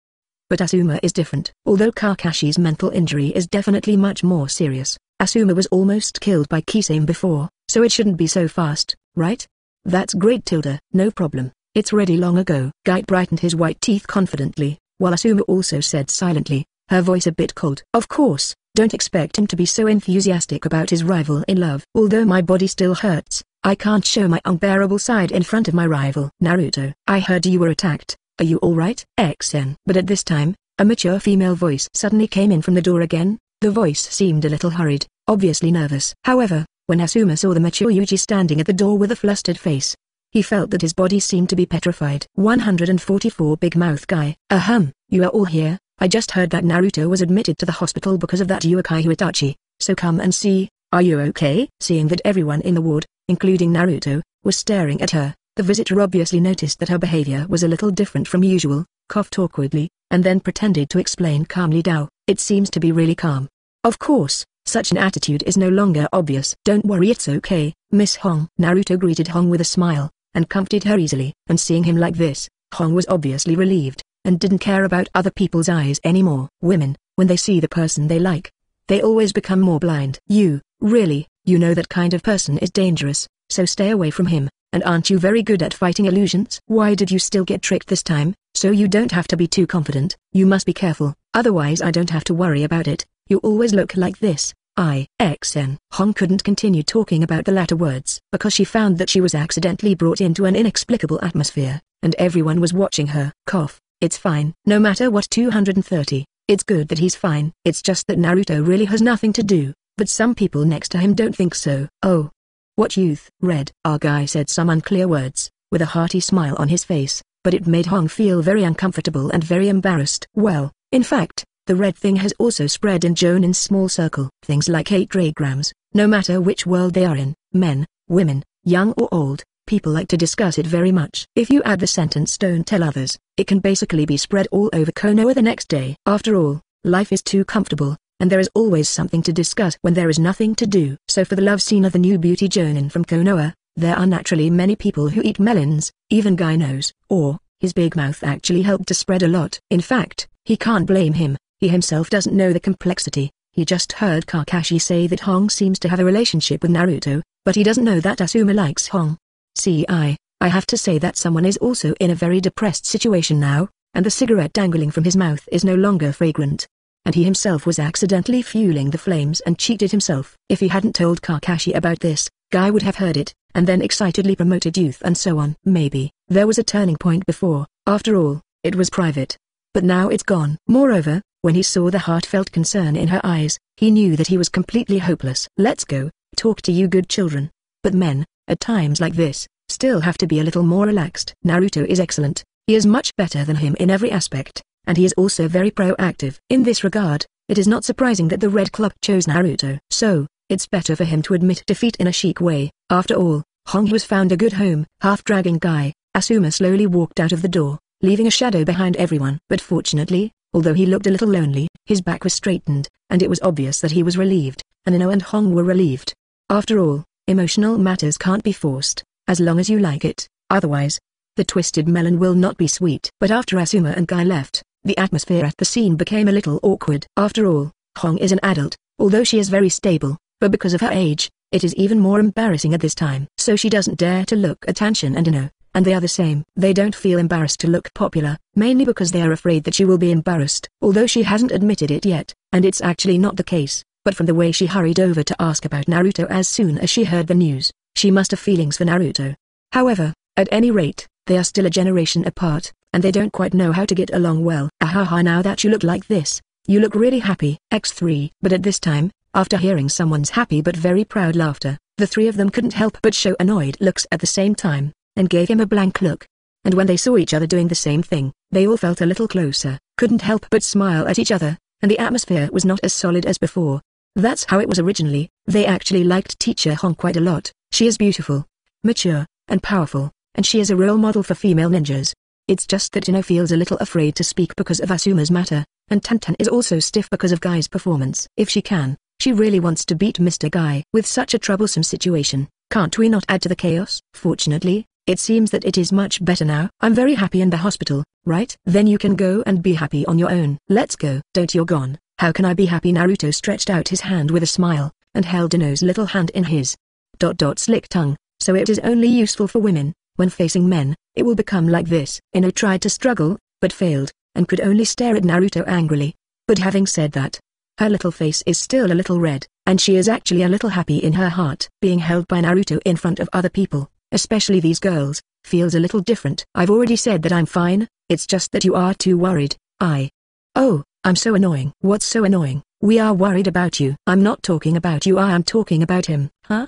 But Asuma is different. Although Kakashi's mental injury is definitely much more serious, Asuma was almost killed by Kisame before, so it shouldn't be so fast, right? That's great Tilda. No problem, it's ready long ago. Guy brightened his white teeth confidently, while Asuma also said silently, her voice a bit cold. Of course, don't expect him to be so enthusiastic about his rival in love. Although my body still hurts, I can't show my unbearable side in front of my rival. Naruto, I heard you were attacked, are you alright? XN. But at this time, a mature female voice suddenly came in from the door again, the voice seemed a little hurried, obviously nervous. However, when Asuma saw the mature Yuji standing at the door with a flustered face, he felt that his body seemed to be petrified. 144 Big Mouth Guy. Ahem, you are all here, I just heard that Naruto was admitted to the hospital because of that Uchiha Itachi, so come and see, are you okay? Seeing that everyone in the ward, including Naruto, was staring at her, the visitor obviously noticed that her behavior was a little different from usual, coughed awkwardly, and then pretended to explain calmly Dao, it seems to be really calm. Of course, Such an attitude is no longer obvious. Don't worry it's okay, Miss Hong. Naruto greeted Hong with a smile, and comforted her easily. And seeing him like this, Hong was obviously relieved, and didn't care about other people's eyes anymore. Women, when they see the person they like, they always become more blind. You, really, you know that kind of person is dangerous, so stay away from him, and aren't you very good at fighting illusions? Why did you still get tricked this time? So you don't have to be too confident. You must be careful, otherwise I don't have to worry about it. You always look like this. I, XN. Hong couldn't continue talking about the latter words because she found that she was accidentally brought into an inexplicable atmosphere, and everyone was watching her. Cough. It's fine. No matter what 230, it's good that he's fine. It's just that Naruto really has nothing to do, but some people next to him don't think so. Oh. What youth? Red. Our guy said some unclear words, with a hearty smile on his face, but it made Hong feel very uncomfortable and very embarrassed. Well, in fact, the red thing has also spread in Jonin's small circle. Things like hate diagrams, no matter which world they are in, men, women, young or old, people like to discuss it very much. If you add the sentence don't tell others, it can basically be spread all over Konoha the next day. After all, life is too comfortable, and there is always something to discuss when there is nothing to do. So for the love scene of the new beauty Jonin from Konoha, there are naturally many people who eat melons, even Guy knows, or, his big mouth actually helped to spread a lot. In fact, he can't blame him, he himself doesn't know the complexity, he just heard Kakashi say that Hong seems to have a relationship with Naruto, but he doesn't know that Asuma likes Hong. See I, I have to say that someone is also in a very depressed situation now, and the cigarette dangling from his mouth is no longer fragrant. And he himself was accidentally fueling the flames and cheated himself. If he hadn't told Kakashi about this, Guy would have heard it, and then excitedly promoted youth and so on. Maybe, there was a turning point before, after all, it was private. But now it's gone. Moreover, when he saw the heartfelt concern in her eyes, he knew that he was completely hopeless. Let's go, talk to you good children. But men, at times like this, still have to be a little more relaxed. Naruto is excellent, he is much better than him in every aspect, and he is also very proactive. In this regard, it is not surprising that the Red Club chose Naruto. So, it's better for him to admit defeat in a chic way. After all, Hong was found a good home. Half-dragging Guy, Asuma slowly walked out of the door, leaving a shadow behind everyone. But fortunately, although he looked a little lonely, his back was straightened, and it was obvious that he was relieved, and Ino and Hong were relieved. After all, Emotional matters can't be forced, as long as you like it, otherwise, the twisted melon will not be sweet. But after Asuma and Guy left, the atmosphere at the scene became a little awkward. After all, Hong is an adult, although she is very stable, but because of her age, it is even more embarrassing at this time. So she doesn't dare to look at Tanshin and Ino, and they are the same. They don't feel embarrassed to look popular, mainly because they are afraid that she will be embarrassed. Although she hasn't admitted it yet, and it's actually not the case, but from the way she hurried over to ask about Naruto as soon as she heard the news, she must have feelings for Naruto. However, at any rate, they are still a generation apart, and they don't quite know how to get along well. Ahaha now that you look like this, you look really happy. X3 But at this time, after hearing someone's happy but very proud laughter, the three of them couldn't help but show annoyed looks at the same time, and gave him a blank look. And when they saw each other doing the same thing, they all felt a little closer, couldn't help but smile at each other, and the atmosphere was not as solid as before, that's how it was originally, they actually liked teacher Hong quite a lot, she is beautiful, mature, and powerful, and she is a role model for female ninjas. It's just that Ino feels a little afraid to speak because of Asuma's matter, and Tantan is also stiff because of Guy's performance. If she can, she really wants to beat Mr. Guy. With such a troublesome situation, can't we not add to the chaos? Fortunately, it seems that it is much better now. I'm very happy in the hospital, right? Then you can go and be happy on your own. Let's go. Don't you're gone. How can I be happy Naruto stretched out his hand with a smile, and held Ino's little hand in his. Dot dot slick tongue, so it is only useful for women, when facing men, it will become like this. Ino tried to struggle, but failed, and could only stare at Naruto angrily. But having said that, her little face is still a little red, and she is actually a little happy in her heart. Being held by Naruto in front of other people, especially these girls, feels a little different. I've already said that I'm fine, it's just that you are too worried, I. Oh, I'm so annoying. What's so annoying? We are worried about you. I'm not talking about you I am talking about him, huh?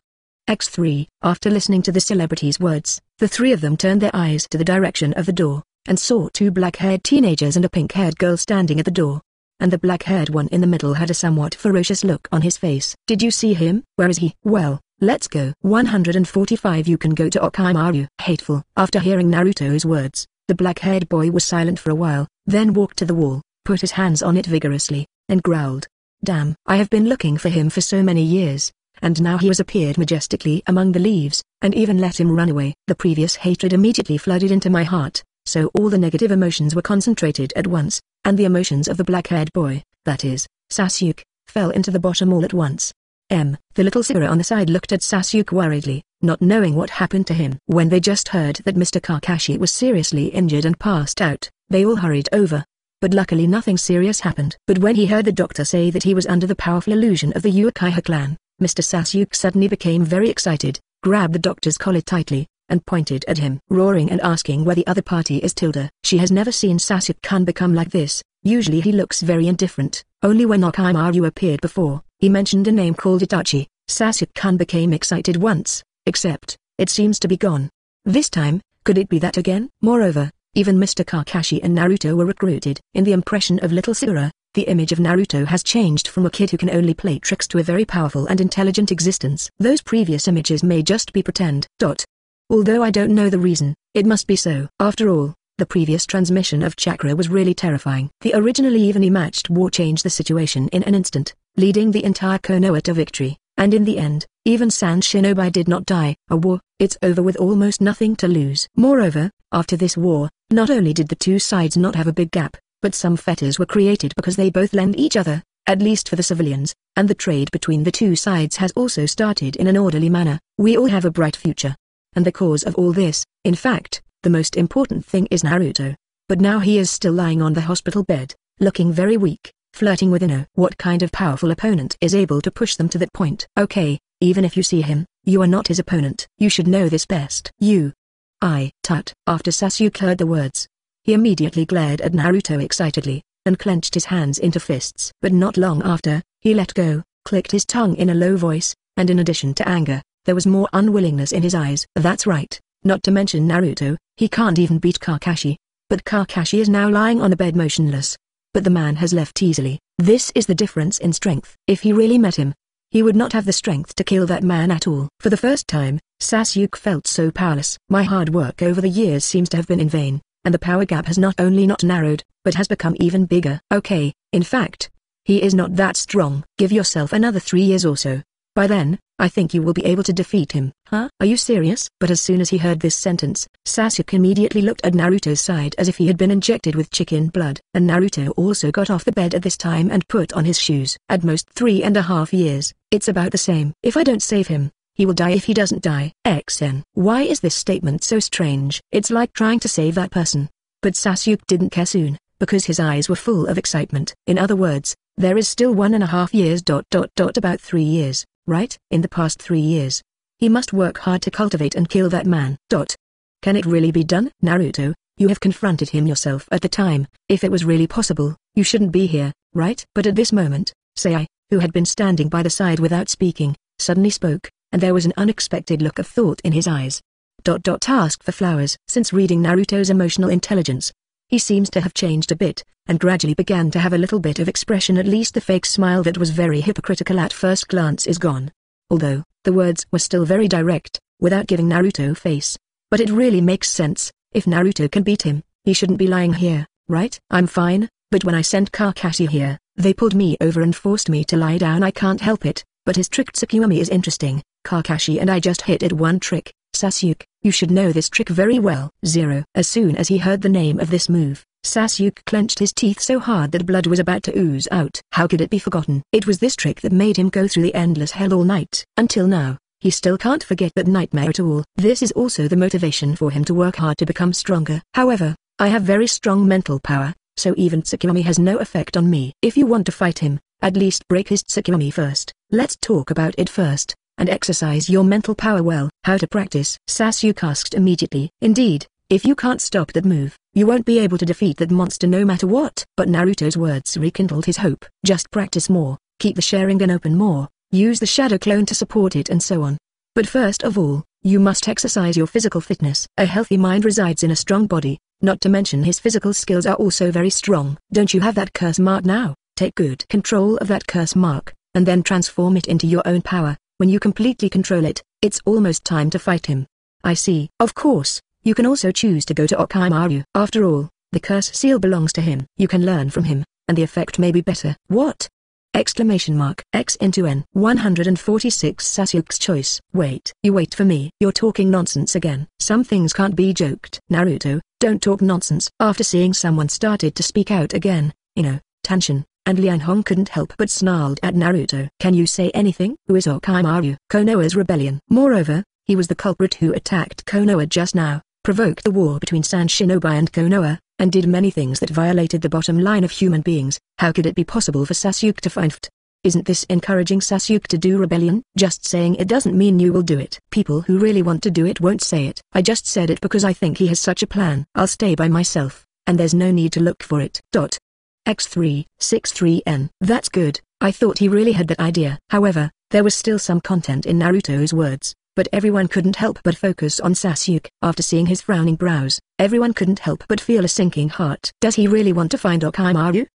X3 After listening to the celebrity's words, the three of them turned their eyes to the direction of the door, and saw two black-haired teenagers and a pink-haired girl standing at the door. And the black-haired one in the middle had a somewhat ferocious look on his face. Did you see him? Where is he? Well, let's go. 145 You can go to Orochimaru. Hateful. After hearing Naruto's words, the black-haired boy was silent for a while, then walked to the wall, put his hands on it vigorously, and growled. Damn, I have been looking for him for so many years, and now he has appeared majestically among the leaves, and even let him run away. The previous hatred immediately flooded into my heart, so all the negative emotions were concentrated at once, and the emotions of the black-haired boy, that is, Sasuke, fell into the bottom all at once. M. The little Sakura on the side looked at Sasuke worriedly, not knowing what happened to him. When they just heard that Mr. Kakashi was seriously injured and passed out, they all hurried over. But luckily nothing serious happened. But when he heard the doctor say that he was under the powerful illusion of the Uchiha clan, Mr. Sasuke suddenly became very excited, grabbed the doctor's collar tightly, and pointed at him, roaring and asking where the other party is Tilda. She has never seen Sasuke-kun become like this, usually he looks very indifferent, only when Orochimaru appeared before, he mentioned a name called Itachi, Sasuke-kun became excited once, except, it seems to be gone. This time, could it be that again? Moreover, even Mr. Kakashi and Naruto were recruited. In the impression of little Sakura, the image of Naruto has changed from a kid who can only play tricks to a very powerful and intelligent existence. Those previous images may just be pretend. Dot. Although I don't know the reason, it must be so. After all, the previous transmission of chakra was really terrifying. The originally evenly matched war changed the situation in an instant, leading the entire Konoha to victory, and in the end, even Sand Shinobi did not die. A war, it's over with almost nothing to lose. Moreover, after this war, not only did the two sides not have a big gap, but some fetters were created because they both lend each other, at least for the civilians, and the trade between the two sides has also started in an orderly manner. We all have a bright future and the cause of all this, in fact, the most important thing is Naruto. But now he is still lying on the hospital bed, looking very weak, flirting with Ino. What kind of powerful opponent is able to push them to that point? Okay, even if you see him, you are not his opponent. You should know this best. You. I. Tut. After Sasuke heard the words, he immediately glared at Naruto excitedly, and clenched his hands into fists. But not long after, he let go, clicked his tongue in a low voice, and in addition to anger, there was more unwillingness in his eyes. That's right, not to mention Naruto, he can't even beat Kakashi. But Kakashi is now lying on a bed motionless. But the man has left easily. This is the difference in strength. If he really met him, he would not have the strength to kill that man at all. For the first time, Sasuke felt so powerless. My hard work over the years seems to have been in vain, and the power gap has not only not narrowed, but has become even bigger. Okay, in fact, he is not that strong. Give yourself another three years or so. By then, I think you will be able to defeat him. Huh? Are you serious? But as soon as he heard this sentence, Sasuke immediately looked at Naruto's side as if he had been injected with chicken blood. And Naruto also got off the bed at this time and put on his shoes. At most three and a half years, it's about the same. If I don't save him, he will die if he doesn't die. XN. Why is this statement so strange? It's like trying to save that person. But Sasuke didn't care soon, because his eyes were full of excitement. In other words, there is still one and a half years dot dot dot about three years right? In the past three years. He must work hard to cultivate and kill that man. Dot. Can it really be done? Naruto, you have confronted him yourself at the time. If it was really possible, you shouldn't be here, right? But at this moment, Sai, who had been standing by the side without speaking, suddenly spoke, and there was an unexpected look of thought in his eyes. Dot dot asked for flowers. Since reading Naruto's emotional intelligence, he seems to have changed a bit, and gradually began to have a little bit of expression at least the fake smile that was very hypocritical at first glance is gone. Although, the words were still very direct, without giving Naruto face. But it really makes sense, if Naruto can beat him, he shouldn't be lying here, right? I'm fine, but when I sent Kakashi here, they pulled me over and forced me to lie down I can't help it, but his trick Tsukuyomi is interesting, Kakashi and I just hit it one trick, Sasuke, you should know this trick very well. Zero. As soon as he heard the name of this move, Sasuke clenched his teeth so hard that blood was about to ooze out. How could it be forgotten? It was this trick that made him go through the endless hell all night. Until now, he still can't forget that nightmare at all. This is also the motivation for him to work hard to become stronger. However, I have very strong mental power, so even Tsukuyomi has no effect on me. If you want to fight him, at least break his Tsukuyomi first. Let's talk about it first and exercise your mental power well. How to practice? Sasuke asked immediately. Indeed, if you can't stop that move, you won't be able to defeat that monster no matter what. But Naruto's words rekindled his hope. Just practice more, keep the Sharingan open more, use the Shadow Clone to support it and so on. But first of all, you must exercise your physical fitness. A healthy mind resides in a strong body, not to mention his physical skills are also very strong. Don't you have that curse mark now? Take good control of that curse mark, and then transform it into your own power. When you completely control it, it's almost time to fight him. I see. Of course, you can also choose to go to Orochimaru. After all, the curse seal belongs to him. You can learn from him, and the effect may be better. What? Exclamation mark. X into N. 146 Sasuke's choice. Wait. You wait for me. You're talking nonsense again. Some things can't be joked. Naruto, don't talk nonsense. After seeing someone started to speak out again, you know, Tanshin, and Lian Hong couldn't help but snarled at Naruto. Can you say anything? Who is Orochimaru? Konoha's rebellion. Moreover, he was the culprit who attacked Konoha just now, provoked the war between Sand Shinobi and Konoha, and did many things that violated the bottom line of human beings. How could it be possible for Sasuke to find Ft? Isn't this encouraging Sasuke to do rebellion? Just saying it doesn't mean you will do it. People who really want to do it won't say it. I just said it because I think he has such a plan. I'll stay by myself, and there's no need to look for it. Dot. X3, 63N. That's good, I thought he really had that idea. However, there was still some content in Naruto's words, but everyone couldn't help but focus on Sasuke. After seeing his frowning brows, everyone couldn't help but feel a sinking heart. Does he really want to find Orochimaru?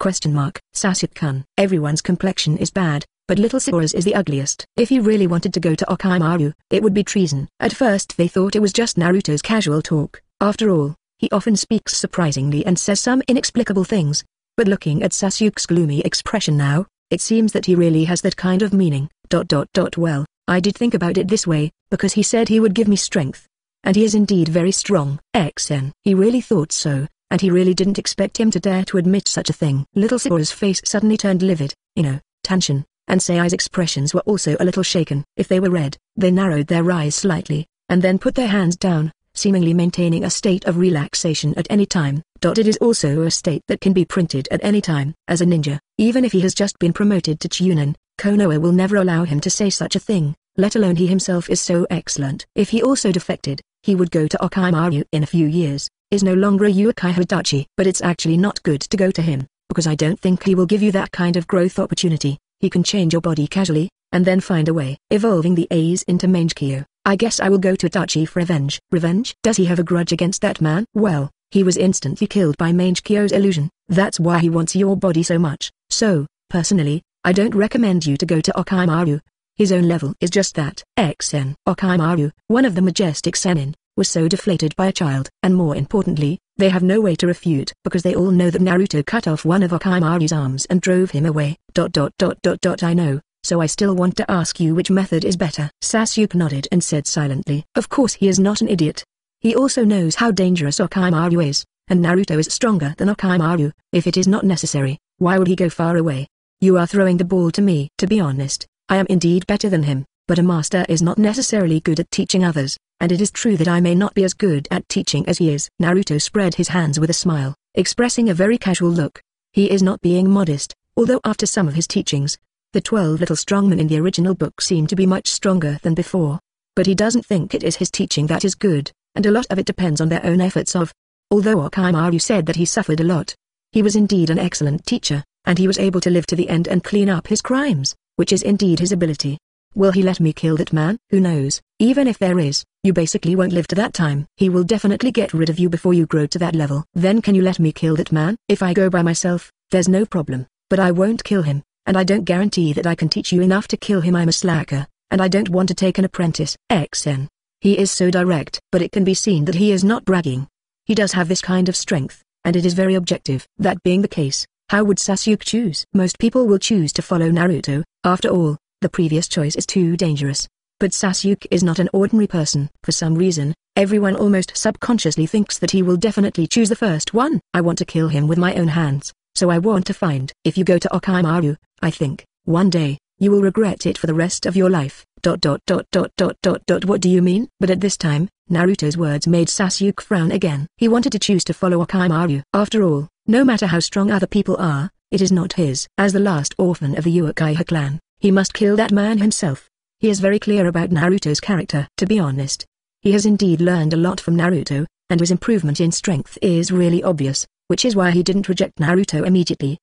Question mark. Sasuke-kun. Everyone's complexion is bad, but little Sakura's is the ugliest. If he really wanted to go to Orochimaru, it would be treason. At first they thought it was just Naruto's casual talk. After all, he often speaks surprisingly and says some inexplicable things, but looking at Sasuke's gloomy expression now, it seems that he really has that kind of meaning. Dot dot dot well, I did think about it this way, because he said he would give me strength. And he is indeed very strong. XN. He really thought so, and he really didn't expect him to dare to admit such a thing. Little Sakura's face suddenly turned livid, you know, tension, and Sei's expressions were also a little shaken. If they were red, they narrowed their eyes slightly, and then put their hands down, seemingly maintaining a state of relaxation at any time. It is also a state that can be printed at any time. As a ninja, even if he has just been promoted to Chunin, Konoha will never allow him to say such a thing, let alone he himself is so excellent. If he also defected, he would go to Orochimaru in a few years, is no longer a Uchiha Itachi. But it's actually not good to go to him, because I don't think he will give you that kind of growth opportunity. He can change your body casually, and then find a way. Evolving the A's into Mangekyo. I guess I will go to Itachi for revenge. Revenge? Does he have a grudge against that man? Well, he was instantly killed by Mangekyo's illusion. That's why he wants your body so much. So, personally, I don't recommend you to go to Orochimaru. His own level is just that. XN. Orochimaru, one of the majestic Sannin, was so deflated by a child. And more importantly, they have no way to refute because they all know that Naruto cut off one of Orochimaru's arms and drove him away. Dot dot dot dot dot I know, so I still want to ask you which method is better. Sasuke nodded and said silently. Of course he is not an idiot. He also knows how dangerous Orochimaru is, and Naruto is stronger than Orochimaru. If it is not necessary, why would he go far away? You are throwing the ball to me. To be honest, I am indeed better than him, but a master is not necessarily good at teaching others, and it is true that I may not be as good at teaching as he is. Naruto spread his hands with a smile, expressing a very casual look. He is not being modest, although after some of his teachings, the twelve little strongmen in the original book seem to be much stronger than before. But he doesn't think it is his teaching that is good, and a lot of it depends on their own efforts of. Although Orochimaru said that he suffered a lot, he was indeed an excellent teacher, and he was able to live to the end and clean up his crimes, which is indeed his ability. Will he let me kill that man? Who knows? Even if there is, you basically won't live to that time. He will definitely get rid of you before you grow to that level. Then can you let me kill that man? If I go by myself, there's no problem, but I won't kill him, and I don't guarantee that I can teach you enough to kill him I'm a slacker, and I don't want to take an apprentice. XN. He is so direct. But it can be seen that he is not bragging. He does have this kind of strength, and it is very objective. That being the case, how would Sasuke choose? Most people will choose to follow Naruto, after all, the previous choice is too dangerous. But Sasuke is not an ordinary person. For some reason, everyone almost subconsciously thinks that he will definitely choose the first one. I want to kill him with my own hands, so I want to find. If you go to Orochimaru, I think, one day, you will regret it for the rest of your life. Dot dot dot dot dot dot dot what do you mean? But at this time, Naruto's words made Sasuke frown again. He wanted to choose to follow Orochimaru. After all, no matter how strong other people are, it is not his. As the last orphan of the Uchiha clan, he must kill that man himself. He is very clear about Naruto's character. To be honest, he has indeed learned a lot from Naruto, and his improvement in strength is really obvious, which is why he didn't reject Naruto immediately.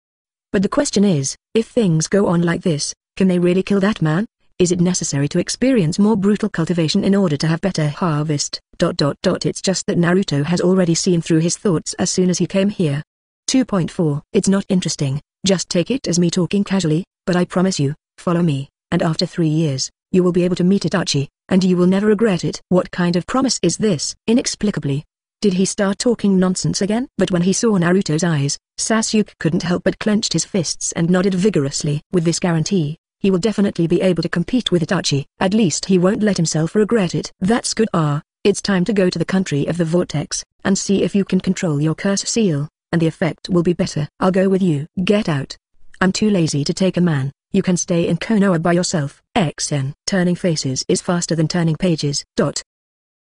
But the question is, if things go on like this, can they really kill that man? Is it necessary to experience more brutal cultivation in order to have better harvest? Dot dot dot It's just that Naruto has already seen through his thoughts as soon as he came here. 2.4 It's not interesting, just take it as me talking casually, but I promise you, follow me, and after three years, you will be able to meet Itachi, and you will never regret it. What kind of promise is this? Inexplicably, Did he start talking nonsense again? But when he saw Naruto's eyes, Sasuke couldn't help but clenched his fists and nodded vigorously. With this guarantee, he will definitely be able to compete with Itachi. At least he won't let himself regret it. That's good ah, it's time to go to the country of the vortex, and see if you can control your curse seal, and the effect will be better. I'll go with you. Get out. I'm too lazy to take a man, you can stay in Konoha by yourself. XN. Turning faces is faster than turning pages. Dot.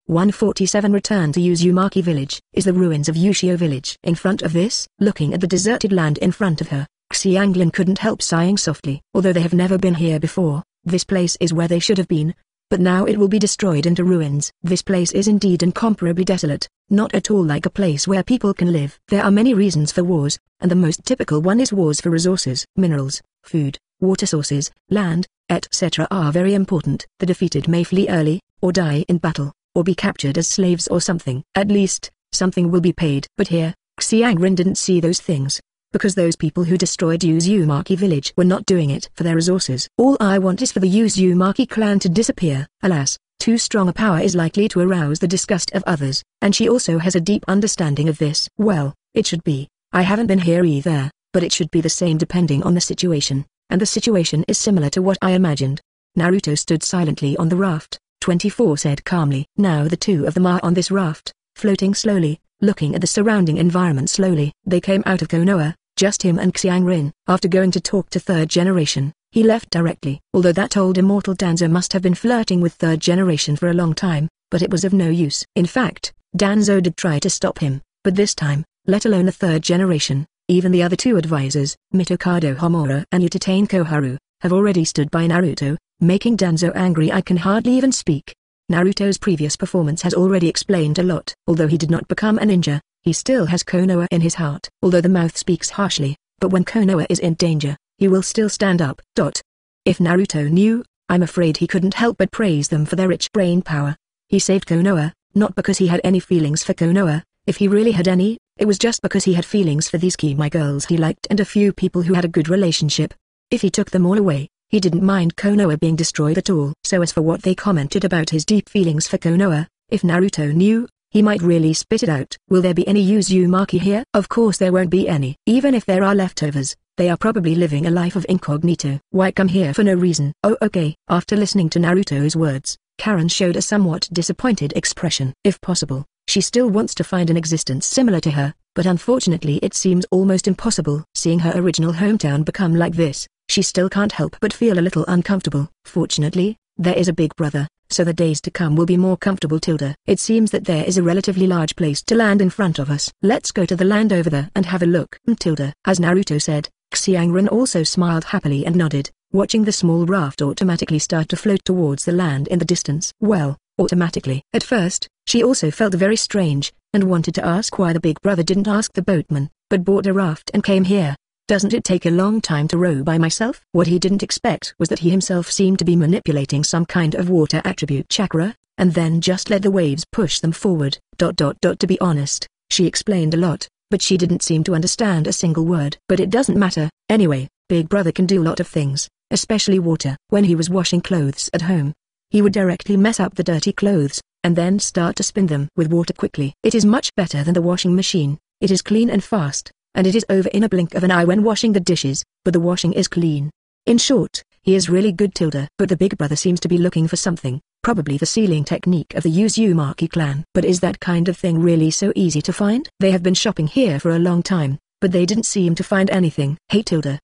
147 Return to Uzumaki Village is the ruins of Yushio Village. In front of this, looking at the deserted land in front of her, Xianglin couldn't help sighing softly. Although they have never been here before, this place is where they should have been. But now it will be destroyed into ruins. This place is indeed incomparably desolate, not at all like a place where people can live. There are many reasons for wars, and the most typical one is wars for resources. Minerals, food, water sources, land, etc. are very important. The defeated may flee early, or die in battle or be captured as slaves or something. At least, something will be paid. But here, Xianglin didn't see those things. Because those people who destroyed Uzumaki village were not doing it for their resources. All I want is for the Uzumaki clan to disappear. Alas, too strong a power is likely to arouse the disgust of others, and she also has a deep understanding of this. Well, it should be. I haven't been here either, but it should be the same depending on the situation, and the situation is similar to what I imagined. Naruto stood silently on the raft, 24 said calmly. Now the two of them are on this raft, floating slowly, looking at the surrounding environment slowly. They came out of Konoha, just him and Xianglin. After going to talk to third generation, he left directly. Although that old immortal Danzo must have been flirting with third generation for a long time, but it was of no use. In fact, Danzo did try to stop him, but this time, let alone the third generation, even the other two advisors, Mitokado Homura and Utatane Koharu, have already stood by Naruto, making Danzo angry I can hardly even speak. Naruto's previous performance has already explained a lot. Although he did not become a ninja, he still has Konoha in his heart. Although the mouth speaks harshly, but when Konoha is in danger, he will still stand up. Dot. If Naruto knew, I'm afraid he couldn't help but praise them for their rich brain power. He saved Konoha, not because he had any feelings for Konoha, if he really had any, it was just because he had feelings for these Kimi girls he liked and a few people who had a good relationship. If he took them all away, he didn't mind Konoha being destroyed at all. So as for what they commented about his deep feelings for Konoha, if Naruto knew, he might really spit it out. Will there be any Uzumaki here? Of course there won't be any. Even if there are leftovers, they are probably living a life of incognito. Why come here for no reason? Oh okay. After listening to Naruto's words, Karen showed a somewhat disappointed expression. If possible, she still wants to find an existence similar to her, but unfortunately it seems almost impossible. Seeing her original hometown become like this, she still can't help but feel a little uncomfortable. Fortunately, there is a big brother, so the days to come will be more comfortable Tilda. It seems that there is a relatively large place to land in front of us. Let's go to the land over there and have a look. Hmm, Tilda. As Naruto said, Xianglin also smiled happily and nodded, watching the small raft automatically start to float towards the land in the distance. Well, automatically. At first, she also felt very strange, and wanted to ask why the big brother didn't ask the boatman, but bought a raft and came here. Doesn't it take a long time to row by myself? What he didn't expect was that he himself seemed to be manipulating some kind of water attribute chakra, and then just let the waves push them forward. Dot dot dot to be honest, she explained a lot, but she didn't seem to understand a single word. But it doesn't matter, anyway, Big Brother can do a lot of things, especially water. When he was washing clothes at home, he would directly mess up the dirty clothes, and then start to spin them with water quickly. It is much better than the washing machine, it is clean and fast, and it is over in a blink of an eye when washing the dishes, but the washing is clean. In short, he is really good Tilda. But the big brother seems to be looking for something, probably the sealing technique of the Uzumaki clan. But is that kind of thing really so easy to find? They have been shopping here for a long time, but they didn't seem to find anything. Hey Tilda.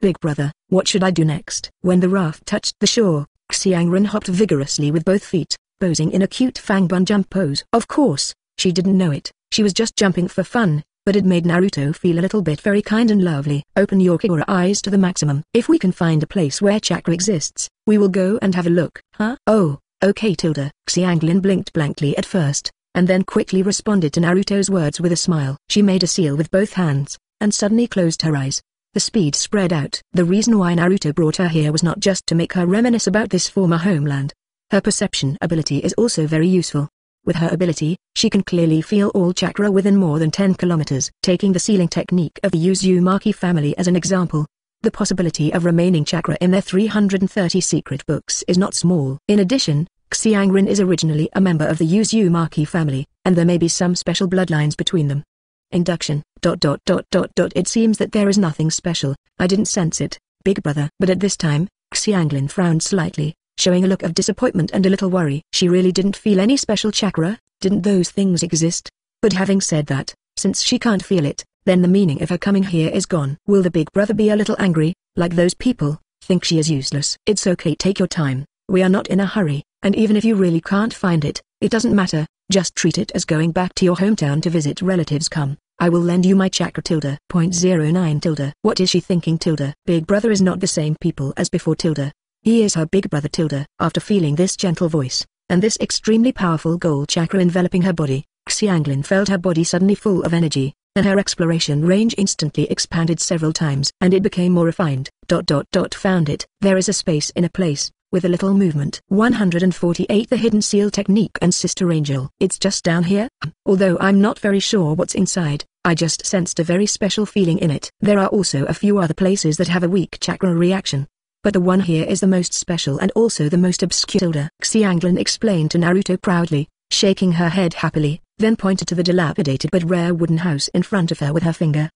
Big brother, what should I do next? When the raft touched the shore, Xianglin hopped vigorously with both feet, posing in a cute fang bun jump pose. Of course, she didn't know it, she was just jumping for fun, but it made Naruto feel a little bit very kind and lovely. Open your Kagura eyes to the maximum. If we can find a place where chakra exists, we will go and have a look. Huh? Oh, okay Tilda. Xianglin blinked blankly at first, and then quickly responded to Naruto's words with a smile. She made a seal with both hands, and suddenly closed her eyes. The speed spread out. The reason why Naruto brought her here was not just to make her reminisce about this former homeland. Her perception ability is also very useful. With her ability, she can clearly feel all chakra within more than 10 kilometers. Taking the sealing technique of the Uzumaki family as an example, the possibility of remaining chakra in their 330 secret books is not small. In addition, Xianglin is originally a member of the Uzumaki family, and there may be some special bloodlines between them. Induction, dot dot dot dot dot it seems that there is nothing special, I didn't sense it, big brother. But at this time, Xianglin frowned slightly, showing a look of disappointment and a little worry. She really didn't feel any special chakra, didn't those things exist? But having said that, since she can't feel it, then the meaning of her coming here is gone. Will the big brother be a little angry, like those people, think she is useless? It's okay take your time, we are not in a hurry, and even if you really can't find it, it doesn't matter, just treat it as going back to your hometown to visit relatives come. I will lend you my chakra tilde. Point zero nine tilde. What is she thinking tilde? Big brother is not the same people as before tilde. He is her big brother tilde. After feeling this gentle voice, and this extremely powerful gold chakra enveloping her body, Xianglin felt her body suddenly full of energy, and her exploration range instantly expanded several times. And it became more refined. Dot dot dot found it. There is a space in a place, with a little movement. 148 The Hidden Seal Technique and Sister Angel. It's just down here? Although I'm not very sure what's inside, I just sensed a very special feeling in it. There are also a few other places that have a weak chakra reaction. But the one here is the most special and also the most obscure. Xianglin explained to Naruto proudly, shaking her head happily, then pointed to the dilapidated but rare wooden house in front of her with her finger.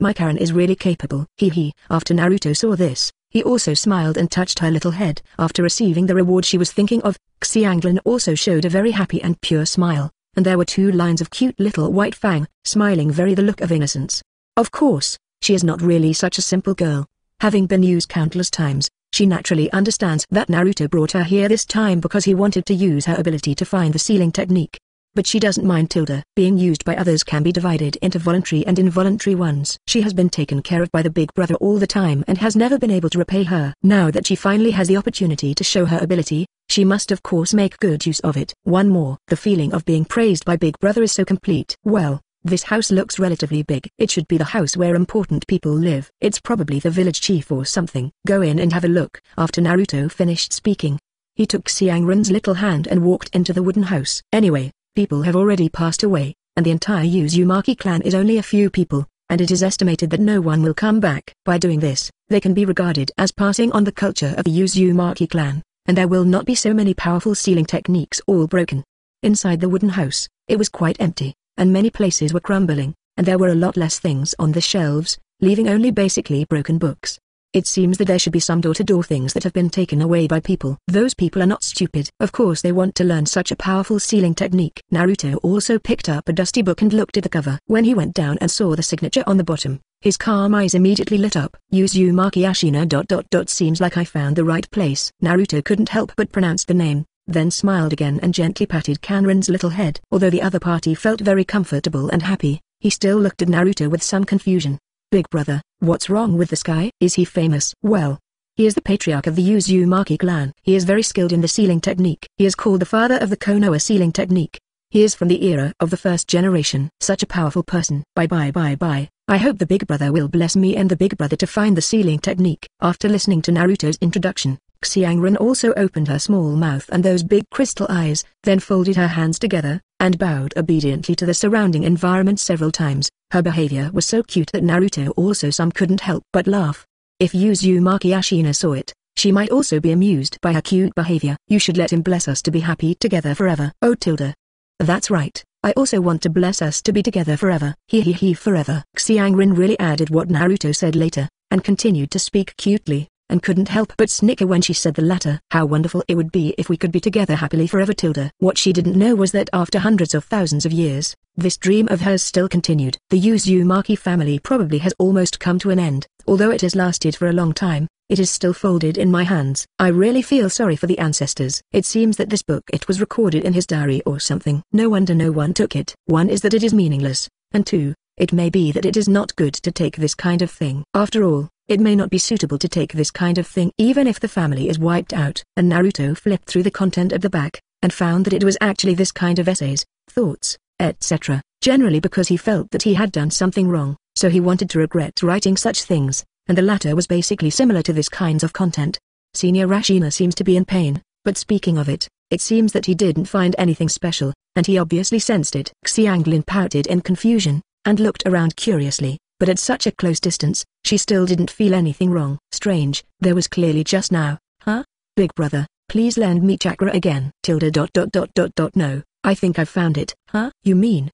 My Karen is really capable. Hee. After Naruto saw this, he also smiled and touched her little head. After receiving the reward she was thinking of, Xianglin also showed a very happy and pure smile, and there were two lines of cute little white fang, smiling very the look of innocence. Of course, she is not really such a simple girl. Having been used countless times, she naturally understands that Naruto brought her here this time because he wanted to use her ability to find the sealing technique but she doesn't mind Tilda. Being used by others can be divided into voluntary and involuntary ones. She has been taken care of by the big brother all the time and has never been able to repay her. Now that she finally has the opportunity to show her ability, she must of course make good use of it. One more. The feeling of being praised by big brother is so complete. Well, this house looks relatively big. It should be the house where important people live. It's probably the village chief or something. Go in and have a look. After Naruto finished speaking, he took Xiangren's little hand and walked into the wooden house. Anyway, people have already passed away, and the entire Uzumaki clan is only a few people, and it is estimated that no one will come back. By doing this, they can be regarded as passing on the culture of the Uzumaki clan, and there will not be so many powerful sealing techniques all broken. Inside the wooden house, it was quite empty, and many places were crumbling, and there were a lot less things on the shelves, leaving only basically broken books. It seems that there should be some door-to-door -door things that have been taken away by people. Those people are not stupid. Of course they want to learn such a powerful sealing technique. Naruto also picked up a dusty book and looked at the cover. When he went down and saw the signature on the bottom, his calm eyes immediately lit up. Uzumaki Ashina dot dot dot seems like I found the right place. Naruto couldn't help but pronounce the name, then smiled again and gently patted Kanrin's little head. Although the other party felt very comfortable and happy, he still looked at Naruto with some confusion. Big brother, what's wrong with this guy? Is he famous? Well, he is the patriarch of the Uzumaki clan. He is very skilled in the sealing technique. He is called the father of the Konoha sealing technique. He is from the era of the first generation. Such a powerful person. Bye bye bye bye. I hope the big brother will bless me and the big brother to find the sealing technique. After listening to Naruto's introduction, Xiangren also opened her small mouth and those big crystal eyes, then folded her hands together, and bowed obediently to the surrounding environment several times. Her behavior was so cute that Naruto also some couldn't help but laugh. If Uzumaki Ashina saw it, she might also be amused by her cute behavior. You should let him bless us to be happy together forever. Oh Tilda. That's right, I also want to bless us to be together forever. He he he forever. Xiangrin really added what Naruto said later, and continued to speak cutely and couldn't help but snicker when she said the latter. How wonderful it would be if we could be together happily forever Tilda. What she didn't know was that after hundreds of thousands of years, this dream of hers still continued. The Uzumaki family probably has almost come to an end, although it has lasted for a long time. It is still folded in my hands. I really feel sorry for the ancestors. It seems that this book it was recorded in his diary or something. No wonder no one took it. One is that it is meaningless, and two, it may be that it is not good to take this kind of thing. After all, it may not be suitable to take this kind of thing even if the family is wiped out. And Naruto flipped through the content of the back, and found that it was actually this kind of essays, thoughts, etc., generally because he felt that he had done something wrong, so he wanted to regret writing such things, and the latter was basically similar to this kinds of content. Senior Ashina seems to be in pain, but speaking of it, it seems that he didn't find anything special, and he obviously sensed it. Xianglin pouted in confusion, and looked around curiously but at such a close distance, she still didn't feel anything wrong. Strange, there was clearly just now, huh? Big brother, please lend me chakra again. Tilda dot dot dot dot dot no, I think I've found it. Huh? You mean?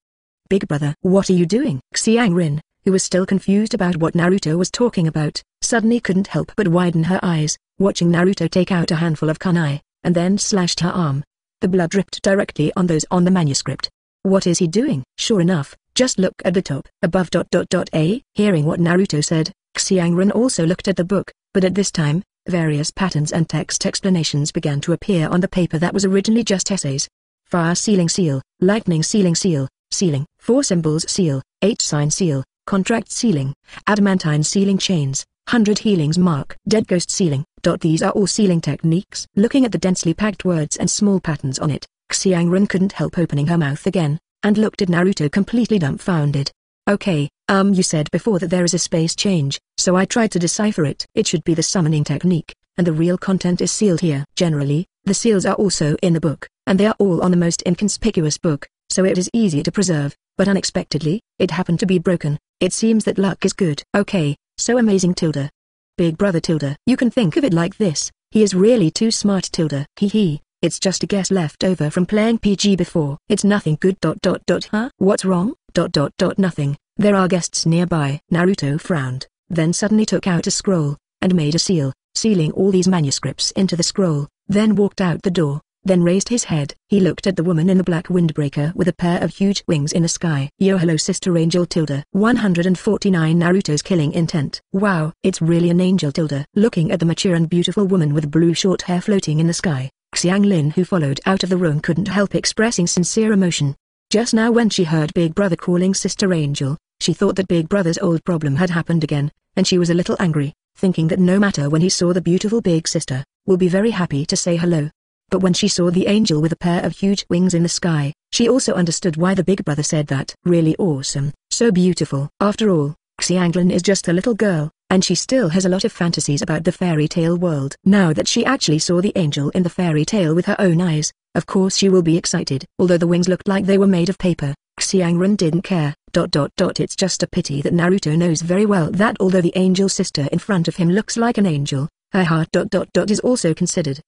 Big brother, what are you doing? Xiang Rin, who was still confused about what Naruto was talking about, suddenly couldn't help but widen her eyes, watching Naruto take out a handful of kunai, and then slashed her arm. The blood dripped directly on those on the manuscript. What is he doing? Sure enough, just look at the top. Above dot dot dot A. Hearing what Naruto said, Xianglin also looked at the book, but at this time, various patterns and text explanations began to appear on the paper that was originally just essays. Fire sealing seal, lightning sealing seal, sealing, four symbols seal, eight sign seal, contract sealing, adamantine sealing chains, hundred healings mark, dead ghost sealing. Dot these are all sealing techniques. Looking at the densely packed words and small patterns on it, Xianglin couldn't help opening her mouth again, and looked at Naruto completely dumbfounded. Okay, um you said before that there is a space change, so I tried to decipher it. It should be the summoning technique, and the real content is sealed here. Generally, the seals are also in the book, and they are all on the most inconspicuous book, so it is easy to preserve, but unexpectedly, it happened to be broken. It seems that luck is good. Okay, so amazing Tilda. Big brother Tilda. You can think of it like this, he is really too smart Tilda. Hee hee. It's just a guess left over from playing PG before. It's nothing good dot dot dot huh? What's wrong? Dot dot dot nothing. There are guests nearby. Naruto frowned, then suddenly took out a scroll, and made a seal, sealing all these manuscripts into the scroll, then walked out the door, then raised his head. He looked at the woman in the black windbreaker with a pair of huge wings in the sky. Yo hello sister angel tilde. 149 Naruto's killing intent. Wow, it's really an angel tilde. Looking at the mature and beautiful woman with blue short hair floating in the sky, Xiang Lin who followed out of the room couldn't help expressing sincere emotion. Just now when she heard Big Brother calling Sister Angel, she thought that Big Brother's old problem had happened again, and she was a little angry, thinking that no matter when he saw the beautiful Big Sister, will be very happy to say hello. But when she saw the angel with a pair of huge wings in the sky, she also understood why the Big Brother said that. Really awesome, so beautiful. After all, Xianglin is just a little girl, and she still has a lot of fantasies about the fairy tale world. Now that she actually saw the angel in the fairy tale with her own eyes, of course she will be excited. Although the wings looked like they were made of paper, Xianglin didn't care. Dot dot dot it's just a pity that Naruto knows very well that although the angel sister in front of him looks like an angel, her heart dot dot dot is also considered.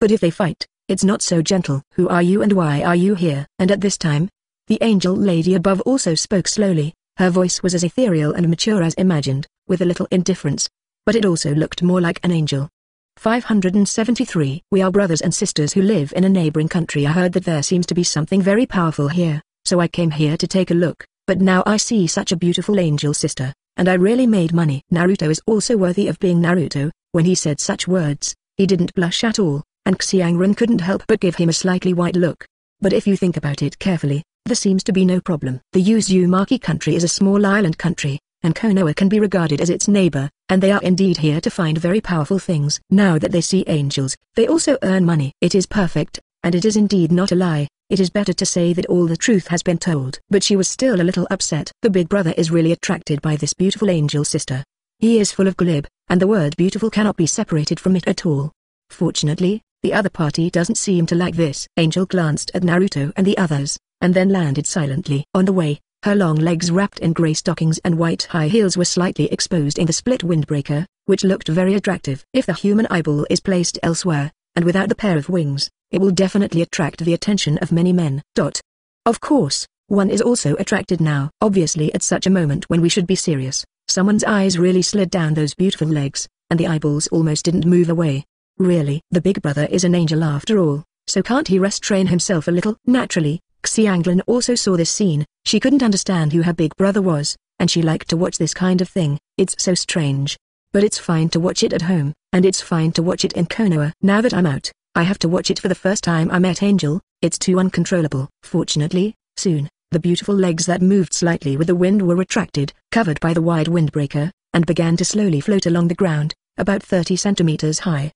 But if they fight, it's not so gentle. Who are you and why are you here? And at this time, the angel lady above also spoke slowly, her voice was as ethereal and mature as imagined, with a little indifference. But it also looked more like an angel. 573 We are brothers and sisters who live in a neighboring country I heard that there seems to be something very powerful here, so I came here to take a look, but now I see such a beautiful angel sister, and I really made money. Naruto is also worthy of being Naruto, when he said such words, he didn't blush at all, and Xianglin couldn't help but give him a slightly white look. But if you think about it carefully, there seems to be no problem. The Uzumaki country is a small island country, and Konoha can be regarded as its neighbor, and they are indeed here to find very powerful things. Now that they see angels, they also earn money. It is perfect, and it is indeed not a lie. It is better to say that all the truth has been told. But she was still a little upset. The big brother is really attracted by this beautiful angel sister. He is full of glib, and the word beautiful cannot be separated from it at all. Fortunately, the other party doesn't seem to like this. Angel glanced at Naruto and the others, and then landed silently. On the way, her long legs wrapped in grey stockings and white high heels were slightly exposed in the split windbreaker, which looked very attractive. If the human eyeball is placed elsewhere, and without the pair of wings, it will definitely attract the attention of many men. Dot. Of course, one is also attracted now. Obviously at such a moment when we should be serious, someone's eyes really slid down those beautiful legs, and the eyeballs almost didn't move away. Really, the big brother is an angel after all, so can't he restrain himself a little? Naturally, Xianglin also saw this scene, she couldn't understand who her big brother was, and she liked to watch this kind of thing, it's so strange. But it's fine to watch it at home, and it's fine to watch it in Konoha. Now that I'm out, I have to watch it for the first time I met Angel, it's too uncontrollable. Fortunately, soon, the beautiful legs that moved slightly with the wind were retracted, covered by the wide windbreaker, and began to slowly float along the ground, about 30 centimeters high.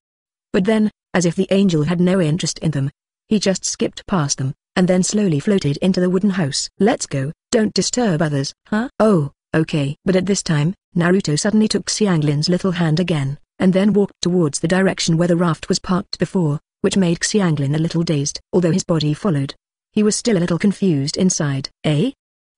But then, as if the angel had no interest in them, he just skipped past them, and then slowly floated into the wooden house. Let's go, don't disturb others, huh? Oh, okay. But at this time, Naruto suddenly took Xianglin's little hand again, and then walked towards the direction where the raft was parked before, which made Xianglin a little dazed. Although his body followed, he was still a little confused inside. Eh?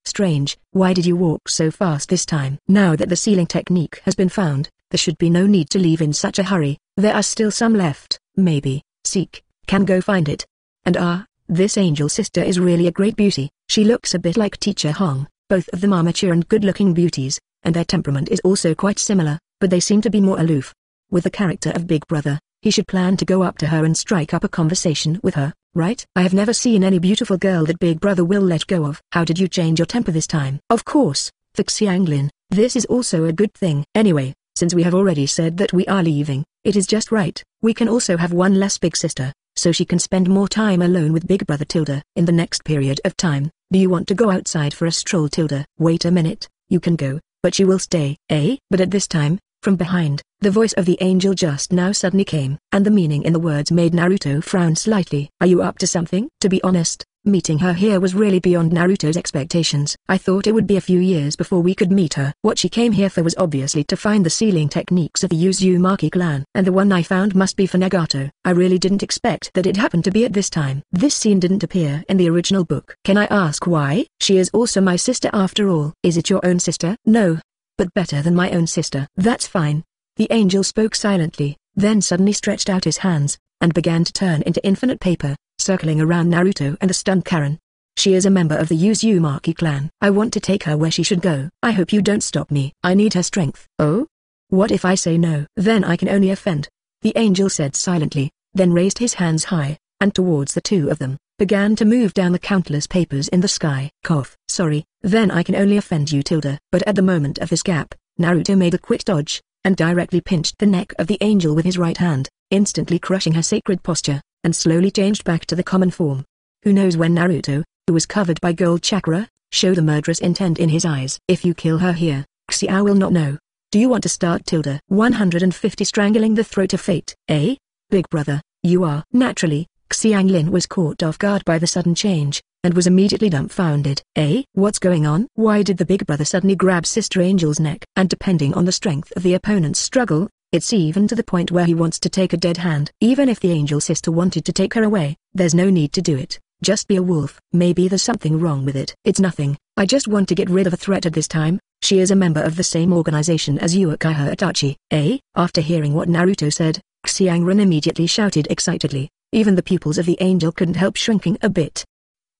Strange, why did you walk so fast this time? Now that the sealing technique has been found, there should be no need to leave in such a hurry, there are still some left, maybe, Seek, can go find it. And ah, This angel sister is really a great beauty. She looks a bit like teacher Hong. Both of them are mature and good-looking beauties, and their temperament is also quite similar, but they seem to be more aloof. With the character of Big Brother, he should plan to go up to her and strike up a conversation with her, right? I have never seen any beautiful girl that Big Brother will let go of. How did you change your temper this time? Of course, Xianglin, this is also a good thing. Anyway, since we have already said that we are leaving, it is just right. We can also have one less big sister, so she can spend more time alone with Big Brother Tilda. In the next period of time, do you want to go outside for a stroll Tilda? Wait a minute, you can go, but you will stay, eh? But at this time, from behind, the voice of the angel just now suddenly came, and the meaning in the words made Naruto frown slightly. Are you up to something? To be honest, Meeting her here was really beyond Naruto's expectations. I thought it would be a few years before we could meet her. What she came here for was obviously to find the sealing techniques of the Uzumaki clan. And the one I found must be for Nagato. I really didn't expect that it happened to be at this time. This scene didn't appear in the original book. Can I ask why? She is also my sister after all. Is it your own sister? No. But better than my own sister. That's fine. The angel spoke silently, then suddenly stretched out his hands, and began to turn into infinite paper circling around Naruto and the stunned Karen. She is a member of the Uzumaki clan. I want to take her where she should go. I hope you don't stop me. I need her strength. Oh? What if I say no? Then I can only offend. The angel said silently, then raised his hands high, and towards the two of them, began to move down the countless papers in the sky. Cough. Sorry, then I can only offend you Tilda. But at the moment of this gap, Naruto made a quick dodge, and directly pinched the neck of the angel with his right hand, instantly crushing her sacred posture and slowly changed back to the common form. Who knows when Naruto, who was covered by gold chakra, showed a murderous intent in his eyes. If you kill her here, Xiao will not know. Do you want to start Tilda? 150 Strangling the throat of fate. Eh? Big brother, you are. Naturally, Xianglin was caught off guard by the sudden change, and was immediately dumbfounded. Eh? What's going on? Why did the big brother suddenly grab Sister Angel's neck? And depending on the strength of the opponent's struggle, it's even to the point where he wants to take a dead hand. Even if the angel sister wanted to take her away, there's no need to do it. Just be a wolf. Maybe there's something wrong with it. It's nothing. I just want to get rid of a threat at this time. She is a member of the same organization as Uchiha Itachi. Eh? After hearing what Naruto said, Xianglin immediately shouted excitedly. Even the pupils of the angel couldn't help shrinking a bit.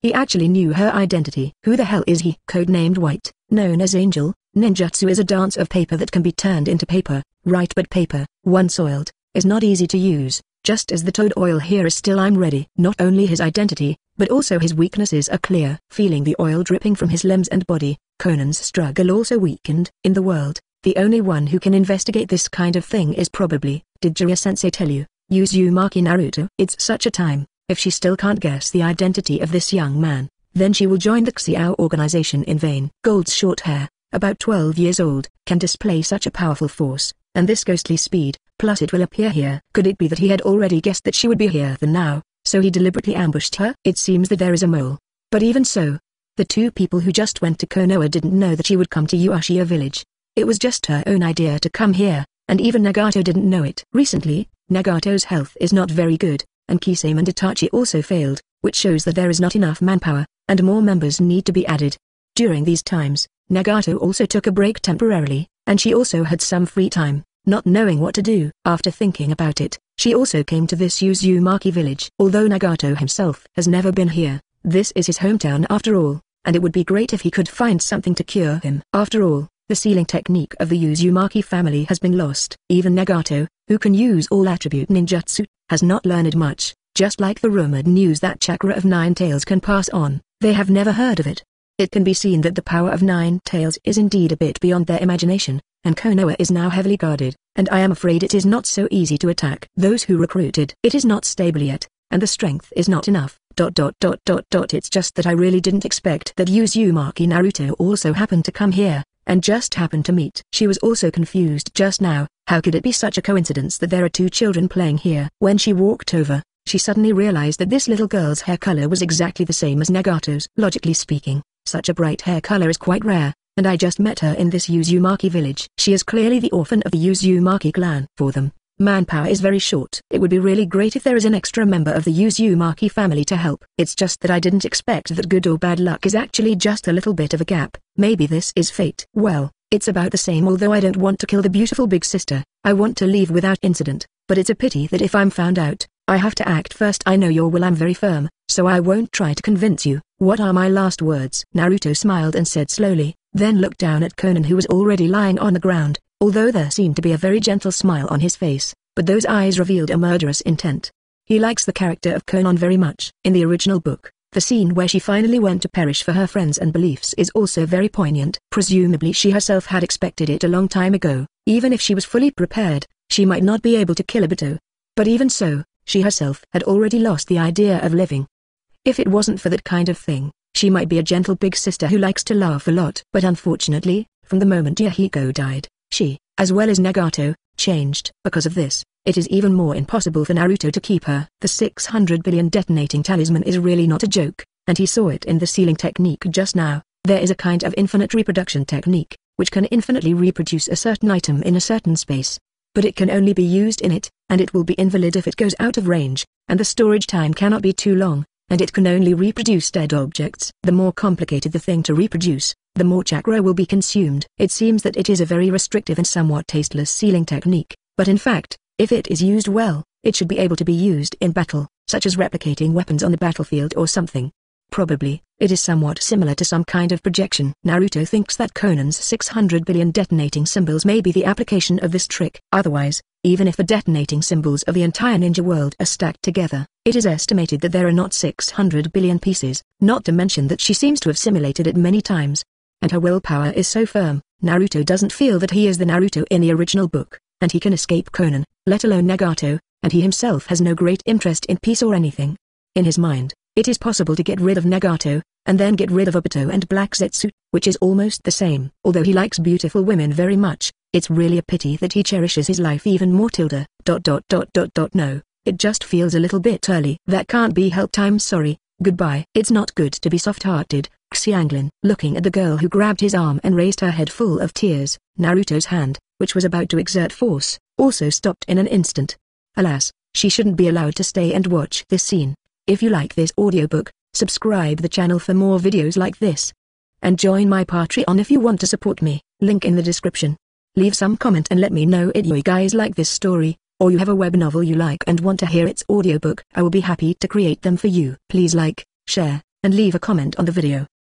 He actually knew her identity. Who the hell is he? Codenamed White, known as Angel, ninjutsu is a dance of paper that can be turned into paper. Right but paper, once oiled, is not easy to use, just as the toad oil here is still I'm ready. Not only his identity, but also his weaknesses are clear. Feeling the oil dripping from his limbs and body, Konan's struggle also weakened. In the world, the only one who can investigate this kind of thing is probably, did Jiraiya-sensei tell you, Uzumaki Naruto? It's such a time, if she still can't guess the identity of this young man, then she will join the Xiao organization in vain. Gold's short hair, about 12 years old, can display such a powerful force, and this ghostly speed, plus it will appear here. Could it be that he had already guessed that she would be here than now, so he deliberately ambushed her? It seems that there is a mole. But even so, the two people who just went to Konoha didn't know that she would come to Uchiha village. It was just her own idea to come here, and even Nagato didn't know it. Recently, Nagato's health is not very good, and Kisame and Itachi also failed, which shows that there is not enough manpower, and more members need to be added. During these times, Nagato also took a break temporarily, and she also had some free time not knowing what to do. After thinking about it, she also came to this Uzumaki village. Although Nagato himself has never been here, this is his hometown after all, and it would be great if he could find something to cure him. After all, the sealing technique of the Uzumaki family has been lost. Even Nagato, who can use all attribute ninjutsu, has not learned much, just like the rumored news that chakra of nine tails can pass on, they have never heard of it. It can be seen that the power of Nine Tails is indeed a bit beyond their imagination, and Konoha is now heavily guarded, and I am afraid it is not so easy to attack those who recruited. It is not stable yet, and the strength is not enough. Dot dot dot dot dot It's just that I really didn't expect that Uzumaki Naruto also happened to come here, and just happened to meet. She was also confused just now, how could it be such a coincidence that there are two children playing here? When she walked over, she suddenly realized that this little girl's hair color was exactly the same as Nagato's. Logically speaking, such a bright hair color is quite rare, and I just met her in this Uzumaki village. She is clearly the orphan of the Uzumaki clan. For them, manpower is very short. It would be really great if there is an extra member of the Uzumaki family to help. It's just that I didn't expect that good or bad luck is actually just a little bit of a gap. Maybe this is fate. Well, it's about the same although I don't want to kill the beautiful big sister. I want to leave without incident, but it's a pity that if I'm found out, I have to act first. I know your will I'm very firm, so I won't try to convince you. What are my last words? Naruto smiled and said slowly, then looked down at Konan who was already lying on the ground, although there seemed to be a very gentle smile on his face, but those eyes revealed a murderous intent. He likes the character of Konan very much. In the original book, the scene where she finally went to perish for her friends and beliefs is also very poignant. Presumably she herself had expected it a long time ago, even if she was fully prepared, she might not be able to kill Obito. But even so, she herself had already lost the idea of living. If it wasn't for that kind of thing, she might be a gentle big sister who likes to laugh a lot. But unfortunately, from the moment Yahiko died, she, as well as Nagato, changed. Because of this, it is even more impossible for Naruto to keep her. The 600 billion detonating talisman is really not a joke, and he saw it in the sealing technique just now. There is a kind of infinite reproduction technique, which can infinitely reproduce a certain item in a certain space. But it can only be used in it, and it will be invalid if it goes out of range, and the storage time cannot be too long and it can only reproduce dead objects. The more complicated the thing to reproduce, the more chakra will be consumed. It seems that it is a very restrictive and somewhat tasteless sealing technique, but in fact, if it is used well, it should be able to be used in battle, such as replicating weapons on the battlefield or something. Probably, it is somewhat similar to some kind of projection. Naruto thinks that Konan's 600 billion detonating symbols may be the application of this trick. Otherwise, even if the detonating symbols of the entire ninja world are stacked together, it is estimated that there are not 600 billion pieces, not to mention that she seems to have simulated it many times. And her willpower is so firm, Naruto doesn't feel that he is the Naruto in the original book, and he can escape Konan, let alone Nagato, and he himself has no great interest in peace or anything. In his mind, it is possible to get rid of Nagato, and then get rid of Obito and Black Zetsu, which is almost the same. Although he likes beautiful women very much, it's really a pity that he cherishes his life even more tilde. Dot dot dot dot dot no, it just feels a little bit early. That can't be helped I'm sorry, goodbye. It's not good to be soft-hearted, Xianglin. Looking at the girl who grabbed his arm and raised her head full of tears, Naruto's hand, which was about to exert force, also stopped in an instant. Alas, she shouldn't be allowed to stay and watch this scene. If you like this audiobook, subscribe the channel for more videos like this. And join my Patreon if you want to support me, link in the description. Leave some comment and let me know if you guys like this story, or you have a web novel you like and want to hear its audiobook. I will be happy to create them for you. Please like, share, and leave a comment on the video.